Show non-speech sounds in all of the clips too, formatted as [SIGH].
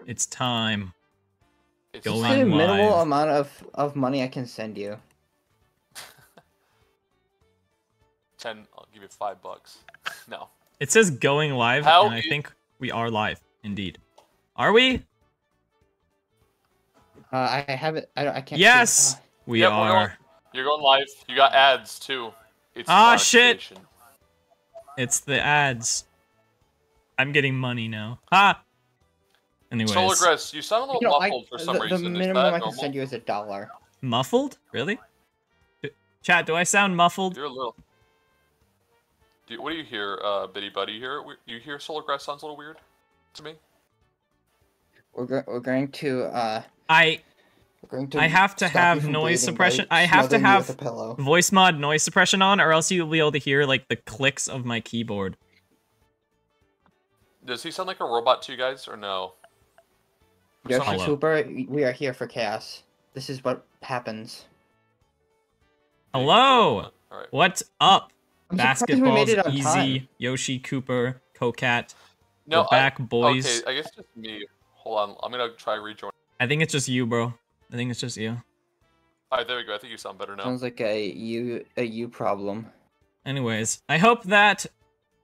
It's it's time. It's Going just What's live. minimal amount of, of money I can send you? [LAUGHS] ten. I'll give you five bucks. [LAUGHS] No. It says going live, How and I i- think we are live. Indeed. Are we? Uh, I haven't. I, I can't. see- Yes, uh, we Yep, we're going- You're going live. You got ads too. It's Ah, shit. monetization. It's the ads. I'm getting money now. Ha! Anyways. Solargress, you sound a little you know, I, muffled for some the, the reason. Is minimum that I can normal? send you is a dollar. Muffled? Really? D- Chat, do I sound muffled? You're a little. Do you, what do you hear, uh, Bitty Buddy? You hear? it You hear Solargress sounds a little weird to me. We're go- we're going to uh I we're going to. I have to have noise suppression- I have to have- with pillow. voice mod noise suppression on, or else you'll be able to hear like the clicks of my keyboard. Does he sound like a robot to you guys, or no? For Yoshi some Hello. Cooper, we are here for chaos. This is what happens. Hello! All right. What's up? I'm surprised we made Basketball's it easy. time. Yoshi Cooper, Cocat. No, We're back, I, boys. Okay, I guess just me. Hold on, I'm gonna try rejoin. I think it's just you, bro. I think it's just you. All right, there we go. I think you sound better now. Sounds like a you a you problem. Anyways, I hope that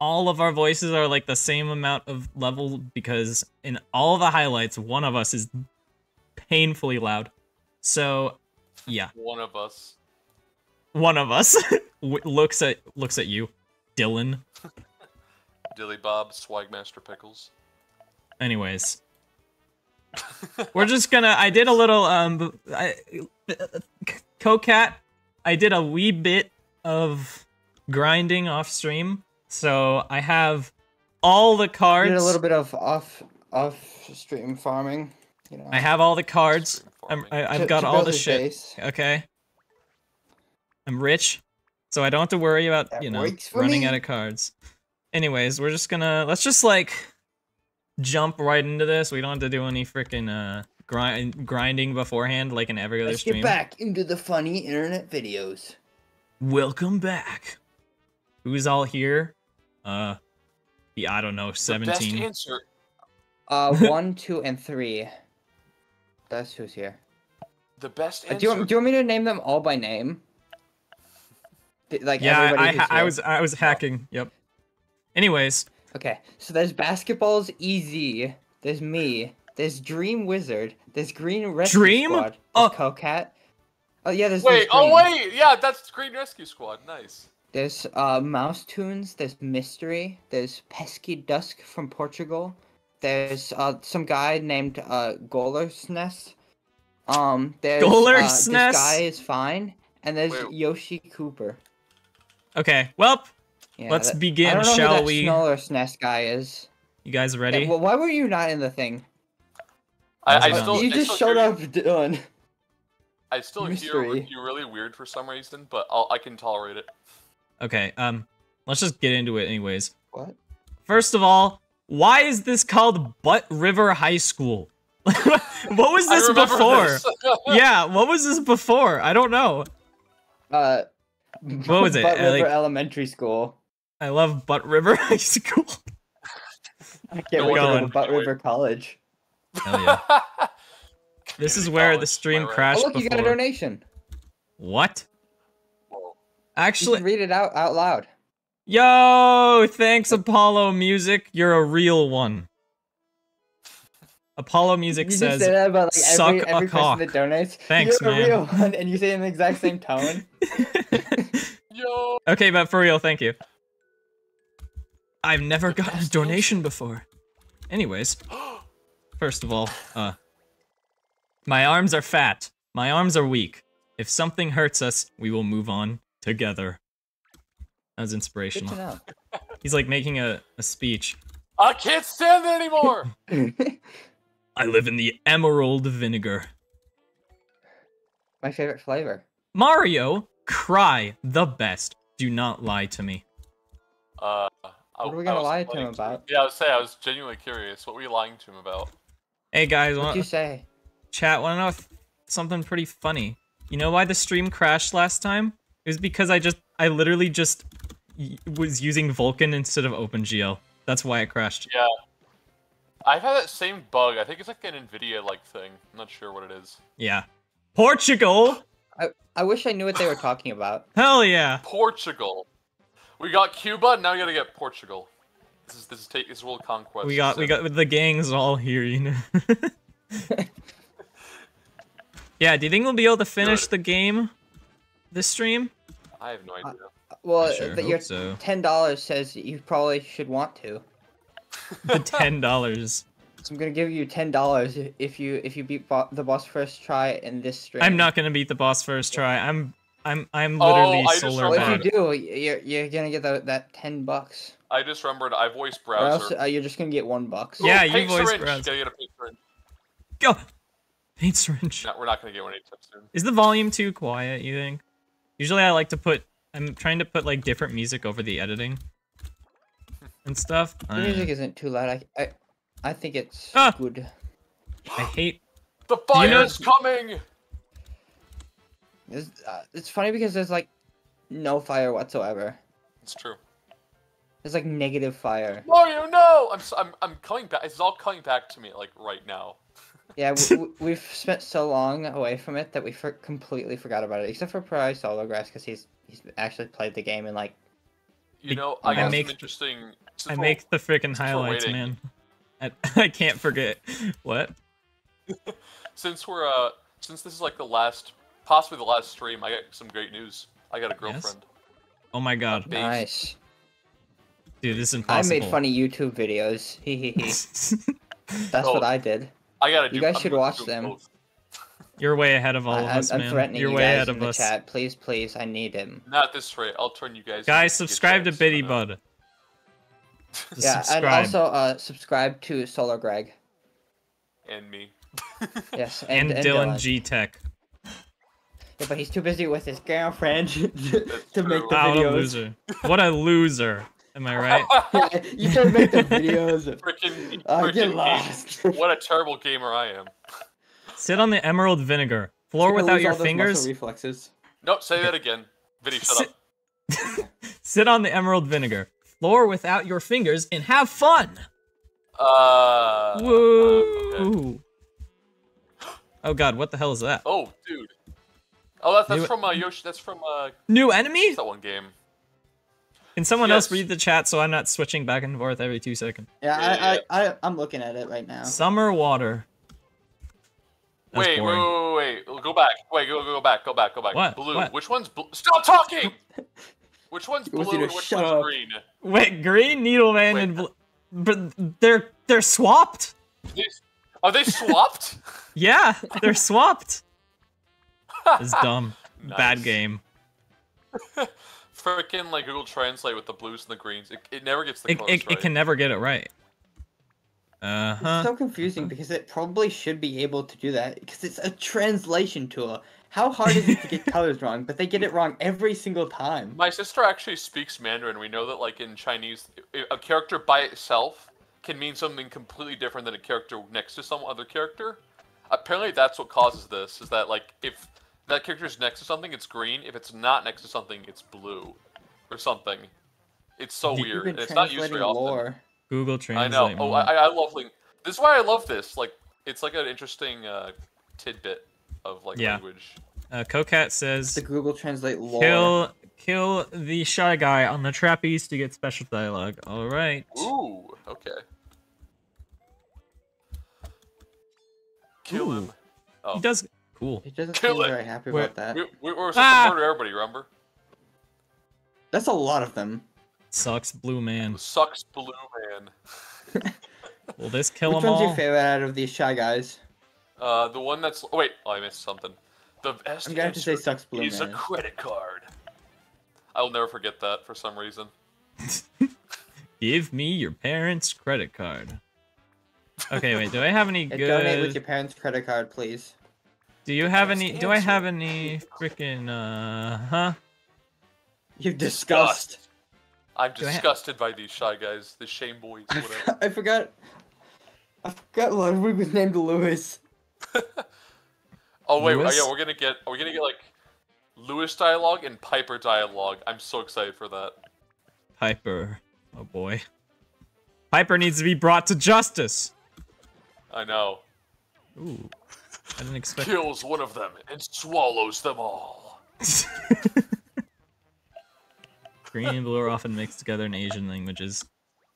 all of our voices are like the same amount of level because in all the highlights, one of us is painfully loud. So, yeah, One of us. one of us [LAUGHS] looks at looks at you, Dylan. [LAUGHS] Dilly Bob, Swagmaster Pickles. Anyways, [LAUGHS] we're just gonna. I did a little um, I, Cocat. I did a wee bit of grinding off stream, so I have all the cards. did a little bit of off off stream farming. You know. I have all the cards. I'm, I, I've to- got to all the shit. base. Okay. I'm rich, so I don't have to worry about That you know running me. out of cards. Anyways, we're just gonna let's just like jump right into this. We don't have to do any freaking uh grind grinding beforehand like in every other Let's stream. get back into the funny internet videos. Welcome back. Who's all here? Uh, the I don't know, The best seventeen. answer. Uh, [LAUGHS] one, two, and three. That's who's here. The best Uh, do, you want, do you want me to name them all by name? Like Yeah, I, I, I was I was hacking. Yep. Anyways, Okay, so there's basketball's easy. There's me. There's Dream Wizard. There's Green Rescue Dream? Squad. Oh. There's Cocat. Oh yeah, there's Wait. there's Oh wait. Yeah, that's Green Rescue Squad. Nice. There's uh Mouse Tunes. There's Mystery. There's Pesky Dusk from Portugal. There's uh some guy named uh Golersness. Um, there's uh, this guy is fine, and there's Wait. Yoshi Cooper. okay. Well, Yeah, Let's that- I begin, don't know shall who that we? Golersness guy is. you guys Yeah, ready? well, why were you not in the thing? I, I How's still. going? you I just still showed up, Dylan. I still hear Mystery. you really weird for some reason, but I'll, I can tolerate it. Okay. Um, let's just get into it, anyways. What? First of all, why is this called Butt River High School? [LAUGHS] what was this before? this. [LAUGHS] yeah, what was this before? I don't know. Uh, What was it? Butt River like- Elementary School. I love Butt River [LAUGHS] High School. I can't No wait to go to Butt River College. Hell yeah. This is Community where the stream am I right? crashed Oh look, you got a donation. What? Actually, can read it out out loud. yo, thanks Apollo Music. You're a real one. Apollo Music you says, say that about like "Suck every, a cock." that donates. Thanks, You're man. a real one, and you say it in the exact same tone. [LAUGHS] Yo. Okay, but for real, thank you. I've never gotten a donation before. Anyways, first of all, uh, my arms are fat. My arms are weak. If something hurts us, we will move on together. That was inspirational. [LAUGHS] He's like making a, a speech. I can't stand it anymore. [LAUGHS] I live in the emerald vinegar. My favorite flavor. Mario, cry the best. Do not lie to me. Uh, I- What are we gonna lie to him planning about? Yeah, I was say I was genuinely curious. What were you lying to him about? Hey guys, What'd you say? chat, want to know something pretty funny? You know why the stream crashed last time? It was because I just, I literally just y- was using Vulkan instead of OpenGL. That's why it crashed. Yeah. I've had that same bug. I think it's like an Nvidia like thing. I'm not sure what it is. Yeah. Portugal. I I wish I knew what they were talking about. [LAUGHS] Hell yeah. Portugal. We got Cuba. Now we gotta get Portugal. This is this is take this is world conquest. We got we got the gangs all here, you know. [LAUGHS] [LAUGHS] yeah, do you think we'll be able to finish Good. the game this stream? I have no idea. Well, sure the, your so. ten dollars says you probably should want to. The ten dollars. So I'm gonna give you ten dollars if you if you beat bo- the boss first try in this stream. I'm not gonna beat the boss first try. I'm I'm I'm Oh, literally I just solar Well, remembered. if you do, you're you're gonna get the, that ten bucks. I just remembered. I voiced Or else Bowser. uh, you're just gonna get one bucks. Ooh, Yeah, you paint voiced syringe. Bowser. Gotta get a paint syringe. Go. Paint syringe. No, we're not gonna get one anytime soon. Is the volume too quiet? You think? Usually, I like to put. I'm trying to put like different music over the editing and stuff. The I, music isn't too loud. I I, I think it's Ah. good. I hate. The you fire know- is coming. It's, uh, it's funny because there's like no fire whatsoever. It's true. There's like negative fire. Mario, no! I'm s- I'm I'm coming back. It's all coming back to me like right now. Yeah, we, we, [LAUGHS] we've spent so long away from it that we for- completely forgot about it. Except for probably Solargress because he's he's actually played the game and like You know, I I got make- some interesting. I since make the freaking highlights, man. I, [LAUGHS] I can't forget. What? [LAUGHS] since we're uh since this is like the last, possibly the last stream. I got some great news. I got a girlfriend. Oh my god, Base. nice. dude, this is I made funny YouTube videos. Hee hee hee. That's Oh, what I did. I gotta do. You guys I'm should watch them. both. You're way ahead of all I, of I'm, us, I'm man. threatening You're you way guys ahead in of the us. chat. Please, please, I need him. Not this rate. I'll turn you guys. Guys, subscribe to chats, Biddy I know. Bud. [LAUGHS] Yeah, and also uh, subscribe to Solar Greg. And me. [LAUGHS] Yes, and, and, Dylan G Tech. Yeah, but he's too busy with his girlfriend [LAUGHS] to, to make true. the Wow, what a loser. What a loser. Am I right? [LAUGHS] You can make the videos. [LAUGHS] Freaking. Uh, freaking get lost. [LAUGHS] What a terrible gamer I am. Sit on the emerald vinegar. Floor without your all those muscle fingers. Reflexes. No, say that again. Viddy, shut Sit- up. Sit on the emerald vinegar. Floor without your fingers and have fun. Uh. Woo! okay. Oh god, what the hell is that? Oh, dude. Oh, that's, that's New- from uh, Yoshi. That's from uh, New enemy? what's that one game? Can someone else read the chat so I'm not switching back and forth every two seconds? Yeah, Yeah, I. I, I, I'm looking at it right now. Summer water. That's wait, wait, boring. wait, wait, wait. Go back. Wait, go, go back. Go back. Go back. What? Blue. What? Which one's blue? Stop talking. [LAUGHS] Which one's blue and which shut one's up. green? Wait, green needleman Wait. and uh, bl- but they're they're swapped. These, are they swapped? [LAUGHS] Yeah, they're swapped. [LAUGHS] It's dumb. Bad game. Freaking like Google Translate with the blues and the greens. It, it never gets the It, colors it, right. it can never get it right. Uh huh. It's so confusing because it probably should be able to do that because it's a translation tool. How hard is it to get [LAUGHS] colors wrong? But they get it wrong every single time. My sister actually speaks Mandarin. We know that, like in Chinese, a character by itself can mean something completely different than a character next to some other character. Apparently, that's what causes this. Is that like if that character is next to something, it's green. If it's not next to something, it's blue, or something. It's so Do- weird. And it's not used translating very often. lore. Google Translate. I know. Oh. I, I love like this is why I love this. Like, it's like an interesting uh, tidbit of like Yeah. language. Uh, Cocat says The Google Translate lore. kill kill the shy guy on the trapeze to get special dialogue. All right. Ooh. Okay. Kill him. Oh. He does cool. He doesn't Kill seem it. very happy Where- about that. We, we were supposed Ah! to murder everybody, remember? That's a lot of them. Sucks, blue man. Sucks blue man. [LAUGHS] Will this kill Which them one's all? your favorite out of these shy guys? Uh, the one that's oh, wait, oh, I missed something. The best I'm gonna have to say sucks blue is a credit card. I will never forget that for some reason. [LAUGHS] Give me your parents' credit card. Okay, wait. Do I have any Yeah, [LAUGHS] donate with your parents' credit card, please. Do you have any? Do I have any freaking? Uh huh. You disgust. I'm Do I ha- disgusted by these shy guys, the shame boys, I, whatever. forgot- [LAUGHS] I forgot. I forgot Ludwig was named Lewis. [LAUGHS] oh wait, Lewis? yeah, we're gonna get are we gonna get like Lewis dialogue and Piper dialogue. I'm so excited for that. Piper. Oh boy. Piper needs to be brought to justice. I know. Ooh, I didn't expect. Kills one of them and swallows them all. [LAUGHS] Green and blue are often mixed together in Asian languages.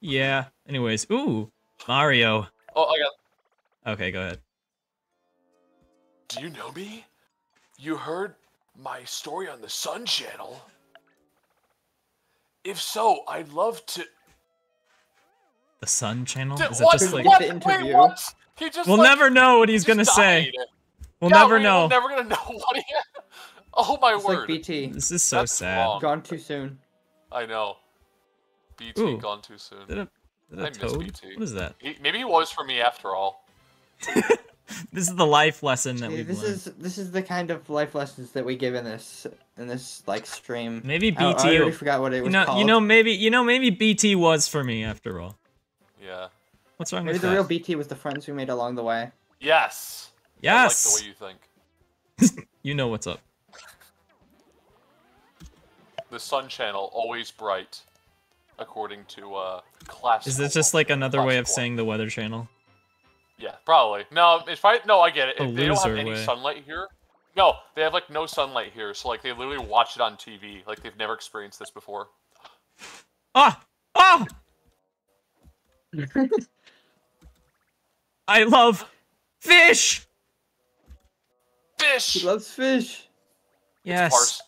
Yeah. Anyways, ooh, Mario. Oh, I got. Okay, go ahead. Do you know me? You heard my story on the Sun Channel? If so, I'd love to. The Sun Channel? Is that what? just like? Get what? the Wait, interview. what? He just. We'll like, never know what he's just gonna say. We'll Yeah, never we- know. We're never gonna know [LAUGHS] what he. Oh my It's word! like BT. This is so That's sad. wrong. Gone too soon. I know. BT Ooh. gone too soon. Is that a, is that a I miss? BT. What is that? He, maybe he was for me after all. [LAUGHS] This is the life lesson that we've this learned. is this is the kind of life lessons that we give in this in this like stream. Maybe oh, I, I BT. already forgot what it was you know, called. you know, maybe you know, maybe BT was for me after all. Yeah. What's wrong maybe with the that? real BT was the friends we made along the way. Yes. yes, I like the way you think. [LAUGHS] you know what's up. The Sun Channel always bright, according to uh classical. Is this just like another way of classical- saying the Weather Channel? Yeah, probably. No, it's probably no. I get it. A If they don't have any way. sunlight here. No, they have like no sunlight here, so like they literally watch it on TV. Like they've never experienced this before. Ah! Ah! [LAUGHS] I love fish. Fish. He loves fish. Yes.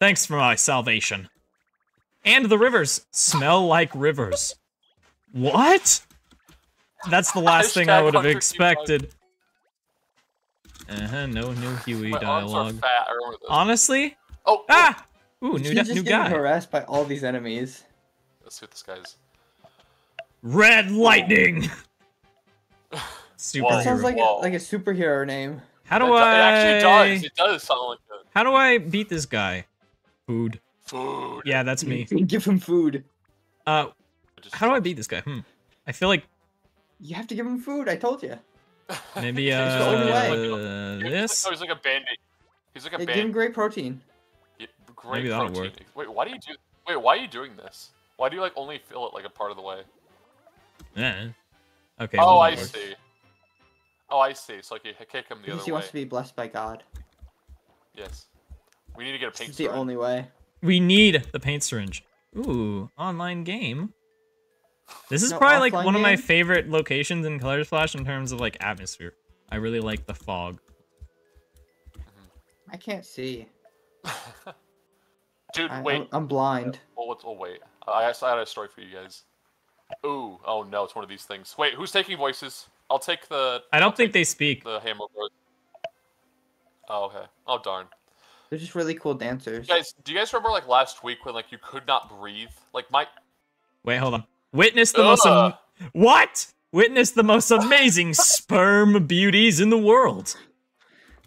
Thanks for my salvation. And the rivers smell like rivers. What? That's the last thing I would have expected. Uh huh. No new Huey My dialogue. fat. I remember this. Honestly? oh, Ah! Ooh, He's new, just new getting guy. harassed by all these enemies. Let's see what this guy's. Red lightning. Whoa. Superhero. That sounds like a, like a superhero name. How do It I? It actually does. It does sound like that. How do I beat this guy? Food. Food. Yeah, that's me. [LAUGHS] Give him food. Uh, how do I beat this guy? Hmm. I feel like You have to give him food. I told you. [LAUGHS] maybe He's uh, the only way. He's like- this. No, he's like a bandit. He's like a Yeah, give him great protein. Yeah, great Maybe that'll protein. work. Wait, why do you do? Wait, why are you doing this? Why do you like only fill it like a part of the way? Eh. Okay. oh, I works. see. Oh, I see. So like you kick him the Because other he wants to be blessed by God. Yes. We need to get a This paint is the only way. We need the paint syringe. Ooh, online game. This is No probably like offline one of my favorite locations in Color Splash in terms of like atmosphere. I really like the fog. I can't see. [LAUGHS] Dude, I, wait. I'm, I'm blind. Oh, what's, oh wait. I, I had a story for you guys. Ooh. Oh no, it's one of these things. Wait, who's taking voices? I'll take the. I don't think they speak. the hammer. Bird. Oh okay. Oh darn. They're just really cool dancers. You guys, do you guys remember like last week when like you could not breathe? Like my. Wait, hold on. Witness the most. Am- what? Witness the most amazing [LAUGHS] sperm beauties in the world.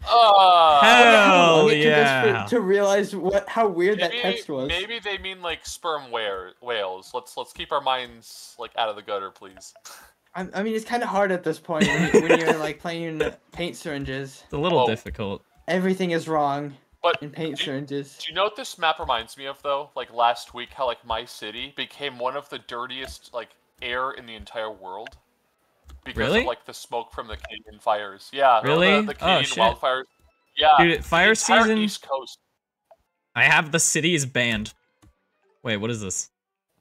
Uh, Hell Look yeah. for- to realize what how weird that maybe, text was. maybe they mean like sperm whale, whales. Let's let's keep our minds like out of the gutter, please. I, I mean, it's kind of hard at this point when, you, when you're [LAUGHS] like playing paint syringes. It's a little Whoa. difficult. Everything is wrong But in paint do, syringes. do you know what this map reminds me of though? Like last week, how like my city became one of the dirtiest like air in the entire world because Really? of like the smoke from the Canadian fires. Yeah, Really? The, the Oh, Canadian shit. wildfires. Yeah, Dude, fire season. East Coast. I have the cities banned. Wait, what is this?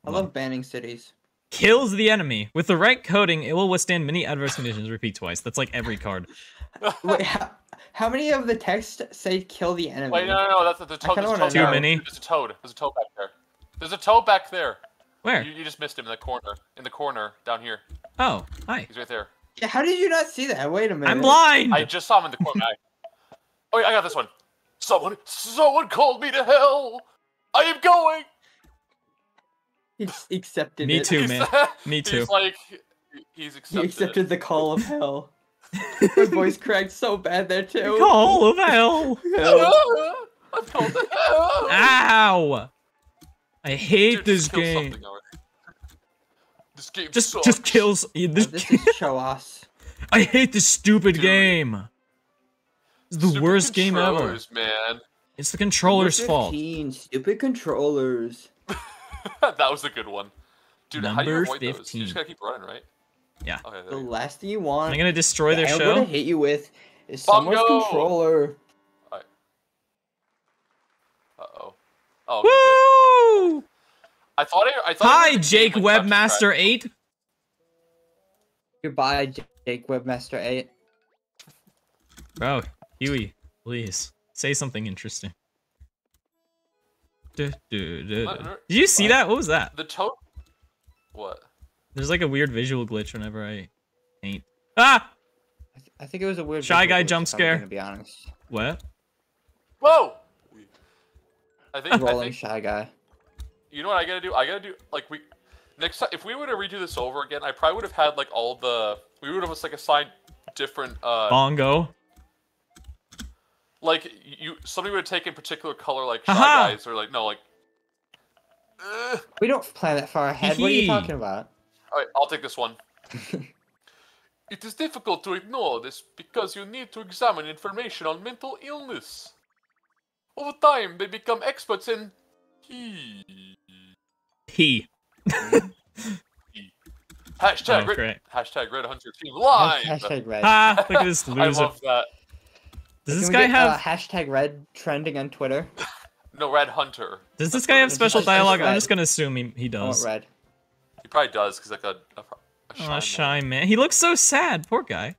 I Hold on. love banning cities. Kills the enemy. With the right coding, it will withstand many adverse conditions. Repeat twice. That's like every card. [LAUGHS] Wait, how, how many of the text say kill the enemy? Wait, no, no, no, that's the toad. There's a toad Too many? There's a toad. There's a toad back there. There's a toad back there. Where? You, you just missed him in the corner. In the corner down here. Oh, hi. He's right there. Yeah, how did you not see that? Wait a minute. I'm blind. I just saw him in the corner. I- oh, yeah, I got this one. Someone, someone called me to hell. I am going. He just accepted Me it. too, man. [LAUGHS] Me too. He's like, he's accepted. He accepted the call of hell. [LAUGHS] My voice cracked so bad there too. Call of hell. [LAUGHS] Hell. I'm called to hell. Ow. I hate Dude, this just game. Oh, this game Just, sucks. just kills. Oh, This, this is Shoas. [LAUGHS] I hate this stupid Dude. game. It's the Stupid worst game ever. man. It's the controller's Number fault. 15, Stupid controllers. [LAUGHS] that was a good one. Dude, how do you Number avoid those? You 15. just gotta keep running, right? Yeah. Okay, The you last thing you want. I'm gonna destroy their that I'm show. gonna hit you with is someone's Bongo! controller. Uh-oh. Oh, okay, good. Woo! I thought I, I thought Hi, Jake like, Webmaster Track. Eight. Goodbye, Jake Webmaster Eight. Bro, Huey, please say something interesting. Du- du- du- du. Did you see what? that? What was that? The toad. What? There's like a weird visual glitch whenever I paint. Ah! I, th- I think it was a weird. Shy guy glitch, jump scare. gonna be honest. What? Whoa! I think I Rolling think shy guy. You know what I gotta do. I gotta do like we next time if we were to redo this over again, I probably would have had like all the we would have just like assigned different uh Bongo. like you somebody would have taken particular color like shy Haha! guys or like no like. Uh, We don't plan that far ahead. What are you talking about? all right, I'll take this one. [LAUGHS] It is difficult to ignore this because you need to examine information on mental illness. Over time, they become experts in. He. He. [LAUGHS] Hashtag Oh, red, great. hashtag red hunter team live. Hashtag red. Ha! [LAUGHS] Look at this loser. I love that. Does Can this we guy get, have? uh, hashtag red trending on Twitter? [LAUGHS] No, red hunter. does this guy have special just dialogue? I'm just gonna assume he, he I want does. red. He probably does because like a, a, a Oh, shy shy man. man. He looks so sad. Poor guy.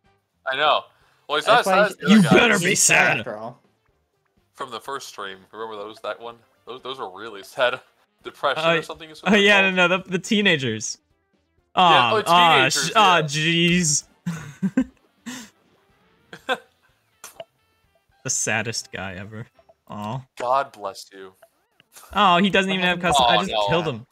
I know. Well, he's not as That's why sad as the You guy better be He's sad. after all. from the first stream. Remember those? That one? Those those are really sad. Depression Oh, or something. Is what Oh they're yeah, called. no, no, the, the teenagers. Yeah, Aw, oh, it's teenagers, sh- aw, yeah. jeez. [LAUGHS] the saddest guy ever. Oh. God bless you. Oh, he doesn't even have custom. I Oh, just no. killed him.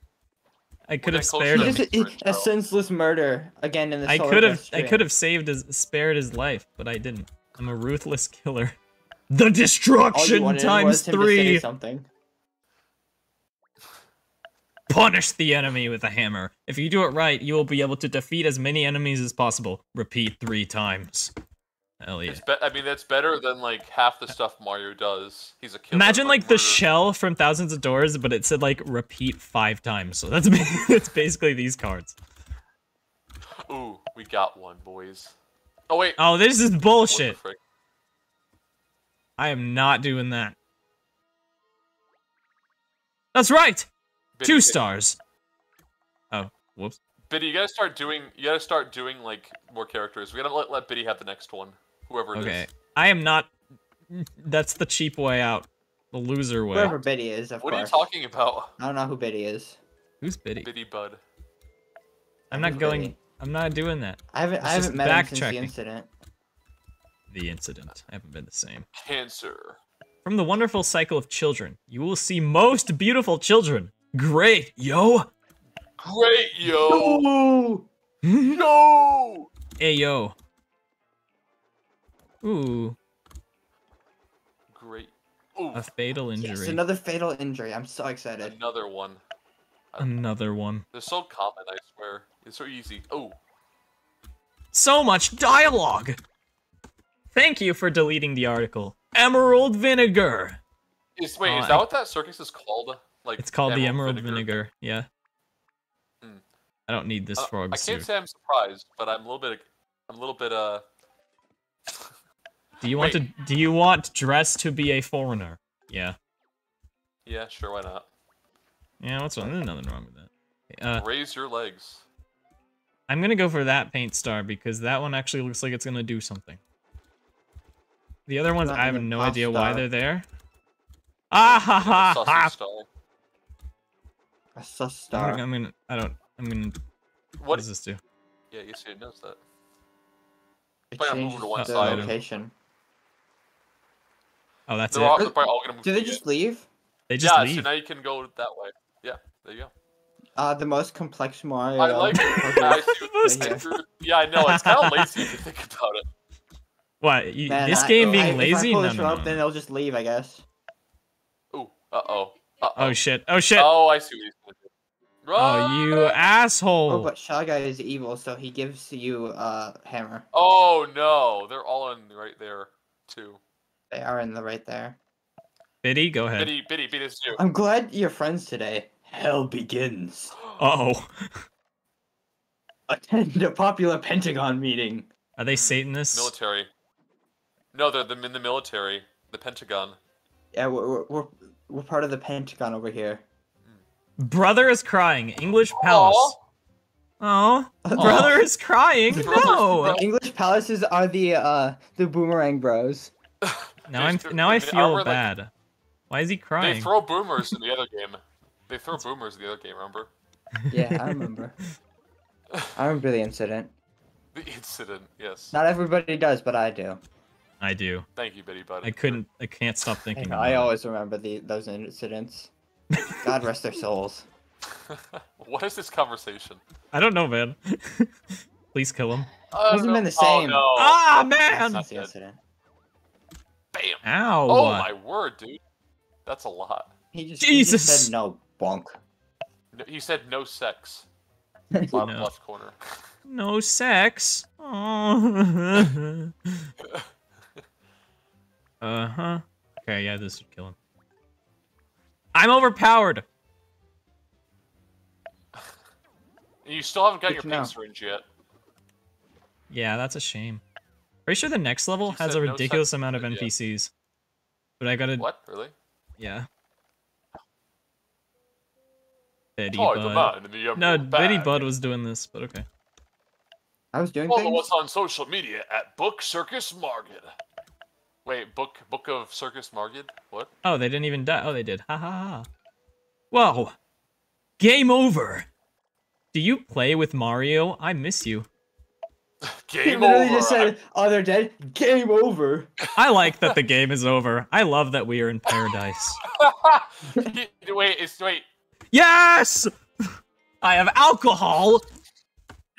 I could have spared him. Just Fringe, a, a senseless murder again in the. I could have. I could have saved his, spared his life, but I didn't. I'm a ruthless killer. The All you destruction times was him to say three. something. Punish the enemy with a hammer. If you do it right, you will be able to defeat as many enemies as possible. Repeat three times. Hell yeah. I mean, that's better than like half the stuff Mario does. He's a killer. Imagine like the shell from Thousands of Doors, but it said like repeat five times. So that's [LAUGHS] that's basically these cards. Ooh, we got one, boys. Oh wait. Oh, this is bullshit. I am not doing that. That's right. Biddy, Two Biddy, stars. Oh, whoops. Biddy, you gotta start doing. You gotta start doing like more characters. We gotta let let Biddy have the next one, whoever it is. Okay. I am not. That's the cheap way out. The loser way. Whoever Biddy is, of What are you talking about, I don't know who Biddy is. Who's Biddy? Biddy Bud? I'm not Who's going. Biddy? I'm not doing that. I haven't. I haven't met him since the incident. The incident. I haven't been the same. Cancer. From the wonderful cycle of children, you will see most beautiful children. Great, yo. Great, yo. No. Mm-hmm. yo. Hey, yo. Ooh, Great. Ooh, a fatal injury. Yes, another fatal injury. I'm so excited. another one. Another one. They're so common, I swear. It's so easy. Oh, So much dialogue. Thank you for deleting the article. Emerald vinegar. is wait, Oh, is I- that what that circus is called? Like It's called the emerald vinegar. Yeah. Hmm. I don't need this Uh, frog I can't suit. say I'm surprised, but I'm a little bit. I'm a little bit. Uh. Do you want to? Do you want dress to be a foreigner? Yeah. Yeah, sure. Why not? Yeah. What's wrong? There's nothing wrong with that. Uh, Raise your legs. I'm gonna go for that paint star because that one actually looks like it's gonna do something. The other ones, I have no idea why they're there. Ah ha ha Sausage ha! Star. A sus I'm star. gonna, I'm gonna, I don't, I'm gonna. What What? does this do? Yeah, yes, it knows that. It Wait, changes to one the side. location. Oh, that's They're, it. all, all gonna move. Do they to just end. leave? They just yeah, leave. so now you can go that way. Yeah, there you go. Uh, the most complex Mario. I like it. I see what Most they complex. do. Yeah, I know. It's kind of lazy if you think about it. What? You, Man, this I- game I- being if I lazy? pull No, this no, rope, no, then they'll just leave, I guess. Ooh, uh oh. Uh oh. Oh shit! Oh shit! Oh, I see what he's gonna do. Oh, you asshole! Oh, but Shy Guy is evil, so he gives you a hammer. Oh no, they're all in right there too. They are in the right there. Biddy, go ahead. Biddy, Biddy, Biddy, this is you. I'm glad you're friends today. Hell begins. [GASPS] Uh oh. [LAUGHS] attend a popular Pentagon meeting. Are they Satanists? Military. No, they're the, in the military. The Pentagon. Yeah, we're, we're, we're, we're part of the Pentagon over here. Brother is crying. English palace. Oh, brother is crying. Brother's- [LAUGHS] No. English palaces are the uh the boomerang bros. [LAUGHS] Now I'm now I they feel armor, like- bad. Why is he crying? They throw boomers in the other game. They throw boomers in the other game, remember? [LAUGHS] Yeah, I remember. I remember the incident. The incident, yes. Not everybody does, but I do. I do. Thank you, Bitty Buddy. I couldn't. I can't stop thinking. I, about it. always remember the those incidents. God rest their souls. [LAUGHS] [LAUGHS] what is this conversation? I don't know, man. [LAUGHS] Please kill him. It Hasn't no. been the Oh, same. no. Ah, man! not That's the incident. Bam! Ow! Oh my word, dude. That's a lot. He just, he just Jesus. said no, bonk. No, he said no sex. Bottom No. left corner. No sex. Oh. Uh huh. Okay, yeah, this would kill him. I'm overpowered. You still haven't got Good your to paint know. syringe yet. Yeah, that's a shame. Pretty sure the next level She has a ridiculous sex amount of syringe, yeah. NPCs. But I gotta. What? Really? Yeah. Betty Oh, Bud. man in the No, emerald Betty bag. Bud was doing this, but okay. I was doing Follow things. us on social media at Book Circus Market. Wait, book book of Circus Market? What? Oh, they didn't even die. Oh, they did. Ha ha ha. Whoa. Game over. Do you play with Mario? I miss you. [LAUGHS] Game He Game literally over. just said, "Oh, they're dead. Game over." I like that the game is over. I love that we are in paradise. [LAUGHS] He- wait, it's wait. Yes! I have alcohol.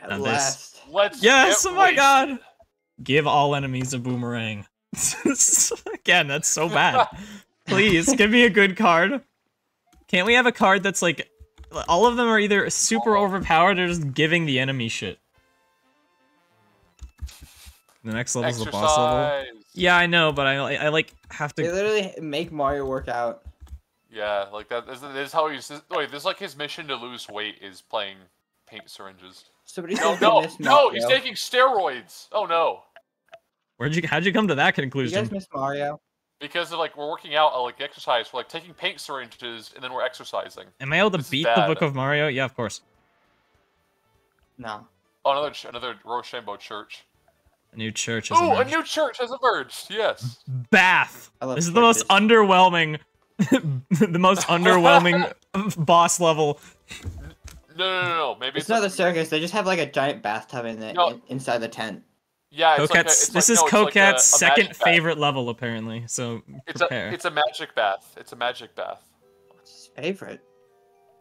At Now this- Let's. Yes, oh my god. Give all enemies a boomerang. [LAUGHS] Again, that's so bad. Please, give me a good card. Can't we have a card that's like all of them are either super overpowered or just giving the enemy shit? The next level's the boss level. Yeah, I know, but I I like have to... They to literally make Mario work out. Yeah, like that. This, this is how he's. This, wait, this is like his mission to lose weight is playing paint syringes. Somebody No, said no, no! He's taking steroids. Oh no! Where'd you how'd you come to that You conclusion? guys miss Mario? Because of like we're working out, like exercise. We're like taking paint syringes and then we're exercising. Am I able to This beat the. Book of Mario? Yeah, of course. No. Oh, another ch- another Rochambeau church. A new church has Ooh, a emerged. new church has emerged. Yes. Bath. I love This is the most churches. underwhelming, [LAUGHS] the most underwhelming [LAUGHS] boss level. No, no, no, no. Maybe It's not the circus. They just have like a giant bathtub in the No. in, inside the tent. Yeah, it's like a, it's this like, is no, it's like a- Coquette's a second magic bath. favorite level, apparently. So It's a prepare. it's a magic bath. It's a magic bath. What's his favorite?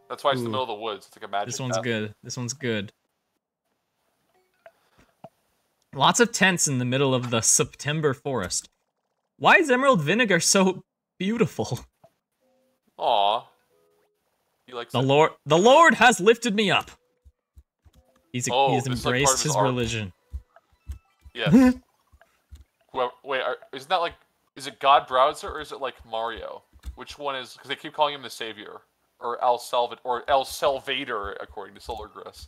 That's why it's in Ooh. the middle of the woods. It's like a magic. Bath. This one's bath. good. This one's good. Lots of tents in the middle of the September forest. Why is emerald vinegar so beautiful? Aw. He likes The it. Lord, the Lord has lifted me up. He's Oh, he's this like embraced his his arc. religion. Yes. [LAUGHS] Whoever, wait, are, isn't that like? Is it God Bowser or is it like Mario? Which one is? Because they keep calling him the Savior, or El Salvat, or El Salvator, according to Solargress.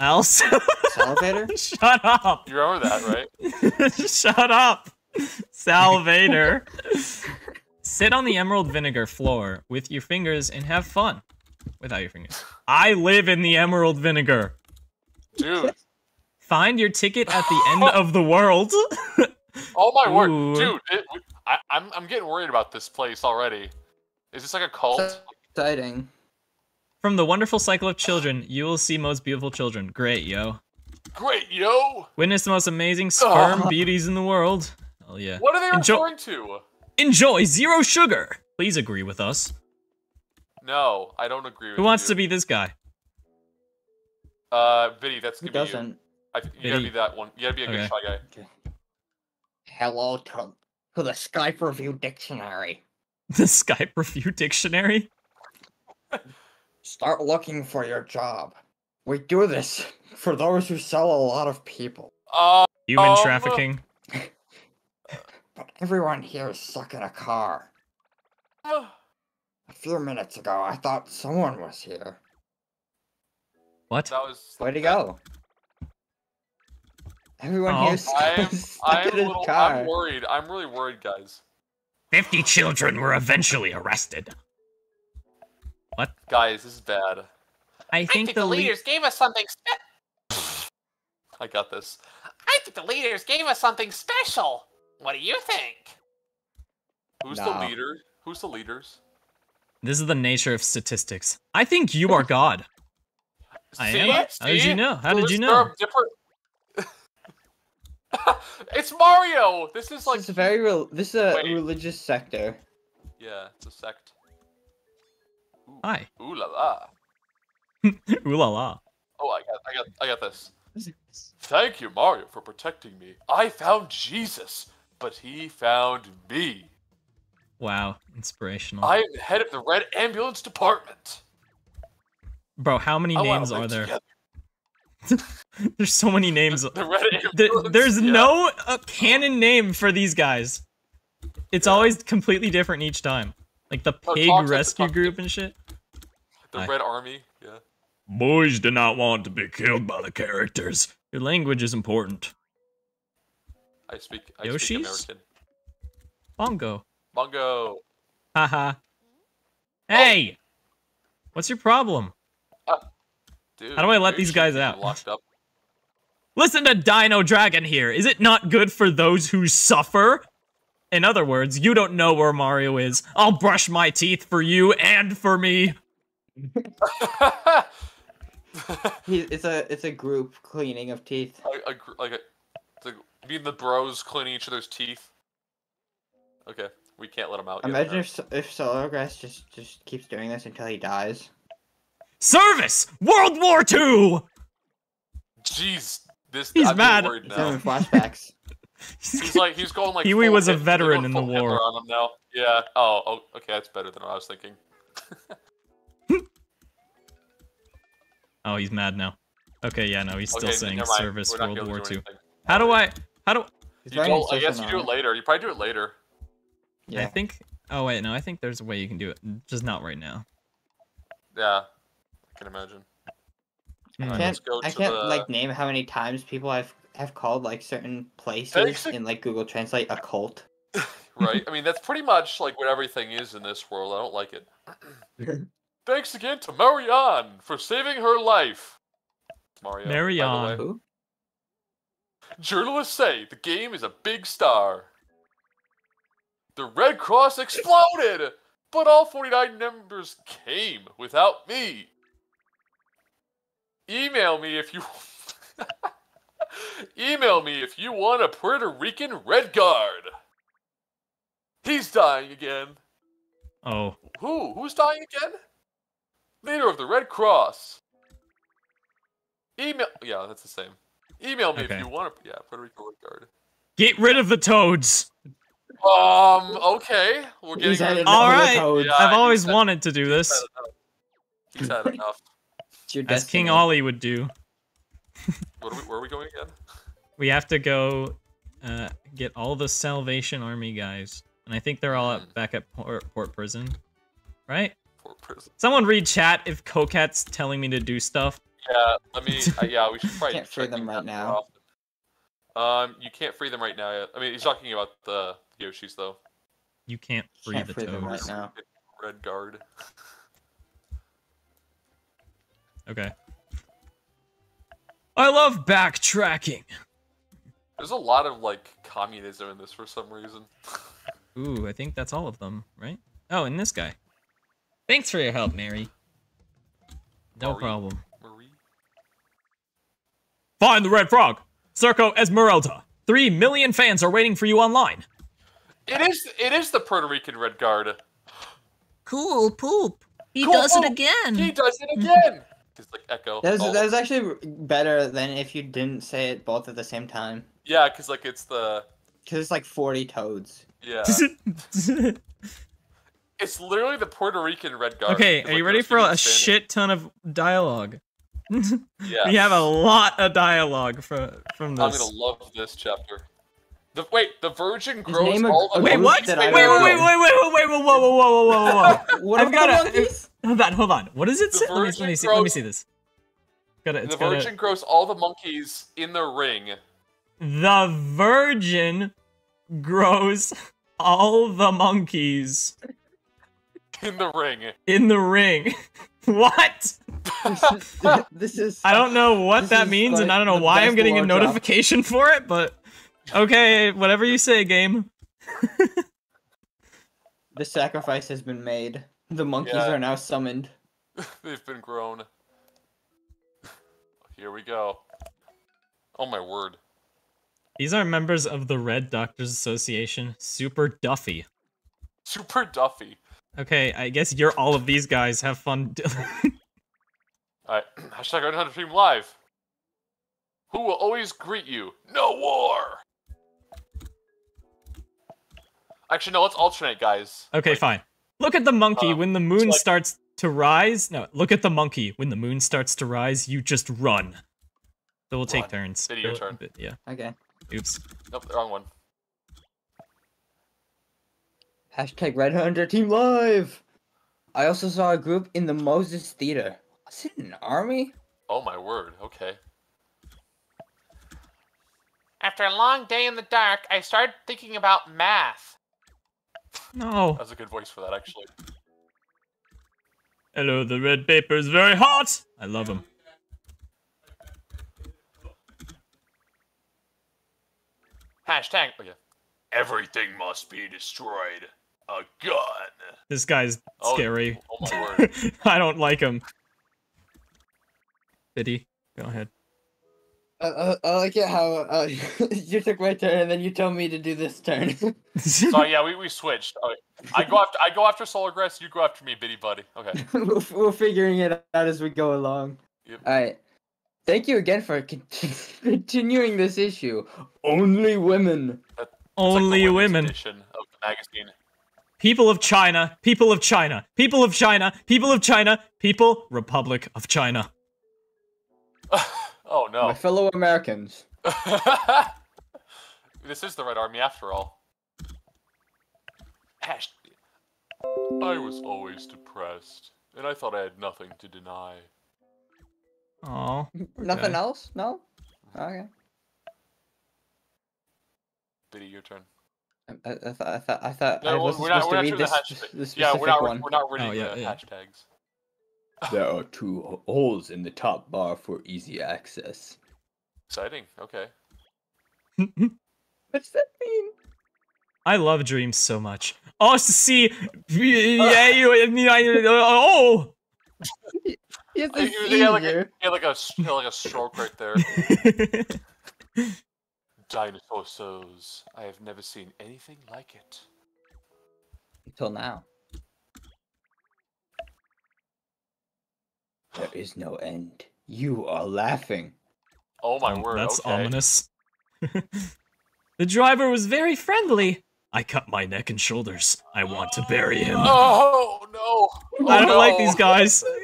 Else, Elevator? [LAUGHS] shut up. You remember that, right? [LAUGHS] Shut up, Salvator. Sit on the emerald vinegar floor with your fingers and have fun. Without your fingers. I live in the emerald vinegar. Dude. Find your ticket at the end [LAUGHS] of the world. [LAUGHS] Oh my Ooh. word, dude! It, I, I'm I'm getting worried about this place already. Is this like a cult? Exciting. From the wonderful cycle of children, you will see most beautiful children. Great, yo. Great, yo! Witness the most amazing sperm Ugh. [LAUGHS] beauties in the world. Oh yeah. What are they Enjoy- referring to? Enjoy zero sugar. Please agree with us. No, I don't agree with Who wants you. to be this guy? Uh, Biddy, that's Who gonna be you. doesn't? I, you gotta be that one. You gotta be a good Okay. shy guy. Hello to, to the Skype Review Dictionary. [LAUGHS] The Skype review dictionary? Start looking for your job. We do this for those who sell a lot of people. Uh, Human Um, trafficking. [LAUGHS] But everyone here is stuck in a car. A few minutes ago, I thought someone was here. What? That was. Where'd he go? Everyone Oh. here's I'm, stuck I'm, in a little, car. I'm worried. I'm really worried, guys. 50 children were eventually arrested. What? Guys, this is bad. I think the lead. gave us something spe- [SIGHS] I got this. I think the leaders gave us something special. What do you think? Who's No. the leader? Who's the leaders? This is the nature of statistics. I think you are [LAUGHS] God. I See? am. How did you know? How did There's- you there know? are different. [LAUGHS] it's Mario. This is like This is a very real. This is a Wait. religious sector. yeah, it's a sect. Ooh, Hi. ooh la la. [LAUGHS] Ooh la la. Oh, I got, I got, I got this. Thank you, Mario, for protecting me. I found Jesus, but he found me. Wow, inspirational. I am the head of the Red Ambulance Department. Bro, how many I wanna names are there? together. [LAUGHS] There's so many names. The Red Th- there's yeah. no uh, canon name for these guys. It's always completely different each time. Like the pig Toxic- rescue Toxic. group and shit. the Hi. Red Army. Yeah. Boys do not want to be killed by the characters. Your language is important. I speak. I Yoshis? speak American. Bongo. Mongo. Haha. Hey! What's your problem? Dude, How do I let these guys out? Locked up. Listen to Dino Dragon here. Is it not good for those who suffer? In other words, you don't know where Mario is. I'll brush my teeth for you and for me. [LAUGHS] It's a it's a group cleaning of teeth. a, a, gr- like a, the, you mean the bros cleaning each other's teeth? Okay, we can't let him out. yet, Imagine if apparently. if Solargress just just keeps doing this until he dies. Service! World War II! Jeez, this He's I'm mad. Worried He's now. having flashbacks. He's like he's going like. [LAUGHS] Huey was a Hit- veteran in the Hitler war. On him now. Yeah. Oh, oh. Okay, that's better than what I was thinking. [LAUGHS] Oh, he's mad now. Okay, yeah, no, he's still okay, saying service World War do II. How do I? How do? He's You don't, I guess you do it later. You probably do it later. Yeah. I think. Oh wait, no, I think there's a way you can do it, just not right now. Yeah, I can imagine. Hmm. I Alright, can't, I can't the- like name how many times people have have called like certain places Thanks. in like Google Translate a cult. [LAUGHS] Right? I mean, that's pretty much like what everything is in this world. I don't like it. [LAUGHS] Thanks again to Marianne for saving her life. It's Mario. Marianne. Who? Journalists say the game is a big star. The Red Cross exploded, but all 49 members came without me. Email me if you [LAUGHS] Email me if you want a Puerto Rican Red Guard. He's dying again. Oh, Who? Who's dying again? Leader of the Red Cross. Email. Yeah, that's the same. Email me Okay. if you want to. Yeah, Puerto Rico Red Guard. get rid of the toads. Um. Okay. We're getting. He's rid of- enough All of the toads. Yeah, I've always wanted to do this. He's had enough. It's your as King destiny. Olly would do. [LAUGHS] What are we, where are we going again? We have to go uh, get all the Salvation Army guys, and I think they're all Hmm. at, back at Port, Port Prison, right? Fort prison. Someone read chat if Kokat's telling me to do stuff. Yeah. Let me. Uh, yeah, we should probably. Can't free them right now. Um, you can't free them right now yet. I mean, he's talking about the Yoshis though. You can't free Can't the free toads. them right now. Red Guard. [LAUGHS] Okay. I love backtracking. There's a lot of like communism in this for some reason. [LAUGHS] Ooh, I think that's all of them, right? Oh, and this guy. Thanks for your help, Mary. No Marie. problem. Marie. Find the red frog! Circo Esmeralda! Three million fans are waiting for you online. It is. It is the Puerto Rican Red Guard. Cool poop. He Cool does it again. He does it again. [LAUGHS] It's like Echo. That was, that was actually better than if you didn't say it both at the same time. Yeah, because like it's the Because it's like 40 toads. yeah. [LAUGHS] it's literally the Puerto Rican Red Guard. okay, are like you ready for a Spanish. shit ton of dialogue? Yeah. [LAUGHS] We have a lot of dialogue from from I'm gonna love this chapter. The wait, the Virgin grows name all ag- the Wait, agrees what? that Wait, I wait, don't wait, wait, know. wait, wait, wait, whoa, whoa, whoa, whoa, whoa, whoa, [LAUGHS] whoa. What I've about got the to monkeys? [LAUGHS] hold on, hold on. What does it The say? Let me, let me see. Let me see this. Gotta, it's the gotta- Virgin grows all the monkeys in the ring. The Virgin grows all the monkeys [LAUGHS] In the ring. in the ring. [LAUGHS] what? This is, this is I don't know what that that is, means, and I don't know why I'm getting a lore drop. notification for it, but okay, whatever you say, game. The sacrifice has been made. The monkeys Yeah. are now summoned. [LAUGHS] They've been grown. [LAUGHS] Here we go. Oh my word. These are members of the Red Doctors Association. Super Duffy. Super Duffy. Okay, I guess you're all of these guys. Have fun. Alright, [LAUGHS] hashtag Red Hunter Team Live. Who will always greet you? No war! Actually, no, let's alternate, guys. okay, Like, fine. Look at the monkey uh, when the moon like- starts to rise. No, look at the monkey when the moon starts to rise. You just run. So we'll take Run. turns. Video Uh, turn. but Yeah. Okay. Oops. Nope, the wrong one. Hashtag Red Hunter Team Live. I also saw a group in the Moses Theater. Was it an army? Oh my word, okay. After a long day in the dark, I started thinking about math. No. That's a good voice for that, actually. Hello, the red paper is very hot. I love him. Hashtag. Oh, yeah. Everything must be destroyed. A gun. This guy's Oh, scary. Oh my word. [LAUGHS] I don't like him. Biddy, go ahead. Uh, uh, I like it how uh, [LAUGHS] you took my turn and then you told me to do this turn. [LAUGHS] so yeah, we, we switched. Okay. I go after I go after Solargress. You go after me, Biddy Buddy. Okay. [LAUGHS] we're, we're figuring it out as we go along. Yep. All right. Thank you again for con- continuing this issue. Only women. It's like the Only women's women. edition of the magazine. People of China. People of China. People of China. People of China. People. Republic of China. Oh no. My fellow Americans. [LAUGHS] this is the Red Army after all. Hash. I was always depressed, and I thought I had nothing to deny. Oh. [LAUGHS] Nothing else? No? Okay. Biddy, your turn. Um, I, I, thought I thought I thought I wasn't we're not, supposed to read doing the this, hashtag. the specific yeah, we're not. one. We're not reading Oh, yeah, the yeah. hashtags. There are two holes in the top bar for easy access. Exciting. Okay. What's that mean? I love dreams so much. Oh, see, yeah, you, oh. Yes, I think it's he had like a, easier. had like a s- he had like a stroke right there. [LAUGHS] Dinosaur souls. I have never seen anything like it. Until now. There is no end. You are laughing. Oh my Oh, word. That's okay. ominous. [LAUGHS] the driver was very friendly. I cut my neck and shoulders. I want to bury him. Oh no! I Oh, don't like these guys. [LAUGHS]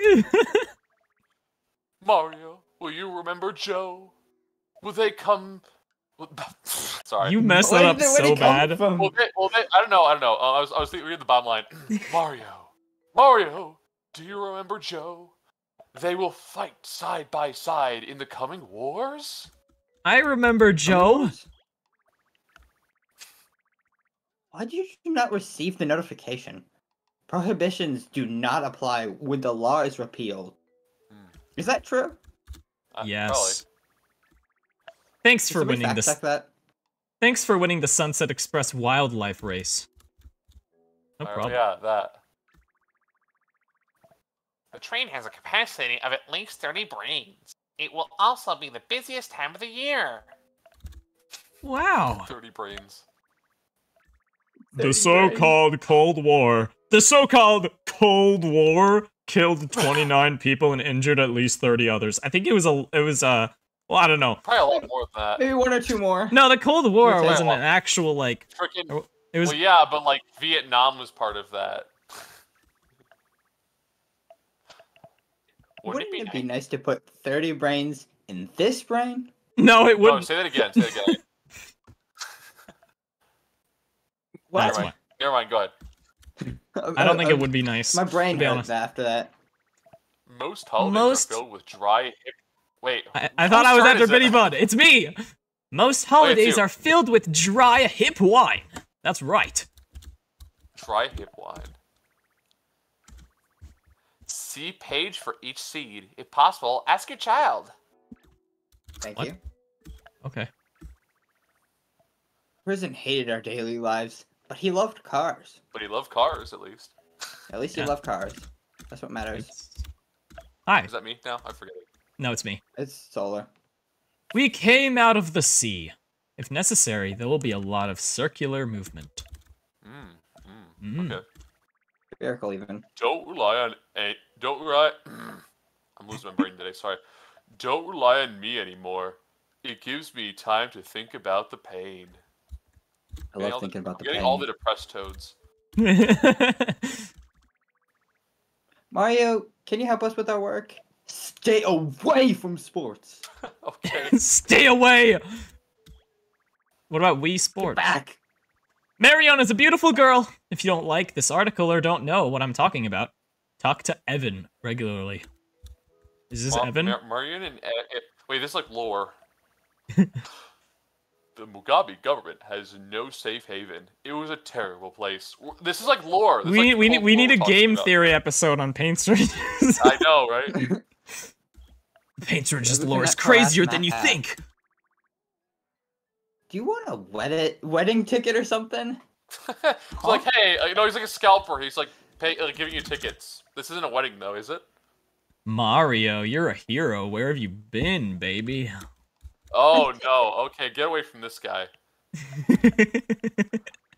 Mario, will you remember Joe? Will they come? [LAUGHS] Sorry. you messed Where that up they- so bad. from? Well, they, well, they, I don't know. I don't know. Uh, I was, I was thinking, reading the bottom line. Mario, Mario, do you remember Joe? They will fight side by side in the coming wars. I remember Joe. Why did you not receive the notification? Prohibitions do not apply when the law is repealed. Hmm. Is that true? Uh, Yes. Thanks Did for winning fact this. that? Thanks for winning the Sunset Express wildlife race. No probably. problem. yeah, that. The train has a capacity of at least 30 brains. It will also be the busiest time of the year. Wow. Thirty brains. The so-called Cold War. The so-called Cold War killed [LAUGHS] 29 people and injured at least 30 others. I think it was a it was a well, I don't know. Probably a lot more than that. Maybe one or two more. No, the Cold War wasn't an actual like Freaking. it was Well, yeah, but like Vietnam was part of that. Wouldn't, it be it be nice to put 30 brains in this brain? No, it wouldn't. say that again. Say that again. [LAUGHS] What? That's Never mind. Never mind. Go ahead. I don't think it would be nice. My brain to be hurt honest. after that. Most holidays Most- are filled with dry hip Wait. I, I thought I was turn after is it? Biddy Bud. It's me. Most holidays you. are filled with dry hip wine. That's right. Try hip wine. See page for each seed. If possible, ask your child. Thank What? you. Okay. Prison hated our daily lives, but he loved cars. But he loved cars, at least. At least he loved cars. That's what matters. It's... Hi. Is that me now? I forget. No, it's me. It's solar. We came out of the sea. If necessary, there will be a lot of circular movement. Mm, mm, Mm. Okay. Miracle even. Don't rely on a. Don't rely. I'm losing my brain today. Sorry. Don't rely on me anymore. It gives me time to think about the pain. I Getting love all the- thinking about the pain. Getting pain. all the depressed toads. [LAUGHS] Mario, can you help us with our work? Stay away from sports. [LAUGHS] Okay. [LAUGHS] Stay away! What about Wii Get Sports? Back. Mariona's a beautiful girl. If you don't like this article or don't know what I'm talking about, talk to Evan regularly. Is this Ma- Evan? Mar- Marion and E- E- wait, this is like lore. [LAUGHS] the Mugabe government has no safe haven. It was a terrible place. This is like lore. This is we like need we need we need a talking game about. theory episode on Paint Street. I know, right? [LAUGHS] Paint Street's Looking lore is at the last crazier than you map. think. Do you want a wed- wedding ticket or something? it's [LAUGHS] like, hey, uh, you know, he's like a scalper. He's like, pay, like giving you tickets. This isn't a wedding, though, is it? Mario, you're a hero. Where have you been, baby? Oh [LAUGHS] no. Okay, get away from this guy. [LAUGHS]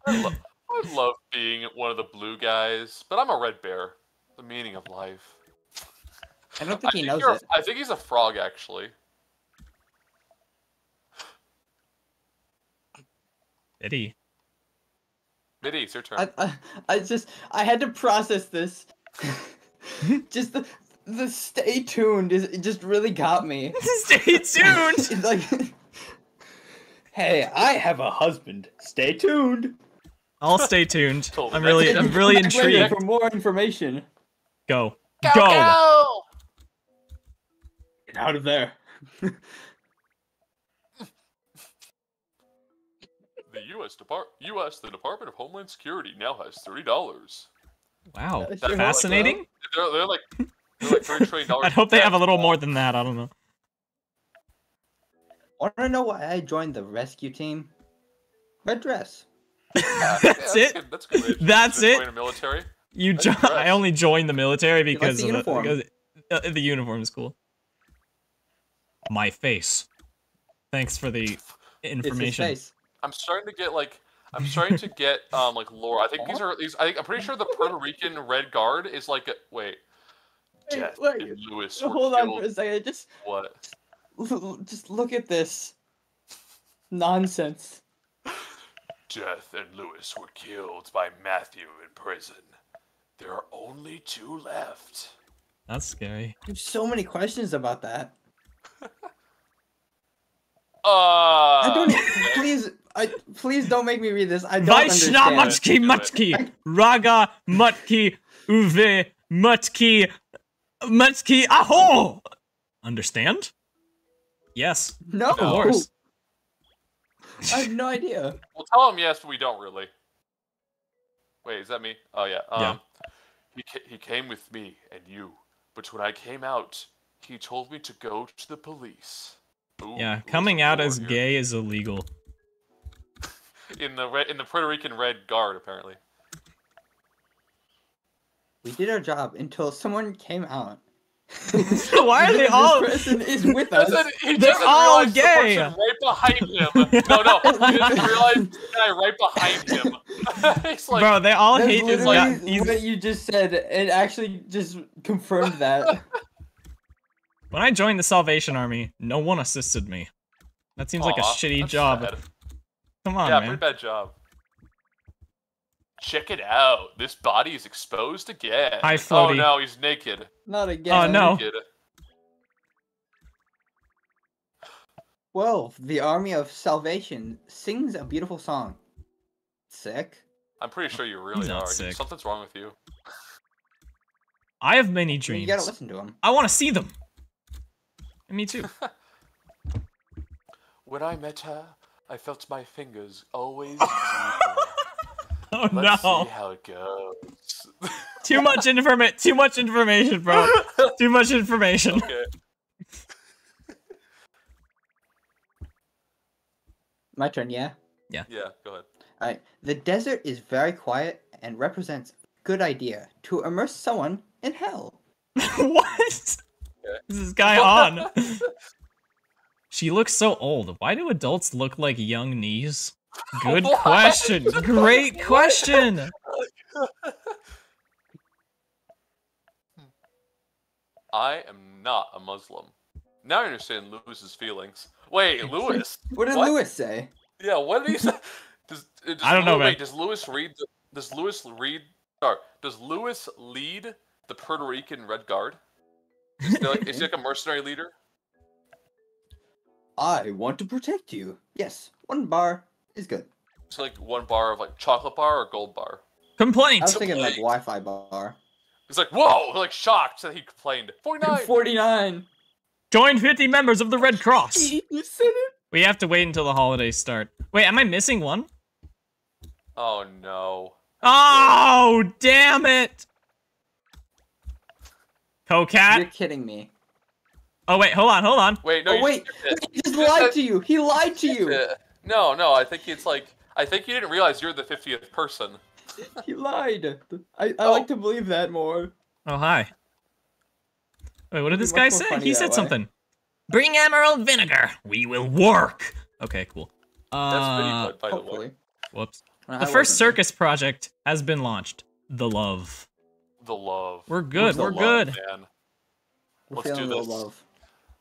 I, lo- I love being one of the blue guys, but I'm a red bear. The meaning of life. I don't think I he think knows it. I think he's a frog, actually. Eddie. Biddy, it's your turn. I, I, I just, I had to process this. [LAUGHS] just the, the stay tuned is, it just really got me. [LAUGHS] Stay tuned. [LAUGHS] It's like, hey, I have a husband. Stay tuned. I'll stay tuned. Totally. I'm really I'm really intrigued. For more information. Go. Go, Go. go! Get out of there. The U.S. Depart U.S. The Department of Homeland Security now has thirty dollars. Wow. that's sure hope Fascinating. They're, they're like they're like thirty trillion [LAUGHS] dollars. I hope they have a little more than that. I don't know. I want to know why I joined the rescue team? Red dress. [LAUGHS] That's it? Good. That's good. That's Just it? join the military. You jo- I only joined the military because the of uniform. because uh, the uniform is cool. My face. Thanks for the It's his information. Face. I'm starting to get like I'm starting to get [LAUGHS] um like lore. I think these are these. I think I'm pretty sure the Puerto Rican Red Guard is like a, wait. Wait, Jeff wait, and Lewis Hold on for a second. Just, What? just look at this nonsense. Jeff and Lewis were killed by Matthew in prison. There are only two left. That's scary. There's so many questions about that. [LAUGHS] Uh, I don't. please, I please don't make me read this. I don't Vaishna understand. Matki Matki Raga Matki Uve Matki Matki Aho. Understand? Yes, No, of course. I have no idea. We'll tell him yes, but we don't really. Wait, is that me? Oh yeah. Um, Yeah. He ca- he came with me and you, but when I came out, he told me to go to the police. Ooh, Yeah, coming out as here? gay is illegal. In the red in the Puerto Rican Red Guard apparently. We did our job until someone came out. [LAUGHS] Why are they This all? person is with us. Doesn't- he They're all realize the gay. right behind him. No, no, he [LAUGHS] doesn't realize the guy right behind him. [LAUGHS] He's like, Bro, they all hate this literally guy. He's- what you just said. It actually just confirmed that. When I joined the Salvation Army, no one assisted me. That seems like a shitty job. sad." Come on, yeah, man. pretty bad job. Check it out. This body is exposed again. Hi, Oh Floaty. no, he's naked. Not again. Oh, no. Naked. Well, the Army of Salvation sings a beautiful song. Sick. I'm pretty sure you He's really not are. sick. Something's wrong with you. I have many dreams. You gotta listen to him. I want to see them. Me too. [LAUGHS] When I met her, I felt my fingers always [LAUGHS] deeper. Oh Let's no! see how it goes. [LAUGHS] Too much informa- Too much information, bro. [LAUGHS] Too much information. okay. My turn, yeah? Yeah, Yeah, go ahead. Alright. The desert is very quiet and represents good idea to immerse someone in hell. what? Is this guy on? She looks so old. Why do adults look like young knees? Good [LAUGHS] What? question. Great question. I am not a Muslim. Now I understand Lewis's feelings. Wait, [LAUGHS] Lewis. What did What? Lewis say? Yeah, what did he say? [LAUGHS] Does, does I don't know, man. Wait, does Lewis read? The, does Lewis read? Sorry, does Lewis lead the Puerto Rican Red Guard? Is he like, is he like a mercenary leader? I want to protect you. Yes, one bar is good. It's like one bar of like chocolate bar or gold bar. Complaint. I was thinking like Wi-Fi bar. He's like, whoa, like shocked that he complained. Forty nine. [LAUGHS] Forty-nine. Join 50 members of the Red Cross. [LAUGHS] You said it. We have to wait until the holidays start. Wait, am I missing one? Oh no. Oh, damn it. Cocat. You're kidding me. Oh wait, hold on, hold on. Wait, no. oh wait, [LAUGHS] he just lied to you. He lied to you. Uh, No, no. I think it's like I think you didn't realize you're the fiftieth person. [LAUGHS] He lied. I, I Oh. like to believe that more. Oh hi. Wait, what did this guy say? He said way. something. Bring emerald vinegar. We will work. Okay, cool. That's pretty Uh, good, by the way. Hopefully. whoops. I The first wasn't. circus project has been launched. The love. The love. We're good. We're love, good. Man. We're Let's do feeling a this. love.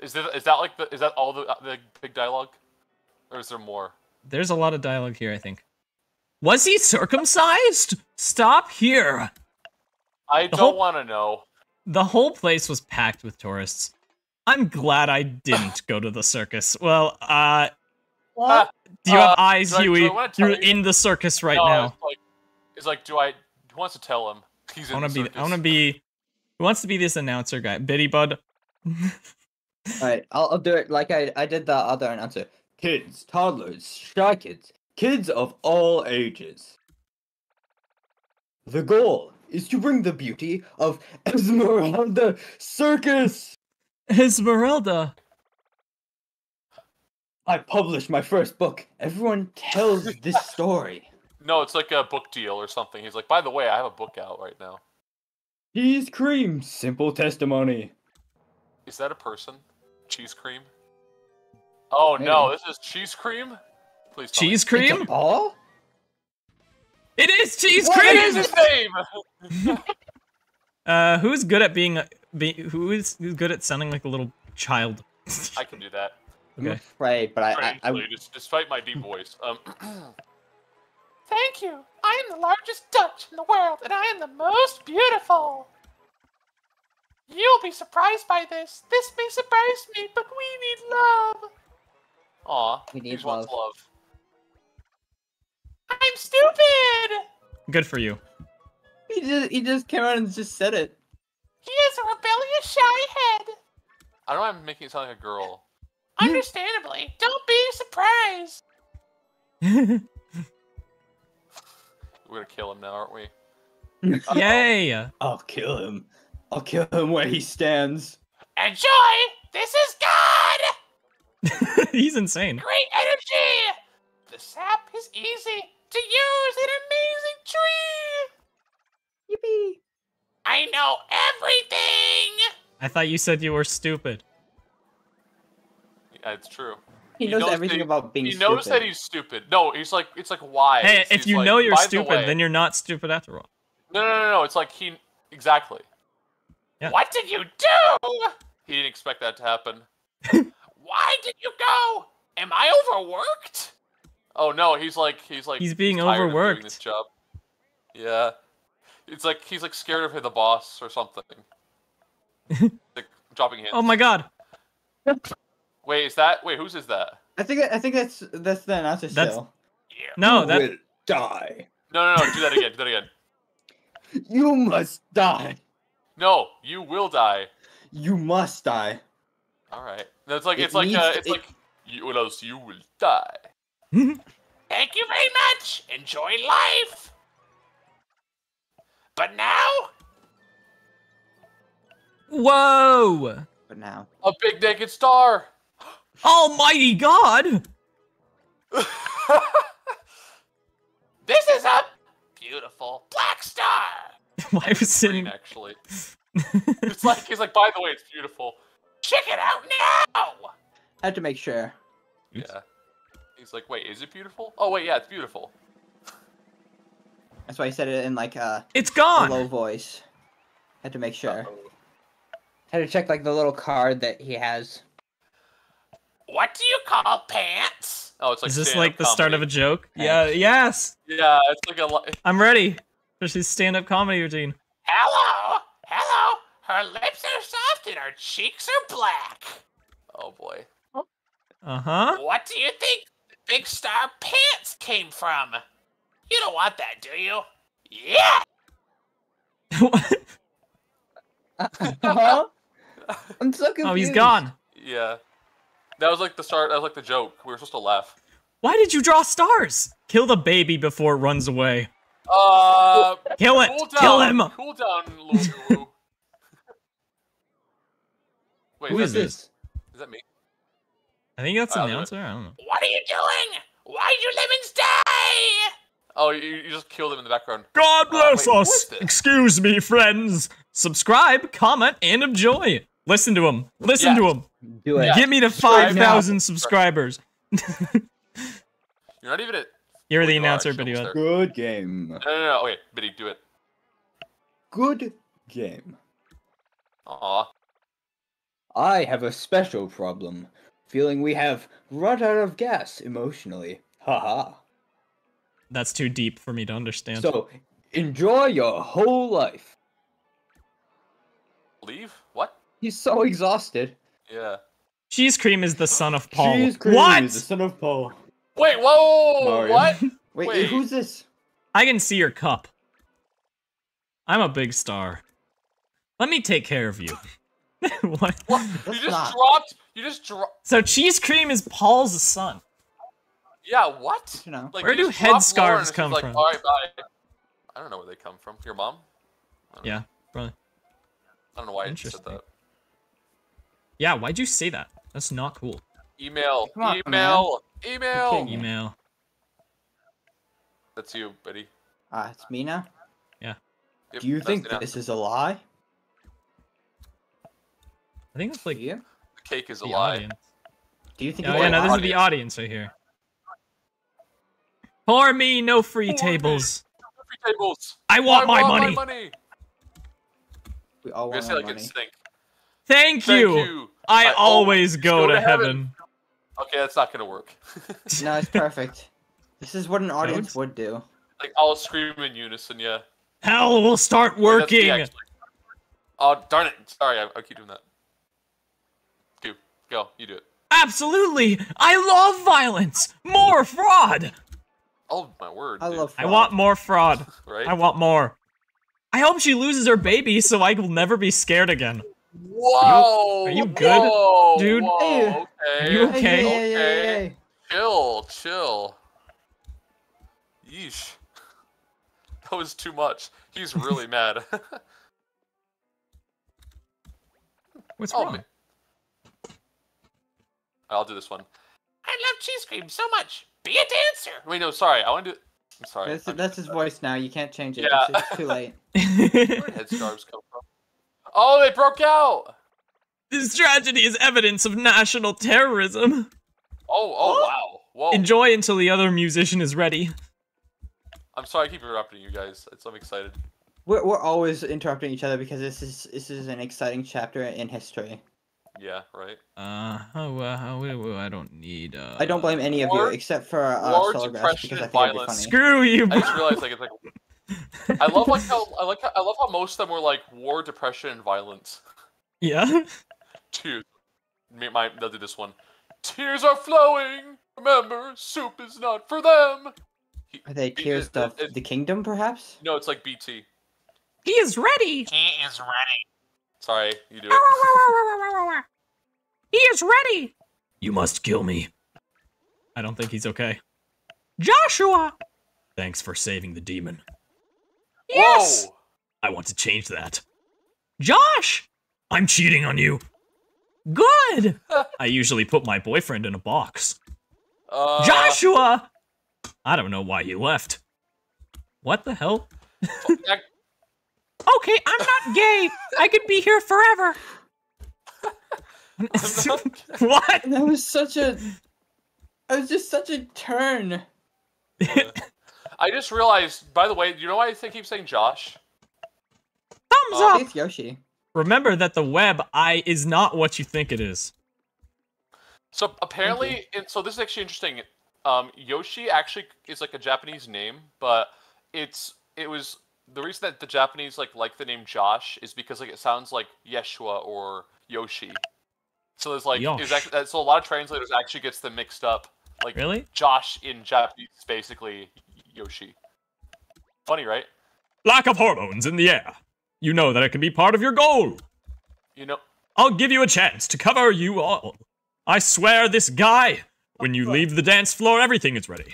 Is that is that like the is that all the the big dialogue, or is there more? There's a lot of dialogue here, I think. Was he circumcised? Stop here. I The don't want to know. The whole place was packed with tourists. I'm glad I didn't go to the circus. Well, uh, What? do you have Uh, eyes, do I- do Huey? You're you? in the circus right no, now. It's like, it's like, do I? Who wants to tell him? He's I want to be. I want to be. Who wants to be this announcer guy? Biddy Bud. [LAUGHS] Alright, I'll, I'll do it like I, I did the other announcer. Kids, toddlers, shy kids, kids of all ages. The goal is to bring the beauty of Esmeralda Circus. Esmeralda. I published my first book. Everyone tells this story. [LAUGHS] No, it's like a book deal or something. He's like, by the way, I have a book out right now. Cheese cream, simple testimony. Is that a person? Cheese cream? Oh no, this is cheese cream. Please. Tell me. Cheese It's cream? a ball? It is cheese What cream. is [LAUGHS] his name? [LAUGHS] Uh, who's good at being? Be, who is who's good at sounding like a little child? [LAUGHS] I can do that. I'm afraid, but I, I, I Strangely, despite my deep voice. Um, [CLEARS THROAT] Thank you. I am the largest Dutch in the world, and I am the most beautiful. You'll be surprised by this. This may surprise me, but we need love. aw, We he need just love. love. I'm stupid. Good for you. he just he just came out and just said it. He is a rebellious, shy head. I don't know I'm making it sound like a girl. [LAUGHS] Understandably, don't be surprised. We're gonna kill him now, aren't we? [LAUGHS] Yay! I'll kill him. I'll kill him where he stands. Enjoy. This is God. [LAUGHS] He's insane. Great energy. The sap is easy to use. An amazing tree. Yippee! I know everything. I thought you said you were stupid. Yeah, it's true. He, He knows, knows that everything he- about being he stupid. knows that he's stupid. No, he's like, it's like why. Hey, if you know you're stupid, then you're not stupid after all. No, no, no, no. It's like he exactly. Yeah. What did you do? He didn't expect that to happen. [LAUGHS] Why did you go? Am I overworked? Oh no, he's like he's like He's being tired of doing overworked. this job. Yeah, it's like he's like scared of the boss or something. [LAUGHS] like dropping hints. Oh my god. [LAUGHS] Wait, is that? Wait, whose is that? I think I think that's that's the announcer That's- still. Yeah. No, that will die. No, no, no. Do that again. Do that again. You must die. No, you will die. You must die. All right. That's like It it's like uh, it's it- like you, or else you will die. [LAUGHS] Thank you very much. Enjoy life. But now, Whoa! But now. A big naked star. [GASPS] Almighty God! [LAUGHS] this is a beautiful black star. [LAUGHS] Why was Green, sitting? actually. [LAUGHS] it's like he's like. By the way, it's beautiful. Check it out now. I had to make sure. Yeah. He's like, wait, is it beautiful? Oh wait, yeah, it's beautiful. That's why I said it in like a It's a gone. low voice. Had to make sure. Had to check like the little card that he has. What do you call pants? Oh, it's like. Is this stand-up like the start of a comedy. joke? Thanks. Yeah. Yes. Yeah, it's like a. li- I'm ready for his stand-up comedy routine. Hello, hello. Her lips are soft and her cheeks are black. Oh boy. Uh huh. What do you think big star pants came from? You don't want that, do you? Yeah. What? Uh huh. I'm so confused. [LAUGHS] oh, he's gone. Yeah. That was like the start. That was like the joke. We were supposed to laugh. Why did you draw stars? Kill the baby before it runs away. Uh, Kill it. cool down. Kill him. Cool down, Lulu. Wait, Who is is that me? this? Is that me? I think that's I'll an announcer. I don't know. What are you doing? Why do lemons stay? Oh, you, you just killed him in the background. God bless wait, us. Excuse me, friends. Subscribe, comment, and enjoy. Listen to him. Listen Yeah. to him. Do it. Get me to 5,000 subscribers. [LAUGHS] You're not even it. You're the You are, announcer, actually, Biddy. Good game. No, no, no. Okay, Biddy, do it. Good game. Aw. I have a special problem. Feeling we have run out of gas emotionally. Haha. That's too deep for me to understand. So, enjoy your whole life. Leave? What? He's so exhausted. Yeah. Cheese cream is the son of Paul. Cheese cream what? is the son of Paul. Wait, whoa! Mario. What? [LAUGHS] Wait, Wait. who's this? I can see your cup. I'm a big star. Let me take care of you. [LAUGHS] what? What? You just not- dropped. You just dropped. So cheese cream is Paul's son. Yeah, what? You know. Like, Where you do just dropped headscarves Lauren and she's come like, from? All right, bye. I don't know where they come from. Your mom? I don't know. Yeah, probably. I don't know why I said Interesting. that. Yeah, why'd you say that? That's not cool. Email. Come on, email. Email. kidding. Email. That's you, buddy. Ah, it's me now? Yep, Do you think the this is a lie? I think it's like Do you? The cake is a the lie. audience. Do you think Oh yeah, a no, this lie? is the audience right here. For me, no free For me. tables. Free tables. I want, I my, want money. my money. We all We're want gonna say our like in money. sync. Thank, Thank you. you. I I always always go, to heaven. Okay, that's not gonna work. [LAUGHS] No, it's perfect. this is what an audience Toads? would do. like I'll scream in unison. Yeah. Hell we'll start Wait, that's me, working. actually. Oh darn it! Sorry, I, I keep doing that. Do go. You do it. Absolutely. I love violence. More fraud. Oh my word. I dude. love Fraud. I want more fraud. Right. I want more. I hope she loses her baby so I will never be scared again. Whoa! are you good, whoa, dude? Whoa, okay. Are you okay? hey, hey, Okay. hey, hey. Chill, chill. Yeesh. [LAUGHS] That was too much. He's really [LAUGHS] mad. [LAUGHS] What's Oh, wrong? man. I'll do this one. I love cheese cream so much. Be a dancer. Wait, no, sorry. I want to do. I'm sorry. That's, I'm- that's his voice now. You can't change it. Yeah. It's, it's too late. Where did headscarves come from? Oh, they broke out. this tragedy is evidence of national terrorism. Oh, oh, wow. Whoa. Enjoy until the other musician is ready. I'm sorry. I keep interrupting you guys. It's, I'm excited. We're, we're always interrupting each other because this is this is an exciting chapter in history. Yeah, right. Uh, oh, uh, oh, I don't need, uh... I don't blame any of you except for uh, war, Solargress because I and think it'd be violence. funny. Screw you, I just realized like it's like I love like how [LAUGHS] I like how, I love how most of them were like war, depression, and violence. Yeah? [LAUGHS] Two. Me, my, they'll do this one. Tears are flowing. Remember, soup is not for them. Are they it- tears of it- the kingdom, perhaps? No, it's like BT. He is ready! He is ready. Sorry, you do it. [LAUGHS] He is ready. You must kill me. I don't think he's okay. Joshua. Thanks for saving the demon. Yes. Whoa! I want to change that. Josh. I'm cheating on you. Good. [LAUGHS] I usually put my boyfriend in a box. Uh, Joshua! I don't know why he left. What the hell? [LAUGHS] Okay, I'm not gay. I could be here forever. [LAUGHS] what? That was such a. It was just such a turn. I just realized, by the way, you know why I think keep saying Josh? Thumbs Uh, up. It's Yoshi. Remember that the web I is not what you think it is. So apparently, and so this is actually interesting. Um, Yoshi actually is like a Japanese name, but it's it was the reason that the Japanese like like the name Josh is because like it sounds like Yeshua or Yoshi. So there's like Yosh. is actually, so a lot of translators actually gets them mixed up. Like Really? Josh in Japanese is basically Yoshi. Funny, right? Lack of hormones in the air. You know that it can be part of your goal. You know, I'll give you a chance to cover you all. I swear this guy. When you leave the dance floor, everything is ready.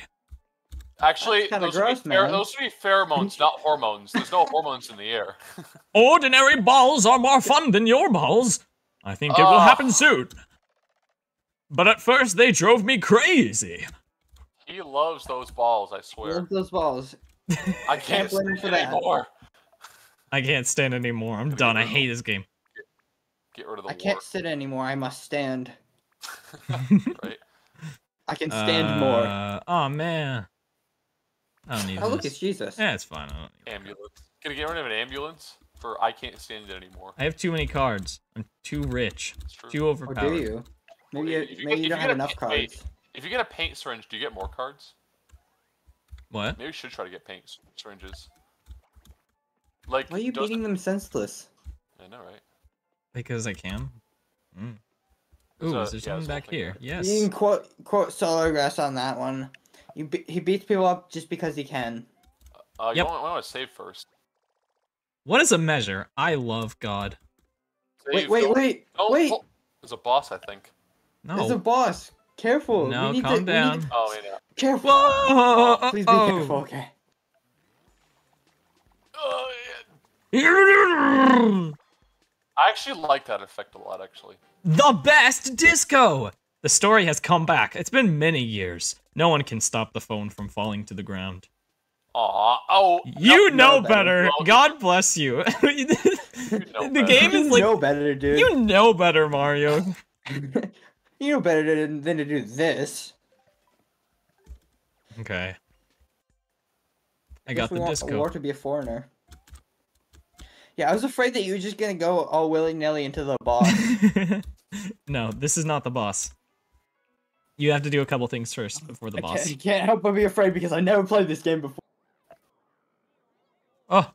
actually, those, would gross, pher- man. those would be pheromones, not hormones. There's no hormones in the air. [LAUGHS] Ordinary balls are more fun than your balls. I think it will happen soon. But at first, they drove me crazy. He loves those balls, I swear. Love those balls. I can't blame him stand for it that. anymore. I can't stand anymore. I'm done. I hate this game. Get rid of the I war, can't sit anymore. I must stand. [LAUGHS] right? I can stand more. Uh, Oh man. I don't need Oh look, this. it's Jesus. Yeah, it's fine. I, don't need- Ambulance. Gonna get rid of an ambulance for I can't stand it anymore. I have too many cards. I'm too rich. It's true. Too Or overpowered. do you? Maybe you, If you maybe you you don't have enough cards. wait. Cards. If you get a paint syringe, do you get more cards? What? Maybe we should try to get paint syringes. Like, Why are you doesn't- beating them senseless? I know, right? Because I can. Mm. There's Ooh, a- is there yeah, something back here? there. Yes. You can quote quote Solargress on that one. You be- he beats people up just because he can. Uh, Yep. you want, want to save first. What is a measure? I love God. Wait, Save, wait, don't- wait, don't- wait! don't- There's a boss, I think. No. There's a boss. Careful. we No, need calm to, we need down. to- Oh, yeah. Careful. Whoa! Please be careful. Okay. Oh, yeah. I actually like that effect a lot, actually. The best disco! The story has come back. It's been many years. No one can stop the phone from falling to the ground. Aw, oh. You know know better. better. God bless [LAUGHS] you. know the better. game is you like know better, dude. you know better, Mario. [LAUGHS] you know better than, than to do this. Okay. I got the want disco. War to be a foreigner. Yeah, I was afraid that you were just gonna go all willy nilly into the boss. no, this is not the boss. You have to do a couple things first before the I boss. can't, I can't help but be afraid because I never played this game before. Oh.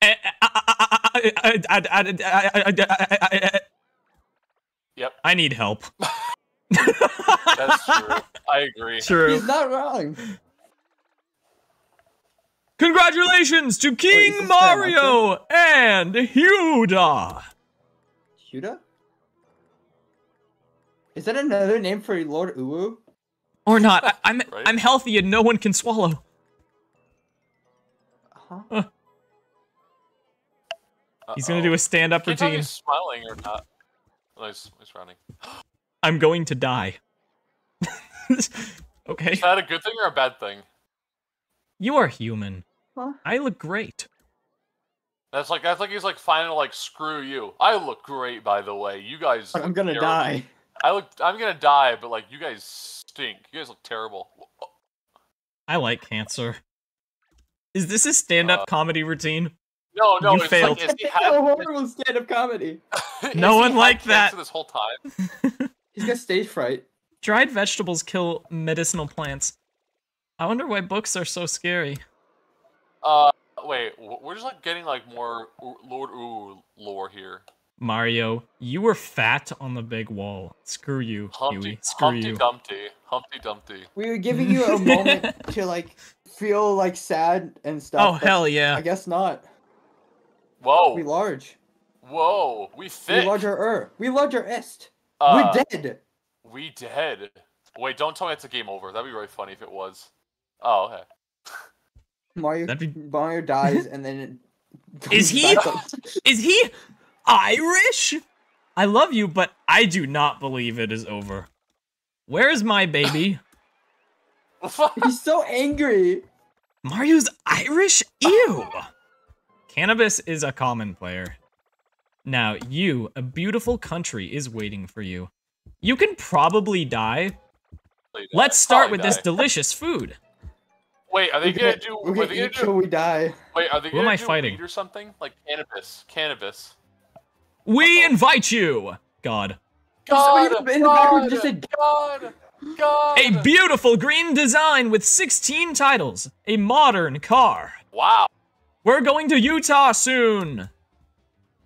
Eh, eh, ah, ah, ah, ah, ah, ah, ah, ah, ah, ah, ah, ah, ah, Yep, I need help. [LAUGHS] [LAUGHS] that's true. I agree. True. He's not wrong. Congratulations to King this Mario and Huda. Huda? Is that another name for Lord Uwu? Or not. I, [LAUGHS] I'm Right? I'm healthy and no one can swallow. Uh-huh. Huh? He's gonna do a stand-up Can't tell if routine. he's smiling or not. He's, he's running. I'm going to die. [LAUGHS] okay. Is that a good thing or a bad thing? You are human. Huh? I look great. That's like I think he's like final like screw you. I look great by the way. You guys. I'm gonna terrible. die. I look. I'm gonna die, but like you guys stink. You guys look terrible. I like cancer. Is this a stand-up Uh, comedy routine? No, no. You it's failed. like is he [LAUGHS] a had, horrible stand-up comedy. [LAUGHS] No one had liked that. This whole time. [LAUGHS] He's got stage fright. Dried vegetables kill medicinal plants. I wonder why books are so scary. Uh, wait. We're just like getting like more Lord Ooh lore here. Mario, you were fat on the big wall. Screw you, Humpty, Huey. Screw Humpty you. Dumpty, Humpty Dumpty. We were giving you a moment to like feel like sad and stuff. Oh hell yeah. I guess not. Whoa, Be large. Whoa, we fit. We larger er. We larger est. Uh, We're dead. We dead. Wait, don't tell me it's a game over. That'd be really funny if it was. Oh, okay. Mario That'd be- Mario dies and then [LAUGHS] Is he- [LAUGHS] Is he Irish? I love you, but I do not believe it is over. Where's my baby? [LAUGHS] He's so angry. Mario's Irish? Ew! Cannabis is a common player. Now, you, a beautiful country, is waiting for you. You can probably die. Let's start with this delicious food. Wait, are they We're gonna do? We're Are gonna they gonna eat till do? we die. Wait, are they Who am gonna I do fighting? or something like cannabis? Cannabis. We invite you! God. God, in the God, just said- God, God. A beautiful green design with 16 titles. A modern car. wow. We're going to Utah soon.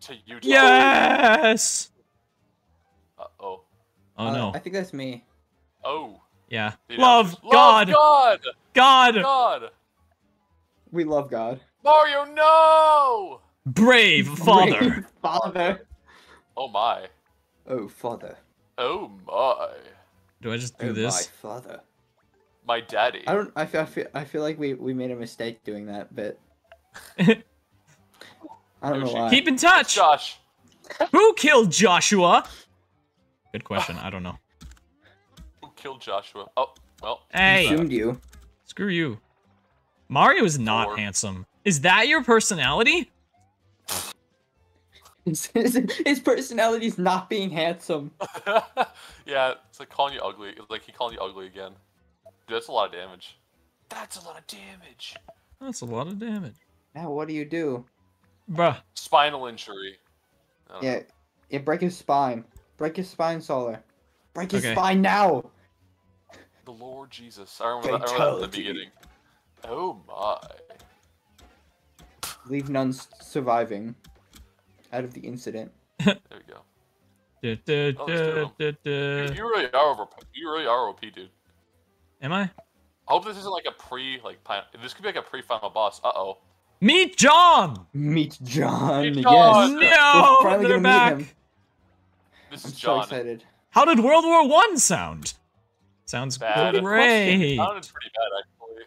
To Utah. Yes. Uh oh. Oh Uh, no. I think that's me. Oh. Yeah. The Love announcers. God. God. God. God. We love God. Mario, no. Brave father. Brave [LAUGHS] father. Oh my. Oh father. Oh my. Do I just do oh this? my father. My daddy. I don't. I feel. I feel, I feel like we we made a mistake doing that bit. [LAUGHS] I don't know why. Keep in touch. Josh. Who killed Joshua? Good question. I don't know. Who killed Joshua? Oh, well. Hey, Consumed you. screw you. Mario is not Four. handsome. Is that your personality? His, personality is not being handsome. [LAUGHS] yeah, it's like calling you ugly. It's like he calling you ugly again. Dude, that's a lot of damage. That's a lot of damage. That's a lot of damage. Now what do you do? Bruh. Spinal injury. I don't know. Yeah, yeah. Break his spine. Break his spine, Solar. Break his Okay. spine now. The Lord Jesus. I remember, that, I remember that at the beginning. Oh my. Leave none surviving. Out of the incident. [LAUGHS] There we go. Da, da, Oh, da, da, da. Dude, you really are over. You really are OP, dude. Am I? I hope this isn't like a pre like. This could be like a pre-final boss. Uh oh. Meet John! Meet John. Meet Yes. Oh, no! We're finally They're gonna back! meet him. This I'm is so excited. How did World War One sound? Sounds Bad. great. Sounded pretty bad actually.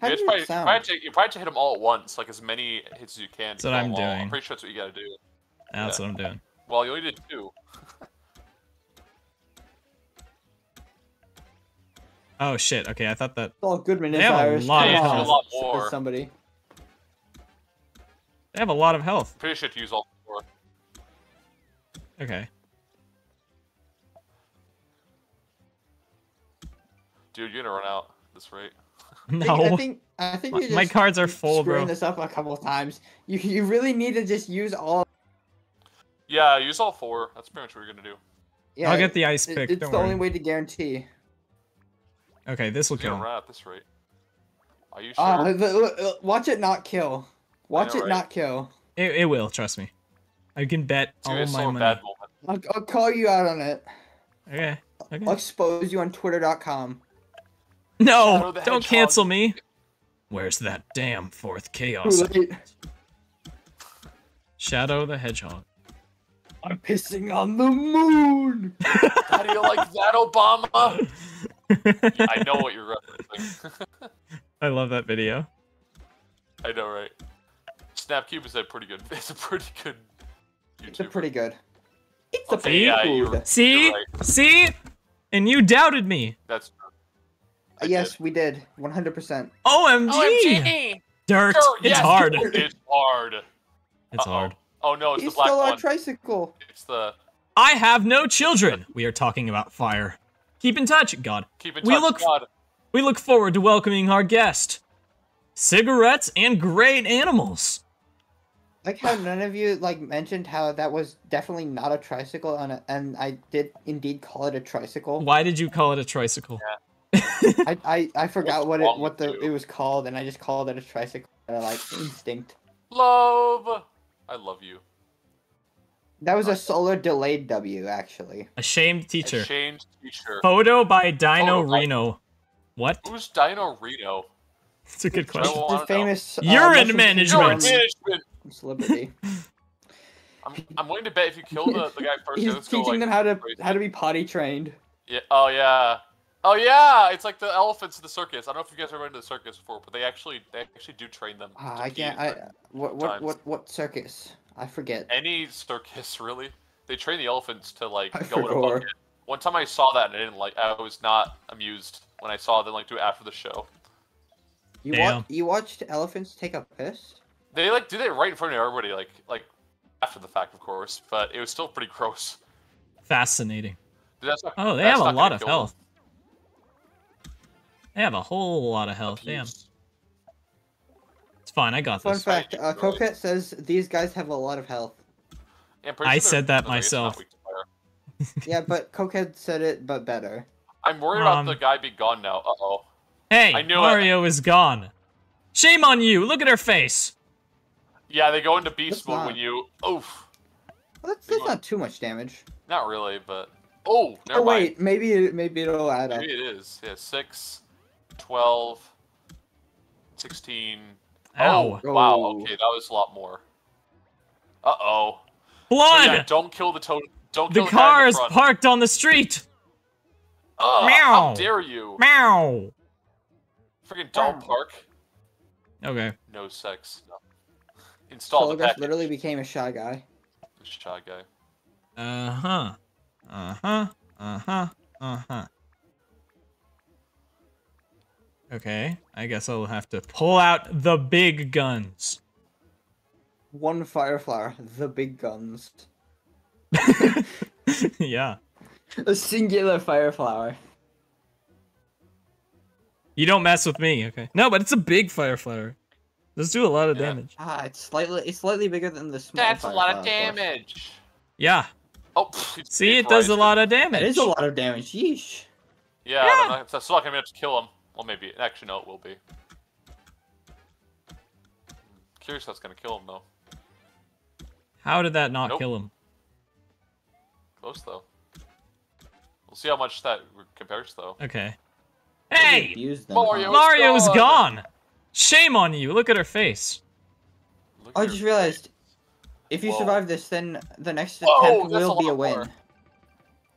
How you, did probably, it sound? You, probably have to, you probably have to hit them all at once, like as many hits as you can. That's what I'm them all. doing. I'm pretty sure that's what you gotta do. That's Yeah. what I'm doing. Well, you only did two. [LAUGHS] Oh shit. Okay, I thought that Saul Goodman is They have a lot Come of on. A lot more. Somebody. They have a lot of health. Pretty sure to use all four. Okay. Dude, you're gonna run out at this rate. [LAUGHS] I think- No. I think I think My- you're just my cards are full, screwing bro. this up a couple times. You you really need to just use all. Yeah, use all four. That's pretty much what you're gonna do. Yeah, I'll get the ice it- pick. It's don't the worry. only way to guarantee. Okay, this will kill. gonna run out at this rate. Are you sure? Uh, the- the- watch it not kill. Watch know, it right? not kill. It, it will. Trust me. I can bet it's all my money. bad. I'll, I'll call you out on it. Okay. Okay. I'll expose you on Twitter.com. No! Don't cancel me. Where's that damn fourth chaos? Shadow the Hedgehog. I'm pissing on the moon. [LAUGHS] How do you like that, Obama? [LAUGHS] I know what you're referencing. [LAUGHS] I love that video. I know, right? Snapcube is a pretty good. [LAUGHS] It's a pretty good. YouTuber. It's a pretty good. It's a Okay, pretty yeah, good. you're- See? You're right. See? And you doubted me. That's true. Uh, I yes, did. we did. 100%. OMG! OMG! Dirt. Sure, It's yes, hard. It's hard. It's Uh-oh. hard. Oh no, it's He the black stole our one. tricycle. it's the. I have no children. We are talking about fire. Keep in touch, God. Keep in We touch, look- God. We look forward to welcoming our guest. Cigarettes and great animals. Like how none of you like mentioned how that was definitely not a tricycle, and a, and I did indeed call it a tricycle. Why did you call it a tricycle? [LAUGHS] I, I I forgot What's what it what the you? it was called, and I just called it a tricycle. out of, like instinct. Love. I love you. That was a solar delayed W actually. Ashamed teacher. Ashamed teacher. Photo by Dino Photo by- Reno. What? Who's Dino Reno? It's a good question. The famous uh, Urine management. You're management. From Celebrity. [LAUGHS] I'm, I'm willing to bet if you kill the, the guy first, [LAUGHS] He's let's go, teaching like, them how to crazy. how to be potty trained. Yeah. Oh yeah. Oh yeah. It's like the elephants in the circus. I don't know if you guys ever been to the circus before, but they actually they actually do train them. Ah, to I can't. I what what times. what what circus? I forget. Any circus [LAUGHS] really. They train the elephants to like I go in a bucket. One time I saw that and I didn't like. I was not amused when I saw them like do it after the show. You Damn. wa- you watched elephants take a piss? They like do it right in front of everybody, like like after the fact, of course. But it was still pretty gross. Fascinating. Dude, not- Oh, they have a lot of kill them. health. They have a whole lot of health. Damn. It's fine. I got Fun this. fact: Right, uh. Coquette says these guys have a lot of health. Yeah, I'm pretty I sure said that they're, I guess, not myself. weak to fire. [LAUGHS] yeah, but Coquette said it, but better. I'm worried Um, about the guy being gone now. Uh oh. Hey, I knew. Mario is gone. Shame on you. Look at her face. Yeah, they go into beast That's mode not- when you. Oof. Well, that's, that's one. not too much damage. Not really, but. Oh, never oh mind. wait, maybe it, maybe it'll add up. Maybe it is. Yeah, 6, 12, 16. Ow. Oh, wow. Oh. Okay, that was a lot more. Uh oh. So Blood. yeah, don't kill the toad. Don't the kill the, guy car the is parked on the street. Ugh, Meow. How dare you? Meow. Freaking don't park. Okay. No sex. No. Install the package. literally became a shy guy. Shy guy. Uh huh. Uh huh. Uh huh. Uh huh. Okay. I guess I'll have to pull out the big guns. One fire flower, the big guns. [LAUGHS] yeah. A singular fire flower. You don't mess with me, okay? No, but it's a big fire flower. Does do a lot of Yeah. damage. Ah, it's slightly it's slightly bigger than the small. That's a lot of flower, course. damage. Yeah. Oh, pff, See, it does a lot of damage. It is a lot of damage. Yeesh. Yeah, Yeah. I'm not, that's not gonna be able to kill him. Well, maybe. Actually, no, it will be. Curious that's gonna kill him though. How did that not Nope. kill him? Close though. We'll see how much that compares though. Okay. Hey! abused them, Mario. huh? Mario's gone. gone! Shame on you. Look at her face. Look I just your realized, face. if you Whoa. survive this, then the next Whoa, attempt will a be a win.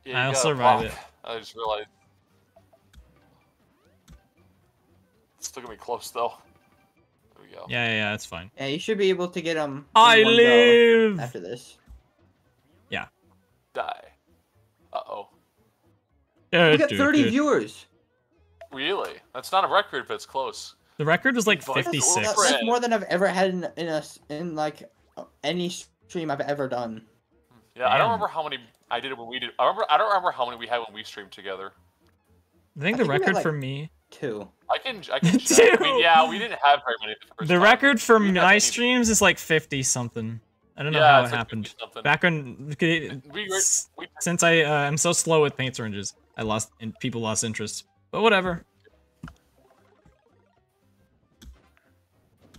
Yeah, I'll survive block. it. I just realized. It's still gonna be close though. There we go. Yeah, yeah, yeah, that's fine. Yeah, you should be able to get them. I live! after this. Yeah. Die. Uh oh. Yeah, We got 30 viewers. Really? That's not a record, but it's close. The record was like That's- that's 56. That's, Friend. that's more than I've ever had in in a s- in like any stream I've ever done. Yeah, I don't remember how many I did it when we did. I remember. I don't remember how many we had when we streamed together. I think I the think record like- for me. Two. I can. I can. [LAUGHS] check. I mean, Two. yeah, we didn't have very many. The, first The time. record for We didn't have my any- streams is like 50 something. I don't know Yeah, how it like happened. Back when We. We, since I uh, am so slow with paint syringes, I lost and people lost interest. But whatever.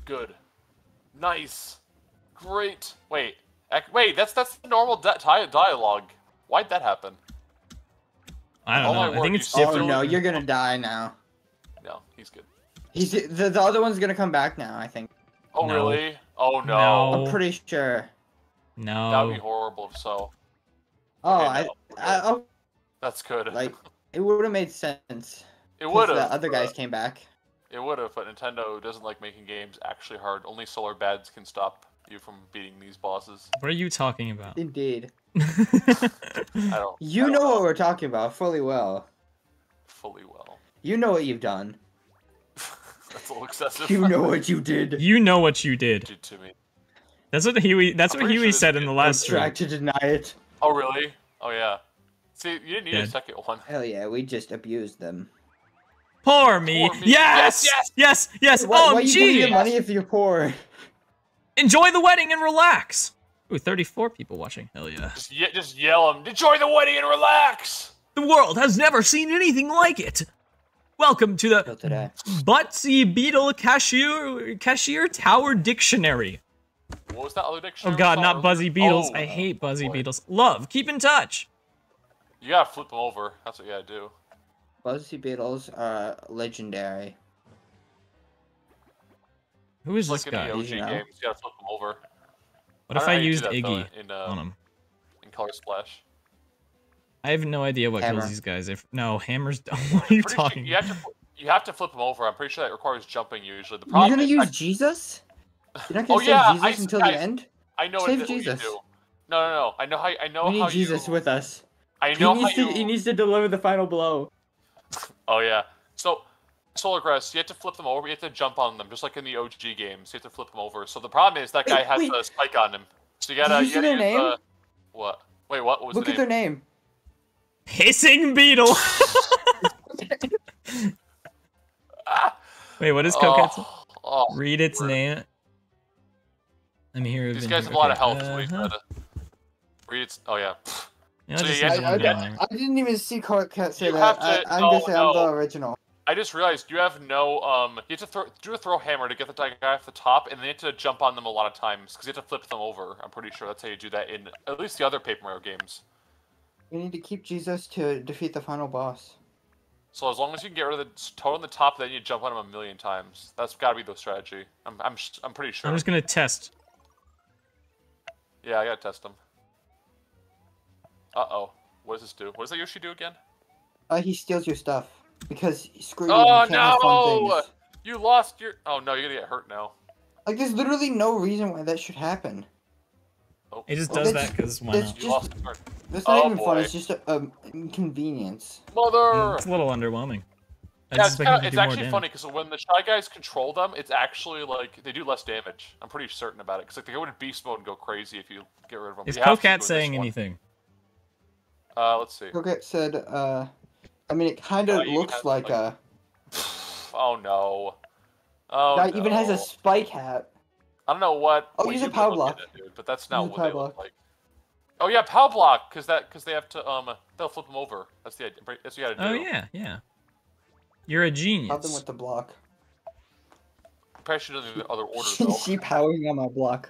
Good. Nice. Great. Wait. ac- Wait. That's that's the normal di- di- dialogue. Why'd that happen? I don't my know. I think it's still- Oh no, you're gonna die now. No, he's good. He's the, the other one's gonna come back now. I think. Oh No. really? Oh no. No. I'm pretty sure. No. That would be horrible if so. Oh, Okay, I, no. I, oh, That's good. like [LAUGHS] it would have made sense. It would have. The other guys came back. It would have, but Nintendo doesn't like making games actually hard. Only solar bads can stop you from beating these bosses. What are you talking about? Indeed. [LAUGHS] I don't. You I don't know what we're talking about fully well. fully well. You know what you've done. [LAUGHS] That's a little excessive. You know what you did. you know what you did. did to me. That's what Huey. That's I'm what pretty Huey sure said in the last stream. Tried to deny it. Oh really? Oh yeah. See, you didn't need a second one. Hell yeah, we just abused them. Poor me. Poor me. Yes. Yes, Yes. Yes. Why, Oh, why you giving gee. your money if you're poor? Enjoy the wedding and relax. Ooh, 34 people watching. Hell yeah. Just, ye- just yell them. Enjoy the wedding and relax. The world has never seen anything like it. Welcome to the today. Butsy Beetle Cashier Cashier Tower Dictionary. What was that other Oh dictionary? we god, not? Buzzy Beetles. Oh, I hate Buzzy boy. Beetles. Love, keep in touch. You gotta flip them over. That's what you gotta do. Buzzy Beetles are legendary. Who is It's this like in guy? the OG you know? games, you gotta flip them over. What if don't I how you do used that, though, Iggy in, uh, on him? in Color Splash? I have no idea what Hammer. kills these guys. If no hammers, [LAUGHS] what are you Pretty sure talking? you have to you have to flip them over. I'm pretty sure that requires jumping usually. The You're problem gonna use I, Jesus? You're not [LAUGHS] Oh, gonna save yeah, Jesus I- until I- the end? I know Save what, what you Jesus. No, no, no. I know how I know We how need Jesus you. with us. I He know how needs, to, you. he needs to deliver the final blow. Oh yeah. So Solargress, you have to flip them over. You have to jump on them, just like in the OG games. You have to flip them over. So the problem is that guy Wait, has wait. a spike on him. So you gotta. Did you you see their use name? the- what? Wait, what? What was Look the at their name. Hissing beetle. [LAUGHS] [LAUGHS] Wait, what is Coquette's? Oh, oh, Read its word. name. Let me hear. These guys have a lot of health. Uh-huh. gotta- Read its. Oh yeah. You know, So just you leave have I, I, down yeah. there. I didn't even see Court Cat say You that. to- I, I'm no, just saying I'm the original. I just realized you have no um. You have to throw, do a throw hammer to get the guy off the top, and then you have to jump on them a lot of times because you have to flip them over. I'm pretty sure that's how you do that in at least the other Paper Mario games. We need to keep Jesus to defeat the final boss. So as long as you can get rid of the toe on the top, then you jump on him a million times. That's got to be the strategy. I'm I'm I'm pretty sure. I'm just gonna test. Yeah, I gotta test him. Uh oh. What does this do? What does that Yoshi do again? Uh, he steals your stuff because screw you. Oh, you can't have fun no! You lost your. Oh no, you're gonna get hurt now. Like, there's literally no reason why that should happen. Oh, It just does that's- that because why that's not? you just- lost the. That's not Oh, even fun. It's just a, um inconvenience. Mother. It's a little underwhelming. I Yeah, it's, kinda, it's actually damage. funny because when the shy guys control them, it's actually like they do less damage. I'm pretty certain about it because like they go into beast mode and go crazy if you get rid of them. Is You have to do Cocat in this saying one. anything? Uh, let's see. Coquette said, uh, I mean, it kind of you looks like like- a. [SIGHS] Oh no. Oh That no. even has a spike hat. I don't know what. Oh, what use a power block. at, dude, but that's not Use what power they look like. Oh yeah, power block, because that because they have to um they'll flip them over. That's the idea. That's what you gotta do. Oh yeah, yeah. You're a Help them with the block. Probably should do the other order [LAUGHS] though. she powering on my block.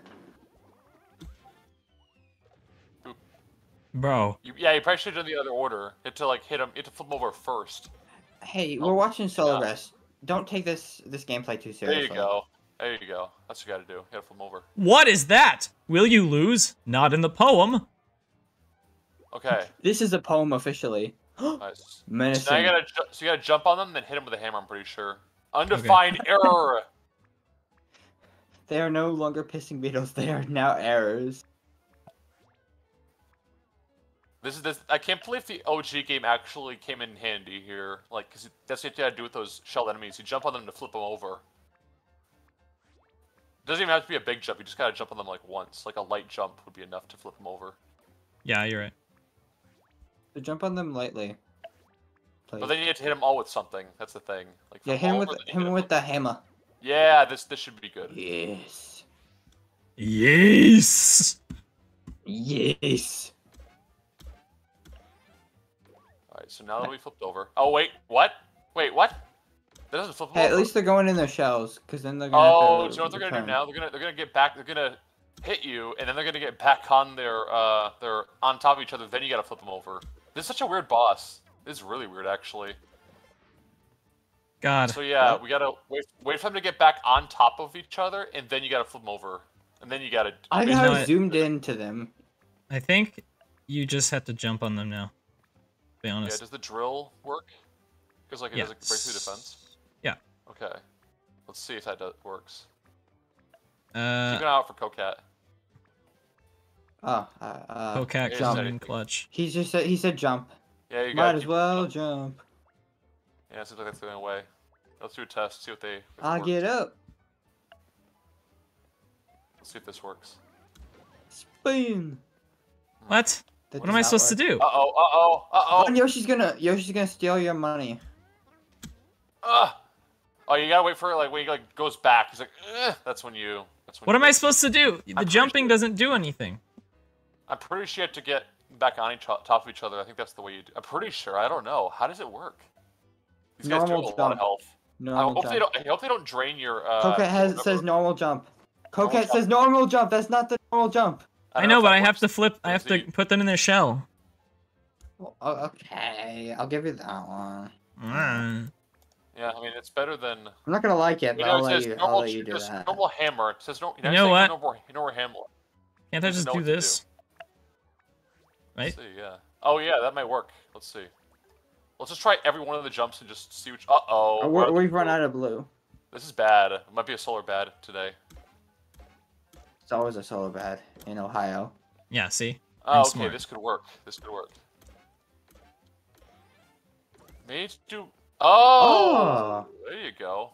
Bro, You, yeah, you probably should have done the other order. You have to like hit him. You have to flip them over first. Hey, Oh, we're watching Solar yeah. Rest. Don't take this this gameplay too seriously. There you go. There you go. That's what you gotta do. You gotta flip them over. what is that? Will you lose? Not in the poem. Okay. [LAUGHS] This is a poem officially. [GASPS] Nice. Menacing. So now you gotta so you gotta jump on them, then hit them with a hammer. I'm pretty sure. Undefined error. [LAUGHS] They are no longer pissing beetles. They are now errors. This is this. I can't believe the OG game actually came in handy here. Like, cause that's what you gotta do with those shell enemies. You jump on them to flip them over. Doesn't even have to be a big jump. You just gotta jump on them like once. Like a light jump would be enough to flip them over. Yeah, you're right. So jump on them lightly. Please. But then you have to hit them all with something. That's the thing. Like yeah, flip hit him with over, him hit 'em with the hammer. Yeah, this this should be good. Yes. Yes. Yes. Right. So now that we flipped over. Oh wait, what? Wait, what? That doesn't flip them Hey, at least they're going in their shells, because then they're gonna. Oh, have do you know what they're gonna do now? They're gonna they're gonna get back. They're gonna hit you, and then they're gonna get back on their uh they're on top of each other. Then you gotta flip them over. This is such a weird boss. This is really weird, actually. God. So yeah, What? we gotta wait wait for them to get back on top of each other, and then you gotta flip them over, and then you gotta. I You got know what? zoomed them. I think you just have to jump on them now. To be Yeah, does the drill work? Because like it Yeah. does a breakthrough defense. Yeah. Okay. Let's see if that does, works. Uh, Keep an eye out for Cocat. Oh, uh, uh, Cocat Here's jump in clutch. he just said he said jump. Yeah, you Might as keep- well jump. Yeah, it seems like that's the only way. Let's do a test. See what they. I'll works. get up. Let's see if this works. Spin. What? That What am I does not supposed to do? Uh oh, uh oh, uh Oh, oh. and Yoshi's gonna Yoshi's gonna steal your money. Uh. Oh, you gotta wait for it, like when he like goes back. He's like, Ugh. that's when you. That's when. What you am I get- supposed to do? The pretty jumping sure- doesn't do anything. I'm pretty sure you have to get back on each top of each other. I think that's the way you do. I'm pretty sure. I don't know. How does it work? These guys do Normal have a lot of jump. health. No. I hope they don't. I hope they don't drain your. Uh, Coquette has whatever. says normal jump. Coquette jump. says normal jump. That's not the normal jump. I, don't know, but that I have to flip. I have to put them in their shell. Well, okay, I'll give you that one. Mm. Yeah, I mean it's better than. I'm not gonna like it, You but know, I'll it let you. normal, I'll let you do just that. normal hammer. It says no. You know what? Normal, normal hammer. Can't I just do what to do. this? Right? Let's see, yeah. Oh yeah, that might work. Let's see. Let's just try every one of the jumps and just see which. Uh oh. Oh, we're, we've run out of blue. This is bad. It might be a solar bad today. It's always a solo bad in Ohio. Yeah, see? Oh, I'm okay. smart. This could work. This could work. Mage do. Oh, there you go.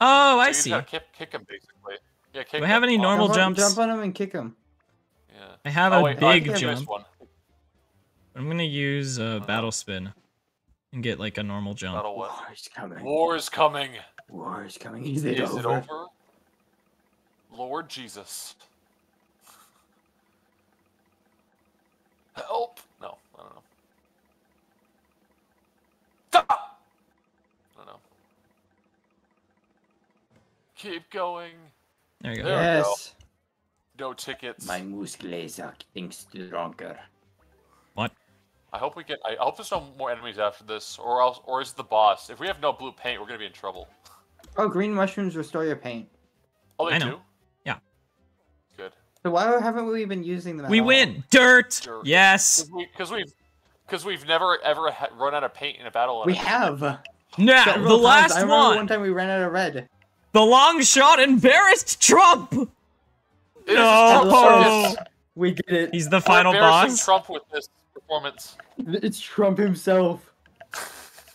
Oh, So I you see. gotta kick, kick him basically. Yeah, kick Do I him. have any Oh, normal jump, on, jumps? jump on him and kick him. Yeah. I have oh, a wait, oh, big I jump. One. I'm gonna use a Uh-huh. battle spin and get like a normal jump. Not a what? War is coming. War is coming. War is coming. Is it Is over? it over? Lord Jesus. Help! No, I don't know. Ah! I don't know. Keep going. There you go. There we go. Yes. No tickets. My muscles are getting stronger. What? I hope we get. I hope there's no more enemies after this, or else, or is the boss? If we have no blue paint, we're gonna be in trouble. Oh, green mushrooms restore your paint. Oh, they I know. do. Yeah. Good. So why haven't we been using them? at We all? win! Dirt! Dirt. Yes! Because we, have because we've never ever ha- run out of paint in a battle. We and- have. Now, Several the times. last I remember one! one time we ran out of red. The long shot embarrassed Trump! It is No! Trump circus. We did it. He's the We're final embarrassing boss. Trump with this performance. It's Trump himself.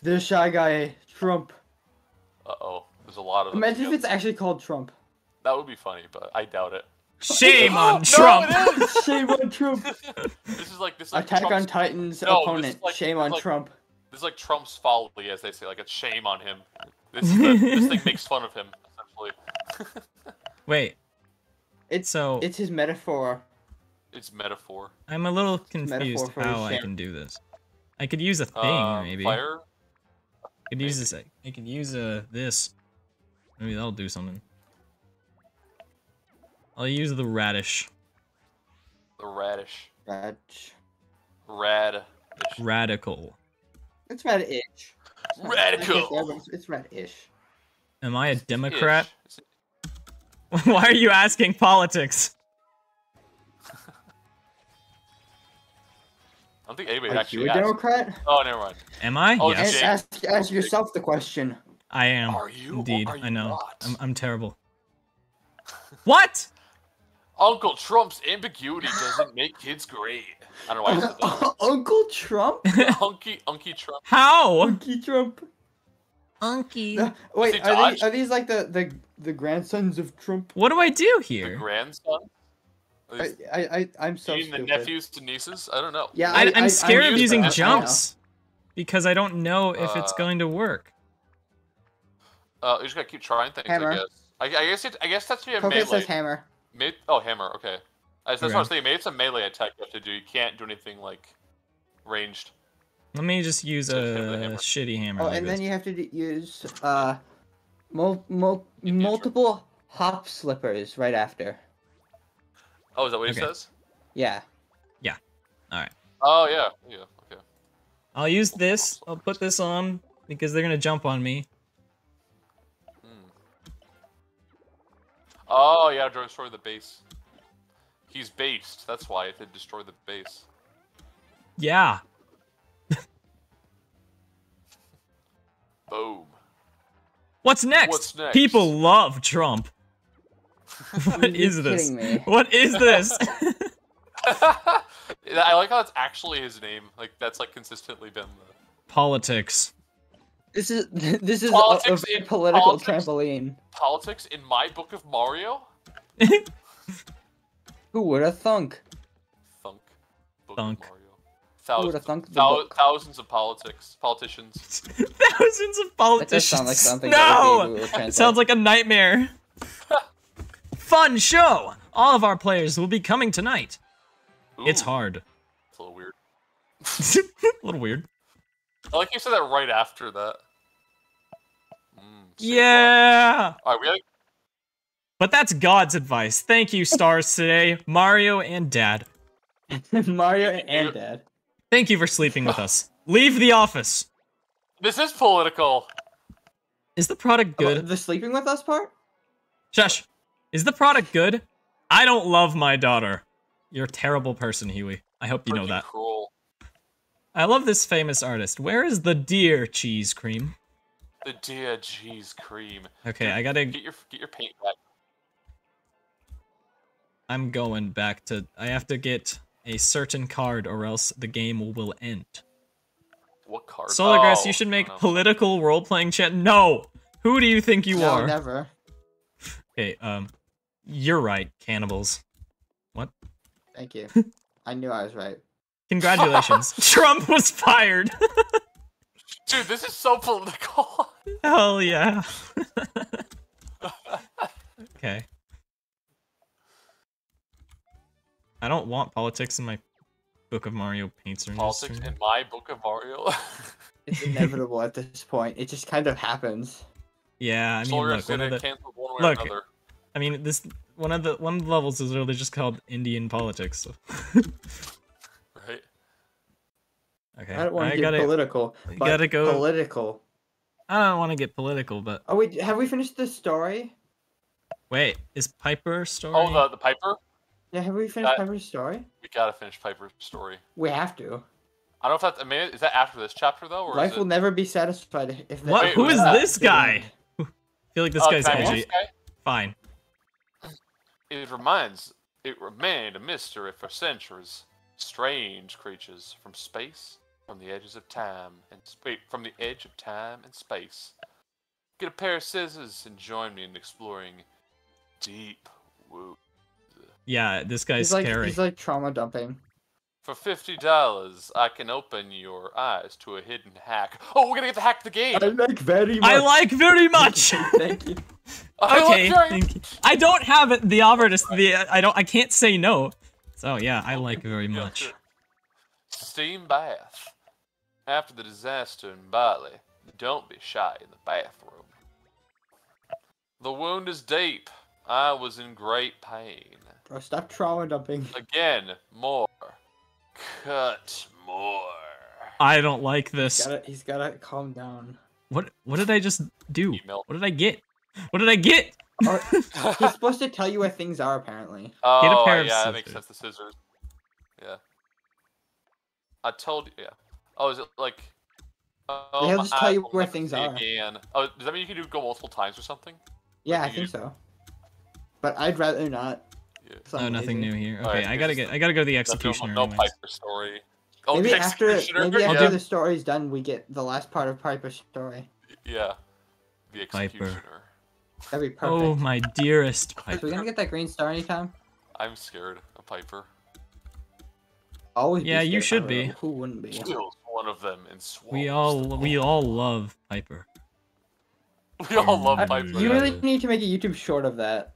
The shy guy, Trump. Uh oh, there's a lot of. them Imagine if it's actually called Trump. That would be funny, but I doubt it. Shame on [LAUGHS] Trump! it is! Shame on Trump. [LAUGHS] This is like this. Is like Attack on Titan's No, opponent. is like- Shame on like- Trump. This is like Trump's folly, as they say. Like it's shame on him. This, is the, this thing makes fun of him essentially. [LAUGHS] Wait, It's so it's his metaphor. It's metaphor. I'm a little confused how I can do this. I could use a thing, Uh, maybe. Fire. I could use this. I could use a this. Maybe that'll do something. I'll use the radish. The radish. Rad. Rad. Radical. It's rad-ish. It's not- Radical. it's- It's, it's. Am I a Democrat? Ish. [LAUGHS] Why are you asking politics? [LAUGHS] I don't think anybody Are actually you a asked. Democrat? Oh, never mind. Am I? Oh, yes, Ask, ask yourself the question. I am. Are you Indeed, are you I know. not? I'm, I'm terrible. [LAUGHS] what? Uncle Trump's ambiguity doesn't make kids great. I don't know why I said that. [LAUGHS] Uncle Trump? [LAUGHS] Unky, Unky Trump. How? Uncle Trump? Unky. Uh, Wait, are, they, are these like the, the the grandsons of Trump? What do I do The here? grandson. I, I, I, I'm so you mean the nephews to nieces? I don't know. Yeah, I, I, I'm I, scared I of using jumps because I don't know if it's Uh, going to work. Uh, you just gotta keep trying things. Hammer. I guess. I, I guess it. I guess that's your Coco melee. says hammer. Me- oh, hammer. Okay. I, that's what I was Okay. thinking. Maybe it's a melee attack you have to do. You can't do anything like ranged. Let me just use So a it's kind of the hammer. shitty hammer. Oh, like and this. then you have to d- use uh, mul- mul- You need multiple hop slippers right after. Oh, is that what he says? Yeah. Yeah. All right. Oh yeah. Yeah. Okay. I'll use this. I'll put this on because they're gonna jump on me. Oh yeah, destroy the base. He's based. That's why it did destroy the base. Yeah. [LAUGHS] Boom. What's next? What's next? People love Trump. [LAUGHS] what You're this? [LAUGHS] What is this? I like how it's actually his name. Like that's like consistently been the. Politics. This is [LAUGHS] this is a, a in- political politics- trampoline. politics in my book of Mario. [LAUGHS] Who would have thunk? Thunk. Book Thunk. Of Mario. Who would have Thousands, thunk the thou- book? thousands of politics, politicians. [LAUGHS] Thousands of politicians. does sound like something that would be no! Google It sounds like a nightmare. Fun show! All of our players will be coming tonight. It's hard. It's a little weird. a little weird. I like you said that right after that. Save Yeah! All right, we But that's God's advice. Thank you, stars today, Mario and Dad. [LAUGHS] Mario and Dad. Thank you for sleeping with us. Leave the office. This is political. Is the product Oh, good? the sleeping with us part? Shush. Is the product good? I don't love my daughter. You're a terrible person, Huey. I hope you know that. Cruel. I love this famous artist. Where is the deer cheese cream? The dear cheese cream. Okay, I gotta. Get your get your paint back. I'm going back to. I have to get a certain card, or else the game will end. What card? Solargress, Oh, you should make political role-playing chat. No. Who do you think you no, are? never. Okay, um, you're right, cannibals. What? Thank you. [LAUGHS] I knew I was right. Congratulations, [LAUGHS] Trump was fired. [LAUGHS] Dude, this is so political. Hell yeah. [LAUGHS] okay. I don't want politics in my Book of Mario paints or Politics in my book of Mario. [LAUGHS] It's [LAUGHS] inevitable at this point. It just kind of happens. Yeah, I mean, Solargress look, one of the, one way look, or another. I mean, this one of the one of the levels is really just called Indian politics. So. Right? okay, I don't want to get gotta, political. you gotta go- Political. I don't want to get political, but Oh wait, have we finished the story? wait, is Piper story? Oh, the the Piper. Yeah, have we finished That- Piper's story? We gotta finish Piper's story. We have to. I don't know if that's. I mean, is that after this chapter though, or Life is will never be satisfied if that. What? Wait, who's that? this guy? [LAUGHS] I feel like this Oh, guy's can edgy. this guy? Fine. It reminds. It remained a mystery for centuries. Strange creatures from space, from the edges of time and space, from the edge of time and space. Get a pair of scissors and join me in exploring deep woo. Yeah, this guy's He's like scary. he's like trauma dumping. For fifty dollars, I can open your eyes to a hidden hack. Oh, we're gonna get to hack of the game. I like very much. I like very much. [LAUGHS] Thank you. Okay, very- thank you. I don't have the offer to the. I don't. I can't say no. So yeah, I like very much. Steam bath. After the disaster in Bali, don't be shy in the bathroom. The wound is deep. I was in great pain. Bro, stop trauma dumping. [LAUGHS] Again, more. Cut more. I don't like He's this. gotta, he's gotta calm down. What? What did I just do? What did I get? What did I get? Or, [LAUGHS] he's supposed to tell you where things are apparently. Oh, pair of yeah, that makes scissors. sense. The scissors. Yeah. I told you. Yeah. Oh, is it like? Oh, he'll just um, tell you eyes where things are. Again. Oh, does that mean you can do go multiple times or something? Yeah, I you- think so. But I'd rather not. Yeah. 'cause Oh, nothing new here. Okay, Alright, I gotta the get. I gotta go to the Nothing- executioner. No, anyways. Piper story. Oh, Maybe after executioner. maybe yeah. after the story's done, we get the last part of Piper's story. Yeah. The Piper. That'd be oh, perfect. Oh my dearest So we gonna get that green star anytime? I'm scared of Piper. Always. be Yeah, you should be. Who wouldn't be? Kills one of them and swallows We all them we all love Piper. [LAUGHS] We all love I- Piper. you really need to make a YouTube short of that.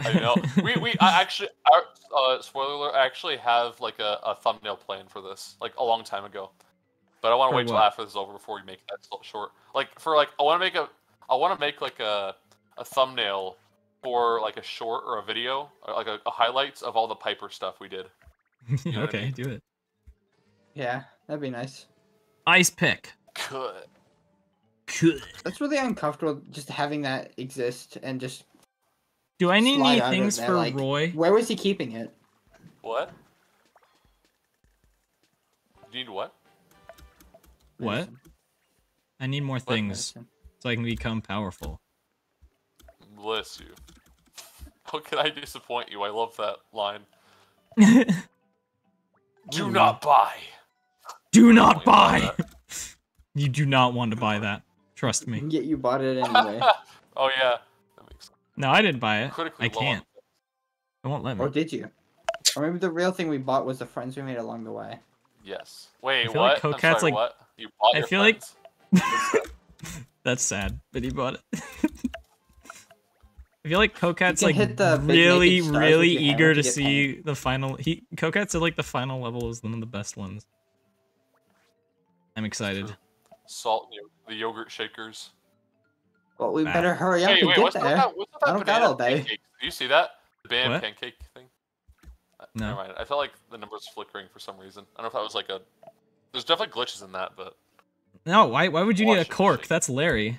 I know. We we I [LAUGHS] actually our uh, spoiler alert. I actually have like a, a thumbnail plan for this like a long time ago, but I want to For wait till after this is over before we make that short. Like for like I want to make a I want to make like a a thumbnail for like a short or a video or like a, a highlights of all the Piper stuff we did. know what I [LAUGHS] okay, mean? do it. Yeah, that'd be nice. Ice pick. Good. Good. That's really uncomfortable just having that exist and just Do I need any things for like- Roy? where was he keeping it? What? You need what? What? I need more things Medicine. so I can become powerful. Bless you. How can I disappoint you? I love that line. [LAUGHS] Do not buy. Do not oh buy. you do not want to buy that. Trust me. Yet you bought it [LAUGHS] anyway. oh yeah, that makes sense. No, I didn't buy it. Critically I can't. It won't let me. or did you? Or maybe the real thing we bought was the friends we made along the way. Yes. Wait, feel what? like I'm sorry, like- what? You bought I your feel like- [LAUGHS] That's sad, but he bought it. [LAUGHS] I feel like Kokat's like hit the really, really eager to to get see the final. He Kokat's at like the final level is one of the best ones. I'm excited. salt yo- the yogurt shakers. Well, we Bah. better hurry up Hey, and wait, get what's there. that? What's that I don't got all day. pancake? Do you see that? The banana What? pancake thing. Uh, No. Never mind. I felt like the number was flickering for some reason. I don't know if that was like a. There's definitely glitches in that, but No, why? Why would you need a cork? That's Larry.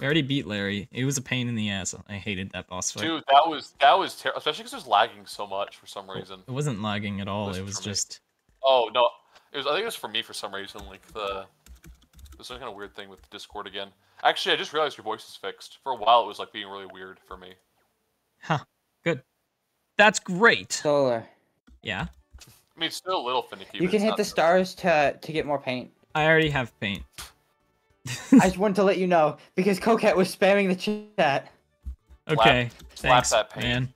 We already beat Larry. It was a pain in the ass. I hated that boss fight. Dude, that was that was terrible, especially because it was lagging so much for some reason. It wasn't lagging at all. Was It it was for me? just Oh no, it was. I think it was for me for some reason. Like the there's some kind of weird thing with Discord again. Actually, I just realized your voice is fixed. For a while, it was like being really weird for me. huh. Good. That's great. Solar. Yeah. I mean, it's still a little finicky. You can hit the stars to to get more paint. I already have paint. [LAUGHS] I just wanted to let you know because Coquette was spamming the chat. Okay. slap Thanks, that paint. man.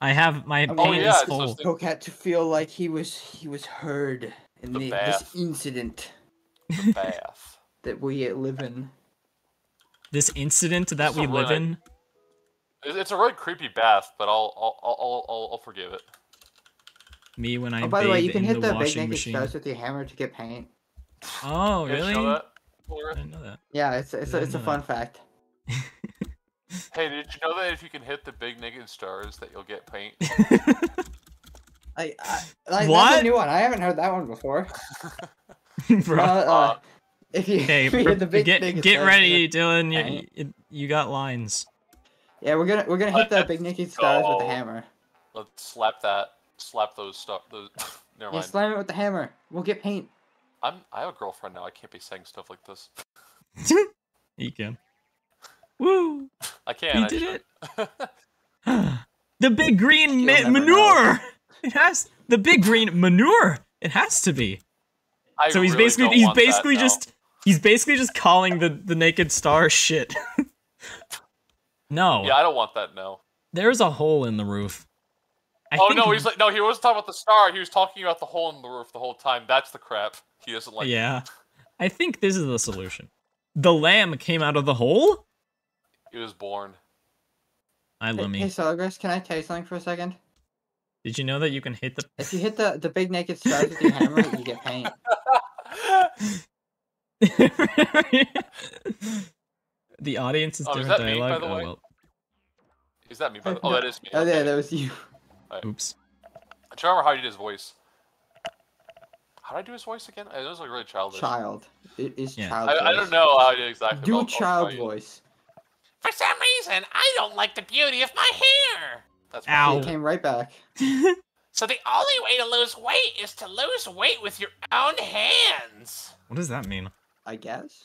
I have my Oh, paint yeah, is full. those things- Coquette to feel like he was he was heard in The the, this incident The [LAUGHS] bath. that we live in. This incident that This we live really- in. It's a really creepy bath, but I'll I'll I'll I'll, I'll, I'll forgive it. Me when I Oh, by the way, you can hit the the big washing naked machine. stars with your hammer to get paint. Oh, You really? I didn't know that. Yeah, it's it's, I a, it's a didn't know fun fact. [LAUGHS] Hey, did you know that if you can hit the big naked stars, that you'll get paint? [LAUGHS] I, I like that's a new one. I haven't heard that one before. [LAUGHS] Bro. Uh, uh, if you, okay, if you hit the big get naked get stars, ready, then- Dylan. You, you, you got lines. Yeah, we're gonna we're gonna hit the Let's big naked stars with the hammer. Let's slap that. Slap those stuff. Those. [LAUGHS] Never Yeah, mind. slam it with the hammer. We'll get paint. I'm. I have a girlfriend now. I can't be saying stuff like this. You can. Woo! I can. He did it. [LAUGHS] the big green You'll ma- never manure. It has the big green manure. It has to be. I So he's really basically he's basically now. just he's basically just calling the the naked star shit. [LAUGHS] no, Yeah, I don't want that No. there's a hole in the roof. I oh no, he's like no. He wasn't talking about the star. He was talking about the hole in the roof the whole time. That's the crap. He doesn't like. yeah. I think this is the solution. The lamb came out of the hole. He was born. I Hey, Lemmy. hey Solargress, can I tell you something for a second? Did you know that you can hit the? If you hit the the big naked stars with your hammer, you get paint. [LAUGHS] [LAUGHS] the audience is Oh, is different that me, by dialogue. the oh way? well. Is that me? By the... Oh, that is me. Oh yeah, that was you. Oops. I'm trying to remember how he did his voice. How did I do his voice again? It was like really childish. Child. It is Yeah. child. I, I don't know how I did exactly. Do but I'll- I'll child try it. voice. For some reason, I don't like the beauty of my hair. That's Ow. It came right back. [LAUGHS] So the only way to lose weight is to lose weight with your own hands. What does that mean? I guess.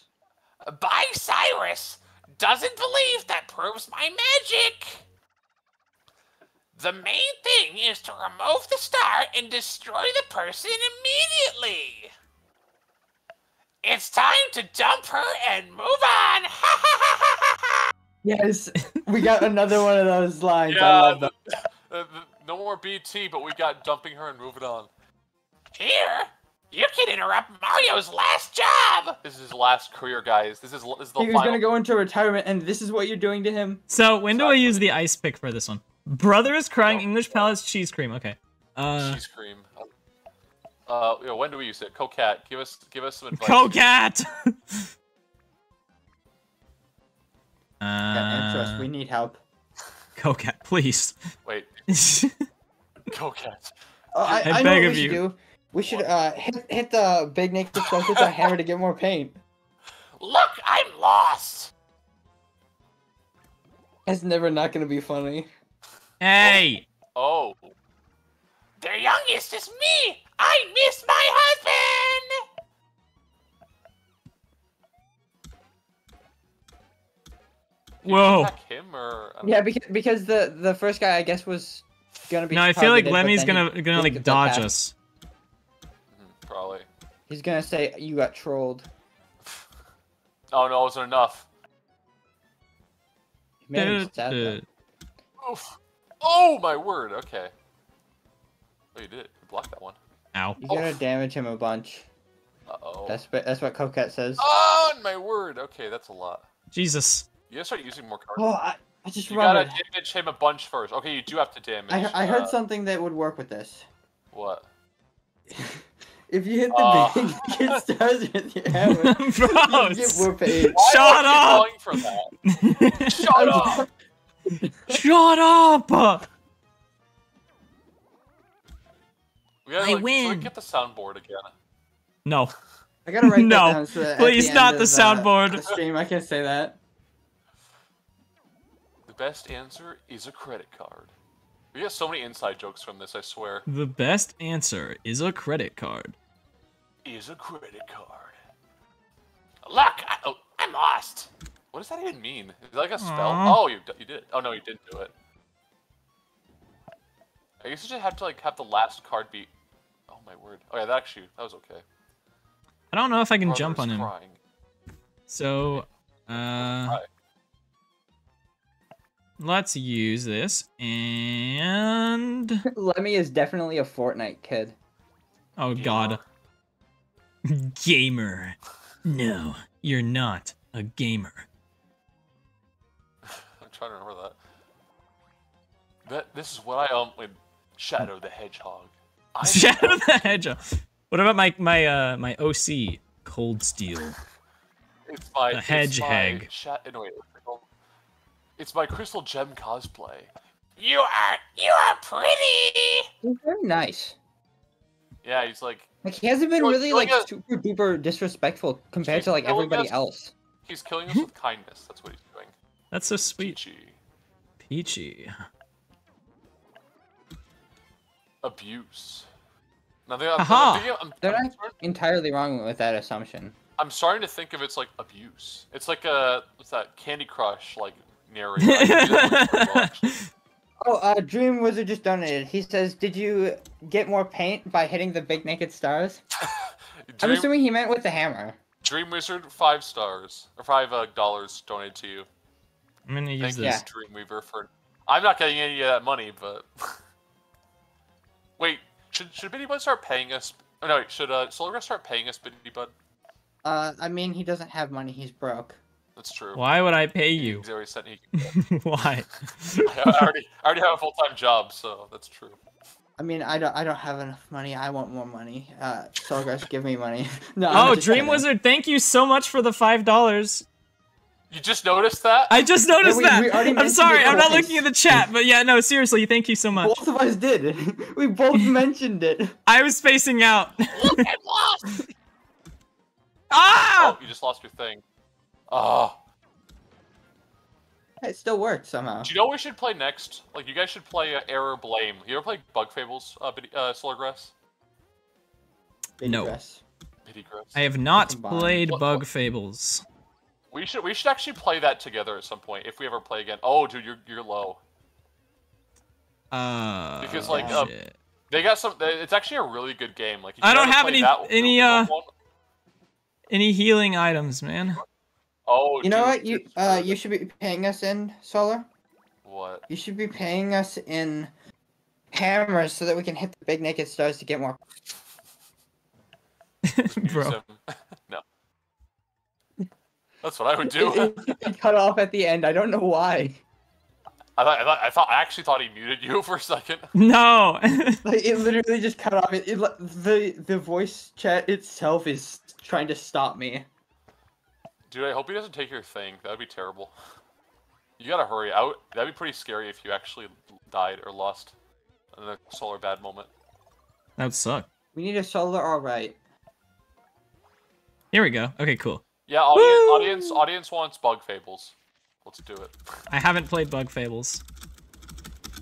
By Cyrus doesn't believe that proves my magic. The main thing is to remove the star and destroy the person immediately. It's time to dump her and move on. [LAUGHS] Yes, [LAUGHS] we got another one of those lines. I love the, that. uh, no more BT, but we got dumping her and moving on. Here, you can interrupt Mario's last job. This is his last career, guys. This is this is the He was final. gonna go into retirement, and this is what you're doing to him. So when do I Exactly. use the ice pick for this one? Brother is crying. Oh. English palace cheese cream. Okay. Uh, cheese cream. Uh, you know, when do we use it? Cocat, give us give us some advice. Cocat. [LAUGHS] Yeah, interest. uh, We need help. Cocat, please. Wait, [LAUGHS] Cocat. Oh, I, I I, know beg what of we you. should do. We should uh hit hit the big naked stuff with a [LAUGHS] hammer to get more paint. Look, I'm lost. It's never not gonna be funny. hey. Oh, The youngest is me. I miss my husband. Whoa. attack him or? Yeah, because because the the first guy I guess was gonna be. No, I feel like targeted, but Lemmy's gonna gonna like dodge us. Mhm, Probably. He's gonna say you got trolled. Oh no, it wasn't enough. Man, it's sad. Oof. Oh my word. Okay. Oh, you did it. You blocked that one. Ow. You're gonna damage him a bunch. Uh oh. That's what that's what Coquette says. Oh my word. Okay, that's a lot. Jesus. You gotta start using more cards. Oh, I, I just you gotta remembered. damage him a bunch first. Okay, you do have to damage. I, I heard uh, something that would work with this. What? [LAUGHS] If you hit the Uh. big naked stars with your hammer, [LAUGHS] you Bros. get more paint. Why Shut are up! you calling for that? [LAUGHS] Shut up! Shut up! We gotta, I like, Can we win. get the soundboard again? No. I gotta write No, that down. So that at please the not end the of, soundboard. The stream, I can't say that. The best answer is a credit card. We get so many inside jokes from this, I swear. The best answer is a credit card. Is a credit card. Look, I, Oh, I'm lost. what does that even mean? Is it like a spell? Aw. Oh, you you did. Oh no, you didn't do it. I guess you just have to like have the last card be. Oh my word. Oh yeah, that actually that was okay. I don't know if I can jump on him. Crying. So, uh. Let's use this and Lemmy is definitely a Fortnite kid. oh god, gamer. No, you're not a gamer. I'm trying to remember that. That this is what I um with Shadow the Hedgehog. [LAUGHS] I'm Shadow the Hedgehog. What about my my uh my OC Cold Steel? It's my The it's hedgehog. my Sha- no, wait, what's it called? It's my Crystal Gem cosplay. You are you are pretty. He's very nice. Yeah, he's like Like he hasn't been really like a- super duper disrespectful compared to like everybody us. else. he's killing us with [LAUGHS] kindness. That's what he's doing. That's so sweet. Peachy. Peachy. Abuse. Now, they, Aha! Thinking, I'm, They're I'm not starting- entirely wrong with that assumption. I'm starting to think of it's like abuse. It's like a what's that Candy Crush like narrator. I think it's like pretty well, [LAUGHS] Oh, uh, Dream Wizard just donated. He says, "Did you get more paint by hitting the big naked stars?" [LAUGHS] I'm assuming he meant with the hammer. Dream Wizard five stars or five uh, dollars donated to you. I'm gonna use Thank this. you, Dreamweaver, for. I'm not getting any of that money, but. [LAUGHS] Wait, should should Biddy Bud start paying us? Oh, no, wait, should uh, Solargress start paying us, Biddy Bud? Uh, I mean, he doesn't have money. He's broke. That's true. Why would I pay you? He's already said he [LAUGHS] Why? [LAUGHS] I already, I already have a full time job, so that's true. I mean, I don't, I don't have enough money. I want more money. Uh, Solargress, give me money. [LAUGHS] no. Oh, Dream kidding. Wizard, thank you so much for the five dollars. You just noticed that? I just noticed we- that. we already I'm sorry, I'm not looking at the chat, but yeah, no, seriously, thank you so much. Both of us did. we both mentioned it. I was spacing out. Look, I'm lost. ah! Oh, you just lost your thing. Oh. It still worked somehow. Do you know what we should play next? Like, you guys should play uh, Error Blame. You ever play Bug Fables, uh, Bitty, uh, Solargress? Baby No. dress. Bitty Grass? I have not Combined. played What- Bug what- Fables. We should we should actually play that together at some point if we ever play again. Oh, dude, you're you're low. Uh, Because, like, um. They got some. they- It's actually a really good game. Like, if I don't have any- that- any, uh, one- any healing items, man. Oh, You know dude, what? You it's uh, really- you should be paying us in solar. What? You should be paying us in hammers so that we can hit the big naked stars to get more. [LAUGHS] Bro. [LAUGHS] no. That's what I would do. It, it- [LAUGHS] it cut off at the end. I don't know why. I thought, I thought I thought I actually thought he muted you for a second. No. Like it literally just cut off. It, it the the voice chat itself is trying to stop me. Dude, I hope he doesn't take your thing. That'd be terrible. [LAUGHS] You gotta hurry out. That'd be pretty scary if you actually died or lost in a solar bad moment. that would suck. We need a solar. All right. Here we go. Okay, cool. Yeah, audience, audience, audience wants bug fables. Let's do it. [LAUGHS] I haven't played Bug Fables.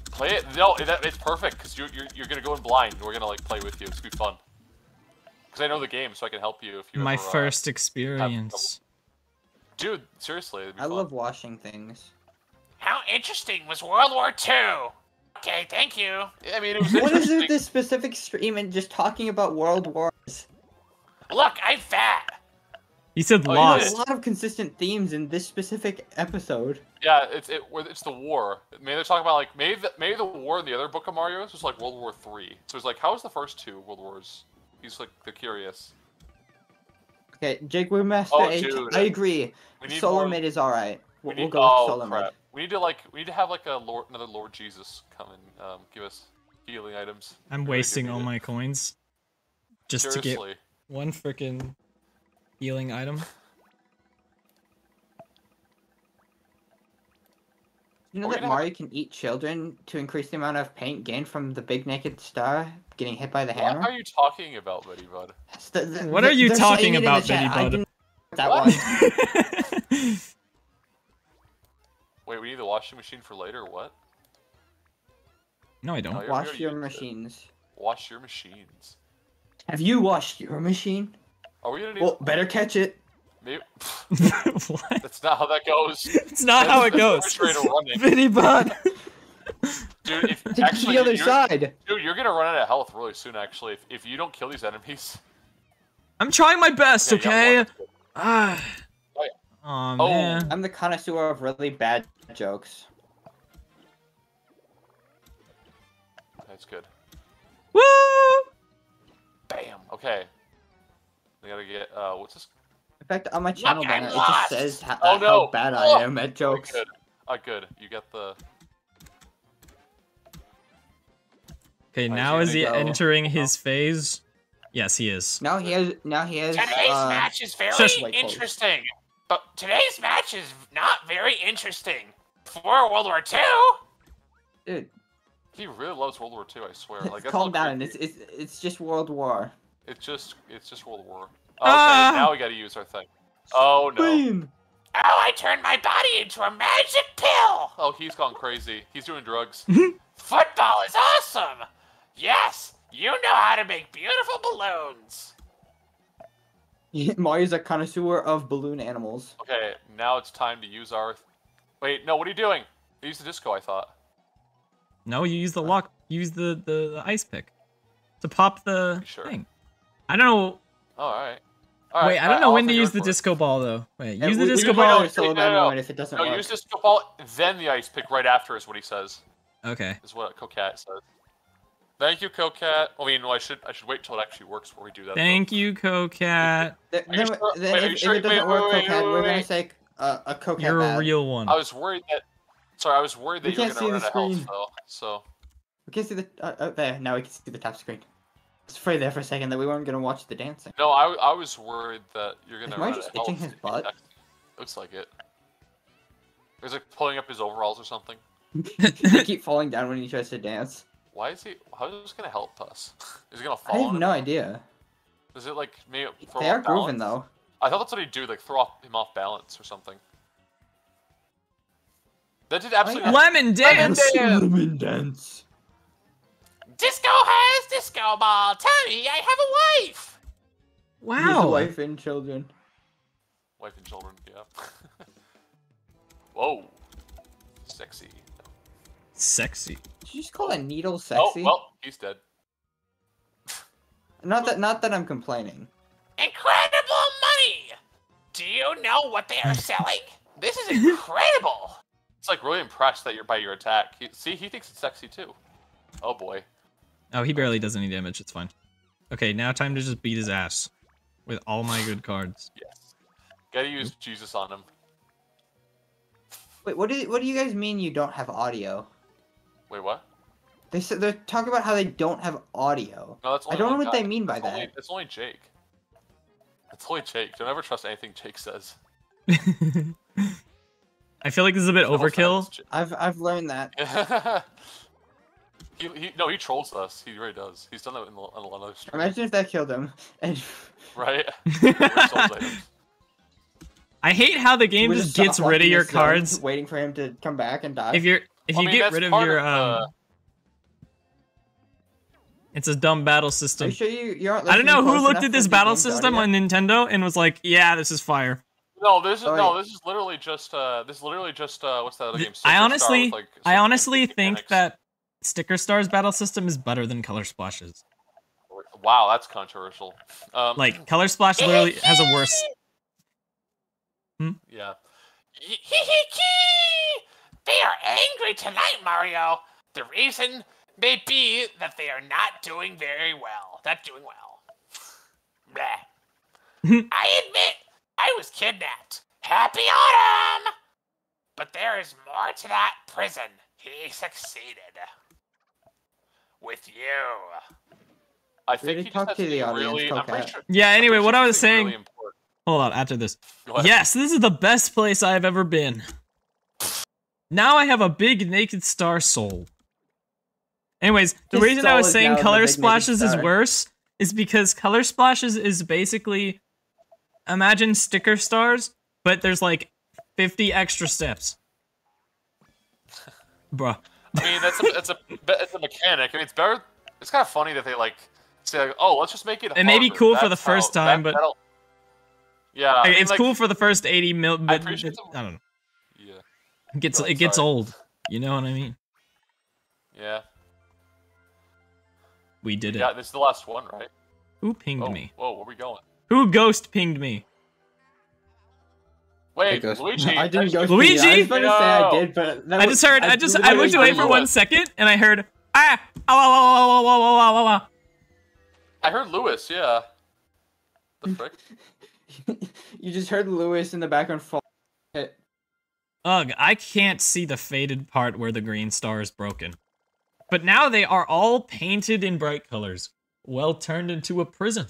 Play it. No, it, it's perfect because you're, you're you're gonna go in blind. We're gonna like play with you. It's gonna be fun. Because I know the game, so I can help you if you. My ever, uh, first experience. Dude, seriously, it'd be I fun. love washing things. How interesting was World War II? Okay, thank you. I mean, it was What is interesting. with this specific stream and just talking about world wars? Look, I'm fat. He said Oh, lost. There's a lot of consistent themes in this specific episode. Yeah, it's it. It's the war. Maybe they're talking about like maybe the, maybe the war in the other book of Mario's was like World War Three. So it's like, how was the first two World Wars? He's like, they're curious. Okay, Jake Webmaster Oh, H. dude. I agree. We Solar more- mid is alright. We We'll, need, we'll go oh with solar crap. mid. We need to like we need to have like a Lord, another Lord Jesus come and um, give us healing items. I'm wasting all it. my coins just to get one freaking healing item. You know Are that gonna have- Mario can eat children to increase the amount of paint gained from the big naked star getting hit by the What hammer? What are you talking about, Biddy Bud? The- the- What the- are you talking saying it in the about, chat. Biddy Bud? that What? one. [LAUGHS] Wait, we need the washing machine for later. or What? no, I Oh, don't. you're- Wash your used to it. machines. Wash your machines. Have you washed your machine? Are we gonna need? Well, better catch it. Maybe... [LAUGHS] [LAUGHS] what? That's not how that goes. It's not how it goes. That's the worst way to run it. Vinny Bud. Dude, if To actually the other you're, side. dude, you're gonna run out of health really soon. Actually, if, if you don't kill these enemies. I'm trying my best, Okay, okay? Ah. [SIGHS] Oh, yeah. Aw, Oh. man. I'm the connoisseur of really bad jokes. That's good. Woo! Bam. Okay. I gotta get. Uh, what's this? In fact, on my channel banner, it just says how, Oh, how bad Oh. I am at Oh, jokes. good. Oh, good. You got the. Okay, Alright, now is he go. entering his phase? Yes, he is. Now he has. Now he has. Today's uh, match is very Just wait, interesting. But today's match is not very interesting. For World War II, Dude, He really loves World War II. I swear. [LAUGHS] Like, calm down. creepy. It's it's it's just World War. It's just it's just World War. Okay, Ah! now we gotta use our thing. Oh no. Boom. oh, I turned my body into a magic pill. Oh, he's gone crazy. He's doing drugs. [LAUGHS] Football is awesome. Yes, you know how to make beautiful balloons. [LAUGHS] Mario's a connoisseur of balloon animals. Okay, now it's time to use our. Wait, no. What are you doing? Use the disco. I thought. No, you use the lock. Use the, the, the ice pick to pop the sure? thing. I don't know. Oh, all right. All Wait, right, I don't know I'll when to use the for disco ball though. Wait, Yeah, use the we- we disco ball. always No, no, no. if it doesn't No, work. use disco ball, then the ice pick right after is what he says. Okay. Is what Cocat says. Thank you, Cocat. I mean, well, I should I should wait till it actually works before we do that. though. Thank you, Cocat. Th- you then- sure- then wait, if, you if it doesn't wait, work, wait, wait, Cocat, wait, we're gonna wait. say uh, a Cocat You're a real one. I was worried that. Sorry, I was worried that We you were gonna run out of health, though. So We can see the uh, uh, there. Now we can see the top screen. I was afraid there for a second that we weren't gonna watch the dancing. no, I, I was worried that you're gonna Is run Mike out of just itching his butt? Looks like it. He's like pulling up his overalls or something. [LAUGHS] he keep falling down when he tries to dance. Why is he? How is this gonna help us? [LAUGHS] Is he gonna fall? I have on him? no idea. Is it like maybe throw They are off grooving balance? though. I thought that's what he'd do, like throw off, him off balance or something. That did absolutely. yeah. nothing. Lemon dance. dance. Lemon dance. Disco has disco ball. Tommy, I have a wife. He a Wow. wife and children. Wife and children, yeah. [LAUGHS] Whoa, sexy. Sexy. Did you just call a needle Oh sexy? well, he's dead. [LAUGHS] Not that not that I'm complaining. Incredible money. Do you know what they are selling? [LAUGHS] This is incredible. It's like really impressed that you're by your attack. He, see, he thinks it's sexy too. Oh boy. Oh, he barely does any damage. It's fine. Okay, now time to just beat his ass with all my good cards. Yes. Gotta use Jesus on him. Wait, what do you, what do you guys mean you don't have audio? Wait, what? They said they're talking about how they don't have audio. No, that's I don't know one what they mean by It's only, that. it's only Jake. It's only Jake. Don't ever trust anything Jake says. [LAUGHS] I feel like this is a bit overkill. I've I've learned that. [LAUGHS] he, he, no, he trolls us. He really does. He's done that in a, in a lot of streams, Imagine if that killed him. And [LAUGHS] right? [LAUGHS] We're souls items. I hate how the game we're just gets rid of your cards. waiting for him to come back and die. If you're if Well, you I mean, get rid of your of um, the- it's a dumb battle Are system. you sure you, you aren't I don't know who looked at this battle system on Nintendo and was like, "Yeah, this is fire." No, this is Oh, no, yeah. this is literally just uh, this is literally just uh, what's that other game? I Super Star honestly, with, like, I honestly think mechanics. that Sticker Stars battle system is better than Color Splashes. Wow, that's controversial. Um, Like Color Splash literally has a worse. yeah, Hee hee hee! They are angry tonight, Mario. The reason may be that they are not doing very well. Not doing well. Bleh. [LAUGHS] I admit, I was kidnapped. Happy autumn! But there is more to that prison. He succeeded. With you. I think Really he talk to the audience, really. I'm sure. Yeah. Anyway, what I was saying. Really. Hold on. After this. Go. Yes, this is the best place I've ever been. Now I have a big naked star soul. Anyways, the His reason I was saying color splashes is worse is because color splashes is basically imagine sticker stars, but there's like 50 extra steps. [LAUGHS] Bruh. I mean, that's a, that's a it's a mechanic. I mean, it's better. It's kind of funny that they like say, like, "Oh, let's just make it." It may be harder." cool for the first how- time, that- but- yeah, I mean, it's like, cool for the first 80 mil, but appreciate it- the- I don't know. Yeah, It gets it gets outside. old. You know what I mean? yeah. We did it. Yeah, this is the last one, right? Who pinged Oh, me? whoa, where we going? Who ghost pinged me? Wait, Luigi. I didn't go. Luigi. The, I to no. say I did, but I just heard. I, I just I looked away for one second, and I heard ah. Oh, oh, oh, oh I heard Lewis. Yeah. The frick. [LAUGHS] you just heard Lewis in the background fall. Ugh, I can't see the faded part where the green star is broken. But now they are all painted in bright colors, well turned into a prison.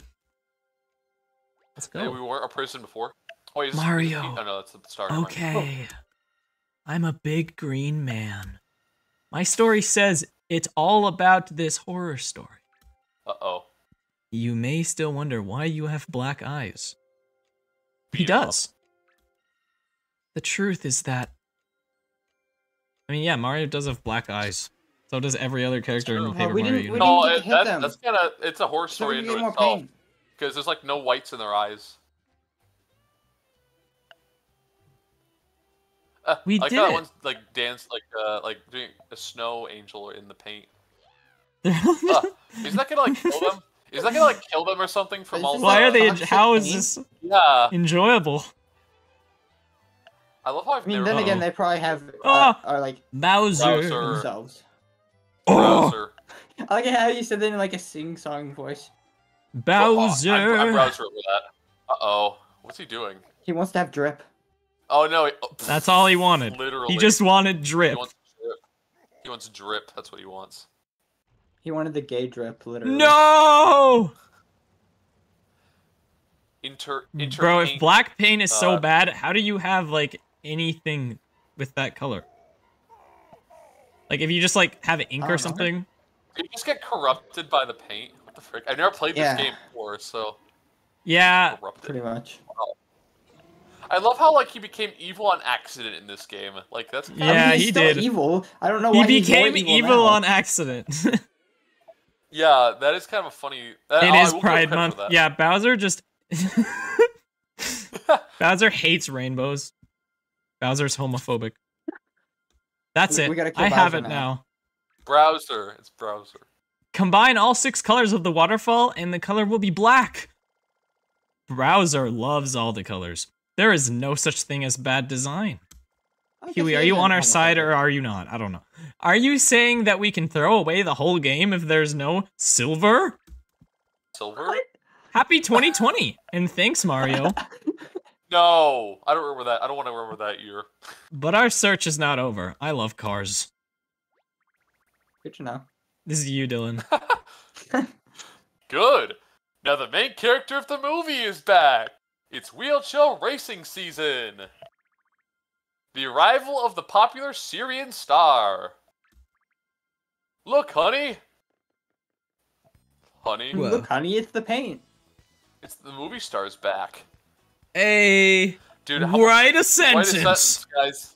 Let's go. Hey, we weren't a prison before. Oh, wait, Mario. is this- Oh no, that's the start. never mind. Okay. I'm a big green man. My story says it's all about this horror story. Uh oh. You may still wonder why you have black eyes. He Beat 'em up. does. The truth is that. I mean, yeah, Mario does have black eyes. So does every other character in true. the Paper we Mario didn't- universe. No, get it, that, them. that's kind of it's a horror story we into more itself because there's like no whites in their eyes. [LAUGHS] We like did that it. one's like dance like uh like doing a snow angel in the paint. [LAUGHS] Uh, is that gonna like kill them? Is that gonna like kill them or something from all? Why the- are they? toxic How is this Yeah, enjoyable? I love how I've I mean, never then again, they probably have uh, Ah! are like Bowser. Bowser. themselves. Oh, browser. [LAUGHS] I like how you said that in like a sing-song voice. Bowser. Oh, I'm, I'm browser with that. Uh oh, what's he doing? He wants to have drip. Oh no, oh, [LAUGHS] That's all he wanted. Literally, He just wanted he drip. wants drip. He wants drip. That's what he wants. He wanted the gay drip, literally. No! Inter, inter Bro, if black paint is so uh, bad, how do you have like anything with that color? Like if you just like have ink or don't know. something. Did you just get corrupted by the paint? What the frick? I've never played this Yeah. game before, so Yeah, corrupted. Pretty much. I love how like he became evil on accident in this game. Like that's kinda- I mean, Yeah, he's he still did. Evil. I don't know he why he's more became evil, now. on accident. [LAUGHS] yeah, that is kind of a funny. That, oh, I is Pride Month. Yeah, Bowser just [LAUGHS] [LAUGHS] Bowser hates rainbows. Bowser's homophobic. That's We- it. we gotta kill I have it now. now. browser. It's browser. Combine all six colors of the waterfall, and the color will be black. Browser loves all the colors. There is no such thing as bad design. I guess Huey, are you on our side or are you not? I don't know. Are you saying that we can throw away the whole game if there's no silver? Silver? Happy 2020, and thanks, Mario. [LAUGHS] No, I don't remember that. I don't want to remember that year. But our search is not over. I love cars. Good to know. This is you, Dylan. [LAUGHS] Good. Now the main character of the movie is back. It's wheelchair racing season. The arrival of the popular Syrian star. Look, honey. Honey, Whoa. Look, honey, it's the paint. it's the movie star's back. Hey, Dude, how write a write a sentence. sentence, guys.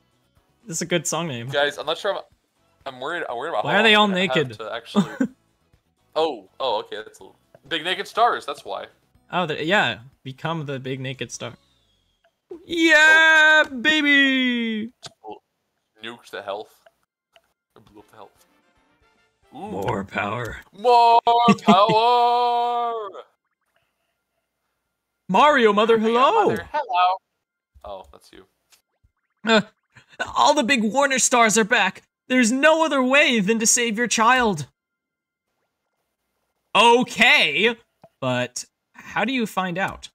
This is a good song name. Guys, I'm not sure. I'm, I'm worried. I'm worried about. Why how are they all I'm gonna have naked? To actually. [LAUGHS] oh, oh, okay. That's a little... big naked stars. That's why. Oh, the, yeah. Become the big naked star. Yeah, baby. Nuked the health. Or blew up the health. Ooh. More power. More [LAUGHS] power. Mario, mother, hello. mother, hello. Oh, that's you. Uh, all the big Warner stars are back. There's no other way than to save your child. Okay, but how do you find out?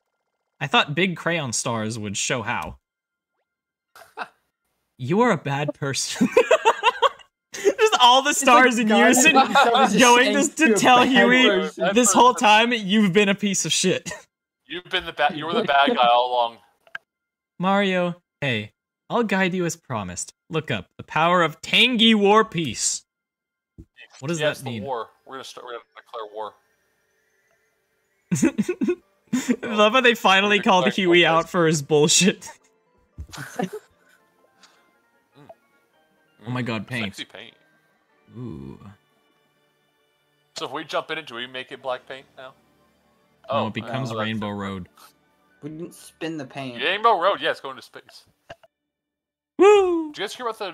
I thought big crayon stars would show how. [LAUGHS] You are a bad person. [LAUGHS] just all the stars in God unison himself is going just to you're tell Huey person. this whole time you've been a piece of shit. [LAUGHS] You've been the bad. You were the bad guy all along. Mario, hey, I'll guide you as promised. Look up the power of Tangy War Peace. What does yeah, that it's mean? the war. We're gonna start. We're gonna declare war. [LAUGHS] I love how they finally We're called Huey war, out for his bullshit. Mm. Oh my god, paint. Sexy paint. Ooh. So if we jump in it, do we make it black paint now? Oh, I it becomes know that's Rainbow. Road. We didn't spin the paint. Rainbow Road. Yeah, it's going to space. Woo! Did you guys hear about the?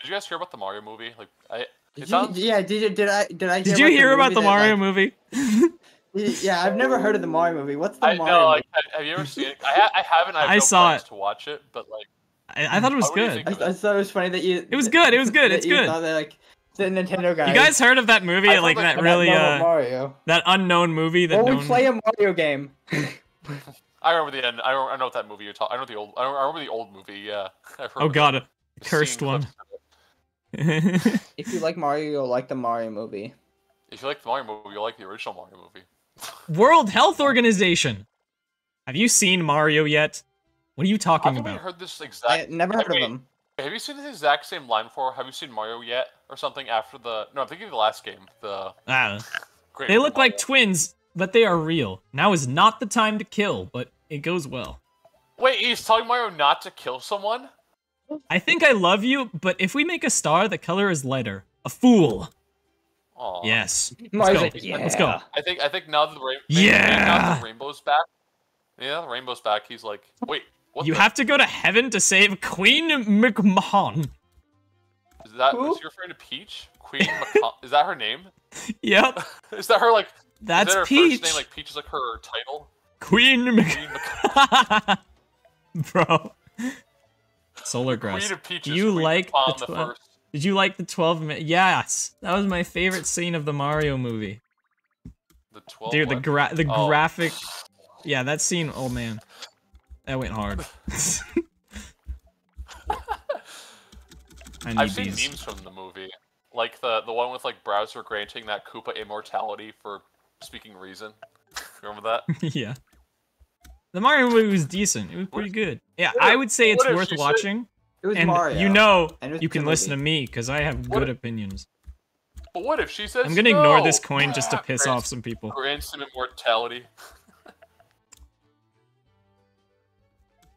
Did you guys hear about the Mario movie? Like, I. Did you, sounds. yeah, did you, did I did I Did you hear about the movie that, Mario like- movie? [LAUGHS] Yeah, I've never heard of the Mario movie. What's the I Mario? know. Like, movie? have- have you ever seen it? I, ha- I haven't. I, have I no saw it. to watch it, but like, I, I thought it was What good. think? I, I thought it was funny that you. It was good, it was good, it's good. that, like the Nintendo guys. You guys heard of that movie? I thought Like that- that really Normal uh Mario. that unknown movie that Or no we one- play a Mario game. [LAUGHS] I remember the end. I, don't, I know what that movie you're talking. I know the old. I, remember the old movie. Yeah. [LAUGHS] I Oh god, a cursed one. clips of it. [LAUGHS] If you like Mario, you'll like the Mario movie. If you like the Mario movie, you'll like the original Mario movie. World Health Organization. Have you seen Mario yet? What are you I've talking only about? heard this I exact. never heard of Wait, them. Have you seen the exact same line for? Have you seen Mario yet, or something after the? No, I'm thinking of the last game. The Ah, [LAUGHS] Great they look like twins, but they are real. Now is not the time to kill, but it goes well. Wait, he's telling Mario not to kill someone. I think I love you, but if we make a star, the color is lighter. A fool. Aw. Yes. [LAUGHS] Let's go. like, yeah. Let's go. I think I think now that the rain- maybe- maybe now that the rainbow's back. Yeah, the rainbow's back. He's like, wait, what? You the- have to go to heaven to save Queen McMahon. Is that Who? is you referring to Peach? Queen McCon- is that her name? [LAUGHS] Yep, [LAUGHS] Is that her like? that's is that her Peach. first name? Like Peach is like her title. Queen Mc... Queen, Mc- Bro. Solargress. Queen of Peaches. you Queen like McCon the the, first. Did you like the 12 minute? Yes. That was my favorite scene of the Mario movie. The twelve. Dude, the gra- the Oh. graphic Yeah, that scene, oh man. That went hard. [LAUGHS] [LAUGHS] I need I've seen these. memes from the movie, like the the one with like Browser granting that Koopa immortality for speaking reason. Remember that? [LAUGHS] yeah. The Mario movie was decent. It was pretty good. Yeah, I would say it's worth watching. It was And Mario. you know And you can good listen to me because I have What good if- opinions. But what if she says? I'm gonna ignore this coin just to [LAUGHS] piss off some people. Grants him immortality. [LAUGHS]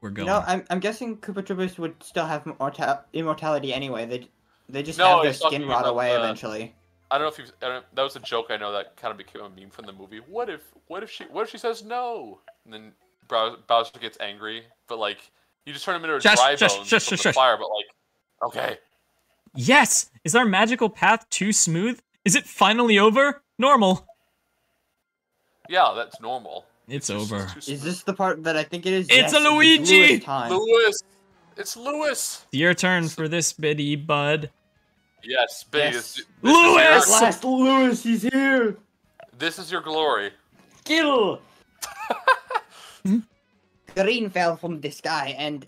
We're You going. know, I'm, I'm guessing Koopa Troopas would still have immortality anyway. They they just No, have their skin rot away the- eventually. I don't know if you. I don't, that was a joke. I know that kind of became a meme from the movie. What if? What if she? What if she says no? And then Bowser gets angry, but like you just turn him into a Shush, dry shush, bones shush, from shush, fire. But like, okay, Yes! Is our magical path too smooth? Is it finally over? Normal. yeah, that's normal. It's just- over. too Is this the part that I think it is? It's Yes, a Luigi! Lewis time. Lewis? It's Lewis. Your turn for this Biddy Bud. Yes, Big. Yes. This, Lewis! At last, Lewis, he's here. this is your glory. Gil. [LAUGHS] [LAUGHS] Green fell from the sky and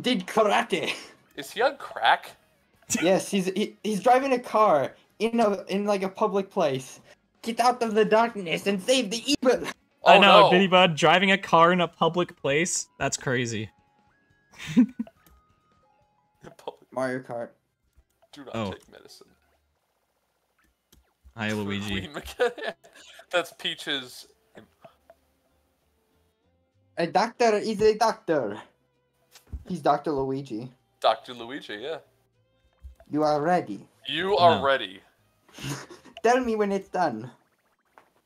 did karate. [LAUGHS] Is he on crack? [LAUGHS] yes, he's he, he's driving a car in a in like a public place. Get out of the darkness and save the evil. Oh I know, no. Biddy Bud driving a car in a public place. That's crazy. [LAUGHS] Mario Kart. Do not Oh. take medicine. Hi, Luigi. That's Peach's. A doctor is a doctor. He's Dr. Luigi. Dr. Luigi, yeah. You are ready. You are No. ready. [LAUGHS] Tell me when it's done.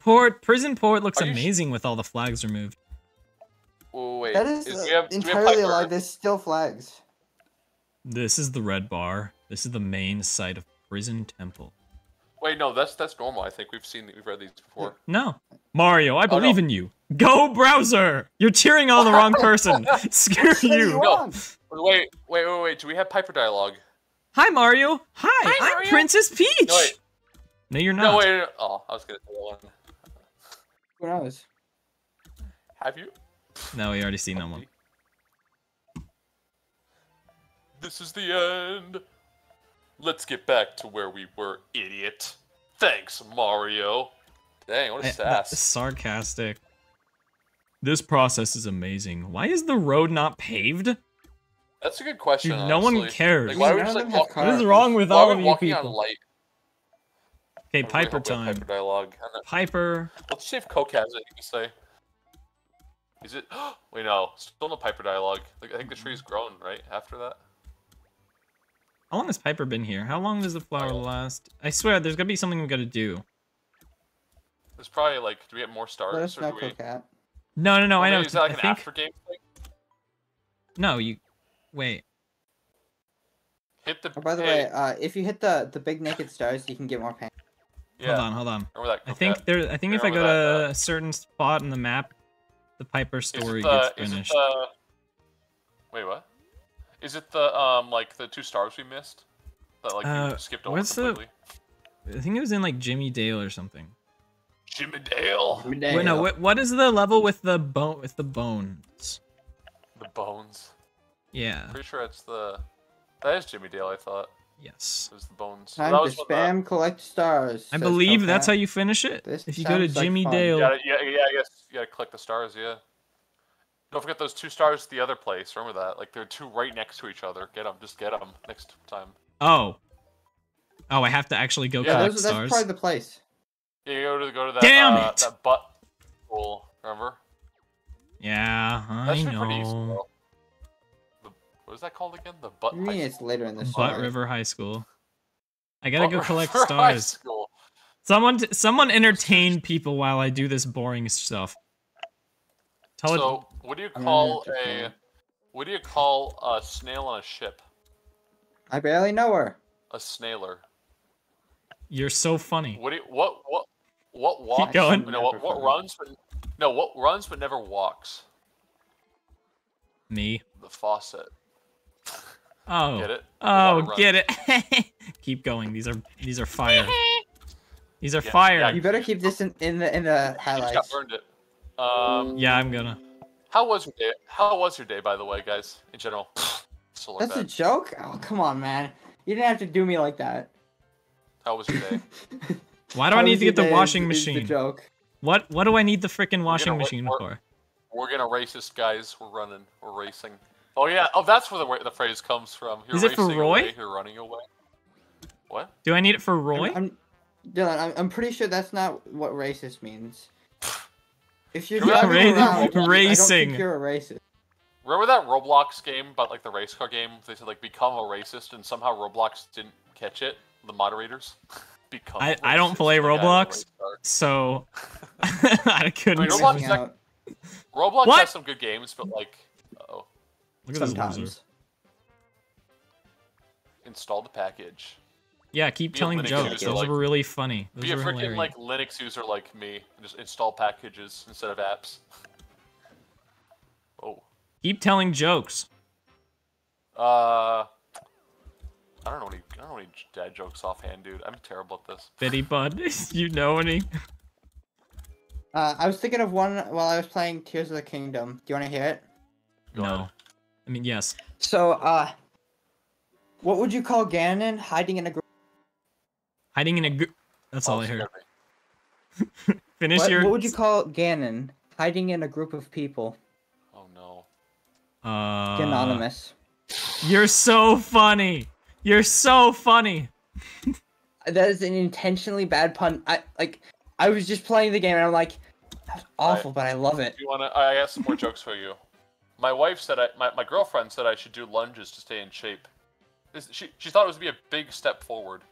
Port prison port looks Are you sh- amazing with all the flags removed. Oh, wait. That is, is- uh, we have, do we have entirely a Piper? lie. There's still flags. This is the red bar. This is the main site of prison temple. Wait, no, that's that's normal. I think we've seen we've read these before. No. Mario, I Oh, no. believe in you. Go browser! You're cheering on the wrong person. [LAUGHS] Screw you. No. Wait, wait, wait, wait. Do we have Piper dialogue? Hi Mario. Hi, Hi, I'm Mario. Princess Peach. No. No, you're not. No, wait. no, Oh, I was gonna say one. Who knows? Have you? No, we already seen that one. This is the end. Let's get back to where we were, idiot. Thanks, Mario. Dang, what a sass. sarcastic. This process is amazing. Why is the road not paved? That's a good question. Dude, no one cares. Like, why None would of like walk- What is wrong with why all of you people? on light? Okay, Piper hope we have time. Piper dialogue. Piper. Let's see if Coke has anything to say. Is it? [GASPS] Wait, no. Still no Piper dialogue. Like, I think the tree's grown right after that. How long has Piper been here? How long does the flower last? I swear, there's gotta be something we gotta do. There's probably like, do we get more stars? Let us or know, do we... Cocat. No, no, no. or I know. maybe Is that like I an think. after game thing? No, you. Wait. Hit the. Oh, by the hey, way, uh, if you hit the the big naked stars, you can get more pain. yeah. Hold on, hold on. I think Coquette? there. I think if I go that, to a certain spot in the map, the Piper story the- gets finished. the- Wait, what? Is it the um like the two stars we missed? That like Uh, you skipped over what's the- I think it was in like Jimmy Dale or something. Jimmy Dale. Wait, no. What, what is the level with the bone with the bones? The bones. Yeah. Pretty sure it's the. That is Jimmy Dale. I thought Yes. it was the bones. Time that to was when the- spam collect stars. I believe that's how you finish it. This if you go to sounds like Jimmy. Dale. You gotta, yeah, yeah, I guess you gotta click the stars, yeah. Don't forget those two stars the other place. Remember that? Like they're two right next to each other. Get them, just get them next time. Oh. Oh, I have to actually go Yeah, Yeah, collect those, that's probably the place. Yeah, you go to go to that. Damn uh, it! That butt pool. Remember? Yeah, That I should be pretty easy. know. The, what is that called again? The butt. I mean, high it's later in the Butt story. River High School. I gotta Butt go collect River High stars. School. Someone, t- someone entertain people while I do this boring stuff. Tell it. So, what do you call a? What do you call a snail on a ship? I barely know her. A snailer. You're so funny. What do you, what what what walks? going. No, what, what runs but no, what runs but never walks? Me. The faucet. Oh. Get it? Oh, get it. [LAUGHS] Keep going. These are these are fire. [LAUGHS] These are Yeah, fire. yeah. You better keep this in, in the in the You just got highlights. burned it. Um, Yeah, I'm gonna. How was your day? How was your day, by the way, guys? In general. [SIGHS] Solar That's a joke? Oh, come on, man. You didn't have to do me like that. How was your day? [LAUGHS] Why do I need to get the day is- washing is the machine? joke. What what do I need the freaking washing wa- machine we're- for? We're gonna racist, guys. We're running. We're racing. Oh yeah. Oh, that's where the the phrase comes from. You're Is it for Roy? Away, you're running away. What? Do I need it for Roy? I'm, I'm, Dylan, I'm, I'm pretty sure that's not what racist means. If you're driving ra- around, [LAUGHS] I don't racing. think you're a racist. Remember that Roblox game about like the race car game? They said like become a racist, and somehow Roblox didn't catch it. The moderators [LAUGHS] become. I don't racist play like, as a Roblox. So [LAUGHS] I couldn't. I mean, Roblox Hanging like- Roblox What? has some good games, but like, oh, Look at this sometimes. loser. install the package. Yeah, keep Be telling Linux jokes. user, Those like- were really funny. Those Be a freaking hilarious. like Linux user like me, and just install packages instead of apps. oh, Keep telling jokes. uh, I don't know any. I don't know any dad jokes offhand, dude. I'm terrible at this. Bitty [LAUGHS] Bud, [LAUGHS] you know any? Uh, I was thinking of one while I was playing Tears of the Kingdom. Do you want to hear it? Go no. ahead. I mean, yes. So, uh, what would you call Ganon hiding in a group? Hiding in a. Gr- That's all Oh, I heard. [LAUGHS] Finish What, your. what would you call Ganon hiding in a group of people? Oh no. Uh, Anonymous. You're so funny. You're so funny. [LAUGHS] That is an intentionally bad pun. I like. I was just playing the game and I'm like, that's awful, but I love it. You wanna? I got some more jokes for you. My wife said I, my, my girlfriend said I should do lunges to stay in shape. This, she she thought it was be a big step forward.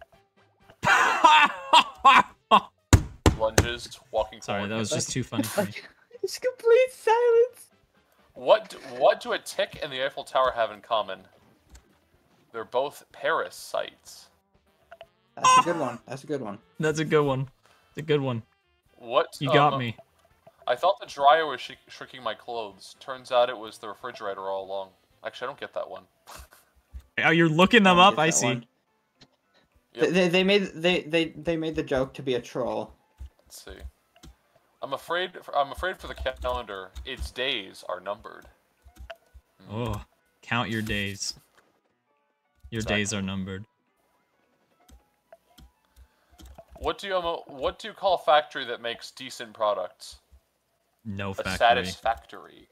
Lunges, walking Sorry, that was just too funny for me. [LAUGHS] It's complete silence. What do, what do a tick and the Eiffel Tower have in common? They're both Paris sites. That's a good one. That's a good one. That's a good one. It's a good one. What? You got um, me. I thought the dryer was sh- shrinking my clothes. Turns out it was the refrigerator all along. Actually, I don't get that one. [LAUGHS] Oh, you're looking them I up. I see. one. Yep. They, they made they, they they made the joke to be a troll. Let's see. I'm afraid. I'm afraid for the calendar. Its days are numbered. Oh, count your days. Your days are numbered. What do you um, what do you call a factory that makes decent products? No A factory. satisfactory.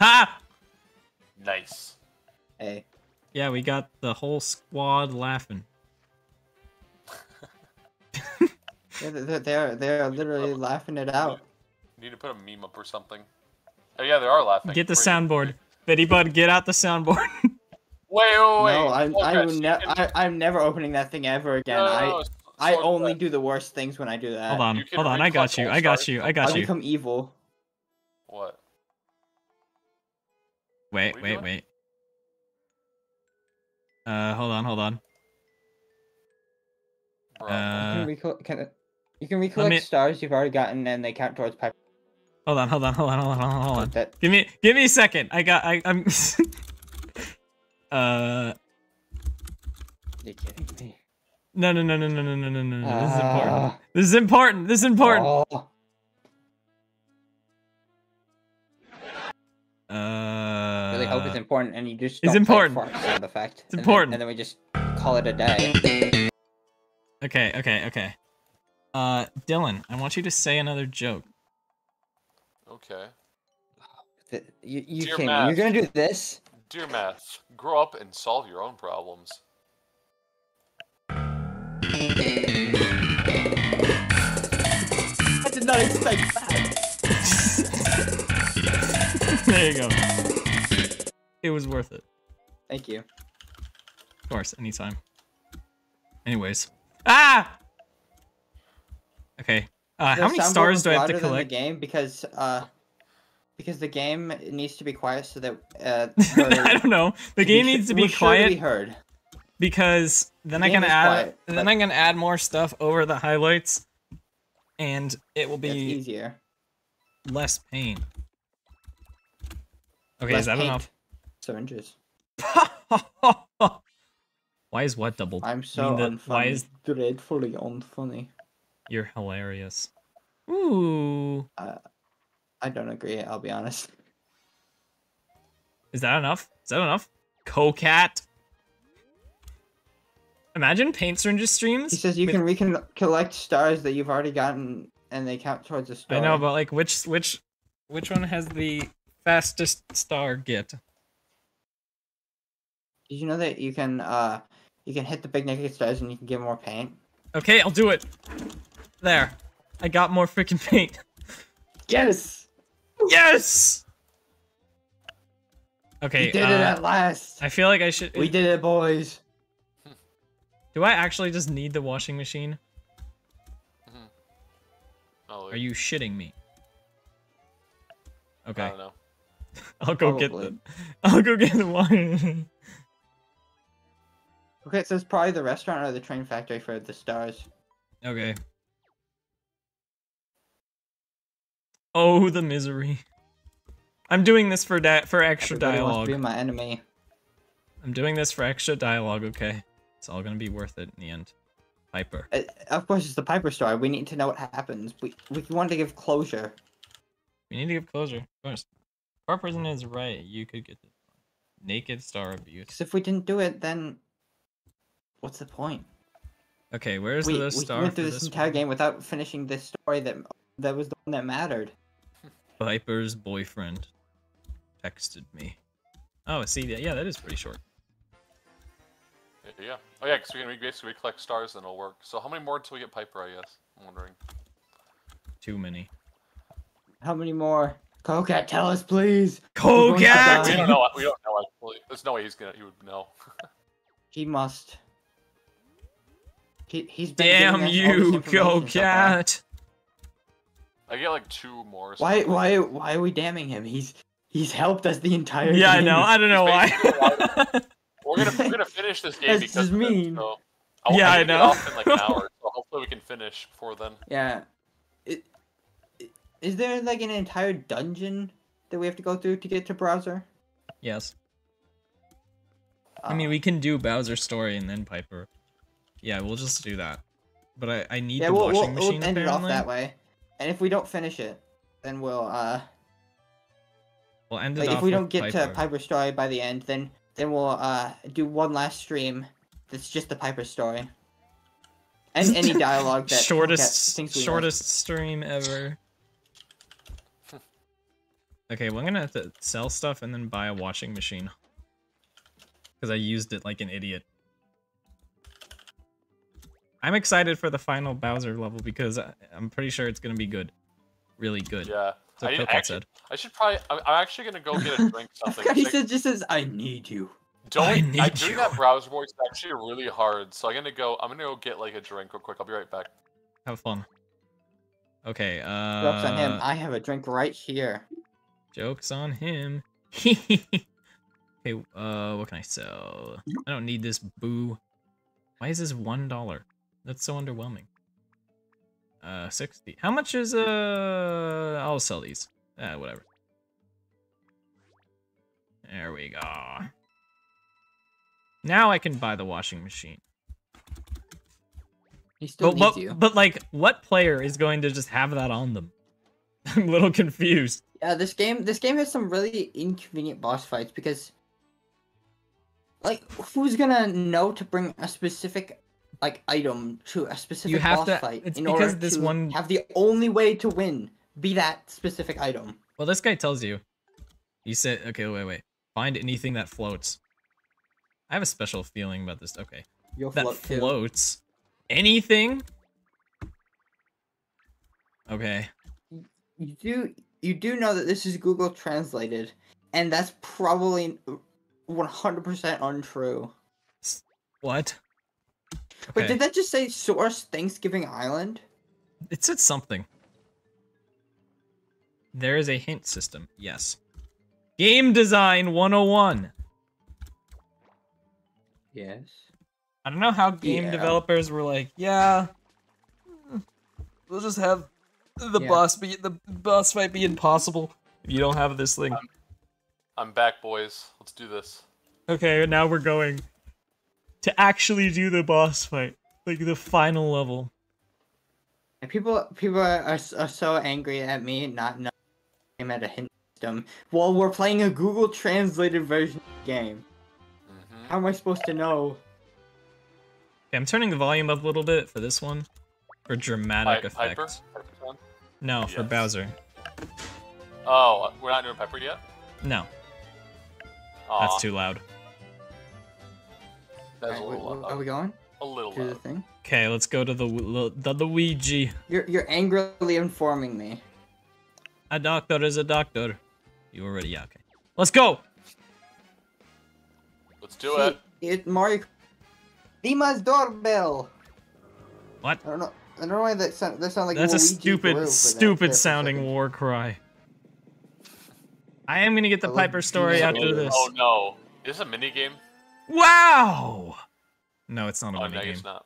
Ha! Nice. Hey, Yeah, we got the whole squad laughing. yeah, they're they're, they're literally laughing it out. Need to put a meme up or something. Oh yeah, they are laughing. Get the Wait, soundboard. Biddy Bud, get out the soundboard. [LAUGHS] Wait, wait, wait. No, I'm I will ne I, I'm never opening that thing ever again. No, no, I no, s- I so- only do the worst things when I do that. hold on, hold on. I got you. I got you. I I'll got you. become evil. What? Wait, What wait, doing? wait. Uh, hold on, hold on. Bro. You Uh, can, recol- you can recollect me- stars you've already gotten, and they count towards pipe. hold on, hold on, hold on, hold on, hold on. That Give me, give me a second. I got, I, I'm. uh, you're kidding me. no, no, no, no, no, no, no, no, no, no. This is important. Ah. This is important. This is important. Oh, Uh, really hope it's important, and you just it's don't play important. sound effect. It's and then- important. and then we just call it a day. Okay, okay, okay. Uh, Dylan, I want you to say another joke. Okay. Th- You, you Dear can. Matt. You're gonna do this. Dear Math, grow up and solve your own problems. I did not expect that. [LAUGHS] there you go. It was worth it. Thank you. Of course, anytime. Anyways. Ah! Okay. Uh, how many stars do I have to collect? The game because uh, because the game needs to be quiet so that uh, [LAUGHS] I don't know. The game needs to be quiet be heard. because then The I can add quiet, then I can add more stuff over the highlights and it will be easier. less pain. Okay, Less is that enough? Syringes. [LAUGHS] why is what doubled? I'm so unfunny. why is- dreadfully unfunny. You're hilarious. Ooh. Uh, I don't agree. I'll be honest. Is that enough? Is that enough? Cocat. Imagine paint syringes streams. He says you with- can recon- collect stars that you've already gotten, and they count towards a star. I know, but like, which which which one has the fastest star get? Did you know that you can uh you can hit the big naked stars and you can get more paint? Okay, I'll do it. There, I got more freaking paint. [LAUGHS] Yes. Yes. Okay. we did uh, it at last. I feel like I should. We did it, boys. Do I actually just need the washing machine? Oh, Are you shitting me? I Okay, don't know. [LAUGHS] I'll go get Probably. the. [LAUGHS] I'll go get the washing. [LAUGHS] Okay, so it's probably the restaurant or the train factory for the stars. Okay. Oh, the misery. I'm doing this for da- for extra Everybody wants dialogue. to be my enemy. I'm doing this for extra dialogue, okay? It's all gonna be worth it in the end. Piper. Uh, of course, it's the Piper story. We need to know what happens. We we want to give closure. We need to give closure, of course. Our person is right. You could get this one. Naked star abuse. Because if we didn't do it, then what's the point? Okay, where's we the we star went through this this entire one? game without finishing this story that that was the one that mattered. Viper's boyfriend texted me. Oh, see, that- yeah, that is pretty short. Yeah. Oh yeah, because we can we basically collect stars and it'll work. So how many more until we get Piper? I guess. I'm wondering. Too many. How many more? Cocat, tell us, please. going Cocat! We don't know. We don't know actually. There's no way he's gonna. He would know. [LAUGHS] He must. He he's been Damn us all this you, information so. Cocat! I get like two more. so- Why why why are we damning him? He's he's helped us the entire Yeah, I know. I don't know why. [LAUGHS] We're gonna we're gonna finish this game That's because just of it, mean. so- I, Yeah, I I, get know. Off in like an hour, so hopefully we can finish before then. [LAUGHS] Yeah. Is there like an entire dungeon that we have to go through to get to browser? yes. I mean, we can do Bowser story and then Piper. Yeah, we'll just do that. But I, I need yeah, the we'll, washing we'll, machine we'll end it off that way. And if we don't finish it, then we'll uh We'll end it like off if we don't get Piper. to Piper story by the end, then then we'll uh do one last stream that's just the Piper story. And any [LAUGHS] dialogue that shortest thinks we missed. shortest stream ever. Okay, well, I'm gonna have to sell stuff and then buy a washing machine. Because I used it like an idiot. I'm excited for the final Bowser level because I- I'm pretty sure it's gonna be good. Really good. Yeah. So I, actually, said. I should probably. I'm, I'm actually gonna go get a drink. [LAUGHS] Something. he Like, said, just says, "I need you." don't. I I need doing you. that browser voice is actually really hard. So I'm gonna go. I'm gonna go get like a drink real quick. I'll be right back. Have fun. Okay, Jokes on him. uh... I have a drink right here. Joke's on him. [LAUGHS] okay, uh, what can I sell? I don't need this boo. Why is this one dollar? That's so underwhelming. Uh, sixty. How much is uh? I'll sell these. Ah, whatever. There we go. Now I can buy the washing machine. He still But, needs but, you. but like, what player is going to just have that on them? [LAUGHS] I'm a little confused. Yeah, this game this game has some really inconvenient boss fights because like who's gonna know to bring a specific like item to a specific have boss to- fight it's in because order this to one- have the only way to win be that specific item. Well, this guy tells you. He said, okay, wait, wait. Find anything that floats. I have a special feeling about this. Okay. You'll That float too. floats. Anything? Okay. You do you do know that this is Google translated, and that's probably 100% untrue. What? Wait, did that just say source Thanksgiving Island? It said something. There is a hint system. Yes. Game design 101. Yes. I don't know how game Yeah. developers were like, yeah, we'll just have the Yeah. boss be the boss might be impossible if you don't have this thing. I'm back, boys. Let's do this. Okay, now we're going to actually do the boss fight, like the final level. And people people are, are, are so angry at me not knowing I'm at a hint system while we're playing a Google translated version of the game. hmm How am I supposed to know? Okay, I'm turning the volume up a little bit for this one, for dramatic Pi- Piper? effects. Piper sound? No, for Bowser. Oh, we're not doing Pepper yet. No, Aw, that's too loud. That's a little loud. are we going A little to the loud. thing? Okay, let's go to the Lu- the Luigi. You're you're angrily informing me. A doctor is a doctor. You already yeah. Okay, let's go. Let's do See, it. It Mario. Dima's doorbell. What? I don't know. I don't know why that sound. That sound like That's a Luigi grew stupid, for stupid sounding second. war cry. I am gonna get the I Piper story after doorbell. this. Oh no. Is this a mini game? Wow! No, it's not a Oh, no, it's not.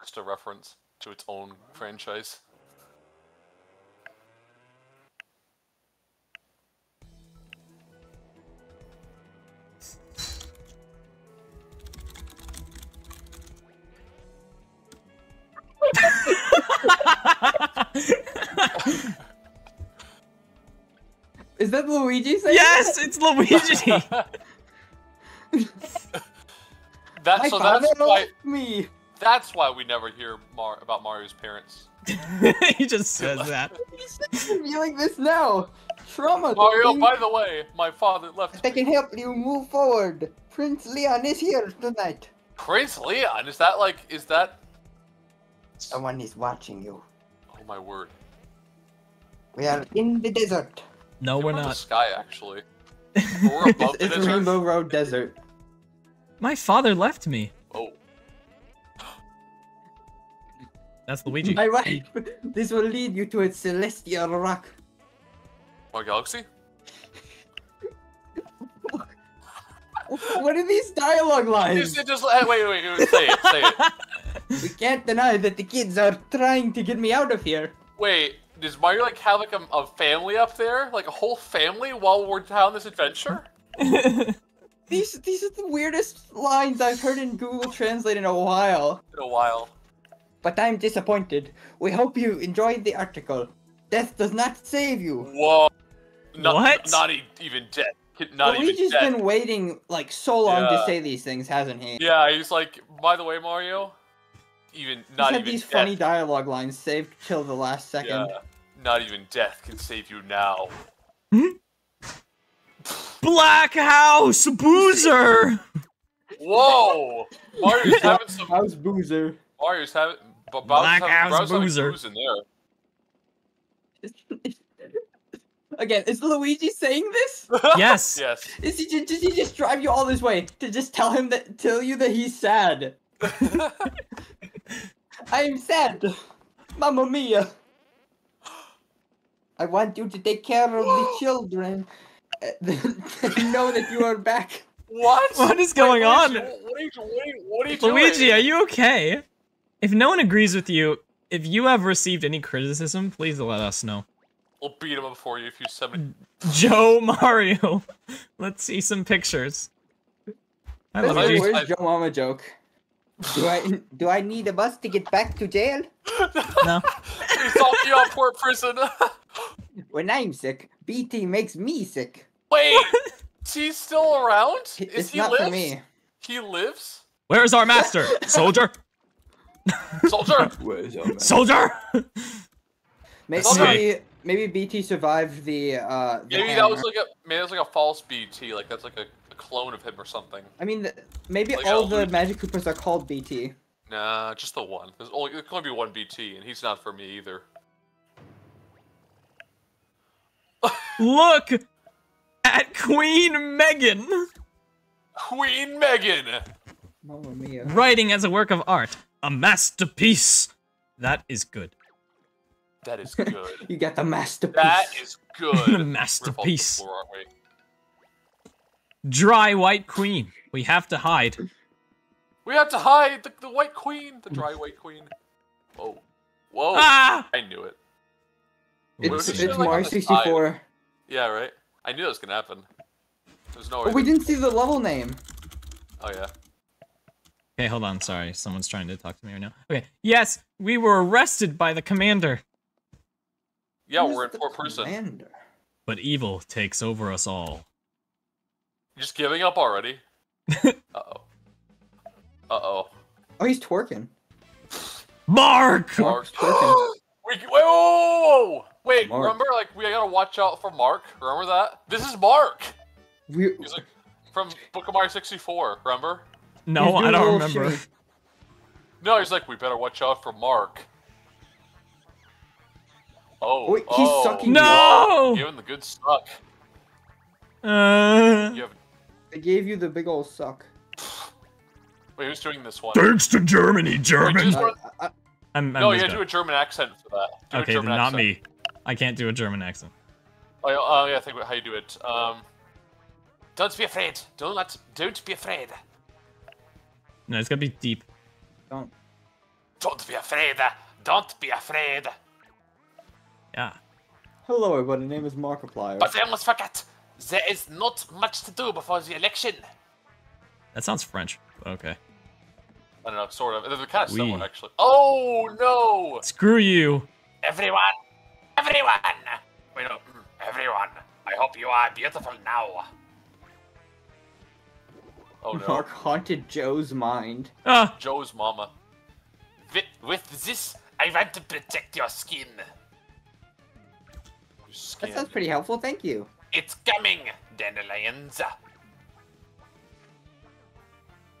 Just a reference to its own franchise. Is that Luigi saying? yes, that? it's Luigi. [LAUGHS] That My so that's why me. that's why we never hear Mar- about Mario's parents. [LAUGHS] he just says that. [LAUGHS] He's feeling this now. Trauma. Mario, thing. by the way, my father left I me. can help you move forward. Prince Leon is here tonight. Prince Leon, is that like is that Someone is watching you. Oh my word. We are in the desert. No, we're We're in the not. sky actually. [LAUGHS] We're above It's, the it's desert. Rainbow Road Desert. My father left me. Oh. That's Luigi. My wife. [LAUGHS] This will lead you to a celestial rock. My galaxy? [LAUGHS] What are these dialogue lines? Just, just eh, wait, wait, wait, say it, say it. We can't deny that the kids are trying to get me out of here. Wait, does Mario like have like a, a family up there? Like a whole family while we're on this adventure? [LAUGHS] These these are the weirdest lines I've heard in Google Translate in a while. In a while. But I'm disappointed. We hope you enjoyed the article. Death does not save you. Whoa. Not, What? Not even death. Not Luigi's even dead. been waiting like so long to say these things, hasn't he? Yeah, he's like, by the way, Mario, even He's not had even these death. funny dialogue lines saved till the last second. Yeah, not even death can save you now. [LAUGHS] Black House Boozer. Whoa! Mario's [LAUGHS] having some. How's Boozer? Mario's having. But Black Bowser's House having, Bowser's having Boozer. booze in there. [LAUGHS] Again, is Luigi saying this? Yes. Yes. Is he just, does he just drive you all this way to just tell him that tell you that he's sad? I'm sad. Mamma mia. I want you to take care of the [GASPS] children. Know that you are back. What? What is going Wait, on? Luigi, What are you, what are you, what are you doing? Luigi, are you okay? If no one agrees with you, if you have received any criticism, please let us know. We'll beat him up for you if you send me. Joe Mario. [LAUGHS] Let's see some pictures. I love Where's- you. Where's I- Joe Mama joke? Do I do I need a bus to get back to jail? No. He's talking on Port Prison. [LAUGHS] When I'm sick, BT makes me sick. Wait, is he still around? Is It's he not lives? for me. He lives? Where's [LAUGHS] [LAUGHS] our master? Soldier? Soldier! Soldier! Maybe Okay. maybe BT survived the uh. The Maybe that was like a maybe that was like a false BT, like that's like a, a clone of him or something. I mean, th- maybe Like all the Magic Koopas are called BT. Nah, just the one. There's only there can only be one BT, and he's not for me either. [LAUGHS] Look at Queen Megan Queen Megan! Mamma mia. writing as a work of art. A masterpiece. That is good. That is [LAUGHS] good. You got the masterpiece. that is good. [LAUGHS] We're falling to the Masterpiece. floor, aren't we? Dry white queen. We have to hide. We have to hide the, the White Queen, the dry White Queen. Whoa. [LAUGHS] Whoa. Ah! I knew it. It's, Was he it's like, Mario the 64. Yeah, right? I knew that was gonna happen. There's no Oh, way. we that- didn't see the level name. Oh, yeah. Okay, hold on. Sorry, someone's trying to talk to me right now. Okay. Yes, we were arrested by the commander, Yeah, Who's we're in the Port Prison. commander? but evil takes over us all. You just giving up already? [LAUGHS] Uh-oh. Uh-oh. Oh, he's twerking. Mark! Mark. twerking. [GASPS] we, wait, whoa, whoa, whoa! Wait, Mark. remember, like, we gotta watch out for Mark? Remember that? This is Mark! We, He's like, from Book of Mario 64, remember? No, he's doing I a don't remember. shimmy. No, he's like, we better watch out for Mark. Oh, Wait, he's oh. sucking No! you. Giving the good suck. Uh, You have... They gave you the big old suck. Wait, who's doing this one? thanks to Germany, Wait, German. just I, I, I- I'm, I'm No, you just gotta do a German accent for that. Do Okay, then not accent. me. I can't do a German accent. Oh, yeah, oh, yeah, I think how you do it. Um, Don't be afraid. Don't let, don't be afraid. No, it's gotta be deep. don't. Don't be afraid. Don't be afraid. Yeah. Hello, everybody. My name is Markiplier. But I almost forgot. There is not much to do before the election. That sounds French. Okay. I don't know, sort of. They're kind of Oui. similar, actually. Oh no! Screw you. Everyone, everyone. Wait, no, everyone. I hope you are beautiful now. Oh no, Mark haunted Joe's mind. Ah, Joe's mama. With, with this, I want to protect your skin. Your skin. That sounds pretty helpful. Thank you. It's coming, dandelions.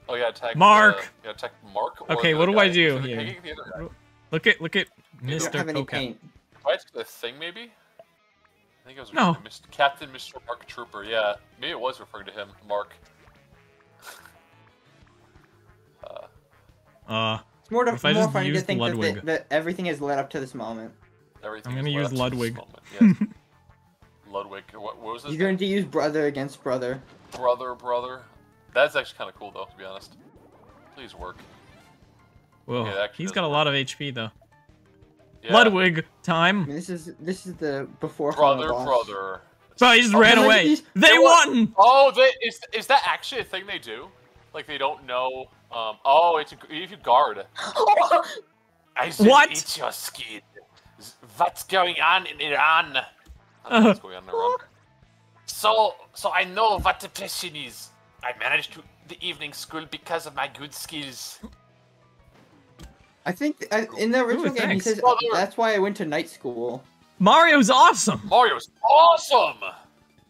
Oh yeah, attack. Mark! Uh, yeah, attack Mark. Okay, what other do I do Is it here? I think the other guy. look at look at Mr. have any Coca. paint. Do I ask the thing maybe? I think it was No. Mr. Captain Mr. Mark Trooper. Yeah, maybe it was referring to him, Mark. [LAUGHS] Uh, It's more, to, If I more just funny to used think that, Ludwig. the, that everything has led up to this moment. Everything. I'm gonna use up to this Ludwig. moment, yes. [LAUGHS] Ludwig. What, what was his You're going to use brother against brother. Brother, brother. That's actually kind of cool, though, to be honest. Please work. Well, Yeah, it actually he's does got a lot of HP though. Yeah. Ludwig I time. mean, this is this is the before Brother, boss. brother. So he just Oh, ran away. he's- They They wa- won. Oh, they, is is that actually a thing they do? Like they don't know. Um. Oh, it's a, if you guard. [LAUGHS] I will What? eat your skin. What's going on in Iran? I what's [LAUGHS] going on in Iran. So, so I know what depression is. I managed to the evening school because of my good skills. I think uh, in the original game he says Brother. that's why I went to night school. Mario's awesome. Mario's awesome.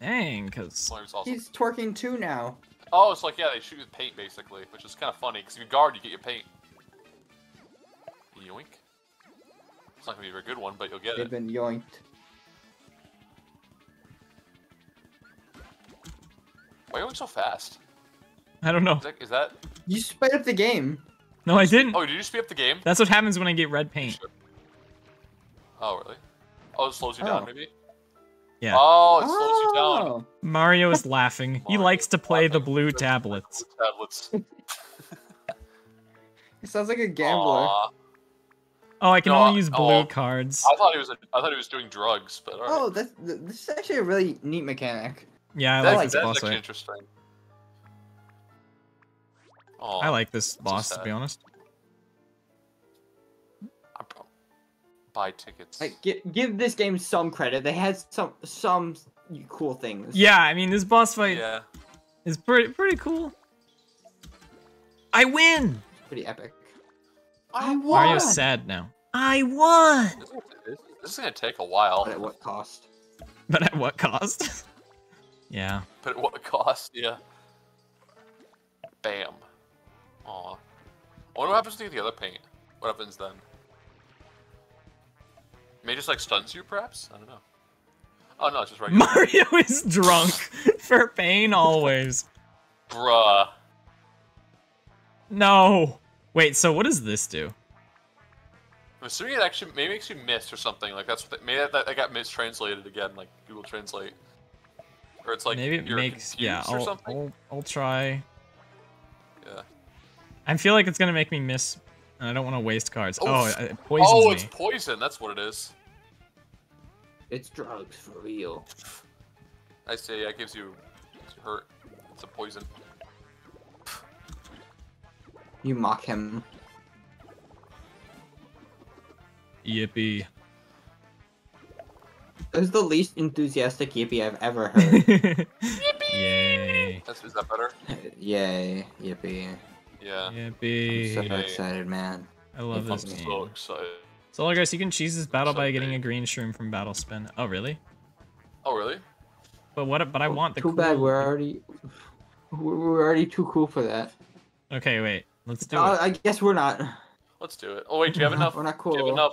Dang, cause awesome. He's twerking too now. Oh, it's like yeah, they shoot with paint basically, which is kind of funny because if you guard, you get your paint. Yoink. It's not gonna be a very good one, but you'll get They've it. been yoinked. Why are you going so fast? I don't know. Is that, is that? You sped up the game. No, I didn't. Oh, did you speed up the game? That's what happens when I get red paint. Oh, really? Oh, it slows you down, Oh. maybe. Yeah. Oh, it slows you oh. down. Oh. Mario is laughing. He likes to play the blue tablets. Tablets. [LAUGHS] [LAUGHS] It sounds like a gambler. Aw. Oh, I can No, only use blue oh. cards. I thought he was. A, I thought he was doing drugs, but alright. Oh, that's this is actually a really neat mechanic. Yeah, I That- like this that's boss actually fight. interesting. Oh, I like this so boss to be honest. I'm pro- buy tickets. Like, give, give this game some credit. They had some some cool things. Yeah, I mean this boss fight yeah. is pretty pretty cool. I win. pretty epic. I won. Mario's sad now. I won. This, is- this is gonna take a while, But at what cost? But at what cost? [LAUGHS] yeah. but at what cost? Yeah. Bam. Aw. I wonder what happens to the other paint. What happens then? May just like stuns you, perhaps. I don't know. Oh no, it's just regular. Mario [LAUGHS] is drunk [LAUGHS] for pain always. Bruh. No. Wait, so what does this do? I'm assuming it actually maybe makes you miss or something. Like that's what they, maybe that, that got mistranslated again, like Google Translate. Or it's like Maybe it you're makes yeah, or I'll, something. I'll I'll try. Yeah. I feel like it's gonna make me miss and I don't want to waste cards. Oh, Oh, it, it poisons oh, me. it's poison. That's what it is. It's drugs for real. I say it gives you gives you hurt. It's a poison. You mock him. Yippee. It was the least enthusiastic yippee I've ever [LAUGHS] heard. Yay. That's, is that better? Yay, yippee. Yeah. I'm so Yippee. Yeah. excited, man. I love I'm this game. so excited. So, guys, you can cheese this battle So by getting a green shroom from Battle Spin. Oh, really? Oh really? But what? But I want the Too cool... bad we're already we're we're already too cool for that. Okay, wait. Let's do Uh, it. I guess we're not. Let's do it. Oh wait, do you have enough? We're not cool. Do you have enough?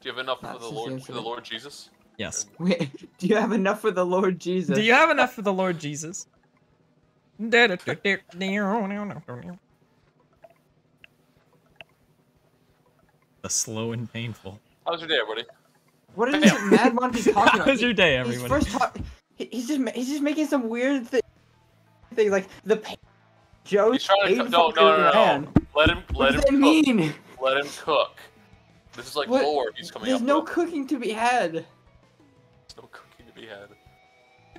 Do you have enough Not for the Lord for the. Lord Jesus? Yes. [LAUGHS] Wait, do you have enough for the Lord Jesus? Do you have enough for the Lord Jesus? The slow and painful. How's your day, everybody? What is it Mad Monty [LAUGHS] talking How about? was your day, He's first talk. He's just he's just making some weird thi- things like the pa- Joe He's trying to cook. No, for no, no, no. grand. Let him. What Let does him that cook. mean? Let him cook. This is like What? lore he's coming There's up no with. cooking to be had. There's no cooking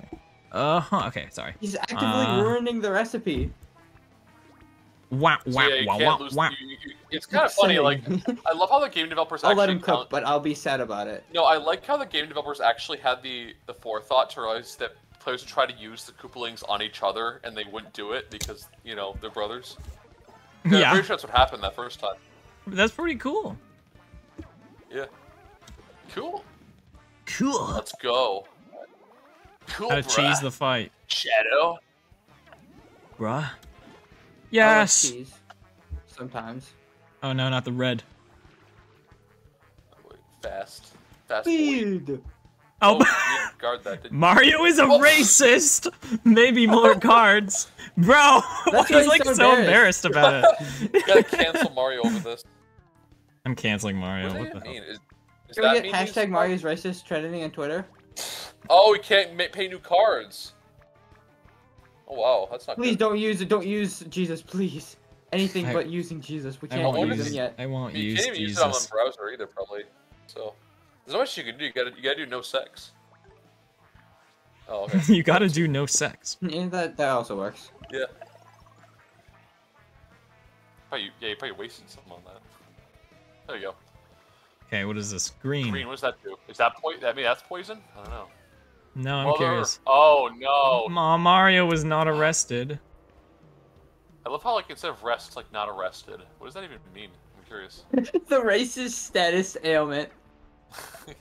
to be had. Uh huh. Okay, sorry. He's actively Uh. ruining the recipe. Wah So, wah yeah, you wah wah lose. wah. You, you, you- it's kind of funny. Like I love how the game developers I'll actually let him cook, count- but I'll be sad about it. No, I like how the game developers actually had the the forethought to realize that players would try to use the Koopalings on each other, and they wouldn't do it because you know they're brothers. I'm Yeah, pretty sure that's what happened that first time. that's pretty cool. Yeah. Cool. Cool. Let's go. Cool, Gotta bruh. cheese the fight, Shadow. bruh. I like Yes. cheese. Sometimes. Oh no, not the red. Fast. Fast. Speed. Oh, oh [LAUGHS] you didn't guard that, didn't you? Mario is a Oh. racist. Maybe more [LAUGHS] cards, bro. [LAUGHS] That's he's why he's like so so embarrassed. embarrassed about You it. gotta cancel Mario over this. I'm canceling Mario. What What the that hell? Is, is Can we get mean hashtag Mario's racist trending on Twitter? Oh, we can't ma- pay new cards. Oh wow, that's not Please good. don't use it. Don't use Jesus, please. Anything I- but using Jesus. We can't won't won't use use. him yet. I won't You use can't even use it on the browser either, probably. So there's not much you can do. You gotta you gotta do no sex. Oh okay. [LAUGHS] you gotta do no sex. Yeah, that that also works. yeah. Probably, yeah, you probably wasted some on that. There you go. Okay, what is this? Green. Green, what does that do? Is that poison? I mean, that's poison? I don't know. No, I'm Mother- curious. Oh no! Ma Mario was not arrested. I love how like instead of rest, it's like not arrested. What does that even mean? I'm curious. [LAUGHS] the racist status ailment. [LAUGHS]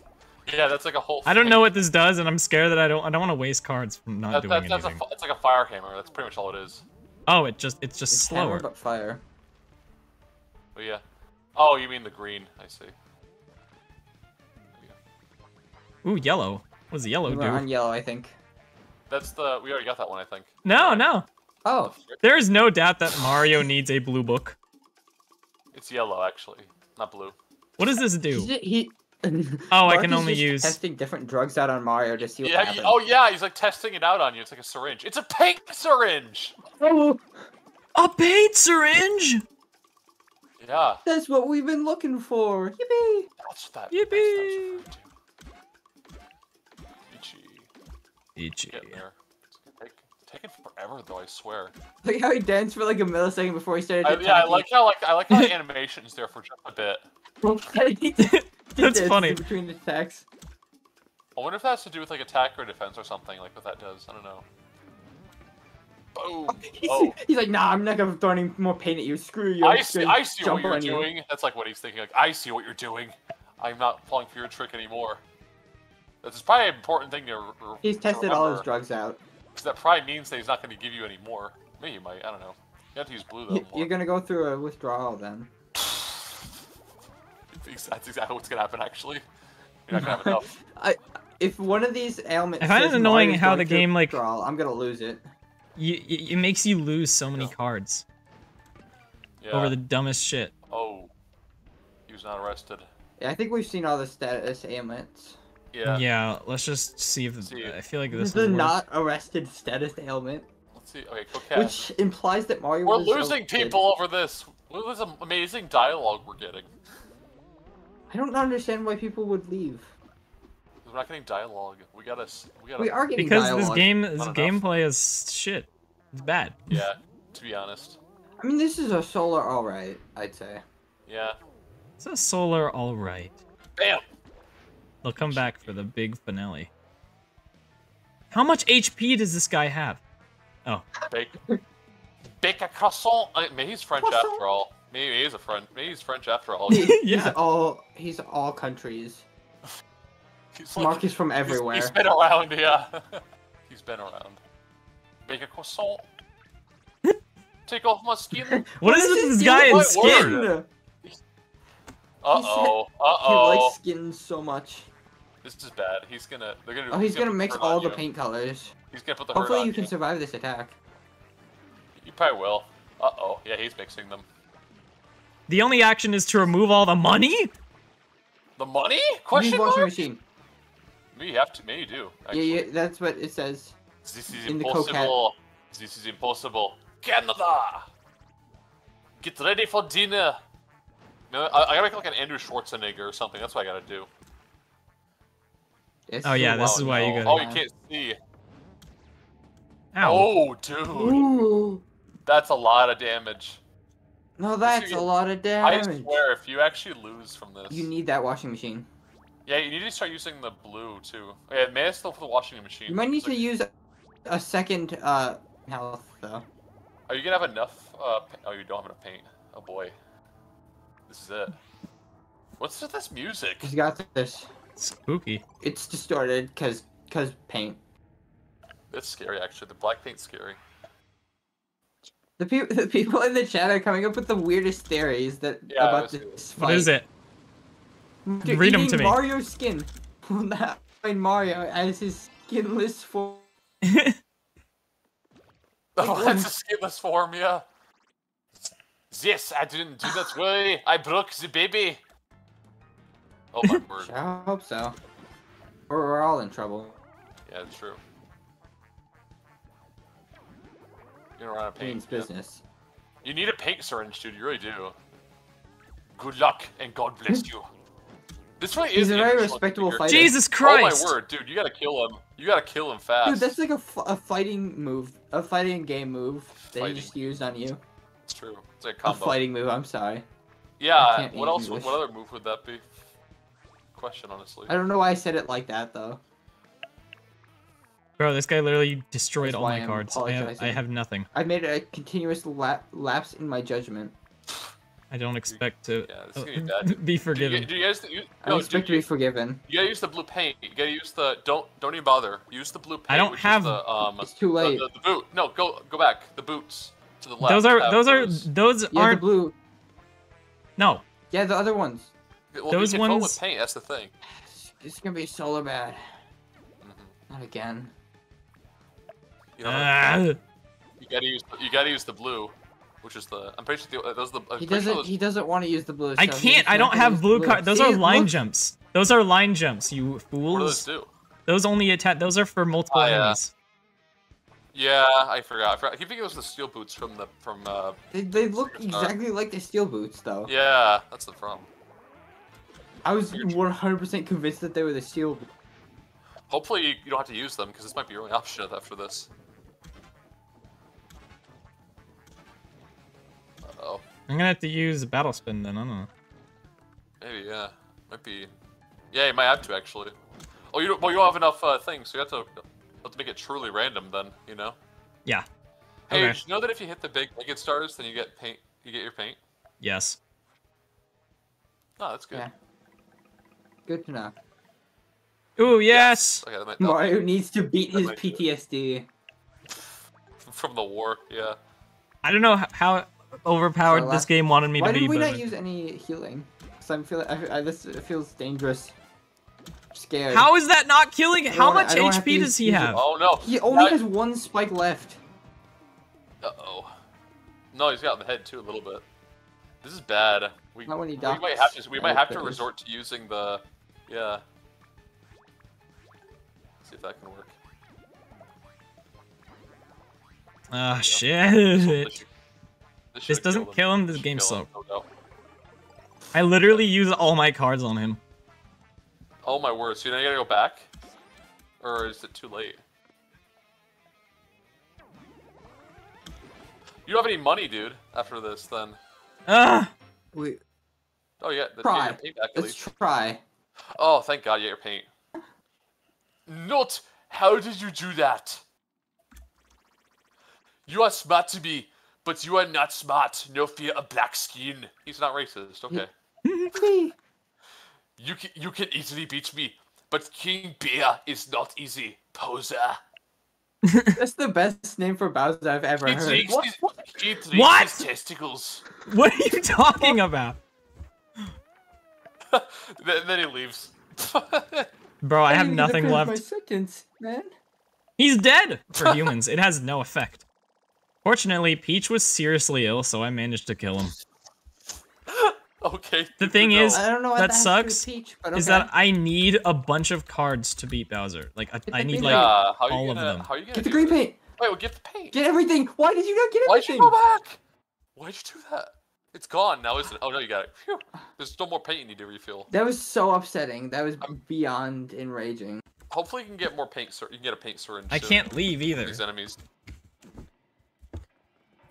Yeah, that's like a whole. I don't thing. know what this does, and I'm scared that I don't I don't want to waste cards from not That, doing that, that's a, anything. fi- it's like a fire hammer. That's pretty much all it is. Oh, it just it's just It's hammer but fire. But yeah. Oh, you mean the green? I see. Ooh, yellow. What does the yellow We were on yellow, I think. That's the. We already got that one, I think. No, no. Oh, There is no doubt that Mario needs a blue book. It's yellow, actually, not blue. What does this he, do? he [LAUGHS] Oh, I can only use. testing different drugs out on Mario to see what Yeah. happens. Oh yeah, he's like testing it out on you. It's like a syringe. It's a pink syringe. Oh, A paint syringe. Yeah. that's what we've been looking for. Yippee! That's what that. Yippee. That's Ichi. Ichi. Getting there. It's take, it's taking forever though. I swear. [LAUGHS] Look how he danced for like a millisecond before he started. I, to yeah, I like how like I like how the [LAUGHS] animation's there for just a bit. you. [LAUGHS] That's funny. in Between attacks. I wonder if that has to do with like attack or defense or something. Like what that does. I don't know. Boom. He's, Oh. he's like, nah, I'm not gonna throw any more paint at you. Screw you. I'm I just see. I see what jump you're on you." doing. That's like what he's thinking. Like I see what you're doing. I'm not falling for your trick anymore. That's probably an important thing to. re- He's to tested all his remember, drugs out. 'cause that probably means that he's not going to give you any more. Maybe he might. I don't know. You have to use blue though. You- more. You're gonna go through a withdrawal then. [LAUGHS] That's exactly what's going to happen. Actually, you're not going to have enough. [LAUGHS] I, if one of these ailments. I find it annoying how the game, like- withdrawal, I'm gonna lose it. You, it it makes you lose so many Yeah. cards Yeah. over the dumbest shit. Oh, he was not arrested. Yeah, I think we've seen all the status ailments. Yeah. Yeah, let's just see if See. I feel like This this is is the worth- not arrested status ailment, Let's see. Okay, Coquette. which implies that Mario We're was losing arrested. people over this. Look at this amazing dialogue we're getting. I don't understand why people would leave. We're not getting dialogue. We gotta. We gotta. We are getting because dialogue. this game this gameplay is shit. It's bad. Yeah. To be honest. I mean, this is a solar alright, I'd say. Yeah. It's a solar all right. Bam. They'll come back for the big finale. How much HP does this guy have? Oh, Bake. Bake a croissant. I maybe he's French Croissant. after all. Maybe he is a French. Maybe he's French after all. [LAUGHS] Yeah. He's all he's all countries. [LAUGHS] He's like- Mark is from he's- everywhere. he's been around. Yeah. [LAUGHS] he's been around. Bake a croissant. Take off my skin. what is is with this guy in skin? word? Uh oh. Uh oh. He likes skin so much. This is bad. He's gonna. They're gonna. Oh, he's gonna put mix all the you. paint colors. He's gonna put the hurt Hopefully on you can survive this attack. You probably will. Uh oh. Yeah, he's mixing them. The only action is to remove all the money? The money? Question mark? machine. Maybe you have to. Maybe you do. Yeah, Actually. yeah, that's what it says. This is in the impossible. This is impossible. Canada. Get ready for dinner. No, I, I gotta make like an Andrew Schwarzenegger or something. That's what I gotta do. It's Oh, yeah, this is why you no. gotta- Oh, you can't see. Ow. Oh, dude, Ooh. that's a lot of damage. No, that's a lot of damage. I swear, if you actually lose from this, You need that washing machine. yeah, you need to start using the blue too. Yeah, may I still for the washing machine. You might need It's to like- use a second uh health though. Are you gonna have enough? Uh, oh, you don't have enough paint. Oh boy, this is it. What's with this music? He's got this. Spooky. It's distorted because cause paint. It's scary actually. The black paint's scary. The people [LAUGHS] the people in the chat are coming up with the weirdest theories that Yeah, about I see this fight. What is it? They're Read 'em eating to me. Mario skin. [LAUGHS] Not find Mario as his skinless form. [LAUGHS] Oh, that's a skinless form, yeah. Yes, I didn't do that way. I broke the baby. Oh my word. I hope so. Or we're all in trouble. Yeah, it's true. You're gonna run out of paint. Yeah. business. You need a paint syringe, dude. You really do. Good luck and God bless [LAUGHS] you. This really He's is a very respectable figure. fighter. Jesus Christ! Oh my word, dude! You gotta kill him. You gotta kill him fast. Dude, that's like a, f- a fighting move, a fighting game move that Fighting. he just used on you. It's true. It's like a A fighting move. I'm sorry. Yeah. What else? English. What other move would that be? Question, honestly. I don't know why I said it like that though. Bro, this guy literally destroyed That's all my I'm cards. I have, I have nothing. I made a continuous lap- lapse in my judgment. I I don't expect to Yeah, this be bad. [LAUGHS] be Do you, forgiven. do you guys? You, I no, expect do to be forgiven. you gotta use the blue paint. You gotta use the don't don't even bother. Use the blue paint. I don't have- the, um, It's too late. The, the boot. No, go go back. The boots to the left. Those are have those are those. those Yeah, the aren't blue. no. Yeah, the other ones. Well, those you can fill 'em ones- with paint. That's the thing. It's gonna be so bad. Mhm. Not again. You, know, Ah, you gotta use the, you gotta use the blue, which is the. I'm pretty sure the, those are the. I'm He doesn't. those- He doesn't want to use the blue. I so he can't. I don't have blue blue. card. Those See, are line look. jumps. Those are line jumps. You What do those fools. do? Those only attack. Those are for multiple Oh, yeah. enemies. Yeah, I forgot. I forgot. I keep thinking it was the steel boots from the from. uh They, they look exactly like the steel boots, though. Yeah, that's the problem. I was 100% convinced that they were the steel. boots. Hopefully you, you don't have to use them because this might be your only option after this. Uh oh. I'm gonna have to use battle spin then. I don't know. Maybe, yeah. Might be. Yeah, you might have to actually. Oh, you don't, well, you don't have enough uh, things, so you have to, have to make it truly random then, you know? Yeah. Hey, Okay. did you know that if you hit the big naked stars, then you get paint, you get your paint? Yes. Oh, that's good. Yeah. Good to know. Ooh yes. Okay, that might, that- Mario needs to beat That his PTSD. [LAUGHS] from the war, yeah. I don't know how overpowered So this game wanted me Why to did be, we but not use any healing? Because I'm feeling. I, I, this feels dangerous. Scared. how is that not killing? How wanna- much I don't have to HP use- does he have? Oh no. He only Now- has one spike left. Uh-oh. No, he's got the head too a little bit. This is bad. We, Not when he we might have to we might have to resort to using the yeah. See if that can work. Ah This shit. [LAUGHS] should- This should've doesn't killed kill him, this Should game kill him, no. I literally use all my cards on him. Oh my word! So now you gotta go back, or is it too late? You don't have any money, dude. After this, then. Ah. We Oh yeah, the, Try. your paint back at let's least. try. Oh, thank God, you get your paint. Not. How did you do that? You are smart to me, but you are not smart. No fear of black skin. He's not racist. Okay. [LAUGHS] You can you can easily beat me, but King Bear is not easy. Poser. [LAUGHS] That's the best name for Bowser I've ever He heard. drinks, What? his, he drinks What? his testicles. What are you talking about? [LAUGHS] then, then he leaves. [LAUGHS] Bro, I have nothing finish My left. sentence, man. He's dead! For [LAUGHS] humans, it has no effect. Fortunately, Peach was seriously ill, so I managed to kill him. okay. The thing know. is- I don't know what That that, has to do with sucks, Peach, but Is that I need a bunch of cards to beat Bowser. Like, I, I need, like, yeah, how are all you of gonna, them. How are you gonna get the green this? paint? Wait, well, get the paint. Get everything. Why did you not get Why'd everything? you go back? Why'd you do that? It's gone now, isn't it? Oh no, you got it. Phew. There's still more paint you need to refill. That was so upsetting. That was beyond enraging. Hopefully, you can get more paint. Syr- you can get a paint syringe. I can't leave either. These enemies.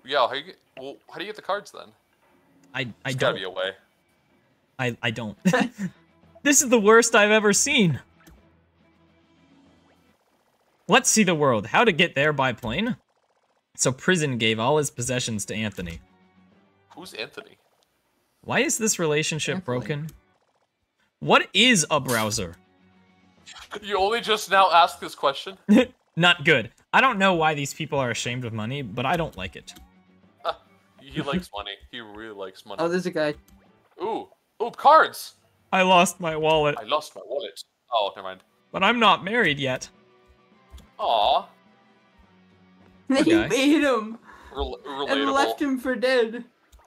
Yeah, how you get? Well, how do you get the cards then? I, I There's gotta don't. be a way. I, I don't. [LAUGHS] this is the worst I've ever seen. Let's see the world. How to get there by plane? So Prison gave all his possessions to Anthony. Who's Anthony? Why is this relationship Anthony. broken? What is a browser? [LAUGHS] You only just now asked this question. [LAUGHS] Not good. I don't know why these people are ashamed of money, but I don't like it. [LAUGHS] He likes money. He really likes money. Oh, there's a guy. Ooh, ooh, cards. I lost my wallet, I lost my wallet. Oh, never mind. but I'm not married yet. Aw, he guy. ate him Rel- and left him for dead.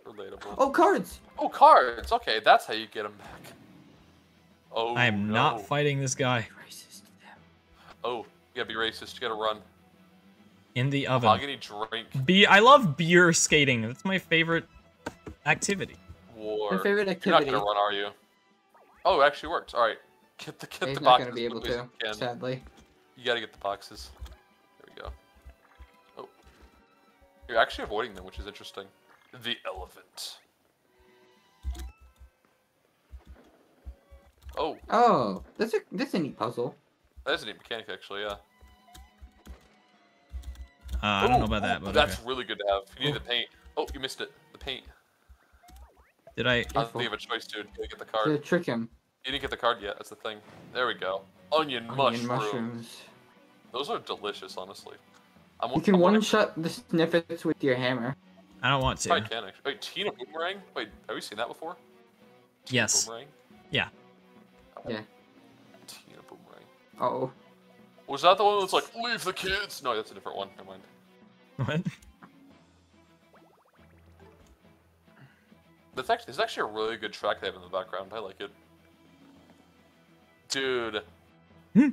Relatable. Oh, cards. Oh, cards. Okay, that's how you get them back. Oh, I am no. not fighting this guy. Racist. Oh, you gotta be racist. You gotta run. In the oven. Mahogany drink. Be I love beer skating. That's my favorite activity. War. My favorite activity. You're not activity. gonna run, are you? Oh, it actually worked. All right. [LAUGHS] Get the get He's the not boxes. gonna be able to, you can. sadly. You gotta get the boxes. There we go. Oh. You're actually avoiding them, which is interesting. The elephant. Oh, Oh, that's a that's a neat puzzle. that is a neat mechanic, actually, yeah. Uh, I don't know about that, but that's okay. really good to have. You need the paint. Oh, you missed it. The paint. Did I? I don't think you have a choice, dude. You didn't get the To card. trick him. You didn't get the card yet. That's the thing. There we go. Onion, Onion mushroom. mushrooms. Those are delicious, honestly. I'm, You can I'm one-shot the snippets with your hammer. I don't want Probably to. can actually. Wait, Tina Boomerang? Wait, have we seen that before? Tina Yes. Boomerang? Yeah. Yeah. Tina Boomerang. Oh. Was that the one that's like, leave the kids? No, that's a different one. Never mind. What? That's actually, it's actually a really good track they have in the background. I like it. Dude. Hmm.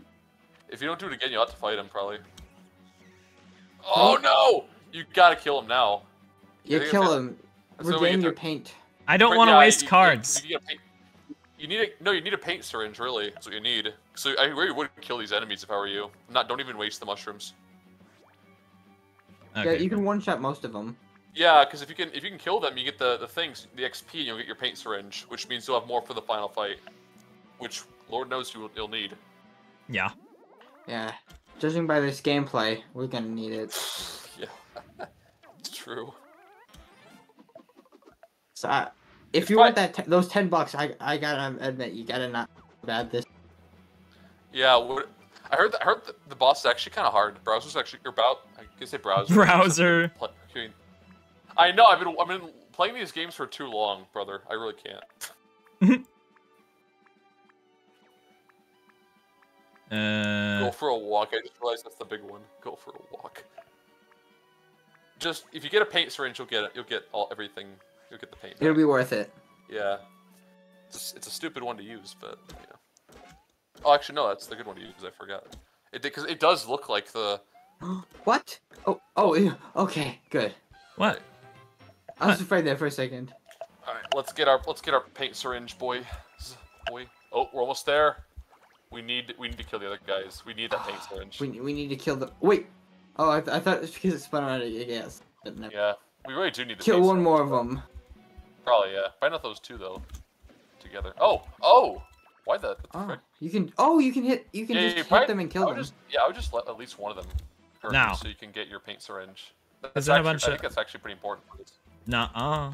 If you don't do it again, you'll have to fight him, probably. Oh no! You gotta kill him now. You think kill it's- him. so we Regain get your paint. I don't want to yeah, waste you- you- cards. You, get a paint, you need a no. You need a paint syringe, really. That's what you need. So I really would kill these enemies if I were you. Not. Don't even waste the mushrooms. Yeah, you can one-shot most of them. Yeah, because if you can if you can kill them, you get the the things, the XP, and you'll get your paint syringe, which means you'll have more for the final fight. Which Lord knows you'll, you'll need. Yeah. Yeah. Judging by this gameplay, we're gonna need it. [LAUGHS] yeah, [LAUGHS] it's true. So, I, if you want that, te- those ten bucks, I I gotta admit, you gotta not bad this. Yeah, what, I heard that I heard the, the boss is actually kind of hard. Browser's actually or bow. I can say [LAUGHS] browser. Browser. I know I've been I've been playing these games for too long, brother. I really can't. [LAUGHS] Go Uh. for a walk. I just realized that's the big one. Go for a walk. Just if you get a paint syringe, you'll get it. You'll get all everything. You'll get the paint. It'll be worth it. Yeah. It's a, it's a stupid one to use, but yeah. Oh, actually, no, that's the good one to use. I forgot. It because it does look like the. [GASPS] What? Oh, oh, okay, good. What? I was afraid there for a second. All right, let's get our let's get our paint syringe, boy. Boy. Oh, we're almost there. We need we need to kill the other guys. We need that paint [GASPS] syringe. We, we need to kill the. Wait. Oh, I, th- I thought it's because it spun around. Yes. But no. Yeah, we really do need to Kill one syringe. more of them. Probably, yeah. Find out those two though. Together. Oh, oh. Why the? The Oh, frick? you can. Oh, you can hit. You can Yeah, just you hit probably- them and kill them. Just, yeah, I would just let at least one of them hurt you Now. so you can get your paint syringe. That's Isn't a actually, bunch I of- think that's actually pretty important Nuh-uh.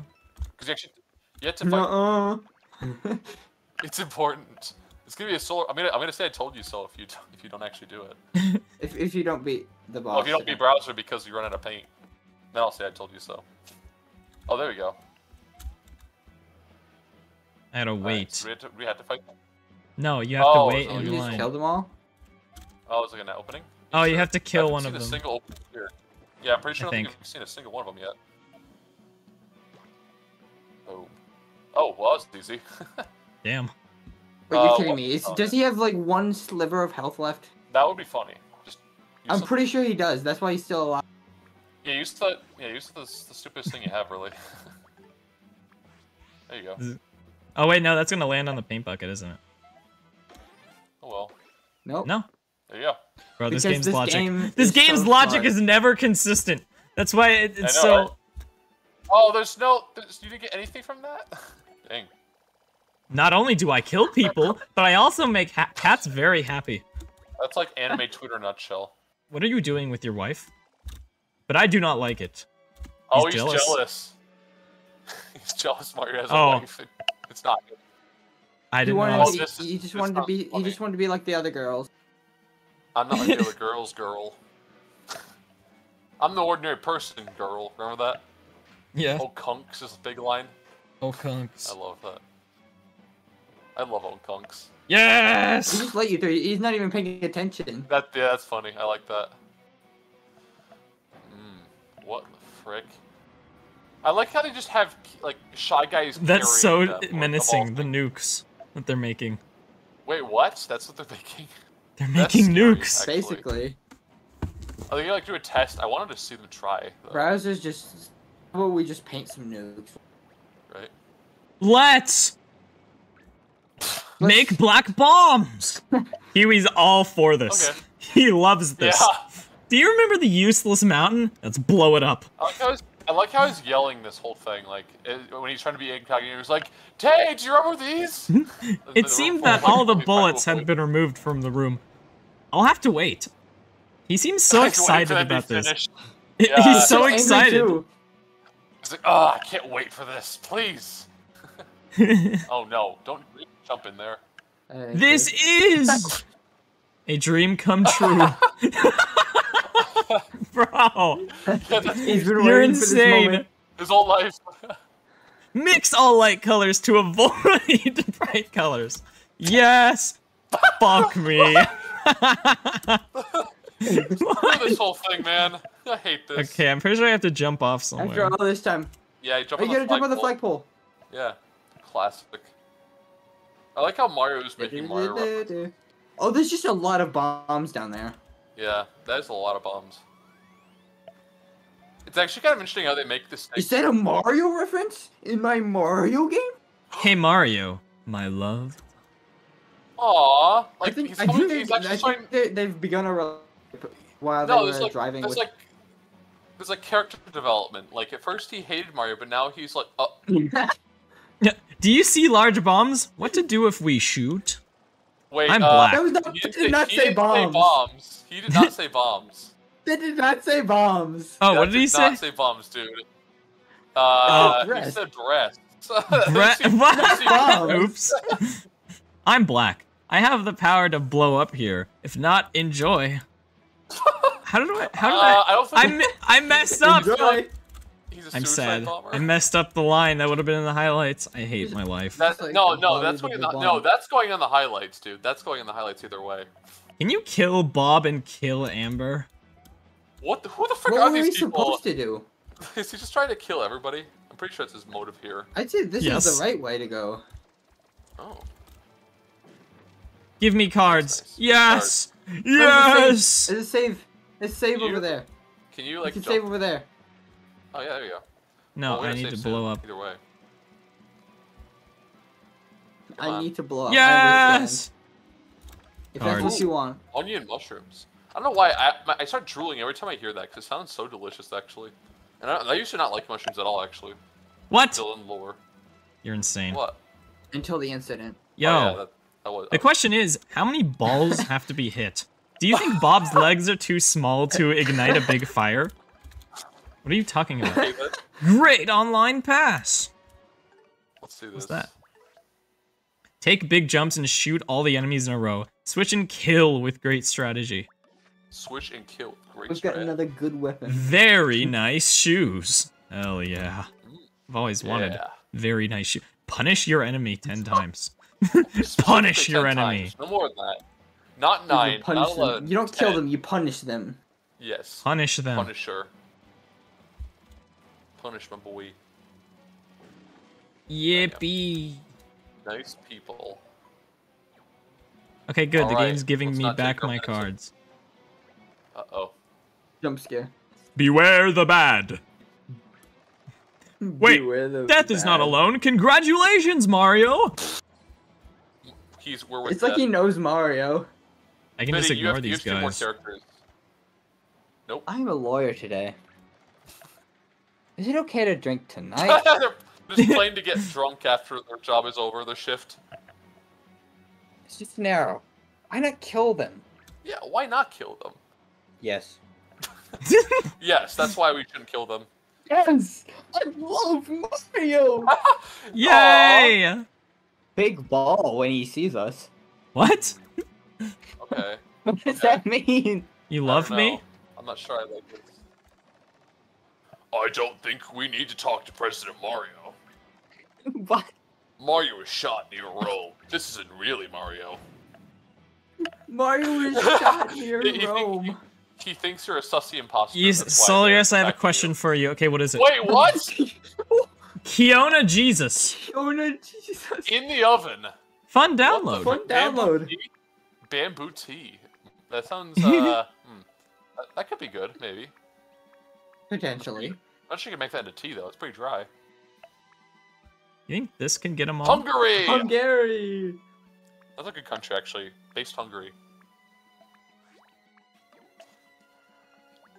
because you actually you have to fight. Nuh-uh. [LAUGHS] It's important. It's gonna be a solar. I'm gonna I'm gonna say I told you so if you d- if you don't actually do it. [LAUGHS] if if you don't beat the boss. Well, if you don't beat browser because you run out of paint, then I'll say I told you so. Oh, there we go. I had to Alright, wait. so we, had to, we had to fight them. No, you have Oh, to wait so in You you just line. killed them all. Oh, is it an opening? Oh, you Sure. have to kill haven't one seen of a them. single opening here. Yeah, I'm pretty sure I I don't think think. I've seen a single one of them yet. Oh. Oh, well, that's easy. [LAUGHS] Damn. Wait, you're Uh, kidding what- me? Is, oh, does he have like one sliver of health left? that would be funny. Just I'm some- pretty sure he does. That's why he's still alive. Yeah, use the yeah, use the, the stupidest thing you have, really. [LAUGHS] there you go. Oh wait, no, that's gonna land on the paint bucket, isn't it? Oh well. Nope. No, There you go. bro, this Because game's this logic. game this is game's so logic smart. is never consistent. That's why it, it's know, so. right? Oh, there's no. There's, you didn't get anything from that. [LAUGHS] Dang. Not only do I kill people, [LAUGHS] but I also make ha- cats very happy. That's like anime Twitter nutshell. What are you doing with your wife? But I do not like it. Oh, He's he's jealous. jealous. [LAUGHS] he's jealous Mario has a Oh. wife. It- it's not good. I He didn't wanted. know. To, this he, just wanted to sounds be. He funny. just wanted to be like the other girls. I'm not like the other [LAUGHS] girl's girl. I'm the ordinary person, girl. Remember that? Yeah. Old Kunks is a big line. Oh, kunks. I love that. I love old Kunks. He Yes. just let you through. He's not even paying attention. That yeah, that's funny. I like that. Mm, what the frick? I like how they just have like shy guys. That's so them, like, of all menacing. The things. nukes that they're making. Wait, what? That's what they're making. [LAUGHS] They're making scary, nukes. actually. Basically, Are they gonna like do a test? I wanted to see them try. Though, browsers just. How about we just paint some nukes? right? Let's make black bombs. [LAUGHS] Huey's all for this. Okay. He loves this. Yeah. Do you remember the useless mountain? Let's blow it up. Oh, I like, how he's, I like how he's yelling this whole thing, like it, when he's trying to be incognito. He's like, "Tay, do you remember these?" [LAUGHS] The- the It seemed that all the bullets had been removed from the room. I'll have to wait. He seems so [LAUGHS] food. He's waiting for excited them to be about this. finished. [LAUGHS] He's so excited. He's like, "Oh, I can't wait for this, please." Oh no! Don't jump in there. Uh, this is a dream come true. [LAUGHS] Bro, Yeah, that's He's been you're waiting for this insane. moment. his whole life. [LAUGHS] Mix all light colors to avoid [LAUGHS] bright colors. Yes. Fuck me. Screw this whole thing, man. I hate this. okay, I'm pretty sure I have to jump off somewhere. After somewhere. all this time, Yeah, you jump oh, on you the gotta jump on the flagpole. flagpole. Yeah, classic. I like how Mario's making Mario. references. Oh, there's just a lot of bombs down there. Yeah, that is a lot of bombs. It's actually kind of interesting how they make this. Is that a Mario reference in my Mario game? Hey Mario, my love. Aww, like I think, he's, I think, he's they, actually I starting. think they, they've begun a rel- while No, they there's were like driving there's with. like there's like character development. Like at first he hated Mario, but now he's like, oh, [LAUGHS] Do you see large bombs? What to do if we shoot? Wait, I'm uh, black. that was not. He did, did not say didn't bombs. bombs. He did not [LAUGHS] say bombs. they did not say bombs. Oh, That what did he say? Not say bombs, dude. Uh, he said breast. [LAUGHS] Bra- He- what? [LAUGHS] Bombs. Oops. I'm black. I have the power to blow up here. If not, enjoy. How did I? How did Uh, I? I I, I messed up. Enjoy. He's a I'm sad. bomber. I messed up the line. That would have been in the highlights. I hate my life. That, It's like no, no, that's going the the, no, that's going on the highlights, dude. That's going on the highlights either way. Can you kill Bob and kill Amber? What? The, who the frick What are were we these people? supposed to do? [LAUGHS] Is he just trying to kill everybody? I'm pretty sure it's his motive here. I'd say this Yes. is the right way to go. Oh, Give me cards. nice. Yes. There's Yes. a save. There's a save You- over there. can you You like can jump? save over there. Oh yeah, there you go. No, Well, I gonna need to soon, blow up. Either way. Come I on. need to blow up. Yes. understand. If that's what you want. Onion mushrooms. I don't know why I my, I start drooling every time I hear that because it sounds so delicious actually. And I, I used to not like mushrooms at all actually. What? Still in lore. You're insane. What? Until the incident. Yo. Oh, yeah, that, that was, The question is, how many balls [LAUGHS] have to be hit? Do you think Bob's legs are too small to [LAUGHS] ignite a big fire? What are you talking about? [LAUGHS] Great online pass. Let's do this. What's that? Take big jumps and shoot all the enemies in a row. Switch and kill with great strategy. Switch and kill. Great We've got another good weapon. Very nice shoes. Hell yeah. I've always wanted Yeah. very nice shoes. Punish your enemy ten times. Punish [LAUGHS] your 10 enemy. times, No more than that. Not You nine. punish Not them. You don't kill 10. them. You punish them. Yes. Punish them. Punisher. Punish my boy. Yippee. Nice people. Okay, good. the Alright, game's giving let's me back my medicine. cards. Uh oh. Jump scare. Beware the bad. [LAUGHS] Wait, Beware the Death is not alone. Congratulations, Mario. He's we're with It's like he knows Mario. I can Biddy, just you have, ignore you these have two more guys. characters. Nope. I'm a lawyer today. Is it okay to drink tonight? [LAUGHS] They're just playing to get drunk after their job is over, their shift. it's just an arrow. Why not kill them? Yeah, why not kill them? Yes. [LAUGHS] Yes, that's why we shouldn't kill them. Yes! I love Mario! [LAUGHS] Yay! Big ball when he sees us. What? Okay. What does Okay. that mean? You love me? I'm not sure I like this. I don't think we need to talk to President Mario. [LAUGHS] What? Mario was shot near Rome. This isn't really Mario. Mario is [LAUGHS] shot near He- he think- Rome. He thinks you're a sussy imposter. Yes, that's why Sol, they're yes, I have a attacking you. question for you. Okay, what is it? Wait, what? [LAUGHS] Kiona Jesus. No, Jesus. In the oven. Fun What the download. Fun Bamboo download. tea? Bamboo tea. That sounds, uh, hmm. That, that could be good, maybe. Potentially. I'm not you can make that into tea, though. It's pretty dry. You think this can get them all? Hungary! Hungary! That's a good country, actually. Based Hungary.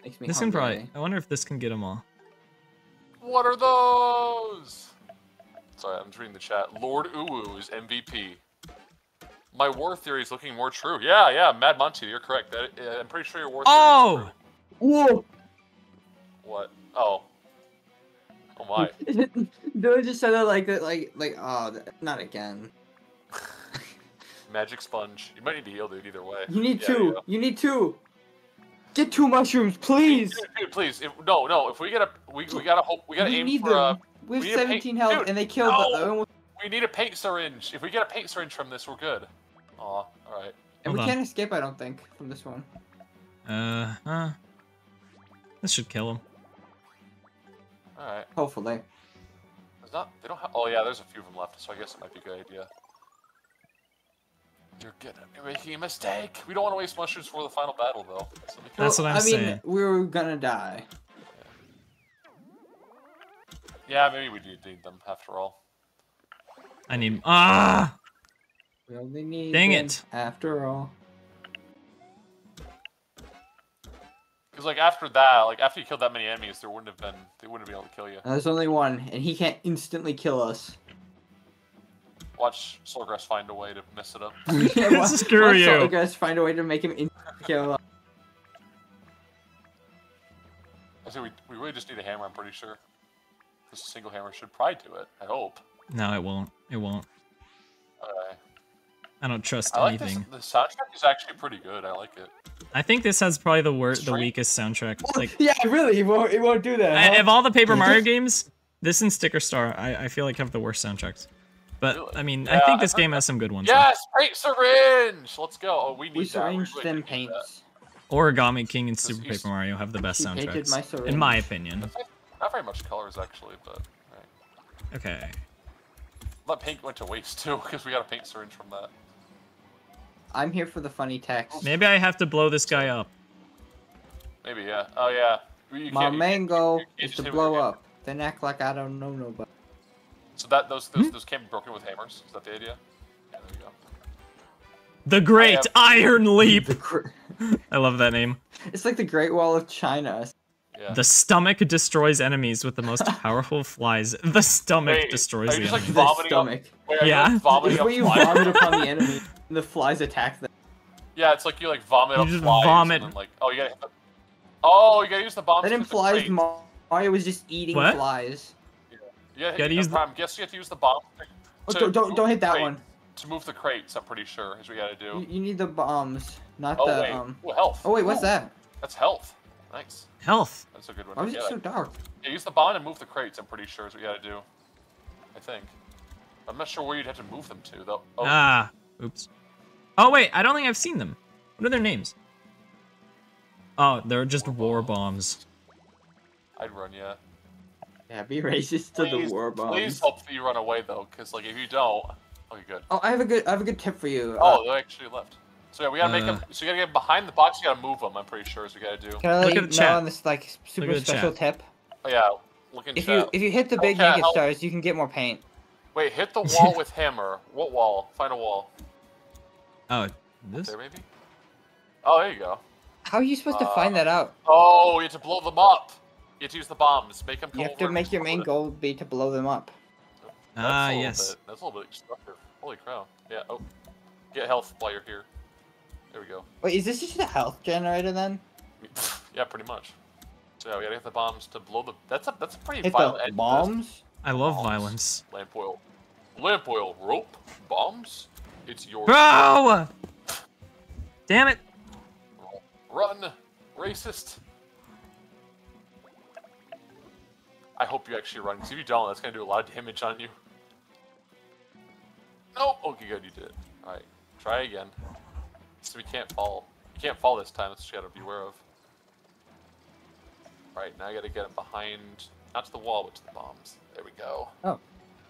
Makes me This can probably. I wonder if this can get them all. What are those? Sorry, I'm just reading the chat. Lord Uwu's MVP. My war theory is looking more true. Yeah, yeah, Mad Monty, you're correct. That, uh, I'm pretty sure your war theory Oh! is true. Whoa! What? Oh. Oh my. Dylan just said it like that, like, like, oh, not again. Magic sponge. You might need to heal, dude. Either way. You need Yeah, two. yeah. You need two. Get two mushrooms, please. Dude, dude, please. If, no, no. If we get a, we, we gotta hope. We gotta we aim need for them. a. we have we need a paint- 17 health, Dude, and they killed no. the other. We need a paint syringe. If we get a paint syringe from this, we're good. Aw. All right. And we on. can't escape, I don't think, from this one. Uh, huh. This should kill him. All right. Hopefully. There's not. They don't have. Oh yeah, there's a few of them left, so I guess it might be a good idea. You're getting. You're making a mistake. We don't want to waste mushrooms for the final battle, though. So we can- That's what I'm I mean, saying. we were gonna die. Yeah, maybe we do need them after all. I need. Ah! We only need Dang them it. After all. Because like after that, like after you killed that many enemies, there wouldn't have been. They wouldn't have been able to kill you. Now, there's only one, and he can't instantly kill us. Watch Solargress find a way to mess it up. [LAUGHS] Yeah, [LAUGHS] wha- Screw watch you. Solargress find a way to make him instantly kill us. I say we, we really just need a hammer. I'm pretty sure. This single hammer should probably do it. I hope. No, it won't. It won't. Okay. I don't trust I like this. anything. The soundtrack is actually pretty good. I like it. I think this has probably the worst, the weakest soundtrack. [LAUGHS] Like, yeah, really, it won't, it won't do that. I, huh? of all the Paper Mario games, this and Sticker Star, I, I feel like have the worst soundtracks. But Really? I mean, I think this I've game that. has some good ones. though. Yes, paint syringe. Let's go. Oh, we need we that. syringed really them do need that. paints. Origami King and Super Paper Mario have the best He painted my soundtracks, in my opinion. Not very much colors actually, but right. Okay. That paint went to waste too because we got a paint syringe from that. I'm here for the funny text. Maybe I have to blow this guy up. Maybe yeah. Oh yeah. You My main goal you- you is to blow up. Then act like I don't know nobody. So that those those, Hmm? those can't be broken with hammers. Is that the idea? Yeah, there you go. The Great Iron Leap! [LAUGHS] The I love that name. it's like the Great Wall of China. Yeah. The stomach destroys enemies with the most powerful flies. The stomach Wait, destroys are you the just, like, enemies. The vomiting up- stomach. Wait, Yeah. like, vomiting where you flies? vomit upon the [LAUGHS] enemy, and the flies attack them. Yeah, it's like you like vomit You up just flies vomit. and then like oh you gotta hit the... Oh you gotta use the bomb. That implies Mario was just eating What? flies. Yeah, gotta use the- I'm guessing you have to use the bomb. Oh, don't, don't, don't hit that crate- one. To move the crates, I'm pretty sure is what you gotta do. You, you need the bombs, not oh the wait, um. Ooh, health. Oh wait, what's that? That's health. Nice. Health. That's a good one. Why was yeah, it so dark? yeah, use the bomb and move the crates. I'm pretty sure is what you gotta do. I think. I'm not sure where you'd have to move them to though. Oh, Ah. Oops. Oh, wait. I don't think I've seen them. What are their names? Oh, they're just war bombs. I'd run. Yeah. Yeah, be racist to the war bombs. please hope that you run away though, because like if you don't, okay, good. Oh, I have a good, I have a good tip for you. Oh, they actually left. So yeah, we gotta make Uh. them. So you gotta get behind the box. You gotta move them. I'm pretty sure is what you gotta do. Can I Look let at you the know chat. on this like super special chat. tip? Oh yeah, look in If you if you hit the big Okay, naked I'll- stars, you can get more paint. Wait, hit the [LAUGHS] wall with hammer. What wall? Find a wall. Oh, this? There maybe. Oh, there you go. How are you supposed to Uh, find that out? Oh, you have to blow them up. You have to use the bombs. Make them. You have to make your main it. goal be to blow them up. Ah, a little yes. Bit, that's a little bit destructive. Holy crow. Yeah. Oh, get health while you're here. There we go. Wait, is this just a health generator then? [LAUGHS] yeah, pretty much. So yeah, we gotta get the bombs to blow the. That's a that's a pretty Hit violent the end bombs? I love Bombs. violence. Lamp oil. Lamp oil. Rope. Bombs. It's yours. Bro! Damn it. Run, racist. I hope you actually run, because if you don't, that's gonna do a lot of damage on you. Nope. Okay, good, you did it. Alright, try again. So we can't fall. We can't fall this time, that's what you gotta be aware of. Alright, now I gotta get him behind, not to the wall, but to the bombs. There we go.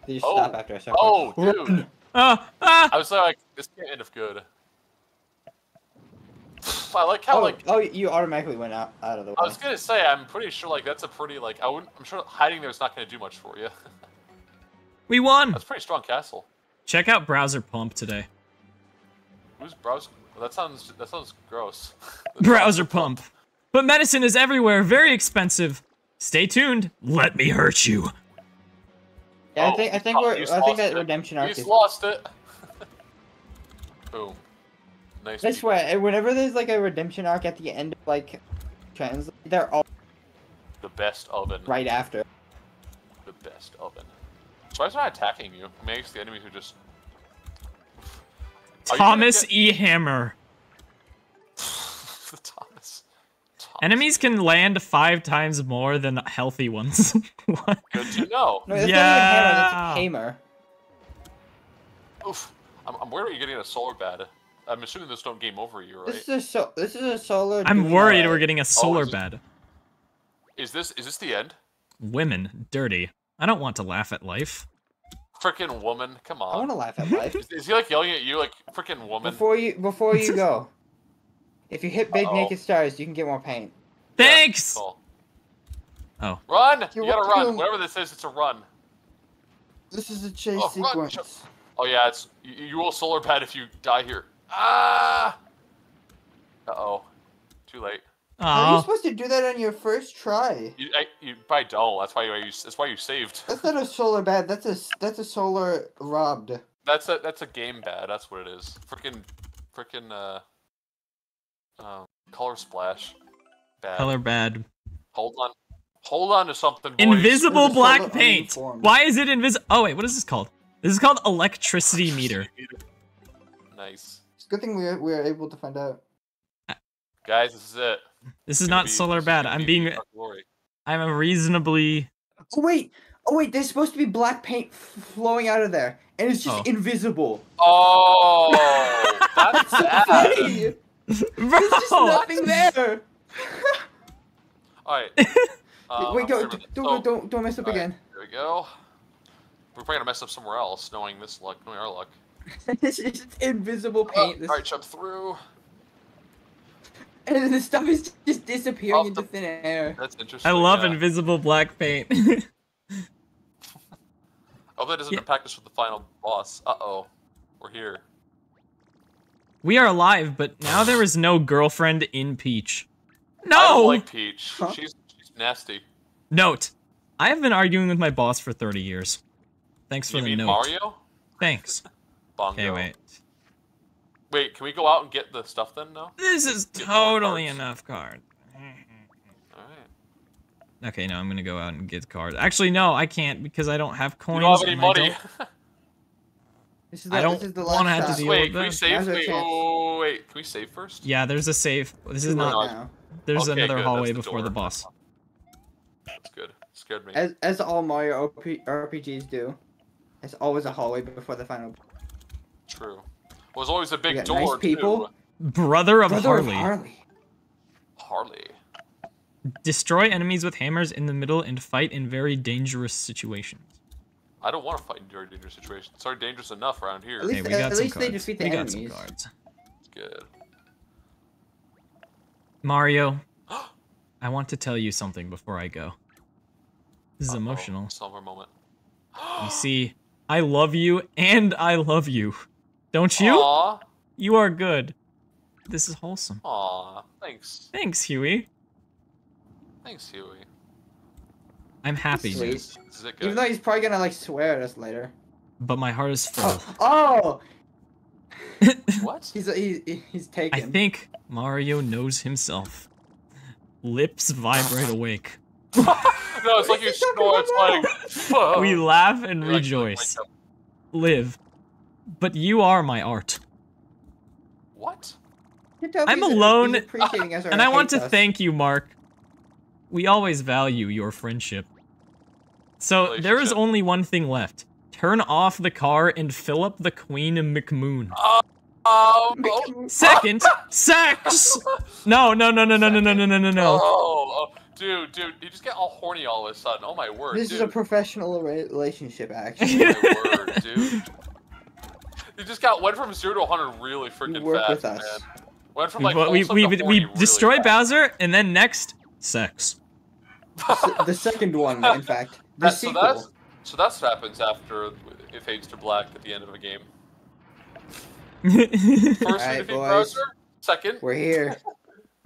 They just Oh. stop after a second. Oh, dude! Oh, [LAUGHS] ah! I was like, this can't end up good. [SIGHS] I like how, Oh, like, oh, you automatically went out, out of the way. I was gonna say, I'm pretty sure like that's a pretty like I wouldn't. I'm sure hiding there is not gonna do much for you. [LAUGHS] We won! that's a pretty strong castle. Check out Browser Pump today. Who's browse? Well, that sounds that sounds gross. [LAUGHS] Browser Pump. But medicine is everywhere, very expensive. Stay tuned. Let me hurt you. yeah, I Oh, think I think oh, we're I think that it. redemption arc He's is. lost it. [LAUGHS] Boom. Nice. I beat. swear, eh, whenever there's like a redemption arc at the end of like translate, they're all The best oven. right after. The best oven. why is it not attacking you? I mean, I guess the enemies are just. Are you gonna Thomas get- E. Hammer. the [LAUGHS] Thomas. Thomas. Enemies can land five times more than healthy ones. [LAUGHS] what? Good to know. No, that's Yeah. not even hammer. That's hammer. Oof. I'm, I'm worried you're getting a solar bad. I'm assuming this don't game over you, right? This is a so. This is a solar. I'm doing worried we're getting a oh, solar is it? bed. Is this is this the end? Women, dirty. I don't want to laugh at life. Frickin' woman, come on. I want to laugh at [LAUGHS] life. Is, is he like yelling at you like freaking woman? Before you before you go, [LAUGHS] if you hit big Uh-oh. naked stars, you can get more paint. Yeah, Thanks! cool. Oh. Run! You're you gotta run. welcome. Whatever this is, it's a run. This is a chase Oh, run, sequence. Oh yeah, it's you, you will solar pad if you die here. Ah! Uh oh. Too late. How are you supposed to do that on your first try? You, I, you probably don't. That's why you. That's why you saved. That's not a solar bad. That's a that's a solar robbed. That's a that's a game bad. That's what it is. Frickin' frickin' uh, um, color splash. Bad. color bad. Hold on. Hold on to something. Boys. Invisible There's black paint. uninformed. Why is it invisible? Oh wait, what is this called? This is called electricity meter. Nice, It's a good thing we were, we were able to find out. guys. This is it. This is not be- solar bad. I'm being, glory. I'm a reasonably. Oh wait, oh wait. There's supposed to be black paint f- flowing out of there, and it's just Oh. invisible. Oh, [LAUGHS] that's So bad. funny. There's just nothing there. All right. [LAUGHS] Uh, wait, go, sorry about don't, don't, So, don't, don't mess up all right, again. There we go. We're probably gonna mess up somewhere else, knowing this luck, knowing our luck. [LAUGHS] it's just invisible Oh, paint. This- all right, jump through. [LAUGHS] and the stuff is just disappearing Off into the- thin air. That's interesting. I love yeah. invisible black paint. [LAUGHS] Hope that doesn't Yeah. impact us with the final boss. Uh oh, we're here. we are alive, but now there is no girlfriend in Peach. I No! don't like Peach. Huh? She's she's nasty. Note. I have been arguing with my boss for 30 years. Thanks for You the mean note. Mario? Thanks. [LAUGHS] Bongo. Okay, wait. Wait, can we go out and get the stuff then? No. This is Get totally enough card. All right. Okay, now I'm gonna go out and get cards. Actually, no, I can't because I don't have You coins. don't have any and I money. don't- [LAUGHS] This is I the, don't this wanna last have to deal wait, with can we save? Wait, oh, wait, can we save first? Yeah, there's a save. This is Too not. now. There's Okay, another good, hallway that's the before the door. boss. That's good. Scared me. As as all Mario OP, RPGs do. There's always a hallway before the final. True. Well, there's always a big door nice people. too. Brother of Brother Harley. of Harley. Harley. Destroy enemies with hammers in the middle and fight in very dangerous situations. I don't want to fight in very dangerous situations. It's already dangerous enough around here. At least- Okay, we got at some least they cards. defeat the we got some cards. It's good. Mario, [GASPS] I want to tell you something before I go. This is Uh-oh, emotional. Somber moment. [GASPS] You see, I love you and I love you. Don't you? Aw. You are good. This is wholesome. Aw. Thanks. Thanks, Huey. Thanks, Huey. I'm happy, Sweet. This is? Even though he's probably gonna like swear at us later. but my heart is full. Oh, oh! [LAUGHS] What? he's he, he's I think Mario knows himself. Lips vibrate awake. [LAUGHS] no, it's like you What is he snore. It's like. Fuck. We laugh and You're like- rejoice. like, Live. But you are my art. what? You I'm he's- he's alone, appreciating us [LAUGHS] or And I want to us. thank you, Mark. We always value your friendship. So there is only one thing left. Turn off the car and fill up the Queen McMoon. Um. Oh, Second, sex. No, no, no, no, no, no, no, no, no, no, no. oh, oh, dude, dude, you just get all horny all of a sudden. Oh my word, This dude. is a professional re- relationship, [LAUGHS] Oh my word, dude. You just got went from zero to 100 really freaking Work fast, with us. man. Went from like we, we, we, we really destroy fast. Bowser, and then next, sex. the second one, [LAUGHS] in fact. The That- so sequel. that's so that's what happens after it fades to black at the end of a game. [LAUGHS] First we Alright, defeat boys. Bowser. Second, We're here.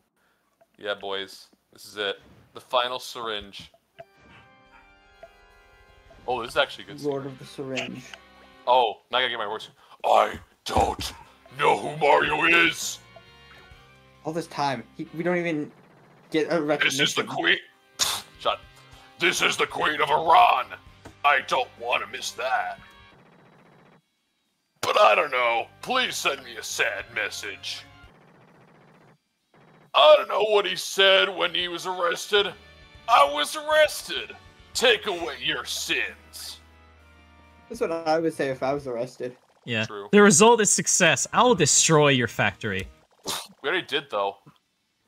[LAUGHS] yeah, boys, this is it. The final syringe. Oh, this is actually a good. scene. Lord of the Syringe. Oh, now I gotta get my voice. I don't know who Mario is. All this time, he, we don't even get a recognition. This is the queen. [LAUGHS] Shut. This is the queen of Iran. I don't want to miss that. But I don't know. Please send me a sad message. I don't know what he said when he was arrested. I was arrested. Take away your sins. That's what I would say if I was arrested. Yeah. True. The result is success. I will destroy your factory. We already did though.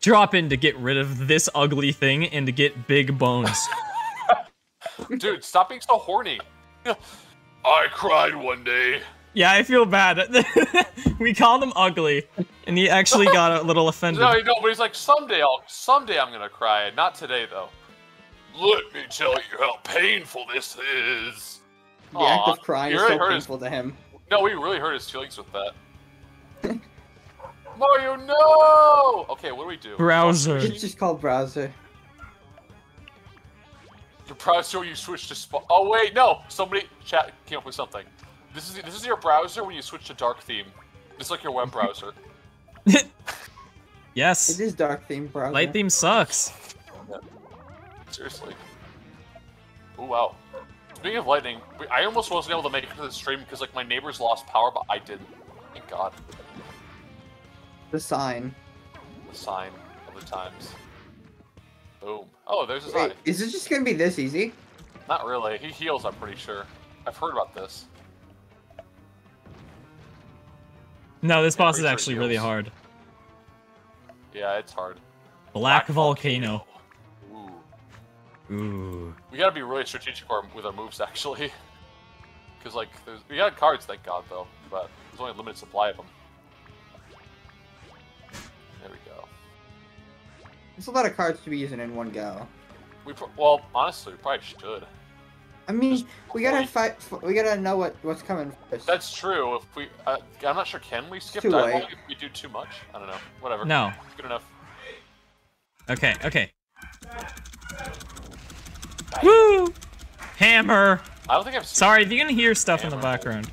Drop in to get rid of this ugly thing and to get big bones. [LAUGHS] [LAUGHS] Dude, stop being so horny. [LAUGHS] I cried one day. yeah, I feel bad. we called him ugly, and he actually got a little offended. No, no, but he's like, someday I'll, someday I'm gonna cry. Not today though. Let me tell you how painful this is. The act of crying is so hurt his- painful to him. No, we really hurt his feelings with that. Mario, [LAUGHS] no! Okay, what do we do? Browser. It's just called browser. Your browser when you switch to sp- Oh wait, no! Somebody chat came up with something. This is this is your browser when you switch to dark theme. It's like your web browser. [LAUGHS] yes. It is dark theme browser. Light theme sucks. Seriously. Oh wow. Speaking of lightning, we- I almost wasn't able to make it to the stream because like my neighbors lost power, but I didn't. Thank God. The sign. The sign of the times. Boom. Oh, there's his Wait, eye. is this just gonna be this easy? Not really. He heals, I'm pretty sure. I've heard about this. No, this Yeah, boss is pretty sure actually really hard. Yeah, it's hard. Black Volcano. Ooh. Ooh. We gotta be really strategic with our- moves, actually. [LAUGHS] Because, like, there's, we got cards, thank God, though. But there's only a limited supply of them. There we go. It's a lot of cards to be using in one go. We pro- well, honestly, we probably should. I mean, we gotta Wait. fight. f- We gotta know what what's coming first. That's true. If we, uh, I'm not sure. Can we skip too late. if we do too much? I don't know. Whatever. No. Good enough. Okay, okay. Woo! Hammer! I don't think I've seen. Sorry if you're gonna hear stuff in the background.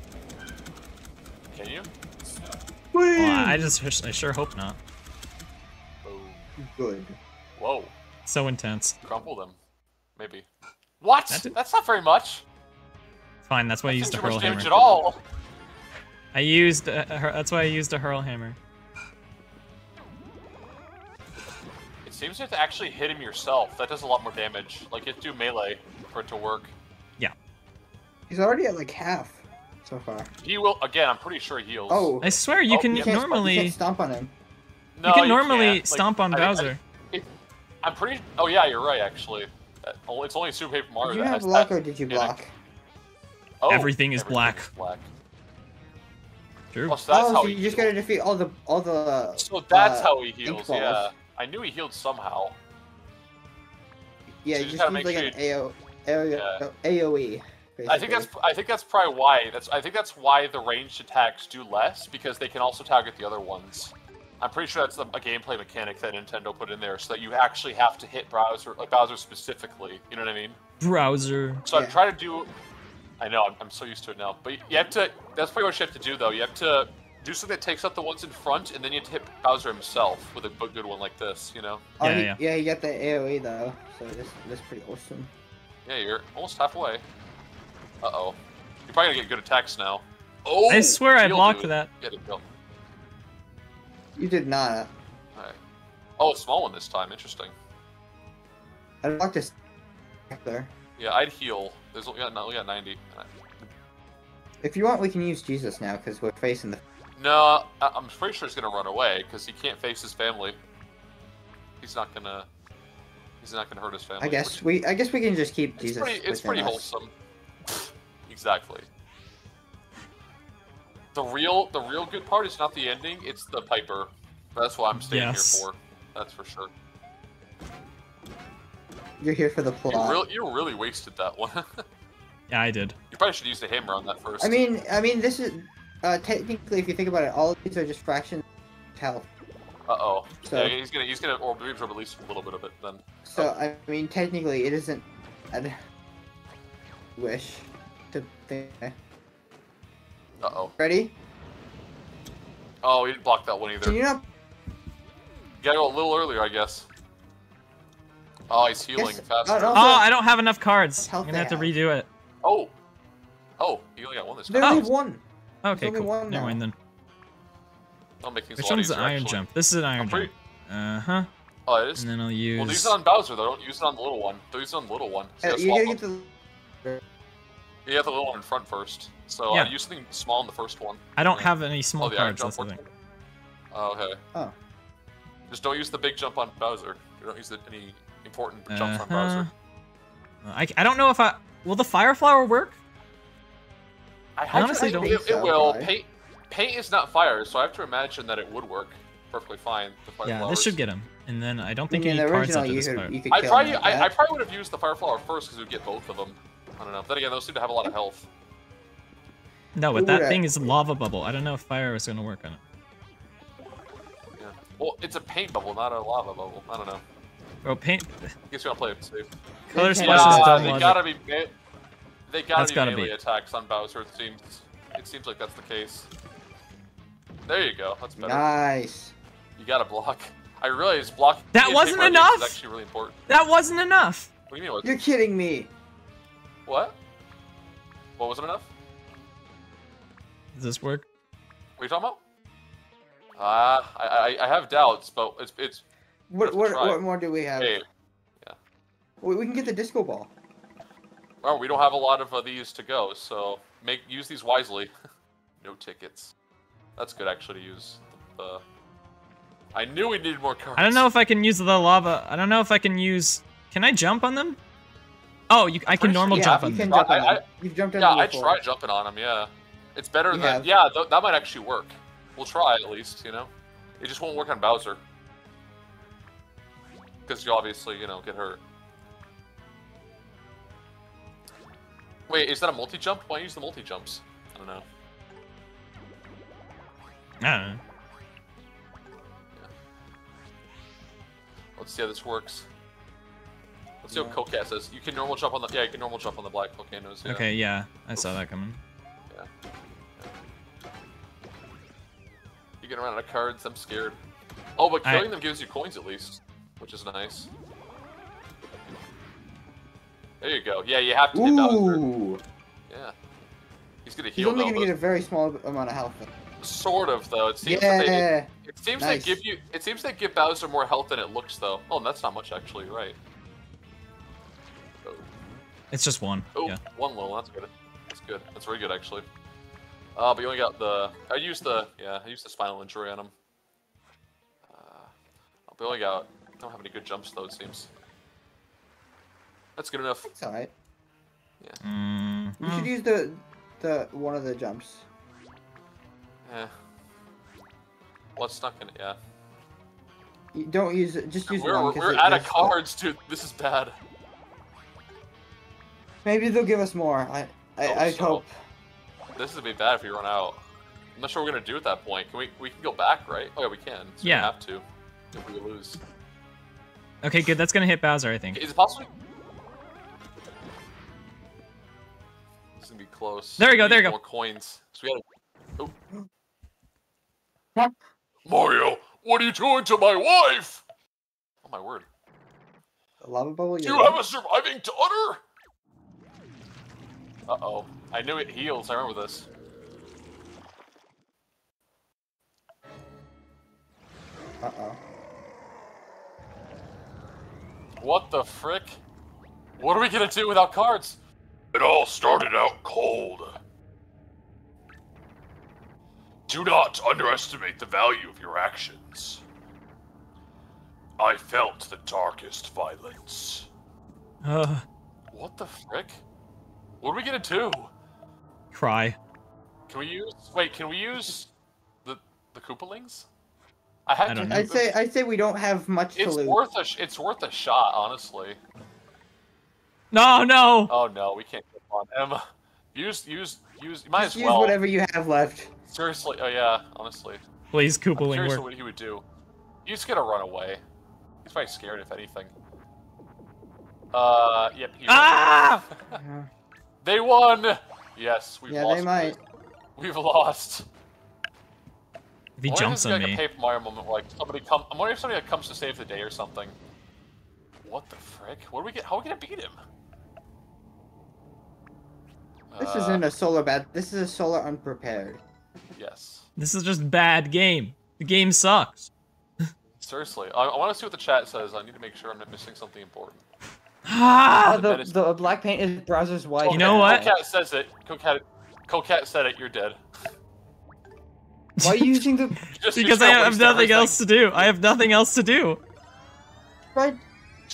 Can you? Well, I just I sure hope not. Boom. good. Whoa. So intense. Crumple them. Maybe. What? That That's not very much. Fine, that's why I That's used a not too hurl much hammer. damage at all. I used uh, uh, a, a, that's why I used a hurl hammer. Seems you have to actually hit him yourself. That does a lot more damage. Like, you have to do melee for it to work. Yeah. He's already at like half so far. He will, again, I'm pretty sure he heals. Oh, I swear you Oh, can you you normally you can't stomp on him. no, you can normally can't. Like, stomp on I- I- Bowser. I'm pretty. Oh yeah, you're right. Actually, Uh, oh, it's only Super Paper Mario Did you that have has block that or did you mechanic. block? Oh, Everything is black. is black. True. Oh, so that's oh, so he you just heals. gotta defeat all the all the. So that's uh, how he heals. Yeah, I knew he healed somehow. Yeah, so you you just gotta make like sure an AO, AO, AOE. I think that's. I think that's probably why. That's. I think that's why the ranged attacks do less because they can also target the other ones. I'm pretty sure that's the, a gameplay mechanic that Nintendo put in there, so that you actually have to hit Bowser, like Bowser specifically. You know what I mean? Browser. So I'm trying to do. I know I'm, I'm so used to it now, but you have to. That's pretty much what you have to do, though. You have to do something that takes out the ones in front, and then you have to hit Bowser himself with a good one like this. You know? Oh, Yeah, he- yeah. yeah, you got the AOE though, so this that's pretty awesome. Yeah, you're almost halfway. Uh oh. You're probably gonna get good attacks now. Oh! I swear I heal, blocked dude. that. Get it, Bill. You did not. Alright. Oh, a small one this time. Interesting. I blocked a back there. Yeah, I'd heal. There's we got no, we got 90. If you want, we can use Jesus now because we're facing the. No, I- I'm pretty sure he's gonna run away because he can't face his family. He's not gonna. He's not gonna hurt his family. I guess which- we. I guess we can just keep It's Jesus. pretty. It's pretty us. wholesome. [LAUGHS] exactly. The real, the real good part is not the ending; it's the Piper. That's what I'm staying Yes. here for. That's for sure. You're here for the You plot. really, you really wasted that one. [LAUGHS] Yeah, I did. you probably should use the hammer on that first. I mean, I mean, this is uh, technically, if you think about it, all of these are just fractions of health. Uh oh. So- yeah, he's gonna, he's gonna, or maybe he'll release a little bit of it then. So I mean, technically, it isn't. I'd wish to think. Uh oh. Ready? Oh, he didn't block that one either. Can you not? You gotta go a little earlier, I guess. Oh, he's healing Yes, faster. uh, no. Oh, I don't have enough cards. I'm gonna have to redo it. Oh. Oh, you only got one this They time. only Oh. one. Okay, cool. one Never now. mind then. I'll make things Which a lot one's the iron actually. jump? This is an iron I'm jump. Uh huh. Oh, it is. And then I'll use. Well, use use. it on Bowser though. Don't use it on the little one. Don't use it on the little one. See Uh, that you small gotta get the. You have the little one in front first. So Yeah. I use something small in the first one. I don't have any small oh, the iron cards. jump That's the thing. Oh, okay. Oh. Just don't use the big jump on Bowser. You don't use the, any important jumps on Uh-huh. Bowser. I, I don't know if I will the fire flower work. I, have honestly don't It, think it so, will. probably. Paint, paint is not fire, so I have to imagine that it would work perfectly fine. The fire Yeah, flowers. this should get him. And then I don't I think mean, he in cards after this part. I probably, like I, I probably would have used the fire flower first because we would get both of them. I don't know. Then again, those seem to have a lot of health. No, but Ooh, that that- thing is lava bubble. I don't know if fire is gonna work on it. Yeah. Well, it's a paint bubble, not a lava bubble. I don't know. Bro, paint I guess you want to play it safe. color can't- splashes is Uh, dumb they logic. gotta be. Me- They gotta That's be gotta melee be. attacks on Bowser. It seems. It seems like that's the case. There you go. That's better. Nice. You gotta block. I realize blocking. That wasn't enough! Is actually really important. That wasn't enough. What do you mean? What? You're kidding me. What? What wasn't enough? Does this work? What are you talking about? Ah, I, I I have doubts, but it's it's. What what, what more do we have? Hey, We, we can get the disco ball. Well, we don't have a lot of uh, these to go, so make use these wisely. [LAUGHS] no tickets. That's good actually to use. The, I knew we needed more cards. I don't know if I can use the lava. I don't know if I can use. Can I jump on them? Oh, you, I can pretty sure- normal yeah, jump you on can them. jump on I- them. You've jumped on Yeah, them I before. tried jumping on them. Yeah, it's better You than have? yeah. Th- that might actually work. We'll try at least. You know, it just won't work on Bowser because you obviously you know get hurt. Wait, is that a multi jump? Why use the multi jumps? I don't know. I don't know. Let's see how this works. Let's see Yeah. what Cocat says. You can normal jump on the yeah. You can normal jump on the black volcanoes. Yeah. Okay, yeah, I saw that coming. You get around out of cards. I'm scared. Oh, but I- killing them gives you coins at least, which is nice. There you go. Yeah, you have to hit Bowser. Ooh. Yeah. He's gonna He's heal only though. gonna get a very small amount of health. Sort of though. It seems that they, it seems Nice. they give you. It seems they give Bowser more health than it looks though. Oh, that's not much actually. Right. Oh, It's just one. oh Yeah. one little. That's good. That's good. That's very good actually. Uh, but you only got the. I used the. Yeah, I used the spinal injury on him. Uh, but we only got. Don't have any good jumps though. It seems. That's good enough. It's alright. Mm, You should use the the one of the jumps. Yeah. Well, stuck in gonna. Yeah. You don't use it. Just use We're, one. we're, 'cause we're out of cards, dude. This is bad. Maybe they'll give us more. I I, Hope I so. hope. This is gonna be bad if we run out. I'm not sure what we're gonna do at that point. Can we? We can go back, right? Oh yeah, we can. So Yeah. We have to. If we lose, Okay, good. That's gonna hit Bowser, I think. is it possible? Close. There you go, there need you go. More coins. So we gotta. Oh. Mario, what are you doing to my wife? Oh my word! The lava bubble. Do you're have a surviving daughter? Uh oh. I knew it heals. I remember this. Uh oh. What the frick? What are we gonna do without cards? It all started out cold. Do not underestimate the value of your actions. I felt the darkest violence. Uh, What the frick? What are we gonna do? cry. Can we use? Wait, can we use the the Koopalings? I had I to. I'd say I'd say we don't have much to it's lose. worth a it's worth a shot, honestly. No, no. Oh no, we can't get on Emma. [LAUGHS] Use use use. You might Just as use whatever you have left. Seriously, oh yeah, honestly. Please, I'm Koopaling curious work. what he would do. He's gonna run away. He's probably scared, if anything. Uh, yep. He Ah! [LAUGHS] They won! Yes, we've yeah, lost. they might. We've lost. If he I jumps on like me. a Paper Mario moment where like somebody come. I'm wondering if somebody like, comes to save the day or something. What the frick? What do we get? How are we gonna beat him? This Uh, isn't a solar bad. This is a solar unprepared. Yes. This is just bad game. The game sucks. Seriously, I, I want to see what the chat says. I need to make sure I'm not missing something important. Ah! Oh, the, medicine- the black paint is browser's white. You know what? Cocat says it. Cocat, Cocat said it. You're dead. Why are you using the [LAUGHS] Just, Because I have nothing else to do. I have nothing else to do. right?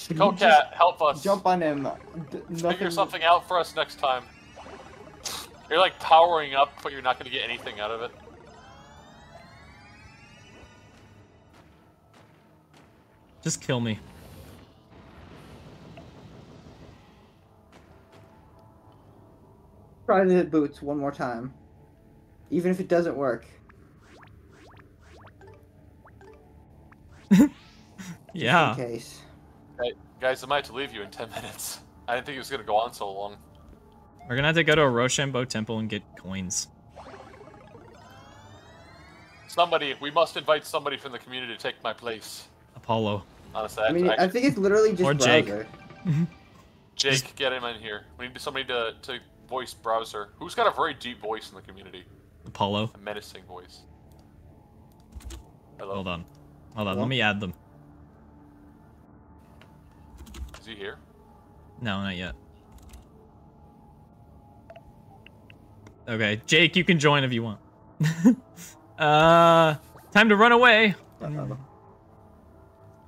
You Cocat, help us. Jump on him. D- Figure something out for us next time. You're like powering up, but you're not going to get anything out of it. Just kill me. Try to hit boots one more time. Even if it doesn't work. [LAUGHS] Yeah. In case. Hey, guys, I might have to leave you in 10 minutes. I didn't think it was going to go on so long. We're gonna have to go to a Roshambo temple and get coins. Somebody, we must invite somebody from the community to take my place. Apollo. Honestly, I mean, I, I think it's literally just Or Jake. [LAUGHS] Jake, get him in here. We need somebody to, to voice Browser, who's got a very deep voice in the community. Apollo. A menacing voice. Hello? Hold on. Hold on. Hello? Let me add them. Is he here? No, not yet. Okay, Jake, you can join if you want. [LAUGHS] uh, time to run away.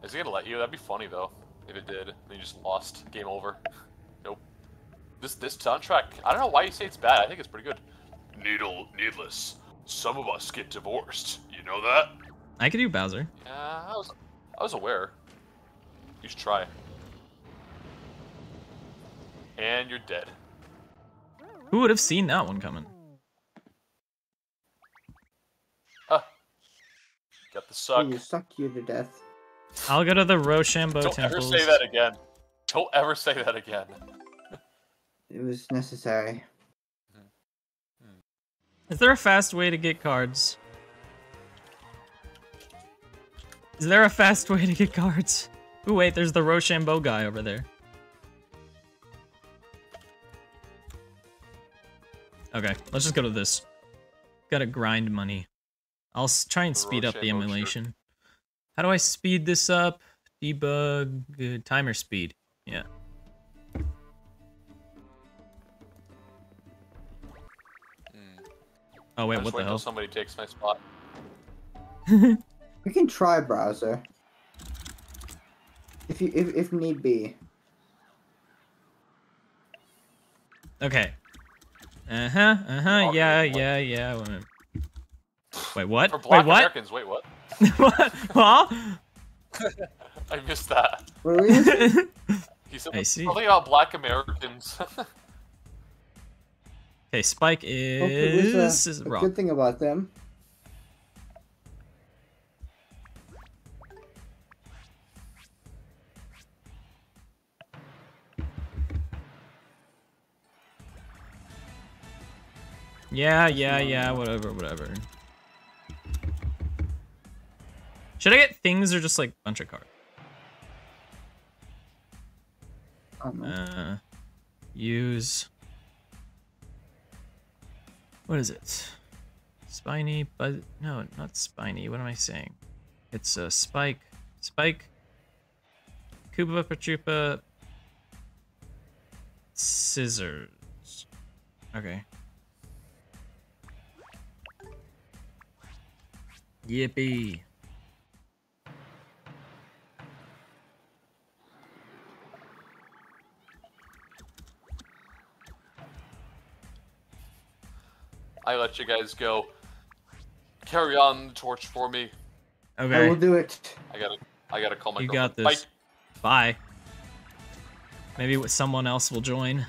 Is he gonna let you? That'd be funny though. If it did, then you just lost. Game over. Nope. This this soundtrack. I don't know why you say it's bad. I think it's pretty good. Needle, needless. Some of us get divorced. You know that? I could do Bowser. Yeah, I was I was aware. You should try. And you're dead. Who would have seen that one coming? Huh. Got the suck. You suck you to death. I'll go to the Roshambo Don't temples. ever say that again. Don't ever say that again. It was necessary. Is there a fast way to get cards? Is there a fast [LAUGHS] way to get cards? Ooh, wait, there's the Roshambo guy over there. Okay, let's just go to this. Gotta grind money. I'll s- try and speed up the emulation. How do I speed this up? Debug, uh, timer speed. Yeah. Oh I wait, just what wait the till hell? somebody takes my spot. [LAUGHS] We can try browser. If you if, if need be. Okay. Uh huh. Uh huh. Okay, Yeah. what? Yeah. Yeah. Wait, Wait. What? For Wait. black What? Americans, wait, what? [LAUGHS] what? Huh? [LAUGHS] I missed that. What were you? [LAUGHS] He said I see. something about black Americans. okay. Spike Hope it is was, is a rock. good thing about them. Yeah. Yeah. Yeah. Whatever. Whatever. Should I get things or just like a bunch of cards? Uh, use. What is it? Spiny, but no, not spiny. What am I saying? It's a spike, spike, Koopa Pachupa, scissors. Okay. Yippee. I let you guys go. Carry on the torch for me. Okay. I will do it. I gotta, I gotta call my. You got this. Bye. Maybe someone else will join.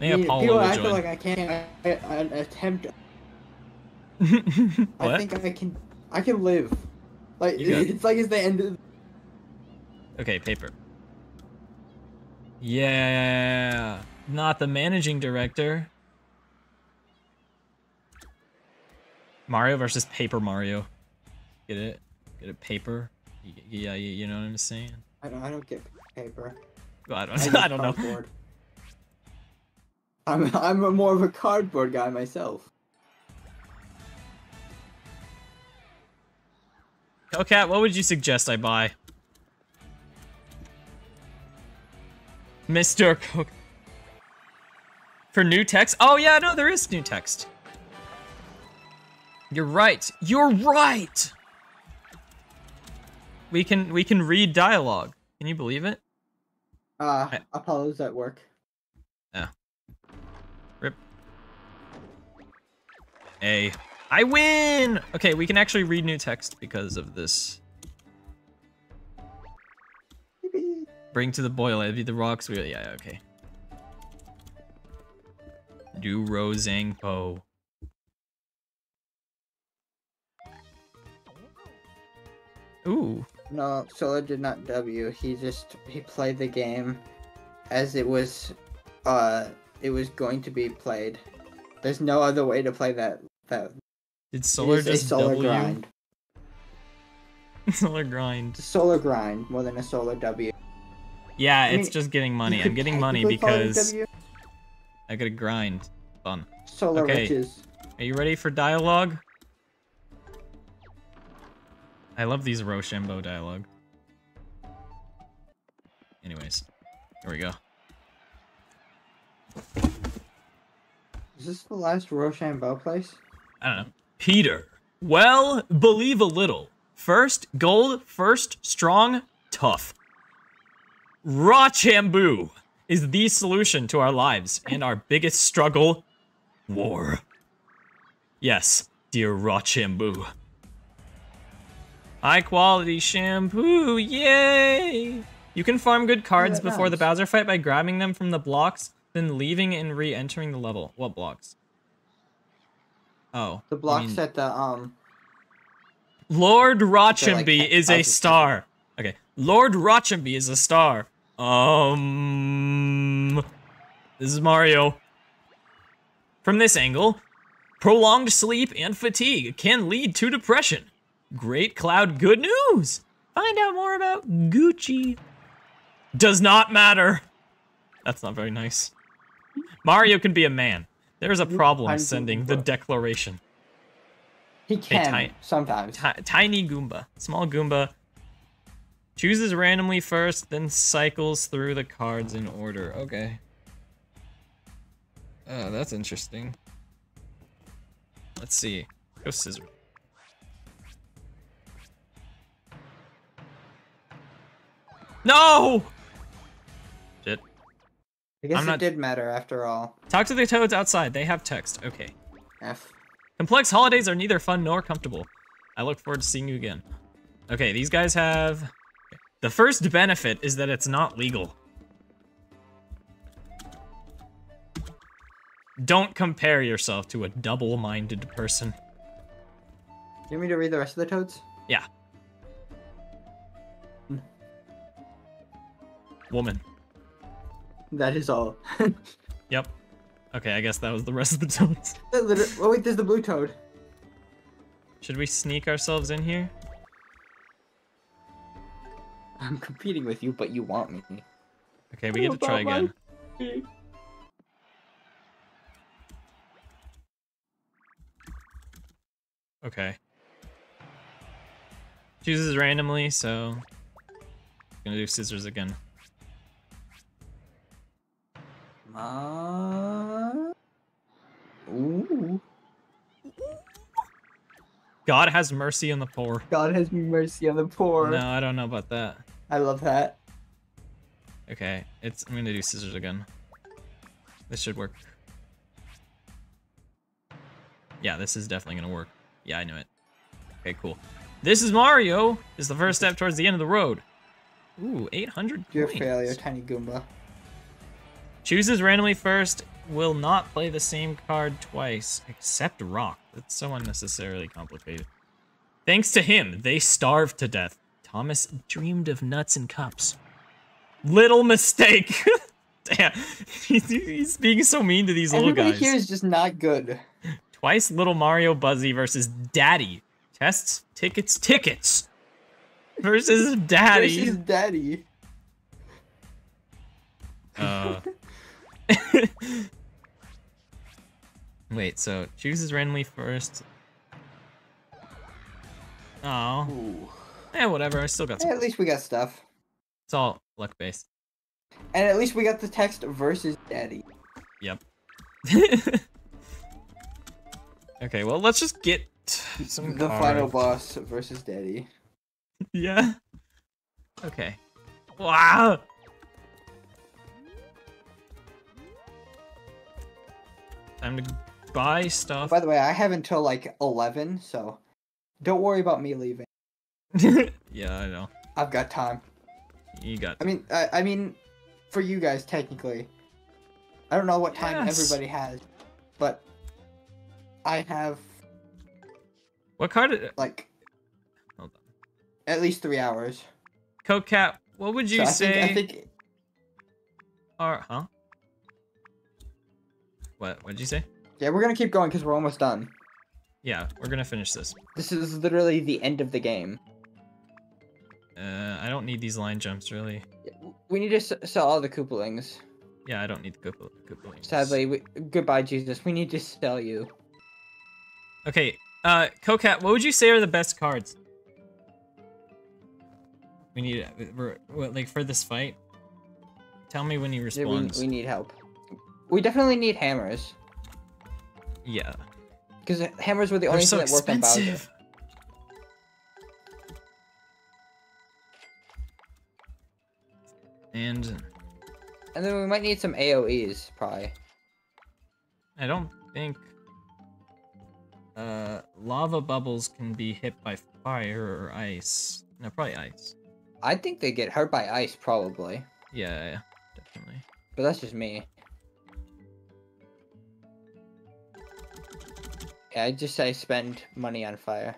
I mean, Apollo people will act join. like I can't I, I, attempt. [LAUGHS] I think I can. I can live. Like [LAUGHS] it's like it's the end. Of, Okay, paper. Yeah, not the managing director. Mario versus Paper Mario. Get it? Get it? Paper. Yeah, you, know what I'm saying. I don't. I don't get paper. I I don't, use [LAUGHS] I don't know. cardboard. I'm I'm a more of a cardboard guy myself. Hellcat, what would you suggest I buy? Mr. Cook. For new text? Oh yeah, no, there is new text. You're right. You're right. We can we can read dialogue. Can you believe it? Uh, I- Apollo's at work. A. I win! Okay, we can actually read new text because of this. Bring to the boil, be the rocks. We, yeah, okay. Do Rosangpo. Ooh. No, Solo did not W. He just he played the game as it was uh it was going to be played. There's no other way to play that that Did Solar just solar W? grind. [LAUGHS] solar grind. It's solar grind more than a solar W. Yeah, I it's mean, just getting money. I'm getting money technically call it a because I gotta grind. Fun. solar okay. riches. Are you ready for dialogue? I love these Roshambo dialogue. Anyways, here we go. Is this the last Roshambo place? I don't know. Peter. Well, believe a little. First, gold. First, strong, tough. Roshambo is the solution to our lives and our biggest struggle war. Yes, dear Roshambo. High quality shampoo, yay! You can farm good cards that before the. Bowser fight by grabbing them from the blocks, then leaving and re-entering the level. What blocks? Oh. The blocks mean- at the um Lord Rochambe like, is a star. Okay, Lord Rochambe is a star. Um, this is Mario. From this angle, prolonged sleep and fatigue can lead to depression. Great Cloud, good news. Find out more about Gucci. Does not matter. That's not very nice. Mario can be a man. There's a problem Tiny sending the declaration. he can ti- sometimes. Ti- tiny Goomba, small Goomba, chooses randomly first, then cycles through the cards in order. Okay. Oh, that's interesting. Let's see. Go scissor. No! I guess I'm it not- did matter after all. Talk to the toads outside. They have text. Okay. F. Complex holidays are neither fun nor comfortable. I look forward to seeing you again. Okay, these guys have... The first benefit is that it's not legal. Don't compare yourself to a double-minded person. You want me to read the rest of the toads? Yeah. Hmm. Woman. That is all. [LAUGHS] Yep. Okay, I guess that was the rest of the toads. [LAUGHS] Oh wait, there's the blue toad. Should we sneak ourselves in here? I'm competing with you, but you want me. Okay, we get to try again. Okay. Chooses randomly, so gonna do scissors again. Ma. Ooh. God has mercy on the poor. God has mercy on the poor. No, I don't know about that. I love that. Okay, it's I'm gonna do scissors again. This should work. Yeah, this is definitely gonna work. Yeah, I knew it. Okay, cool. This is Mario. This is the first step towards the end of the road. Ooh, 800 You're a failure, tiny Goomba. Chooses randomly first, will not play the same card twice, except Rock. That's so unnecessarily complicated. Thanks to him, they starved to death. Thomas dreamed of nuts and cups. Little mistake. [LAUGHS] Damn, [LAUGHS] he's, being so mean to these little Everybody guys. here is just not good. Twice Little Mario Buzzy versus Daddy. Tests, tickets, tickets. Versus Daddy. Versus Daddy. Uh. [LAUGHS] Wait, so chooses randomly first. Oh. Ooh. Eh, whatever. I still got some. At least we got stuff. It's all luck based. And at least we got the text versus daddy. Yep. [LAUGHS] okay, well, let's just get some The final boss versus daddy. [LAUGHS] Yeah. Okay. Wow. Time to buy oh, stuff. By the way, I have until like 11, so don't worry about me leaving. [LAUGHS] yeah, I know. I've got time. You got. I mean, I, I mean, for you guys technically, I don't know what time Yes. everybody has, but I have What card? Like hold on. at least three hours. Coke Cat. What would you so I say? think I think Are huh? What? What'd you say? yeah, we're gonna keep going because we're almost done. Yeah, we're gonna finish this. This is literally the end of the game. Uh, I don't need these line jumps really. We need to s- sell all the Koopalings. Yeah, I don't need the Koopa Koopalings. Sadly, we, goodbye, Jesus. We need to sell you. Okay, uh, Cocat, what would you say are the best cards? We need, we're, what, like, for this fight? Tell me when he Yeah, we, responds. we need help. We definitely need hammers Yeah. because hammers were the They're only so thing that worked on Bowser. And And then we might need some AOE's probably. I don't think uh, lava bubbles can be hit by fire or ice. No, probably ice. I think they get hurt by ice probably, Yeah, yeah, definitely. but that's just me. Yeah, I just I spend money on fire.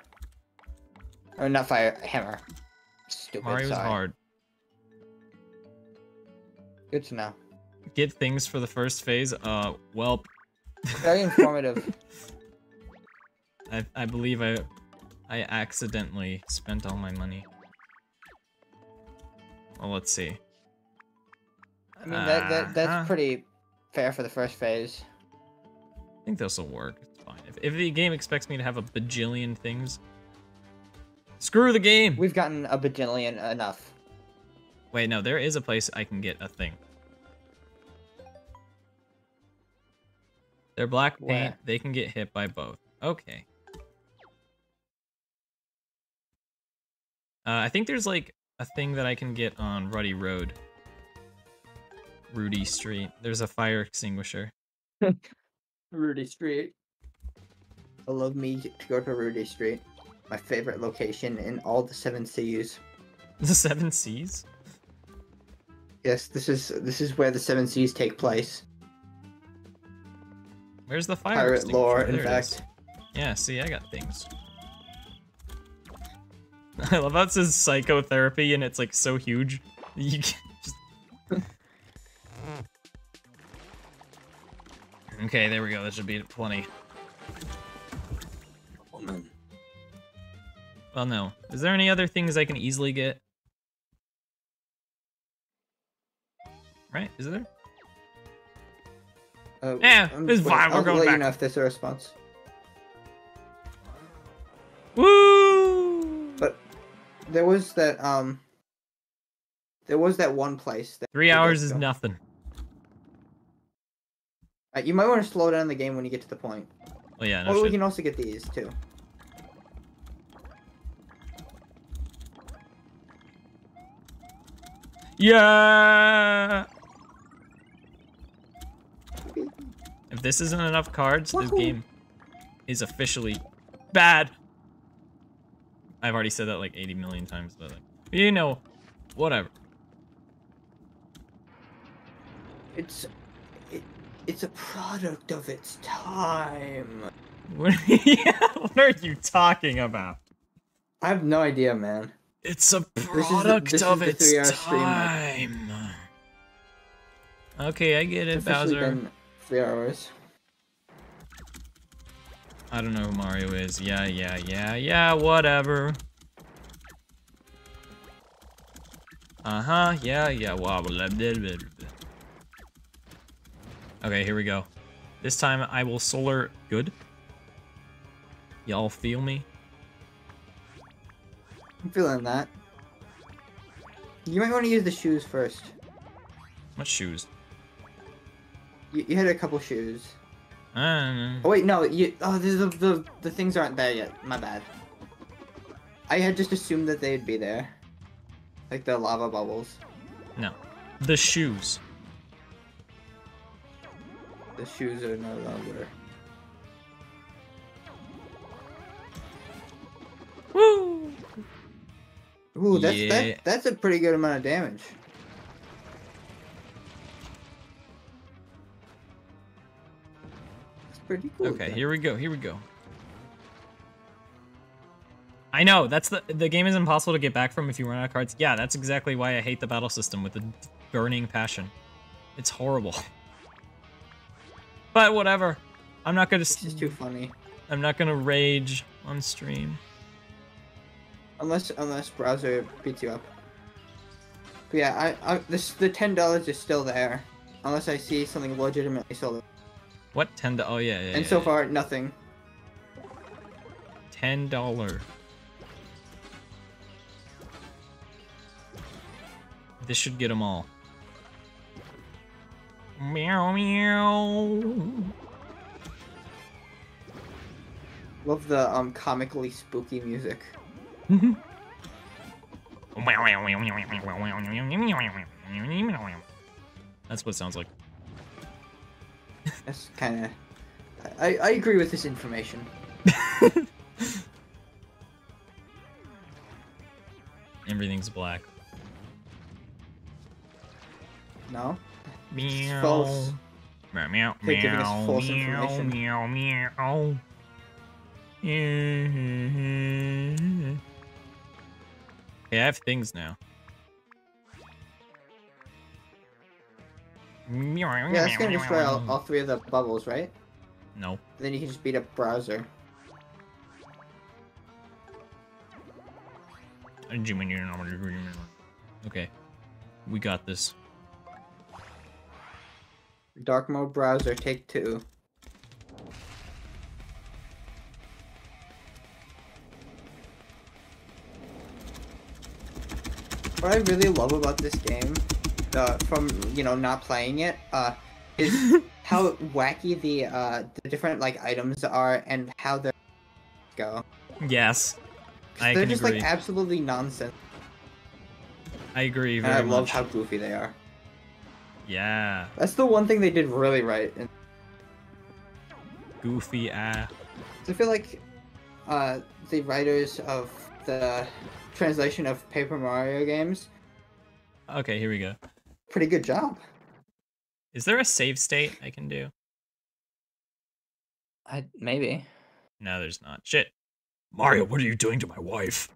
Or not fire, hammer. Stupid. Mario's sorry. hard. Good to know. Get things for the first phase. Uh, well, Very [LAUGHS] informative. I I believe I I accidentally spent all my money. Well, let's see. I mean that, that that's Uh-huh. pretty fair for the first phase. I think this will work. Fine. If, if the game expects me to have a bajillion things, screw the game. We've gotten a bajillion enough. Wait, no, there is a place I can get a thing. They're black paint. Where? They can get hit by both. Okay. Uh, I think there's like a thing that I can get on Ruddy Road. Rudy Street. There's a fire extinguisher. [LAUGHS] Rudy Street. I love me to go to Rudy Street. My favorite location in all the seven seas. [LAUGHS] The Seven Seas? Yes, this is this is where the seven seas take place. Where's the fire Pirate lore, in There it is. fact. Yeah, see, I got things. [LAUGHS] I love how it says psychotherapy and it's like so huge. [LAUGHS] You can just... okay, there we go. That should be plenty. Woman. Well, no. Is there any other things I can easily get? Right? Is there? Uh, Yeah, it's fine, we're I'll going let back. you know if there's a response. Woo! But there was that um. There was that one place that. Three hours is go. nothing. Uh, you might want to slow down the game when you get to the point. Oh yeah, no or we can also get these too. Yeah. If this isn't enough cards, this game is officially bad. I've already said that like 80 million times, but like, you know, whatever. It's, it, it's a product of its time. What, [LAUGHS] yeah, what are you talking about? I have no idea, man. It's a product this is of its three-hour stream, like- time. Okay, I get it, It's Bowser. three hours. I don't know who Mario is. Yeah, yeah, yeah, yeah, whatever. Uh-huh, yeah, yeah, wow, blah, blah, blah, blah, blah. Okay, here we go. This time I will solar good. Y'all feel me? I'm feeling that. You might want to use the shoes first. What shoes? You, you had a couple shoes. Uh, Oh wait, no, you. Oh, the, the the the things aren't there yet. My bad. I had just assumed that they'd be there, like the lava bubbles. no. The shoes. The shoes are no longer. Woo! Ooh, that's Yeah. that, that's a pretty good amount of damage. That's pretty cool. Okay, here we go. Here we go. I know that's the the game is impossible to get back from if you run out of cards. Yeah, that's exactly why I hate the battle system with a burning passion. It's horrible. [LAUGHS] But whatever. I'm not gonna. It's too funny. I'm not gonna rage on stream. Unless unless Bowser beats you up. But yeah, I, I this the ten dollars is still there, unless I see something legitimately sold. What ten? do- Oh yeah, yeah. and yeah, so yeah. far nothing. ten dollar. This should get them all. Meow meow. Love the um comically spooky music. Mm-hmm. That's what it sounds like. That's kind of. I I agree with this information. [LAUGHS] Everything's black. No. Meow. false. Meow meow They're giving us meow false meow information. meow meow. [LAUGHS] Okay, I have things now. Yeah, that's gonna destroy all, all three of the bubbles, right? No. Then you can just beat up Bowser. Okay. We got this. Dark mode browser, take two. What I really love about this game, uh, from you know not playing it, uh, is [LAUGHS] how wacky the uh the different like items are and how they go. Yes, I they're just agree. like absolutely nonsense, I agree and I love much. how goofy they are. Yeah. That's the one thing they did really right. And Goofy ah. I feel like uh, the writers of the translation of Paper Mario games, Okay, here we go. pretty good job. Is there a save state I can do? I maybe. No, there's not. Shit. Mario, what are you doing to my wife?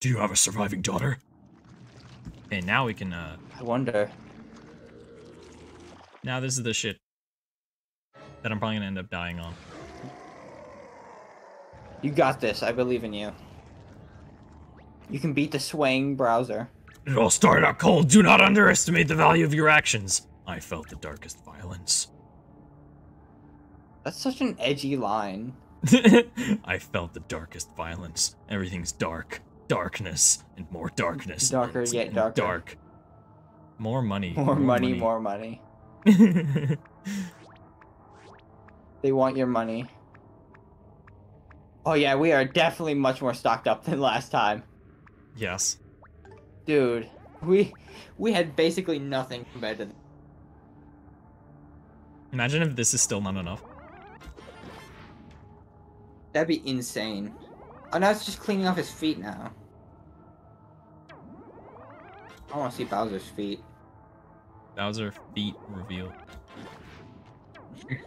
Do you have a surviving daughter? Okay, now we can, uh, I wonder. now this is the shit that I'm probably gonna end up dying on. You got this. I believe in you. You can beat the swaying browser. It all started out cold. Do not underestimate the value of your actions. I felt the darkest violence. That's such an edgy line. [LAUGHS] I felt the darkest violence. Everything's dark. Darkness and more darkness. Darker and yet darker. Dark. More money. More money, more money. money. [LAUGHS] They want your money. Oh yeah, we are definitely much more stocked up than last time. Yes. Dude, we we had basically nothing compared to Imagine if this is still not enough. That'd be insane. Oh, now it's just cleaning off his feet now. I want to see Bowser's feet. Bowser feet reveal.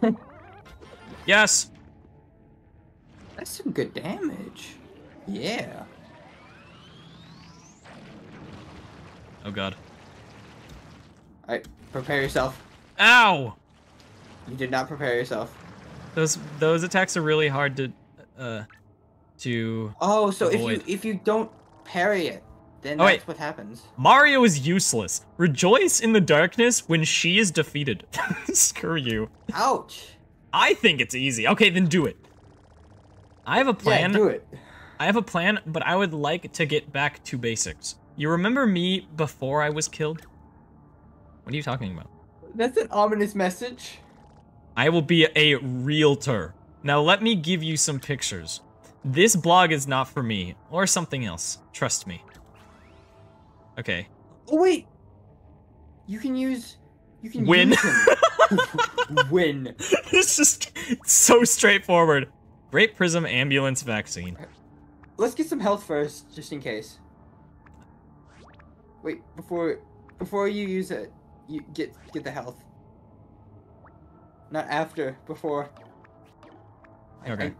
[LAUGHS] yes. That's some good damage. Yeah. Oh god. Alright, prepare yourself. Ow! You did not prepare yourself. Those those attacks are really hard to uh to Oh, so if you if you don't parry it, then Oh, that's wait. what happens. Mario is useless. Rejoice in the darkness when she is defeated. [LAUGHS] Screw you. Ouch. I think it's easy. Okay, then do it. I have a plan. Yeah, do it. I have a plan, but I would like to get back to basics. You remember me before I was killed? What are you talking about? That's an ominous message. I will be a realtor. Now let me give you some pictures. This blog is not for me, or something else. Trust me. Okay. Oh wait. You can use. You can Win. use. [LAUGHS] Win. it's just so straightforward. Great Prism Ambulance Vaccine. Let's get some health first, just in case. Wait, before before you use it, you get get the health. Not after, before. I- Okay.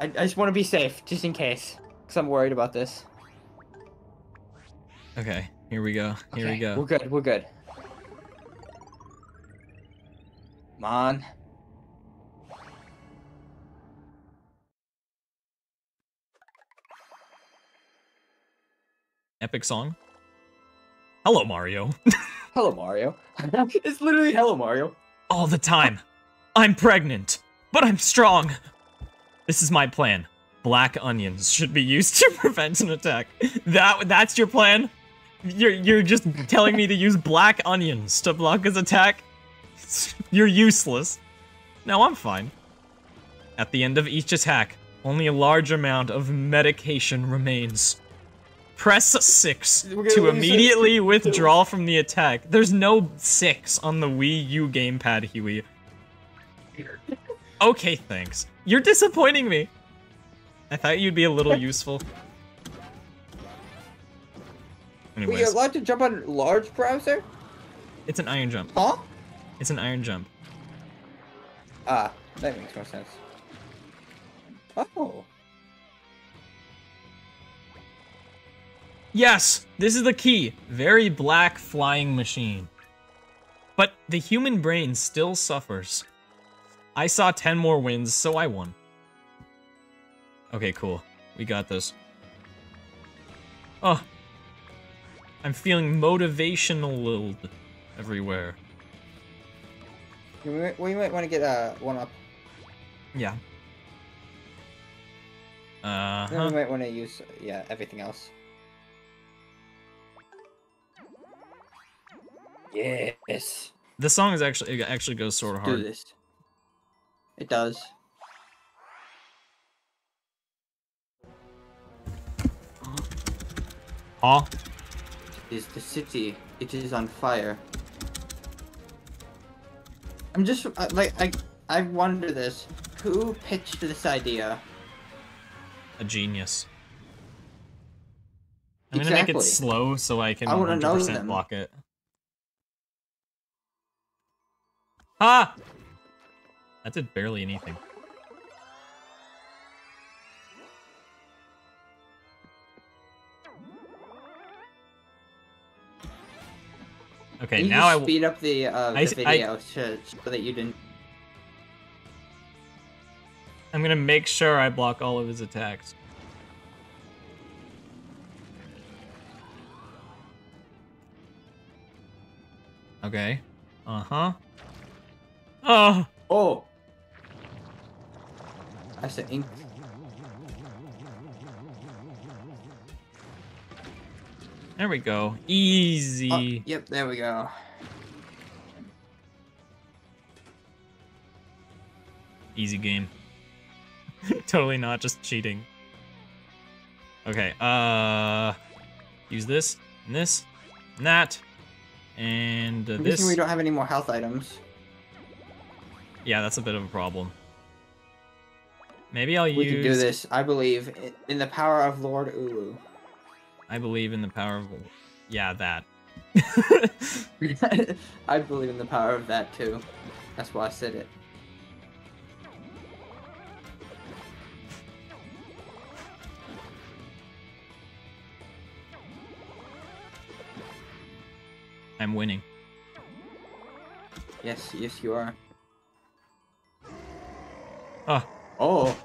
I, I just want to be safe, just in case, because I'm worried about this. Okay, here we go. Here we go. We're good. We're good. Come on. Epic song. Hello, Mario. [LAUGHS] Hello, Mario. [LAUGHS] it's literally Hello, Mario. All the time. I'm pregnant, but I'm strong. This is my plan. Black onions should be used [LAUGHS] to prevent an attack. That that's your plan? You're you're just telling me to use black onions to block his attack? You're useless. No, I'm fine. At the end of each attack, only a large amount of medication remains. Press 6 gonna to immediately [LAUGHS] withdraw from the attack. There's no 6 on the Wii U gamepad, Huey. [LAUGHS] Okay, thanks. You're disappointing me. I thought you'd be a little [LAUGHS] useful. Wait, you're allowed to jump on large Bowser? it's an iron jump. Huh? It's an iron jump. Ah, that makes more sense. Oh. Yes, this is the key. Very black flying machine. But the human brain still suffers. I saw 10 more wins, so I won. Okay, cool. We got this. Oh. I'm feeling motivational everywhere. We, might, might want to get uh, one up. Yeah. Uh Then huh. you might want to use, yeah, everything else. Yes. The song is actually it actually goes sort of hard. Do this. It does. Huh? Is the city? It is on fire. I'm just uh, like I I wonder this. Who pitched this idea? A genius. I'm gonna make it slow so I can I 100% them. block it. Ah! That did barely anything. Okay, you now I speed up the uh, I the s- I- video to, so that you didn't. I'm gonna make sure I block all of his attacks. Okay. Uh-huh. Oh! Oh. I said ink. There we go. Oh, Easy. yep, there we go. Easy game. [LAUGHS] totally not just cheating. Okay, uh use this, and this, and that, and uh, this. we don't have any more health items. Yeah, that's a bit of a problem. Maybe I'll We use can do this. I believe in the power of Lord Ulu. I believe in the power of Yeah, that. [LAUGHS] I believe in the power of that too. That's why I said it. I'm winning. Yes, yes, you are. Oh, Oh.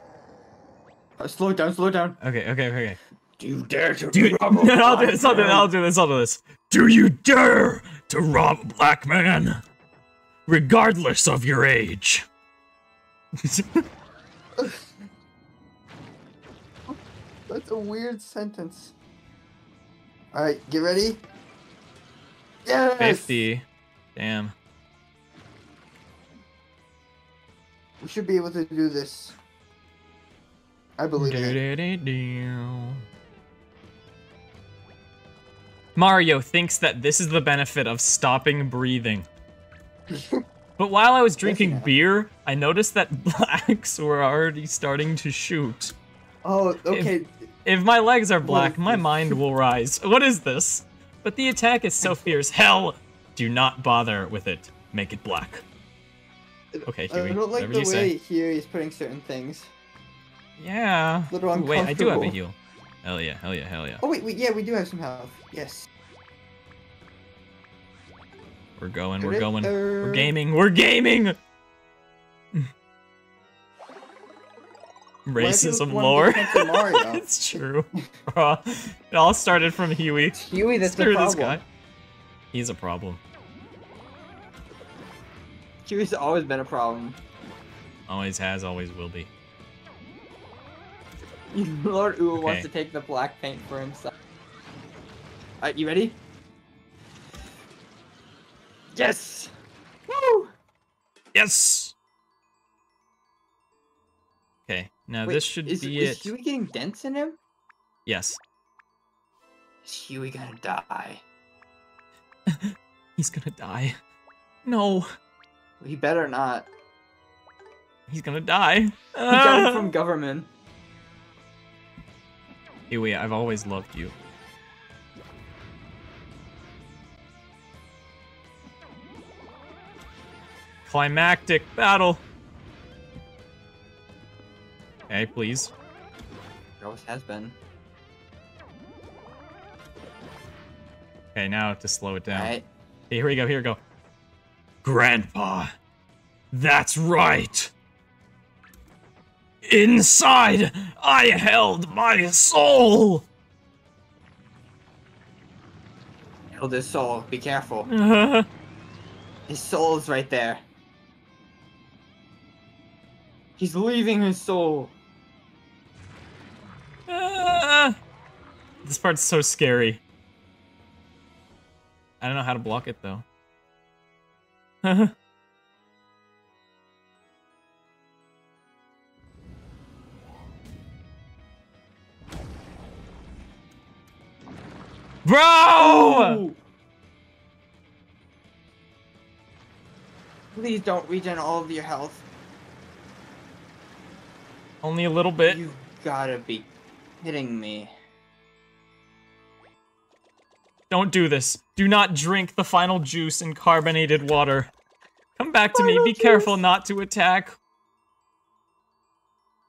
Uh, slow it down, slow it down. okay, okay, okay. Do you dare to Do you, rob a [LAUGHS] I'll do this, I'll do this. I'll do this, I'll do this. Do you dare to rob a black man? Regardless of your age. [LAUGHS] That's a weird sentence. Alright, get ready. Yes! 50. Damn. We should be able to do this. I believe in it. Do-do-do-do. [LAUGHS] Mario thinks that this is the benefit of stopping breathing. [LAUGHS] But while I was drinking yeah. beer, I noticed that [LAUGHS] blacks were already starting to shoot. Oh, okay. If my legs are black, my mind will rise. What is this? But the attack is so fierce. Hell, do not bother with it. Make it black. Okay, Huey, I don't like the way say. here he's putting certain things. Yeah. Little Ooh, Wait, I do have a heal. Hell yeah, hell yeah, hell yeah. Oh wait, wait, yeah, we do have some health. Yes. We're going, we're going. We're gaming, we're gaming! Racism lore. [LAUGHS] it's true. [LAUGHS] It all started from Huey. Huey, that's the Screw this guy. He's a problem. Huey's always been a problem. Always has, always will be. [LAUGHS] Lord Uwe wants to take the black paint for himself. Alright, you ready? Yes! Woo! Yes! Okay, now Wait, this should is, be is it. Huey getting dents in him? Yes. Is Huey gonna die? [LAUGHS] He's gonna die. No, He better not. he's gonna die. He got it [LAUGHS] from government. Huey, I've always loved you. Climactic battle. Okay, please. It always has been. Okay, now to slow it down. Okay, here we go, here we go. Grandpa. That's right. Inside, I held my soul. Held his soul. Be careful. [LAUGHS] His soul's right there. He's leaving his soul. uh, this part's so scary. I don't know how to block it though. [LAUGHS] Bro! Please don't regen all of your health. Only a little bit. You gotta be kidding me. Don't do this. Do not drink the final juice in carbonated water. Come back to me. Be careful not to attack.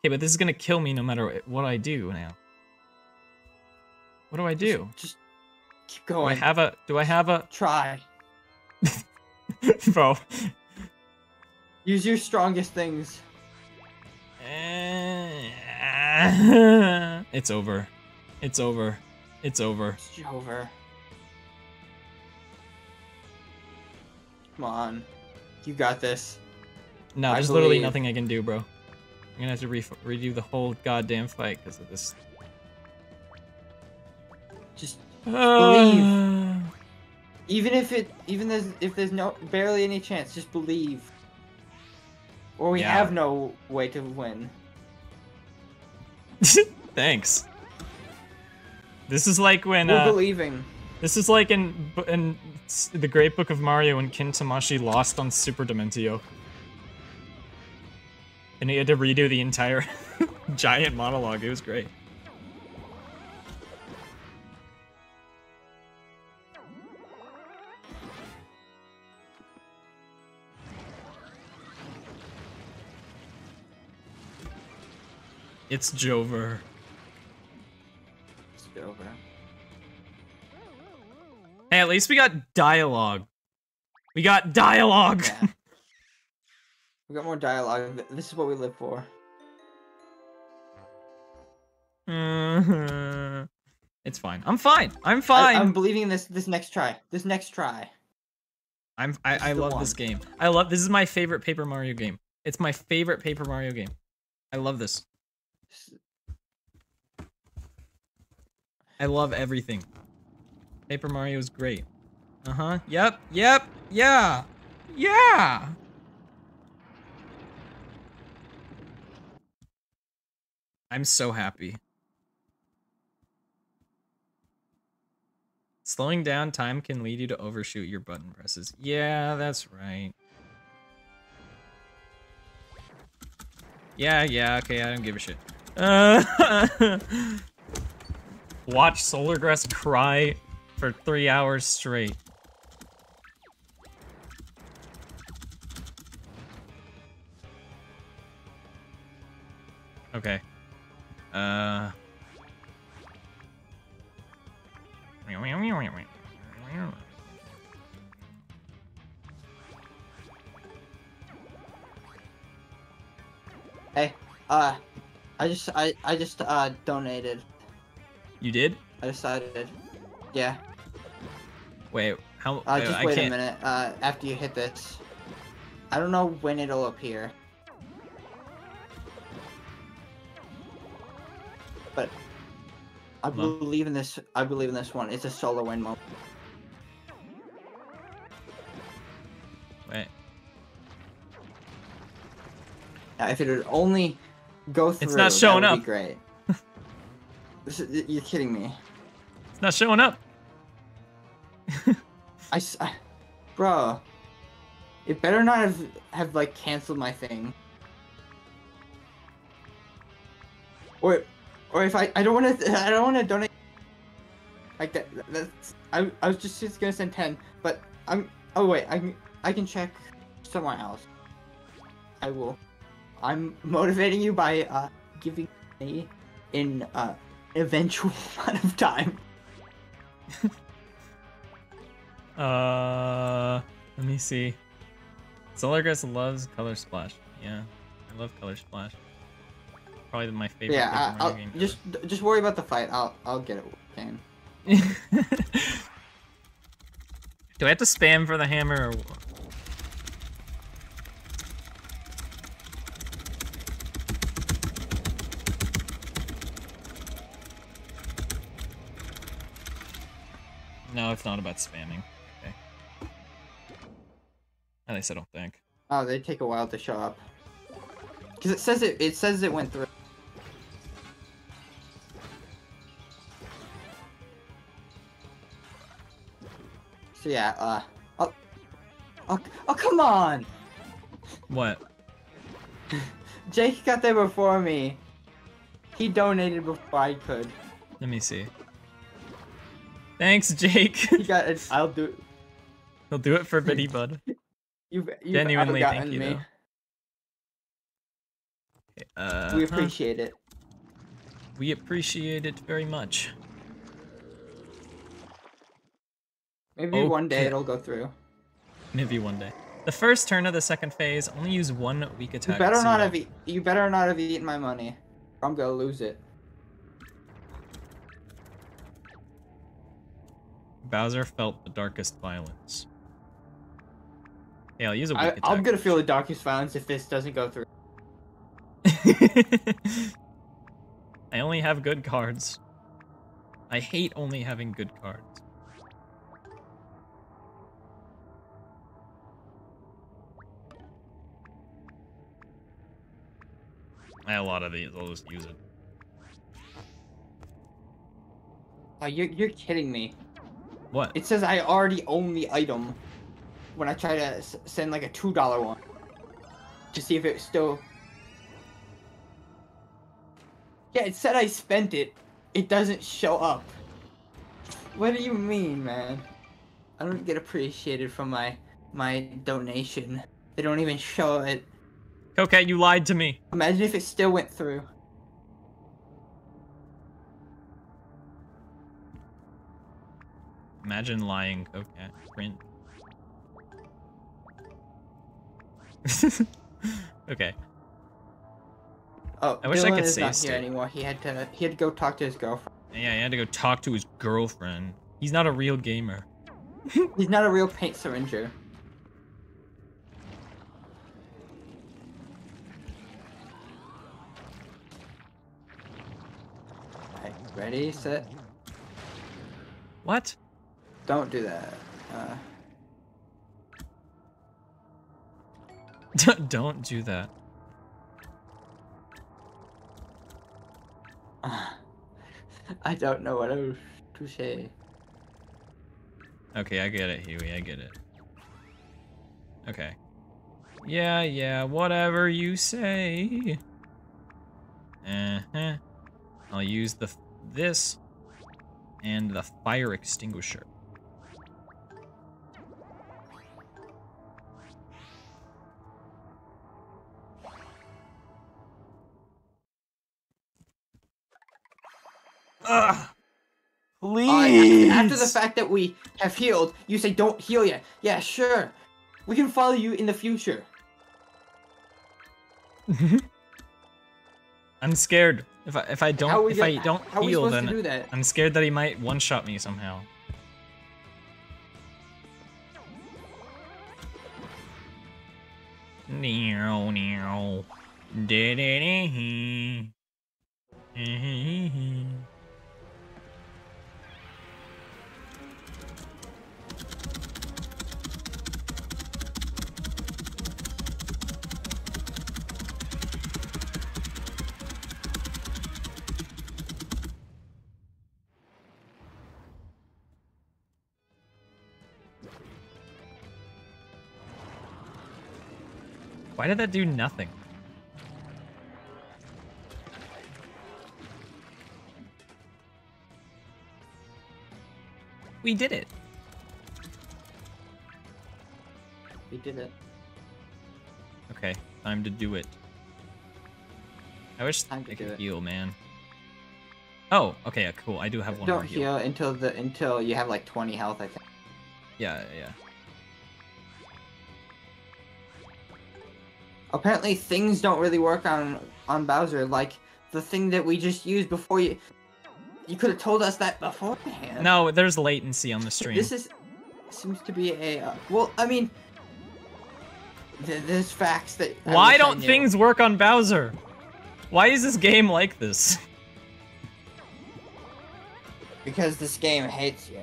Okay, but this is gonna kill me no matter what I do now. What do I do? Just keep Do I have a? Do I have a? Try. [LAUGHS] Bro. Use your strongest things. Eh. It's over. It's over. It's over. It's over. Come on. You got this. No, I there's literally nothing I can do, bro. I'm gonna have to re- redo the whole goddamn fight because of this. Just Believe. even if it even there's if there's no barely any chance, just believe. Or we Yeah. have no way to win. [LAUGHS] Thanks. This is like when We're uh, believing. This is like in in the Great Book of Mario when Kin Tamashi lost on Super Dimentio, and he had to redo the entire [LAUGHS] giant monologue. It was great. It's Jover. It's over. Hey, at least we got dialogue. We got dialogue. Yeah. [LAUGHS] we got more dialogue. This is what we live for. Mhm. It's fine. I'm fine. I'm fine. I'm believing in this this next try. This next try. I'm I, I love this game. I love this is my favorite Paper Mario game. It's my favorite Paper Mario game. I love this. I love everything. Paper Mario is great. Uh-huh. Yep. Yep. Yeah. Yeah. I'm so happy. Slowing down time can lead you to overshoot your button presses. Yeah, that's right. Yeah, yeah, okay, I don't give a shit. Uh, [LAUGHS] watch Solargress cry for three hours straight. Okay. Uh. Hey, uh, I just I I just uh donated. You did? I decided. Yeah. Wait, how? Uh, wait, just wait a minute. Uh, after you hit this, I don't know when it'll appear. But I Hello? believe in this. I believe in this one. It's a solar wind moment. Wait. Now, if it would only go through, It's not showing up. great. [LAUGHS] this is, you're kidding me. It's not showing up. [LAUGHS] I, I- bro, it better not have have like canceled my thing. Or, or if I I don't want to [LAUGHS] I don't want to donate. Like that that's I I was just just gonna send ten, but I'm oh wait I can I can check somewhere else. I will. I'm [LAUGHS] motivating you by uh giving me in uh eventual amount of time. [LAUGHS] Uh, let me see. Solargress loves Color Splash. Yeah, I love Color Splash. Probably my favorite Yeah, Paper I, Mario I'll game. just just worry about the fight. I'll I'll get it working. [LAUGHS] Do I have to spam for the hammer or? No, it's not about spamming. Okay. At least I don't think. Oh, they take a while to show up. Cause it says it it says it went through. So yeah, uh, oh, oh, oh come on! What? [LAUGHS] Jake got there before me. He donated before I could. Let me see. Thanks, Jake. He got it. [LAUGHS] I'll do. it. He'll do it for Biddy [LAUGHS] Bud. You've, you've Genuinely, thank you, me. though. Uh, We huh. appreciate it. We appreciate it very much. Maybe one day it'll go through. Maybe one day. The first turn of the second phase only use one weak attack. You better not you have. E- you better not have eaten my money. I'm gonna lose it. Bowser felt the darkest violence. Yeah, I'll use a weak I. I'm gonna feel the darkest violence if this doesn't go through. [LAUGHS] I only have good cards. I hate only having good cards. I have a lot of these, I'll just use it. Oh, you're you're kidding me. What? It says I already own the item when I try to s- send like a two dollar one to see if it still. Yeah, it said I spent it. It doesn't show up. What do you mean, man? I don't get appreciated from my my donation. They don't even show it. Okay, you lied to me. Imagine if it still went through. Imagine lying, Okay, Print. [LAUGHS] okay. Oh, I wish I Dylan could is not here anymore. He had to he had to go talk to his girlfriend. Yeah, he had to go talk to his girlfriend. He's not a real gamer. [LAUGHS] He's not a real paint syringer. Ready, set. What? Don't do that. Uh, [LAUGHS] Don't do that. I don't know what else to say. Okay, I get it, Huey. I get it. Okay. Yeah, yeah, whatever you say. Uh-huh. I'll use the f- this and the fire extinguisher. Ugh. Please. Alright, after the fact that we have healed, you say don't heal yet. Yeah, sure. We can follow you in the future. [LAUGHS] I'm scared. If I if I don't we if I don't how heal, then do that? I'm scared that he might one shot me somehow. Neo neo. Eh, eh, Why did that do nothing? We did it. We did it. Okay, time to do it. I wish Time to I could heal, man. Oh, okay, cool. I do have one more Don't heal. heal until the until you have like 20 health, I think. Yeah, yeah. Apparently things don't really work on on Bowser like the thing that we just used before you you could have told us that beforehand. No, there's latency on the stream. This is seems to be a uh, well, I mean th- there's facts that I Why don't things work on Bowser? Why is this game like this? because this game hates you.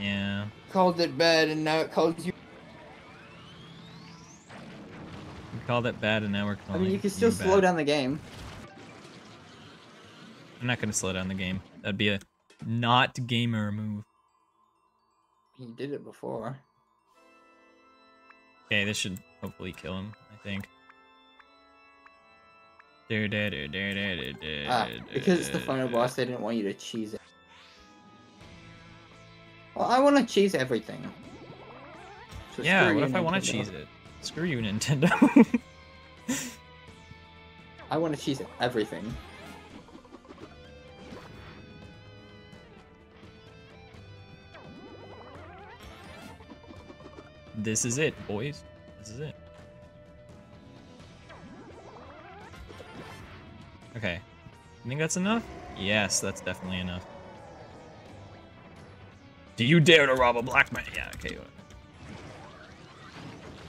Yeah. Called it bad and now it calls you called it bad and now we're I mean you can still bad. slow down the game. I'm not gonna slow down the game. That'd be a not gamer move. He did it before. Okay, this should hopefully kill him, I think. Ah, because it's the final boss, they didn't want you to cheese it. Well, I want to cheese everything. So Yeah, what if I want to cheese it? Screw you, Nintendo. [LAUGHS] I want to cheese everything. this is it, boys. This is it. Okay. You think that's enough? Yes, that's definitely enough. Do you dare to rob a black man? Yeah, okay.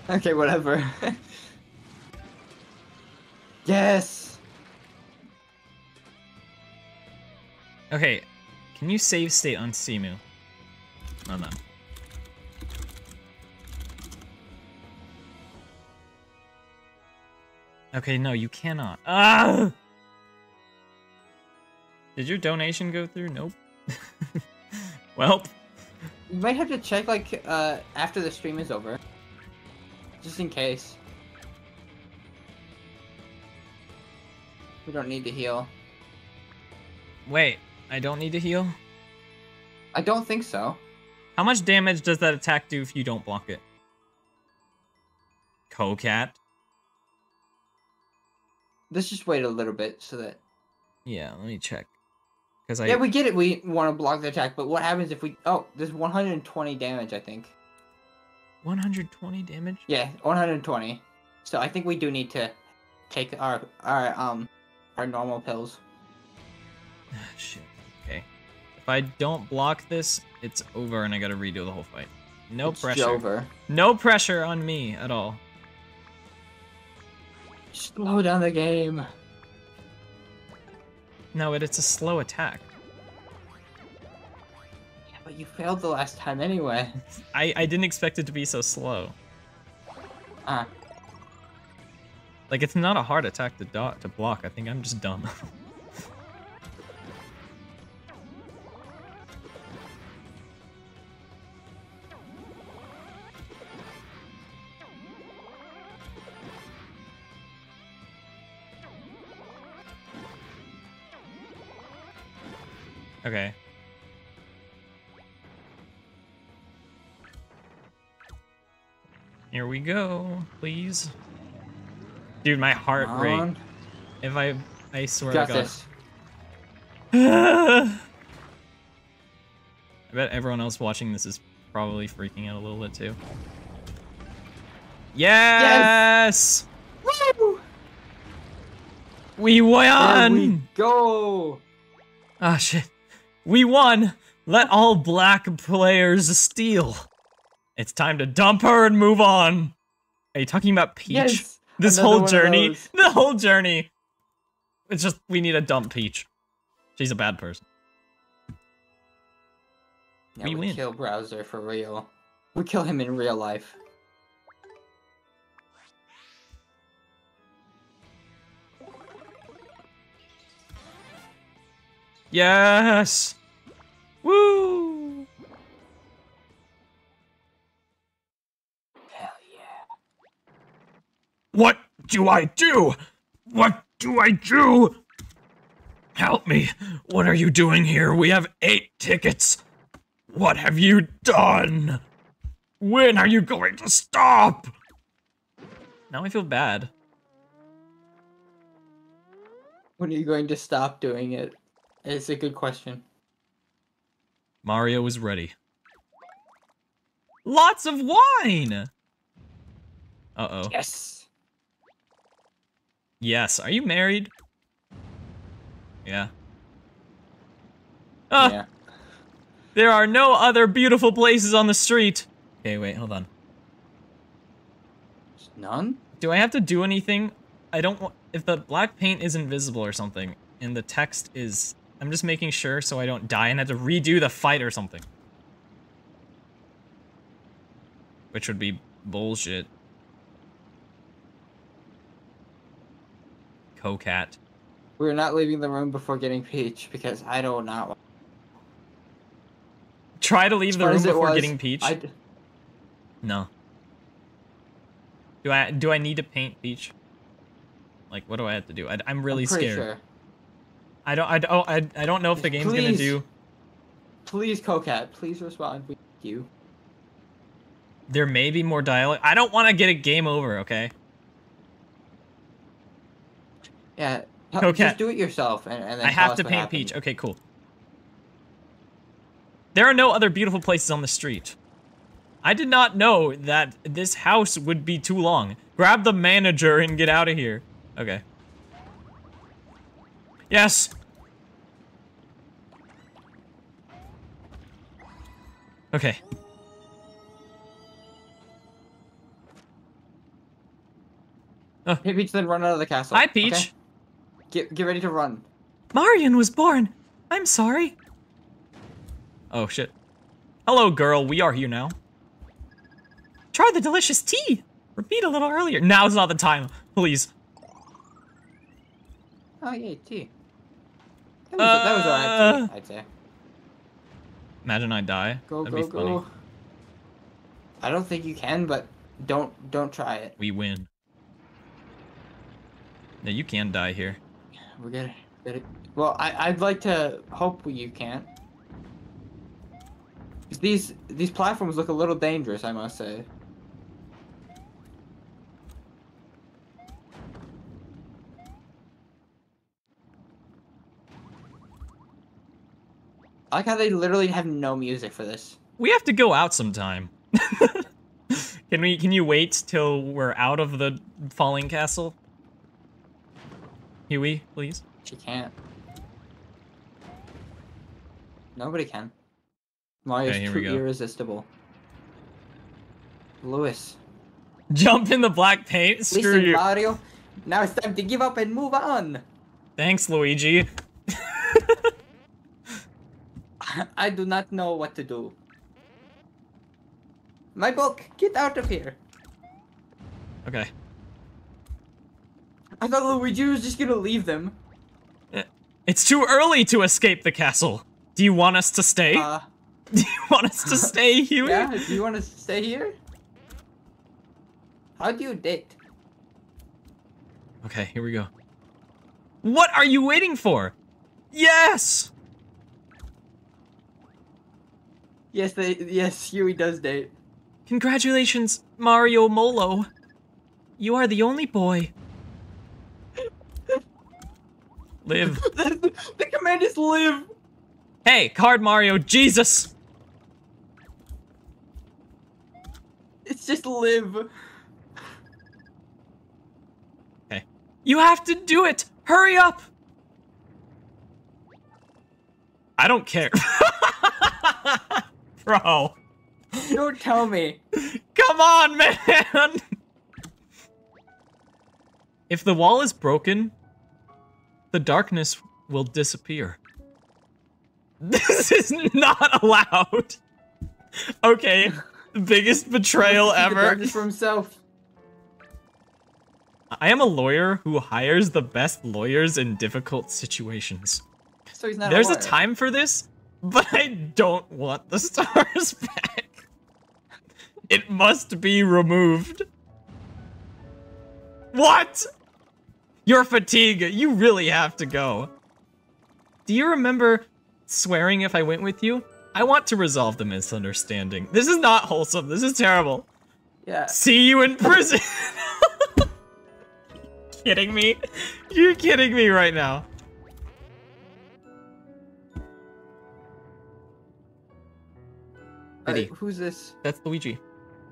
Okay, whatever. yes. Okay, can you save state on Cemu? No, no. Okay, no, you cannot. Ah! Did your donation go through? Nope. [LAUGHS] well, You might have to check like uh after the stream is over, just in case. We don't need to heal. wait, I don't need to heal? I don't think so. How much damage does that attack do if you don't block it? Cocat? Let's just wait a little bit so that. Yeah, let me check. Because I Yeah, we get it. We want to block the attack, but what happens if we? Oh, there's 120 damage, I think. 120 damage. Yeah, 120. So I think we do need to take our our um our normal pills. Ah, Shit. Okay. If I don't block this, it's over and I gotta redo the whole fight. No It's pressure. Jover. No pressure on me at all. Slow down the game. No, it, it's a slow attack. But you failed the last time anyway. I, I didn't expect it to be so slow. Ah, Like, it's not a hard attack to, do to block. I think I'm just dumb. [LAUGHS] okay. Here we go, please. Dude, my heart come rate. on. If I, I swear Got to God. this. [LAUGHS] I bet everyone else watching this is probably freaking out a little bit too. Yes! Woo! We There won! we go. Ah shit. We won! Let all black players steal. It's time to dump her and move on. Are you talking about Peach? Yes. this whole journey, [LAUGHS] the whole journey. It's just we need to dump Peach. She's a bad person. Yeah, We we, win. kill Browser for real. We kill him in real life. Yes! Woo! What do I do? What do I do? Help me. What are you doing here? We have eight tickets. What have you done? When are you going to stop? Now I feel bad. When are you going to stop doing it? It's a good question. Mario is ready. Lots of wine! Uh oh. Yes. Yes. Are you married? Yeah. Ah! Yeah. There are no other beautiful places on the street. Okay, wait, hold on. None? Do I have to do anything? I don't want. If the black paint is invisible or something, and the text is. I'm just making sure so I don't die and have to redo the fight or something. Which would be bullshit. Cocat. We're not leaving the room before getting Peach because I do not Try to leave the room before was, getting Peach. I No. Do I do I need to paint Peach? Like, what do I have to do? I, am really I'm scared. Sure. I don't. I don't. I, I don't know if the game's gonna do. Please, Cocat, please respond. We you. There may be more dialogue. I don't want to get a game over. Okay. Yeah. Cocat. Just do it yourself, and, and then I have to paint happened. Peach. Okay, cool. There are no other beautiful places on the street. I did not know that this house would be too long. Grab the manager and get out of here. Okay. Yes. Okay. Hey, Peach, then run out of the castle. Hi, okay? Peach. Get get ready to run. Marion was born. I'm sorry. Oh, shit. Hello, girl. We are here now. Try the delicious tea. Repeat a little earlier. Now's not the time. Please. Oh yeah, tea. That was, that was alright, Uh, tea, I'd say. Imagine I die. Go That'd go be funny. go. I don't think you can, but don't don't try it. We win. No, you can die here. We're gonna. Get it. Well, I I'd like to hope you can't. These these platforms look a little dangerous, I must say. I like how they literally have no music for this. We have to go out sometime. [LAUGHS] can we? Can you wait till we're out of the falling castle? Huey, please. She can't. Nobody can. Mario's Okay, too irresistible. Lewis. Jump in the black paint? Screw Listen, you. Mario. Now it's time to give up and move on. Thanks, Luigi. [LAUGHS] [LAUGHS] I do not know what to do. My book, get out of here. Okay. I thought Luigi was just gonna leave them. It's too early to escape the castle. Do you want us to stay? Uh, [LAUGHS] Do you want us to stay, [LAUGHS] Huey? yeah, do you want to stay here? How do you date? Okay, here we go. What are you waiting for? Yes! Yes, they. Yes, Huey does date. Congratulations, Mario Molo. You are the only boy. Live. the, [LAUGHS] the command is live. Hey, Card Mario, Jesus! It's just live. Okay. You have to do it! Hurry up! I don't care. [LAUGHS] Bro. Don't tell me. Come on, man! If the wall is broken, the darkness will disappear. This [LAUGHS] is not allowed. Okay, biggest betrayal ever. darkness for himself. I am a lawyer who hires the best lawyers in difficult situations. So he's not. There's a lawyer. time for this, but I don't want the [LAUGHS] stars back. It must be removed. What? You're fatigue. You really have to go. Do you remember swearing if I went with you? I want to resolve the misunderstanding. This is not wholesome. This is terrible. Yeah. See you in prison. [LAUGHS] kidding me? You're kidding me right now. Uh, who's this? That's Luigi.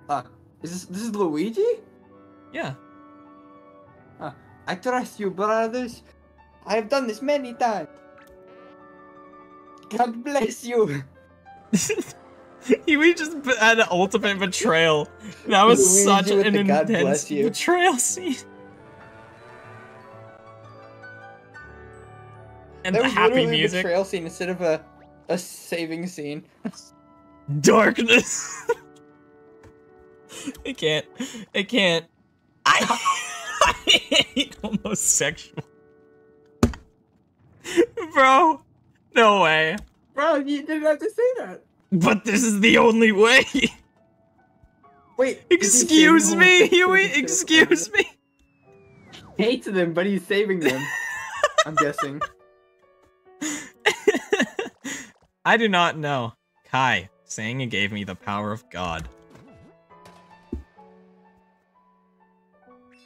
Uh, is this this is Luigi? Yeah. I trust you, brothers. I have done this many times. God bless you. [LAUGHS] we just had an ultimate betrayal. That was Luigi such an intense betrayal scene. And That the was happy literally a betrayal scene instead of a a saving scene. [LAUGHS] Darkness. [LAUGHS] I can't. I can't. I, [LAUGHS] homosexual. Bro, no way. Bro, you didn't have to say that. But this is the only way. Wait. Excuse me. [LAUGHS] Huey. Excuse me. Hates them, but he's saving them. [LAUGHS] I'm guessing. I do not know. Kai, saying it gave me the power of God.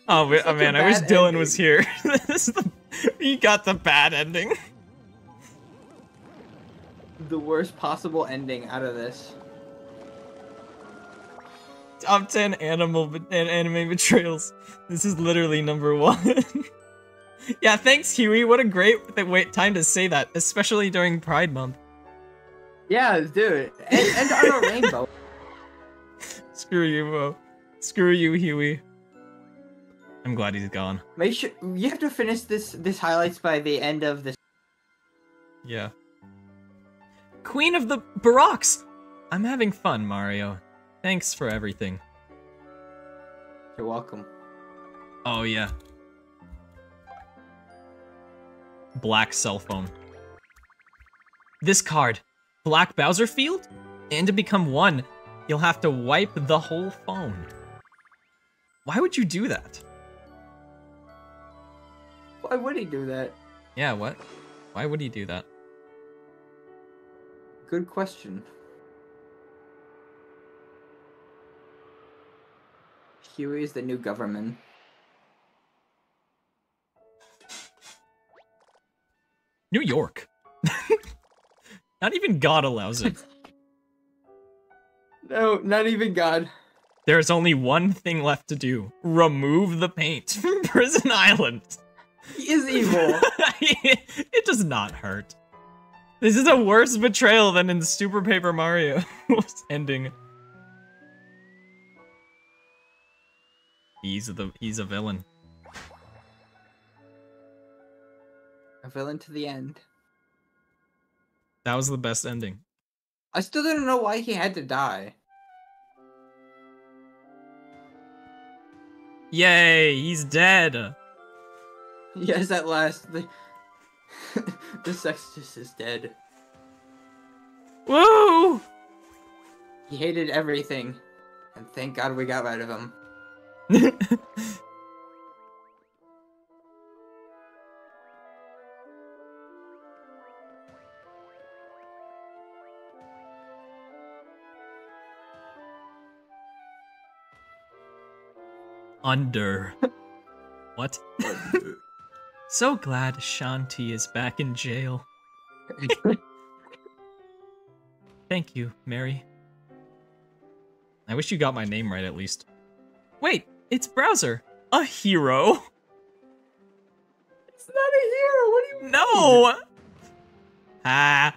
Oh, wi- oh man, I wish bad Dylan ending. was here. [LAUGHS] this is the, he got the bad ending. The worst possible ending out of this. Top 10 animal be- an- anime betrayals. This is literally number one. [LAUGHS] yeah, thanks, Huey. What a great wait time to say that, especially during Pride Month. Yeah, let's do it. And, and on a rainbow. [LAUGHS] Screw you, Mo. Screw you, Huey. I'm glad he's gone. Make sure you have to finish this this highlights by the end of this. Yeah. Queen of the Barocks! I'm having fun, Mario. Thanks for everything. You're welcome. Oh, yeah. Black cell phone. This card, Black Bowser Field? And to become one, you'll have to wipe the whole phone. Why would you do that? Why would he do that? Yeah, what? Why would he do that? Good question. Huey is the new government. New York. [LAUGHS] Not even God allows it. [LAUGHS] No, not even God. There's only one thing left to do. Remove the paint from [LAUGHS] Prison Island. He is evil. [LAUGHS] it does not hurt. This is a worse betrayal than in Super Paper Mario [LAUGHS] ending. He's the he's a villain. A villain to the end. That was the best ending. I still don't know why he had to die. Yay, he's dead. [LAUGHS] Yes, at last the [LAUGHS] the sextus is dead. Woo! He hated everything, and thank God we got rid of him. [LAUGHS] Under. What? So glad Shanti is back in jail. Thank you, Mary. I wish you got my name right at least. Wait, it's Browser. A hero? It's not a hero. What do you mean? No! Ah.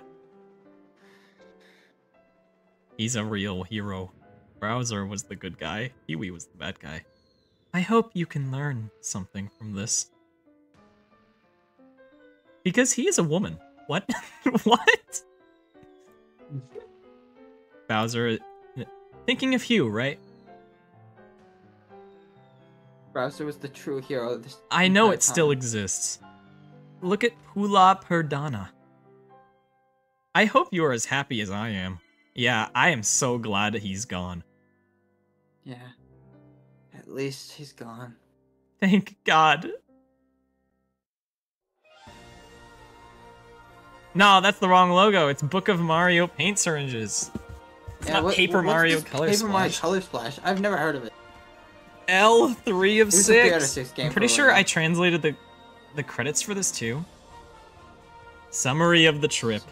He's a real hero. Browser was the good guy. Huey was the bad guy. I hope you can learn something from this. Because he is a woman. What? [LAUGHS] what? Bowser. Uh, thinking of Hugh, right? Bowser was the true hero. Of this I know it still exists. Look at Pula Perdana. I hope you're as happy as I am. Yeah, I am so glad he's gone. Yeah. At least he's gone. Thank God. No, that's the wrong logo. It's Book of Mario paint syringes. It's not what- Paper Mario Color Paper Mario Splash. Color Splash. I've never heard of it. L3 of was three out of 6. game I'm pretty sure. I translated the the credits for this too. Summary of the trip.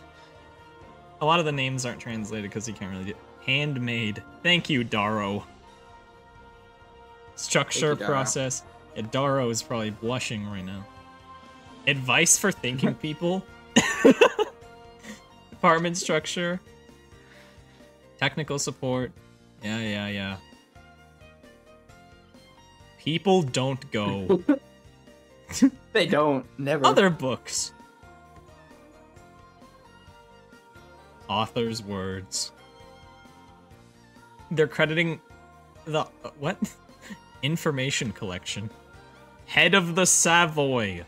A lot of the names aren't translated because you can't really do handmade. Thank you, Daro. Structure you, Daro. process. Yeah, Daro is probably blushing right now. Advice for thinking [LAUGHS] people. [LAUGHS] Department structure. Technical support. Yeah, yeah, yeah. People don't go. [LAUGHS] They don't. Never. Other books. Author's words. They're crediting the uh, what? [LAUGHS] Information collection. Head of the Savoy.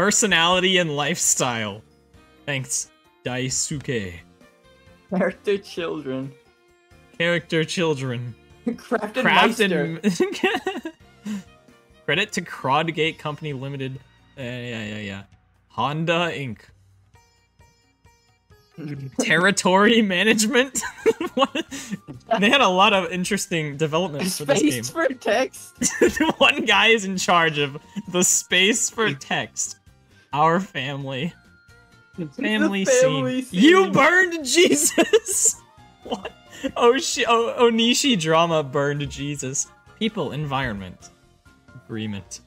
Personality and lifestyle. Thanks, Daisuke. Character children. Character children. Crafted, Crafted. [LAUGHS] Credit to Crodgate Company Limited. Uh, yeah, yeah, yeah. Honda Inc. [LAUGHS] Territory management. [LAUGHS] They had a lot of interesting developments for this game. Space for text. One guy is in charge of the space for text. Our family. Family, The family scene. You burned Jesus. [LAUGHS] what? Oshi- o- Onishi drama burned Jesus. People, environment, agreement.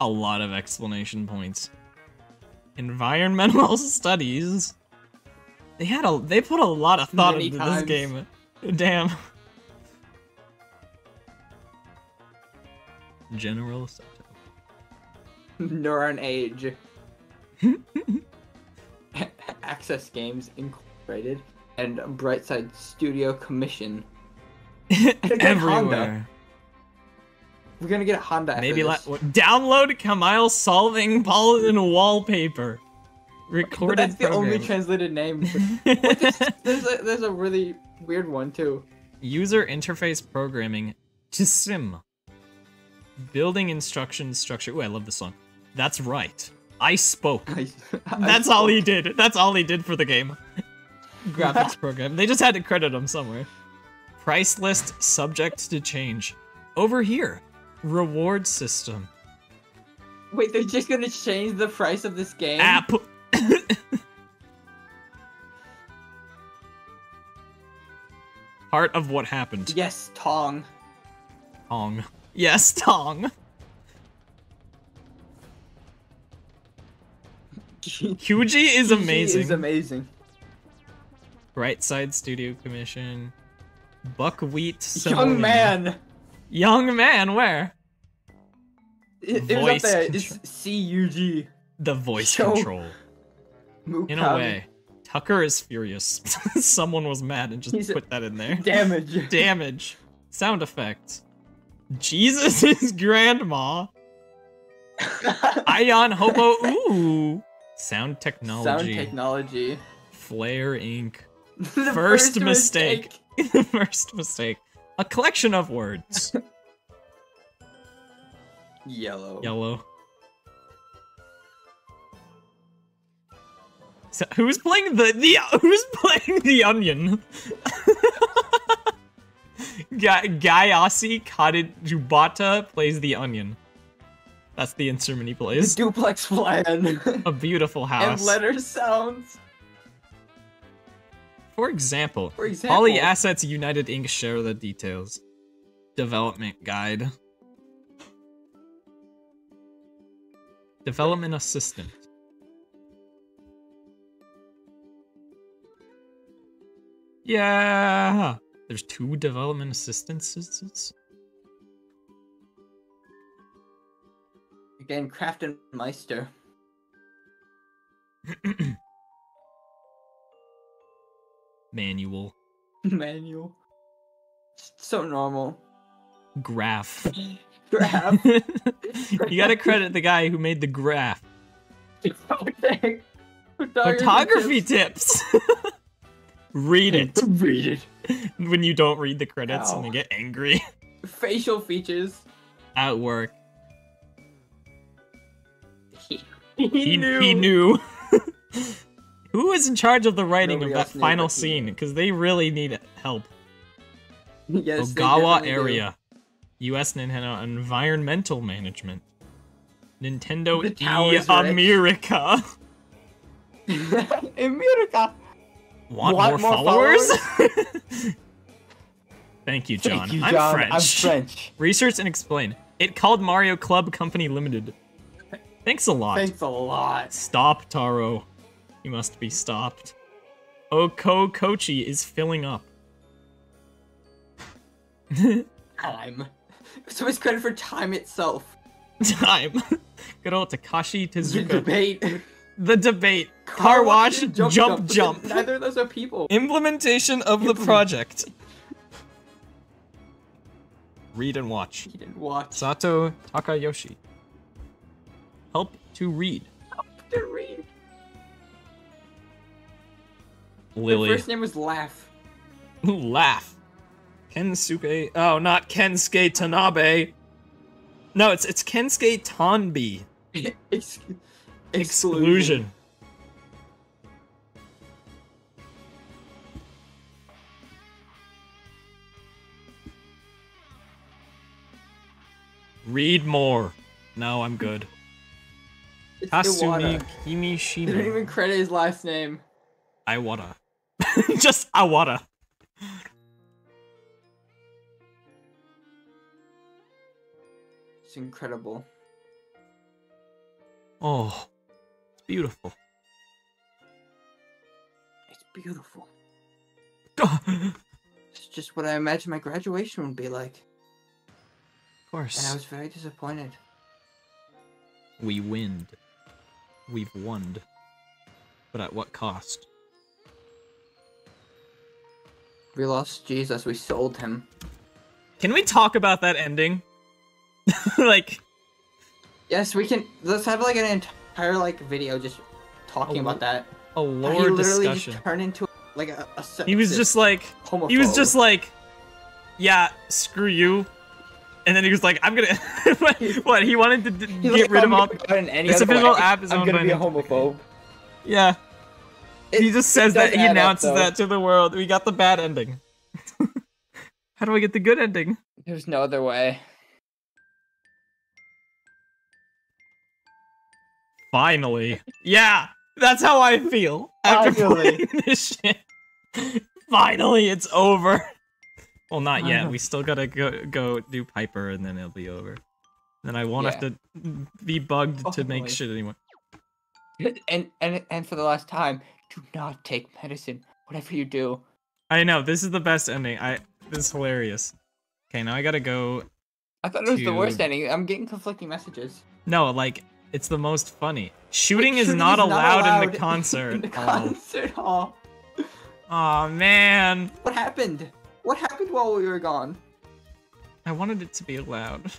A lot of explanation points. Environmental [LAUGHS] studies. They had a. They put a lot of thought Many into times. this game. Damn. [LAUGHS] General Sato. Neuron Age. [LAUGHS] Access Games Incorporated and Brightside Studio Commission. Everywhere. We're gonna get a Honda. Maybe la- download Kamile solving Paladin wallpaper. Recorded But that's the only translated name. [LAUGHS] Is- there's, a, there's a really weird one too. User interface programming to sim. Building instruction structure. Ooh, I love this song. That's right. I spoke. I- I [LAUGHS] That's all he did. That's all he did for the game. [LAUGHS] Graphics program. They just had to credit him somewhere. Price list subject to change. Over here. Reward system. Wait, they're just gonna change the price of this game? App. [LAUGHS] Part of what happened. Yes, Tong. Tong. Yes, Tong. [LAUGHS] Hugie is amazing. Is amazing. Right Side Studio Commission. Buckwheat. Young Simonia. man. Young man, where? It, it was Voice up there. It's C U G. The voice Show- control. In a way. Tucker is furious. [LAUGHS] Someone was mad and just He's put that in there. Damage. [LAUGHS] Damage. Sound effects. Jesus is grandma. Ion Hobo. Ooh. Sound technology. Sound technology. Flare Inc. [LAUGHS] The First mistake. [LAUGHS] First mistake. A collection of words. [LAUGHS] Yellow. Yellow. So, who's playing the the who's playing the onion? Guy Gayasi Kadijubata plays the onion. That's the instrument he The plays. [LAUGHS] duplex plan. A beautiful [LAUGHS] house. and letter sounds. For example, For example. Poly Assets United Inc. share the details. Development guide. Development assistant. Yeah. There's two development assistants. Again, Crafton Meister. [CLEARS THROAT] Manual. [LAUGHS] Manual. So normal. Graph. [LAUGHS] Graph. [LAUGHS] you gotta credit the guy who made the graph. Photography Photography tips. read it Read it. when you don't read the credits Ow. and they get angry Facial features. at work. He, He He knew. [LAUGHS] Who is in charge of the writing Nobody of that final but scene? Because they really need help. [LAUGHS] Yes, Ogawa definitely do. area. U.S. Nintendo Environmental Management. Nintendo The e tower's. America. [LAUGHS] America. Want, Want more, more followers? Thank you, John. Thank you, I'm John. French. I'm French. Research and explain. It called Mario Club Company Limited. Thanks a lot. Thanks a lot. Stop, Taro. You must be stopped. Oh, Oko Kochi is filling up. [LAUGHS] Time. So it's credit for time itself. [LAUGHS] Time. Good old Takashi The debate. The debate. Car, wash, and jump, jump. but [LAUGHS] Neither of those are people. Implementation of the project. Read and watch. He didn't watch. Sato Takayoshi. Help to read. Help To read. Lily. Their first name was Laugh. Ooh, laugh. Kensuke. Oh, not Kensuke Tanabe. No, it's it's Kensuke Tanbi. [LAUGHS] Ex- Exclusion. Read more. No, I'm good. It's Kasumi Iwata. They didn't even credit his last name. Iwata. [LAUGHS] Just Iwata. It's incredible. Oh, it's beautiful. It's beautiful. It's just what I imagined my graduation would be like. Of course. And I was very disappointed. We winned. We've won. But at what cost? We lost Jesus, we sold him. Can we talk about that ending? [LAUGHS] like, Yes, we can. Let's have like an entire like video just talking about that. a lore he literally discussion. just turned into like a. a He was just like, homophobe. he was just like, yeah, screw you. And then he was like, I'm gonna. [LAUGHS] what? He wanted to d- He's get rid "I'm of all. gonna go any This official way. app is I'm gonna be a homophobe. Yeah. he just says that. He add up, announces that to the world. We got the bad ending. [LAUGHS] How do I get the good ending? There's no other way. Finally. Yeah, that's how I feel after Finally. playing this shit. [LAUGHS] Finally, it's over. Well, not yet. [LAUGHS] We still gotta go go do Piper, and then it'll be over. Then I won't have to be bugged to make Hopefully. shit anymore. [LAUGHS] And and and for the last time, do not take medicine. Whatever you do. I know this is the best ending. I this is hilarious. Okay, now I gotta go. I thought it was the worst ending. I'm getting conflicting messages. No, like it's the most funny. Shooting Wait, is shooting not allowed, in allowed [LAUGHS] the concert. In the Oh. concert hall. Aw, man. What happened? What happened while we were gone? I wanted it to be allowed.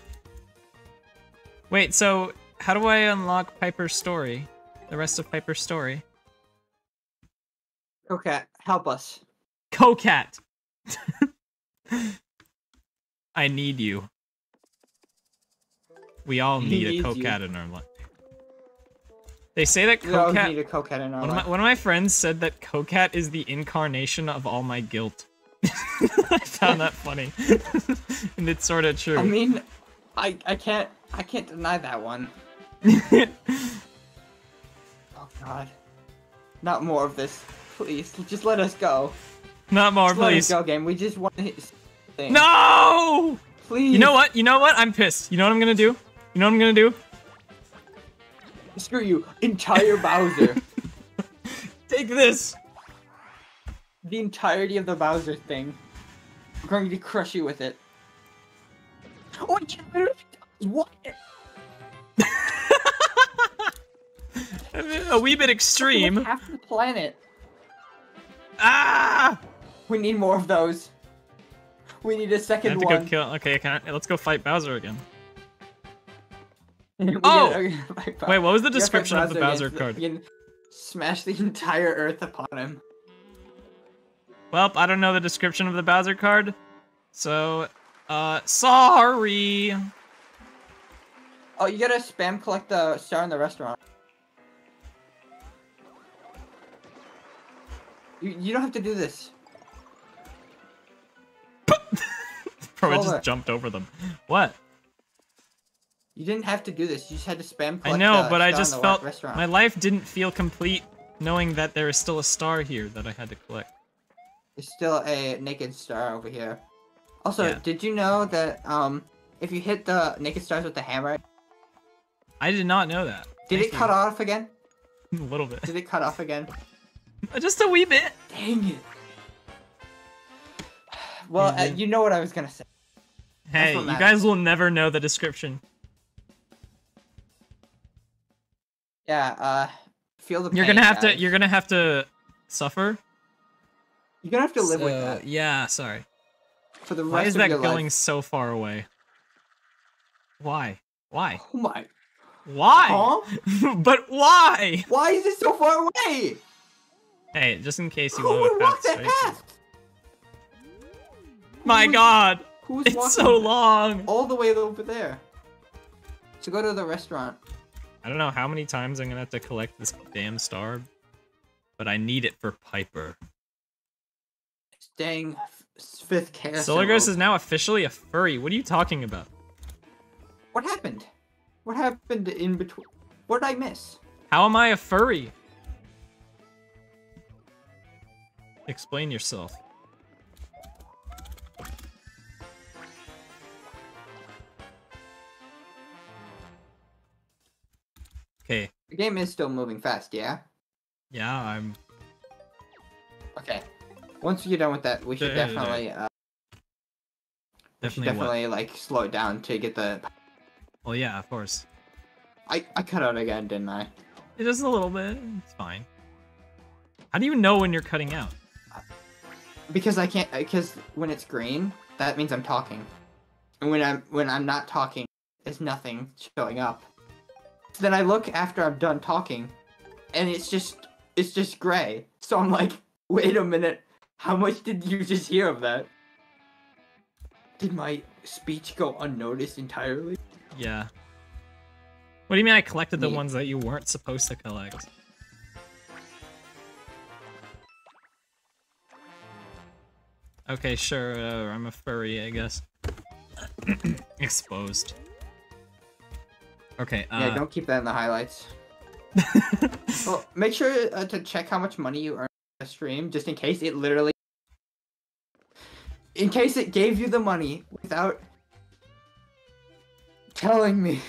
Wait, so how do I unlock Piper's story? The rest of Piper's story? Okay, help us. Cocat! [LAUGHS] I need you. We all He need a. Cocat in our life. They say that cocat. We all need a cocat in our One of, my, life. one of my friends said that Cocat is the incarnation of all my guilt. [LAUGHS] I found that funny. [LAUGHS] and it's sort of true. I mean, I I can't I can't deny that one. [LAUGHS] Oh God, not more of this, please. Just let us go. Not more, Just let us go, game. We just want to hit thing. No! please. You know what? You know what? I'm pissed. You know what I'm gonna do? You know what I'm gonna do? Screw you, entire Bowser. Take this! The entirety of the Bowser thing. We're going to crush you with it. Oh, what? [LAUGHS] A wee bit extreme. Half the planet. Ah! We need more of those. We need a I have second to one. go kill. Okay, can I, let's go fight Bowser again. [LAUGHS] Oh! [LAUGHS] Wait, what was the we gotta fight description of the Bowser card? Smash the entire Earth upon him. Well, I don't know the description of the Bowser card, so uh, sorry. Oh, you gotta spam collect the star in the restaurant. You, you don't have to do this. [LAUGHS] Bro, I just jumped over them. What? You didn't have to do this. You just had to spam collect I know, the but I just felt restaurant. my life didn't feel complete knowing that there is still a star here that I had to collect. There's still a naked star over here. Also, Yeah. did you know that um, if you hit the naked stars with the hammer, I did not know that. did Thank it cut off again? [LAUGHS] A little bit. Did it cut off again? [LAUGHS] Just a wee bit. Dang it. [SIGHS] Well, uh, Mhm. you know what I was gonna say. Hey, you guys will never know the description. Yeah, uh, feel the. You're pain, gonna have to. You're gonna have to suffer. You're gonna have to live with that Yeah, sorry. for the rest Why is of that your going life. so far away? Why? Why? Oh my. Why? Huh? [LAUGHS] but why? Why is it so far away? Hey, just in case you Who want to walk that path? My God, Who's it's so long. all the way over there? To go to the restaurant. I don't know how many times I'm gonna have to collect this damn star, but I need it for Piper. Dang, fifth chaos. Solargress is now officially a furry. What are you talking about? What happened? What happened in between? What did I miss? How am I a furry? Explain yourself. Okay, The game is still moving fast, yeah? yeah, I'm. Okay. Once we get done with that, we should Yeah, yeah, yeah. definitely, uh, should Definitely, what? like slow it down to get the. Well, yeah, of course. I I cut out again, didn't I? Just a little bit. It's fine. How do you know when you're cutting out? Because I can't. Because when it's green, that means I'm talking, and when I'm when I'm not talking, there's nothing showing up. So then I look after I'm done talking, and it's just it's just gray. So I'm like, wait a minute, how much did you just hear of that? Did my speech go unnoticed entirely? Yeah. What do you mean I collected the Yeah. ones that you weren't supposed to collect? Okay, sure, uh, I'm a furry, I guess. [CLEARS THROAT] Exposed. Okay, uh... yeah, don't keep that in the highlights. [LAUGHS] well, make sure uh, to check how much money you earn a stream, just in case it literally, in case it gave you the money without telling me.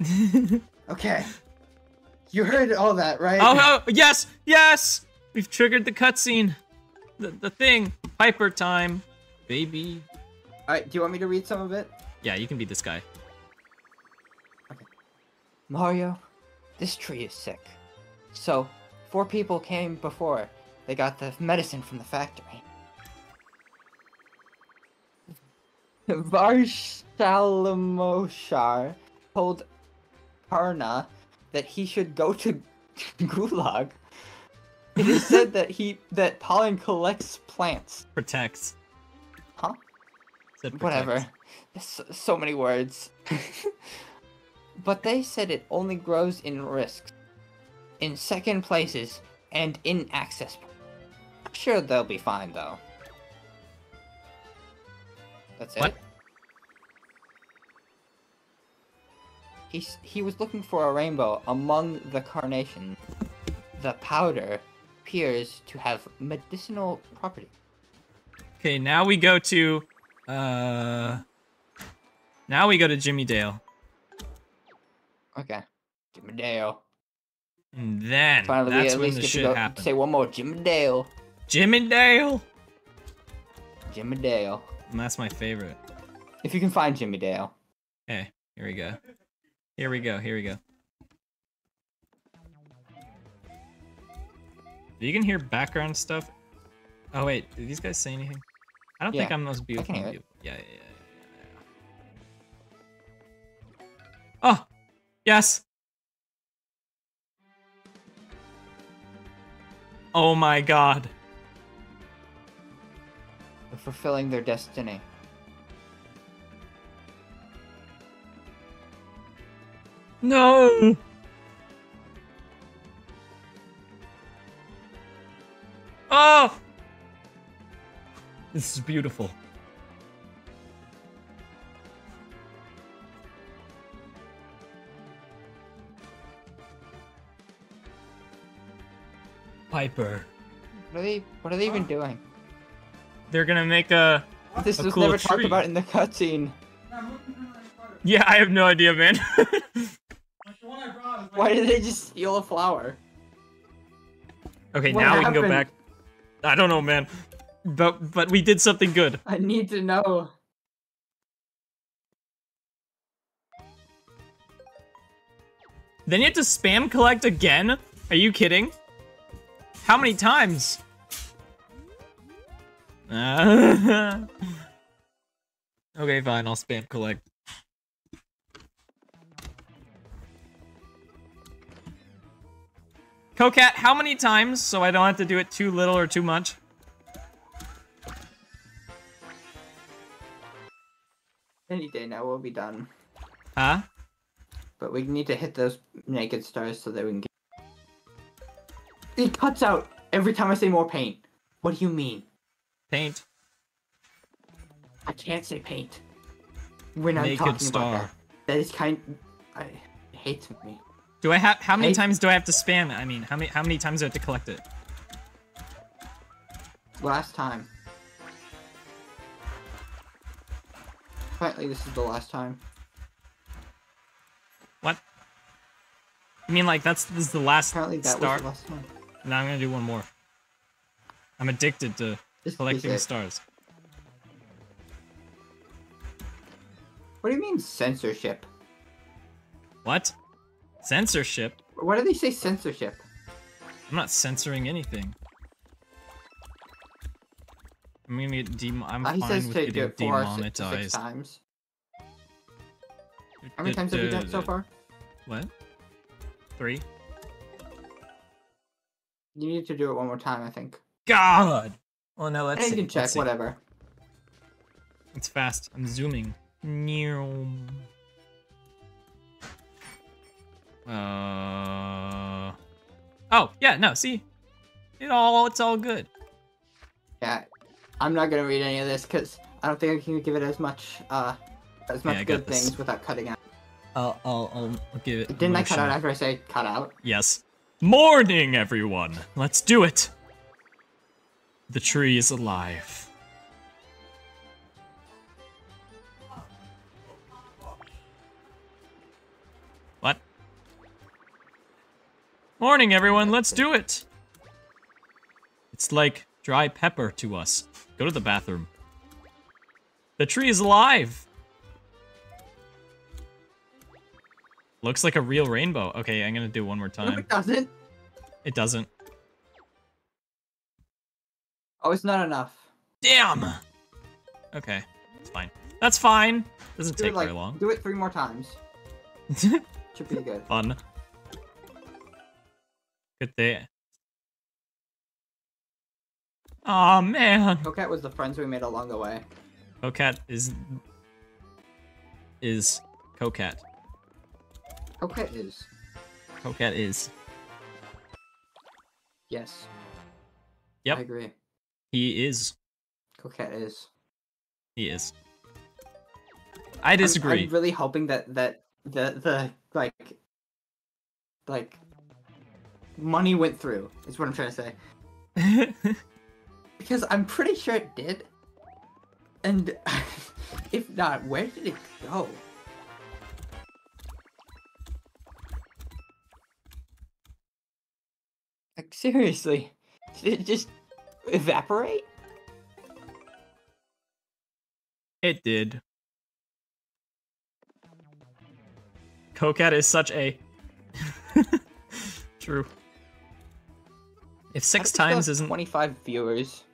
[LAUGHS] Okay. You heard all that, right? Oh, oh, yes, yes! We've triggered the cutscene. The, the thing. Piper time. Baby. Alright, do you want me to read some of it? Yeah, you can be this guy. Okay. Mario, this tree is sick. So, four people came before. They got the medicine from the factory. Varsalamoshar told Karna that he should go to [LAUGHS] Gulag. It is said that he that pollen collects plants. Protects. Huh? Protects. Whatever. So, so many words. [LAUGHS] but they said it only grows in risks, in second places, and in access. I'm sure they'll be fine though. That's What? it. He's, he was looking for a rainbow among the carnation. The powder appears to have medicinal property. Okay, now we go to, uh... Now we go to Jimmy Dale. Okay. Jimmy Dale. And then, Finally, that's at when least the shit go happens. say one more. Jimmy Dale. Jimmy Dale! Jimmy Dale. And that's my favorite. If you can find Jimmy Dale. Okay, eh, here we go. Here we go, here we go. You can hear background stuff. Oh wait, did these guys say anything? I don't think I'm most beautiful. Yeah, yeah, yeah, yeah, yeah. Oh, yes. Oh my god. Fulfilling their destiny. No. Oh. This is beautiful. Piper. What are they? What are they even oh. doing? They're gonna make a. This A was cool never talked about in the cutscene. Yeah, I have no idea, man. [LAUGHS] Why did they just steal a flower? okay, What now we can go back. I don't know, man. But but we did something good. I need to know. Then you have to spam collect again? Are you kidding? How many times? [LAUGHS] Okay, fine, I'll spam collect. Cocat, how many times so I don't have to do it too little or too much? Any day now we'll be done. Huh? But we need to hit those naked stars so that we can get. It cuts out every time I say more paint. What do you mean? Paint. I can't say paint. We're not Naked talking star. about that. That is kind. I it hates me. Do I have how many Hey. times do I have to spam it? I mean, how many how many times do I have to collect it? Last time. Apparently, this is the last time. What? I mean, like that's this is the last Apparently, that star. was the last time. Now I'm gonna do one more. I'm addicted to Collecting stars. What do you mean censorship? What? Censorship? Why do they say censorship? I'm not censoring anything. I'm gonna get dem- I'm Uh, he fine says with to do getting it four or six, six times. How many times have you done so far? What? Three? You need to do it one more time, I think. God! Well, no, let's and see. you can check, let's see. whatever. It's fast. I'm zooming. Neom. Uh. Oh yeah, no. See, it all. It's all good. Yeah, I'm not gonna read any of this because I don't think I can give it as much, uh, as much I got good this. things without cutting out. I'll. I'll. I'll give it. Didn't I cut out after I say cut out? Yes. Morning, everyone. Let's do it. The tree is alive. What? Morning, everyone. Let's do it. It's like dry pepper to us. Go to the bathroom. The tree is alive. Looks like a real rainbow. Okay, I'm gonna do it one more No, time. it doesn't. It doesn't. Oh, it's not enough. Damn. Okay, it's fine. That's fine. Doesn't Do take it like very long. do it three more times. [LAUGHS] Should be good. Fun. Good day. Aw, man. Coquette was the friends we made along the way. Cocat is is Cocat. Coquette is. Cocat is. Yes. Yep. I agree. He is. Coquette is. He is. I I'm- disagree. I'm, really hoping that that the the like like money went through. Is what I'm trying to say. [LAUGHS] Because I'm pretty sure it did. And [LAUGHS] if not, where did it go? Like seriously, did it just evaporate? it did. Cocat is such a [LAUGHS] True. If six times isn't 25 viewers.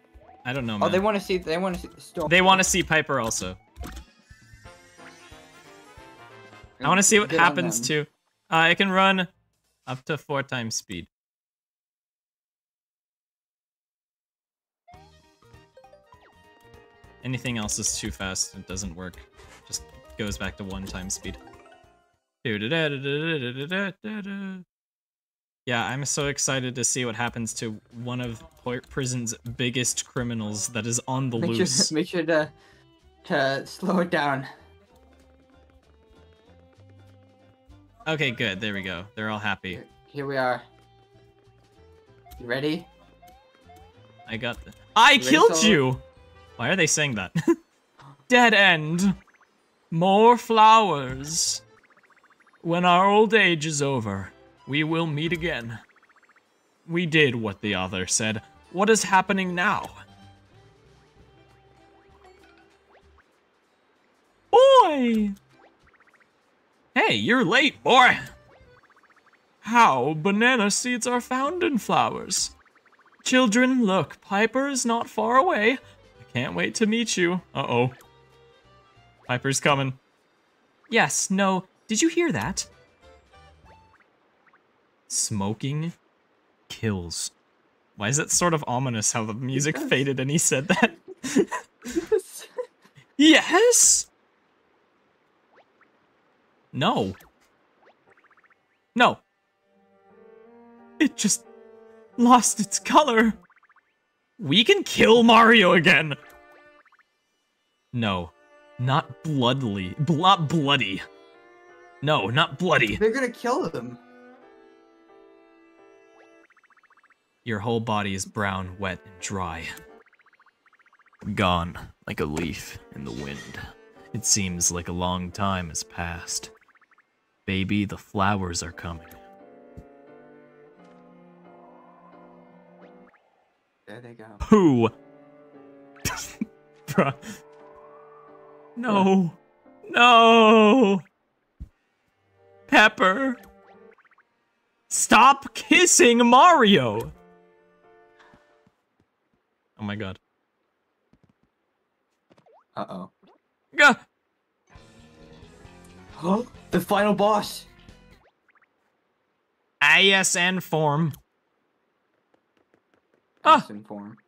I don't know, Oh, they want to see. They want to see the. They want to see Piper also. I want to see what Good happens to. Uh, it can run up to four times speed. Anything else is too fast. It doesn't work. Just goes back to one time speed. Yeah, I'm so excited to see what happens to one of Prison's biggest criminals that is on the Make loose. sure, [LAUGHS] make sure to to slow it down. Okay, good. There we go. They're all happy. Here, we are. You ready? I got the. I ready, killed you! Why are they saying that? [LAUGHS] Dead end. More flowers. When our old age is over, we will meet again. We did what the other said. What is happening now? Boy! Hey, you're late, boy! How banana seeds are found in flowers. Children, look, Piper is not far away. Can't wait to meet you. Uh-oh. Piper's coming. Yes, no, did you hear that? Smoking kills. Why is it sort of ominous how the music Because- faded and he said that? [LAUGHS] yes? No. No. It just lost its color. We can kill Mario again. No, not bloodily, not bloody. No, not bloody. They're gonna kill them. Your whole body is brown, wet, and dry. Gone, like a leaf in the wind. It seems like a long time has passed. Baby, the flowers are coming. There they go. Who? [LAUGHS] Bruh. No. No. Pepper. Stop kissing Mario. Oh my god. Uh oh. Gah. Oh, the final boss. ISN form. Ah. Awesome form.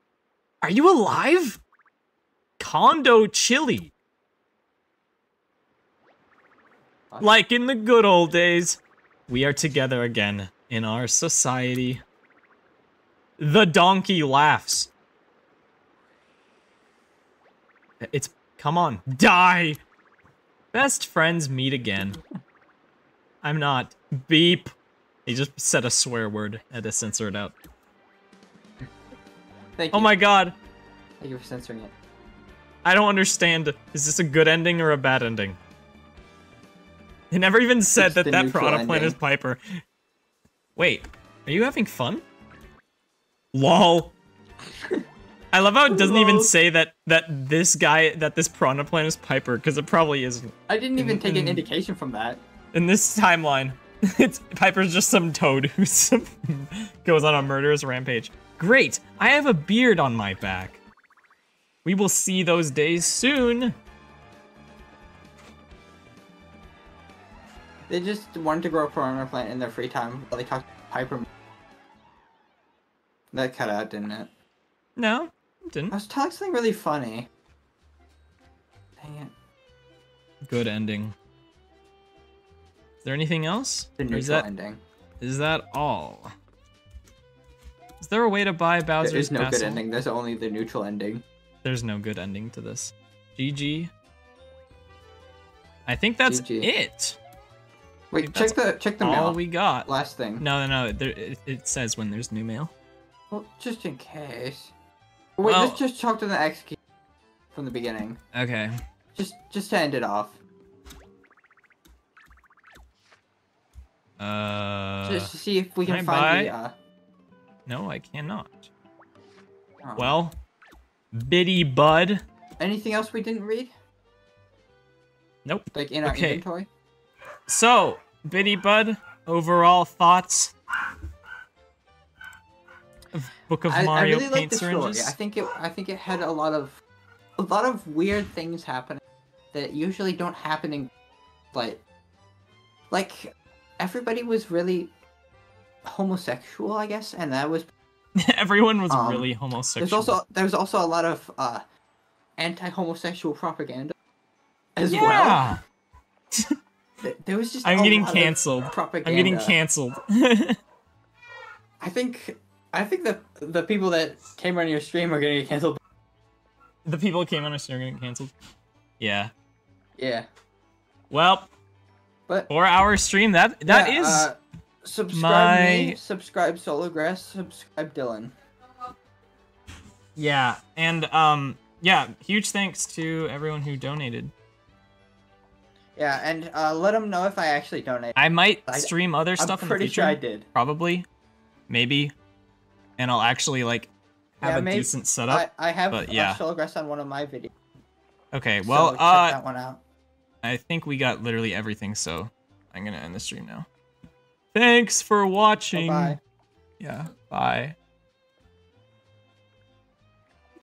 Are you alive? Condo Chili. What? Like in the good old days, we are together again in our society. The donkey laughs. It's come on, die. Best friends meet again. I'm not. Beep. He just said a swear word. Had to censor it out. Thank oh you. Oh my god. Thank you for censoring it. I don't understand. Is this a good ending or a bad ending? It never even said It's that that neutral piranha plant is. Piper. Wait, Are you having fun? LOL. I love how it doesn't even say that that this guy that this piranha plant is Piper because it probably isn't. I didn't even take an indication from that. In this timeline, [LAUGHS] it's Piper's just some toad who goes on a murderous rampage. Great, I have a beard on my back. We will see those days soon. They just wanted to grow a piranha plant in their free time while they talked to Piper. That cut out, didn't it? No, it didn't. I was telling something really funny. Dang it. Good ending. Is there anything else? The neutral is that ending. is that all? Is there a way to buy Bowser's There is no Castle? good ending. There's only the neutral ending. There's no good ending to this. GG. I think that's GG. it. Wait, check the check the All mail. we got. Last thing. No, no, no. There, it, it says when there's new mail. Well, just in case. Wait, Well- let's just talk to the X key from the beginning. Okay. Just just to end it off. Uh. just to see if we can can, find the uh No, I cannot. oh. Well, Biddy Bud. anything else we didn't read? Nope. Like in our Okay. inventory? So, Biddy Bud, overall thoughts of Book of I, I Mario really paint the story. syringes? I think it I think it had a lot of a lot of weird things happening that usually don't happen in like like everybody was really homosexual, I guess, and that was [LAUGHS] Everyone was Um, really homosexual. there's also there's also a lot of uh anti-homosexual propaganda as well. yeah. Th- [LAUGHS] There was just I'm a getting lot canceled. Propaganda. I'm getting canceled. [LAUGHS] I think I think the the people that came on your stream are gonna get canceled. the people who came on our stream are getting canceled. Yeah. Yeah, Well, but four hour stream. That that is. yeah, uh, subscribe my- me, subscribe Solargress, subscribe Dylan. Yeah, and um, yeah, huge thanks to everyone who donated. Yeah, and uh, let them know if I actually donate. I might stream other I'm stuff in the pretty future. sure I did. Probably, maybe, and I'll actually like have Yeah, a maybe- decent setup. I, I have but yeah. Solargress on one of my videos. okay, so well, check uh, that one out. I think we got literally everything, so I'm gonna end the stream now. Thanks for watching. Bye. Yeah, bye.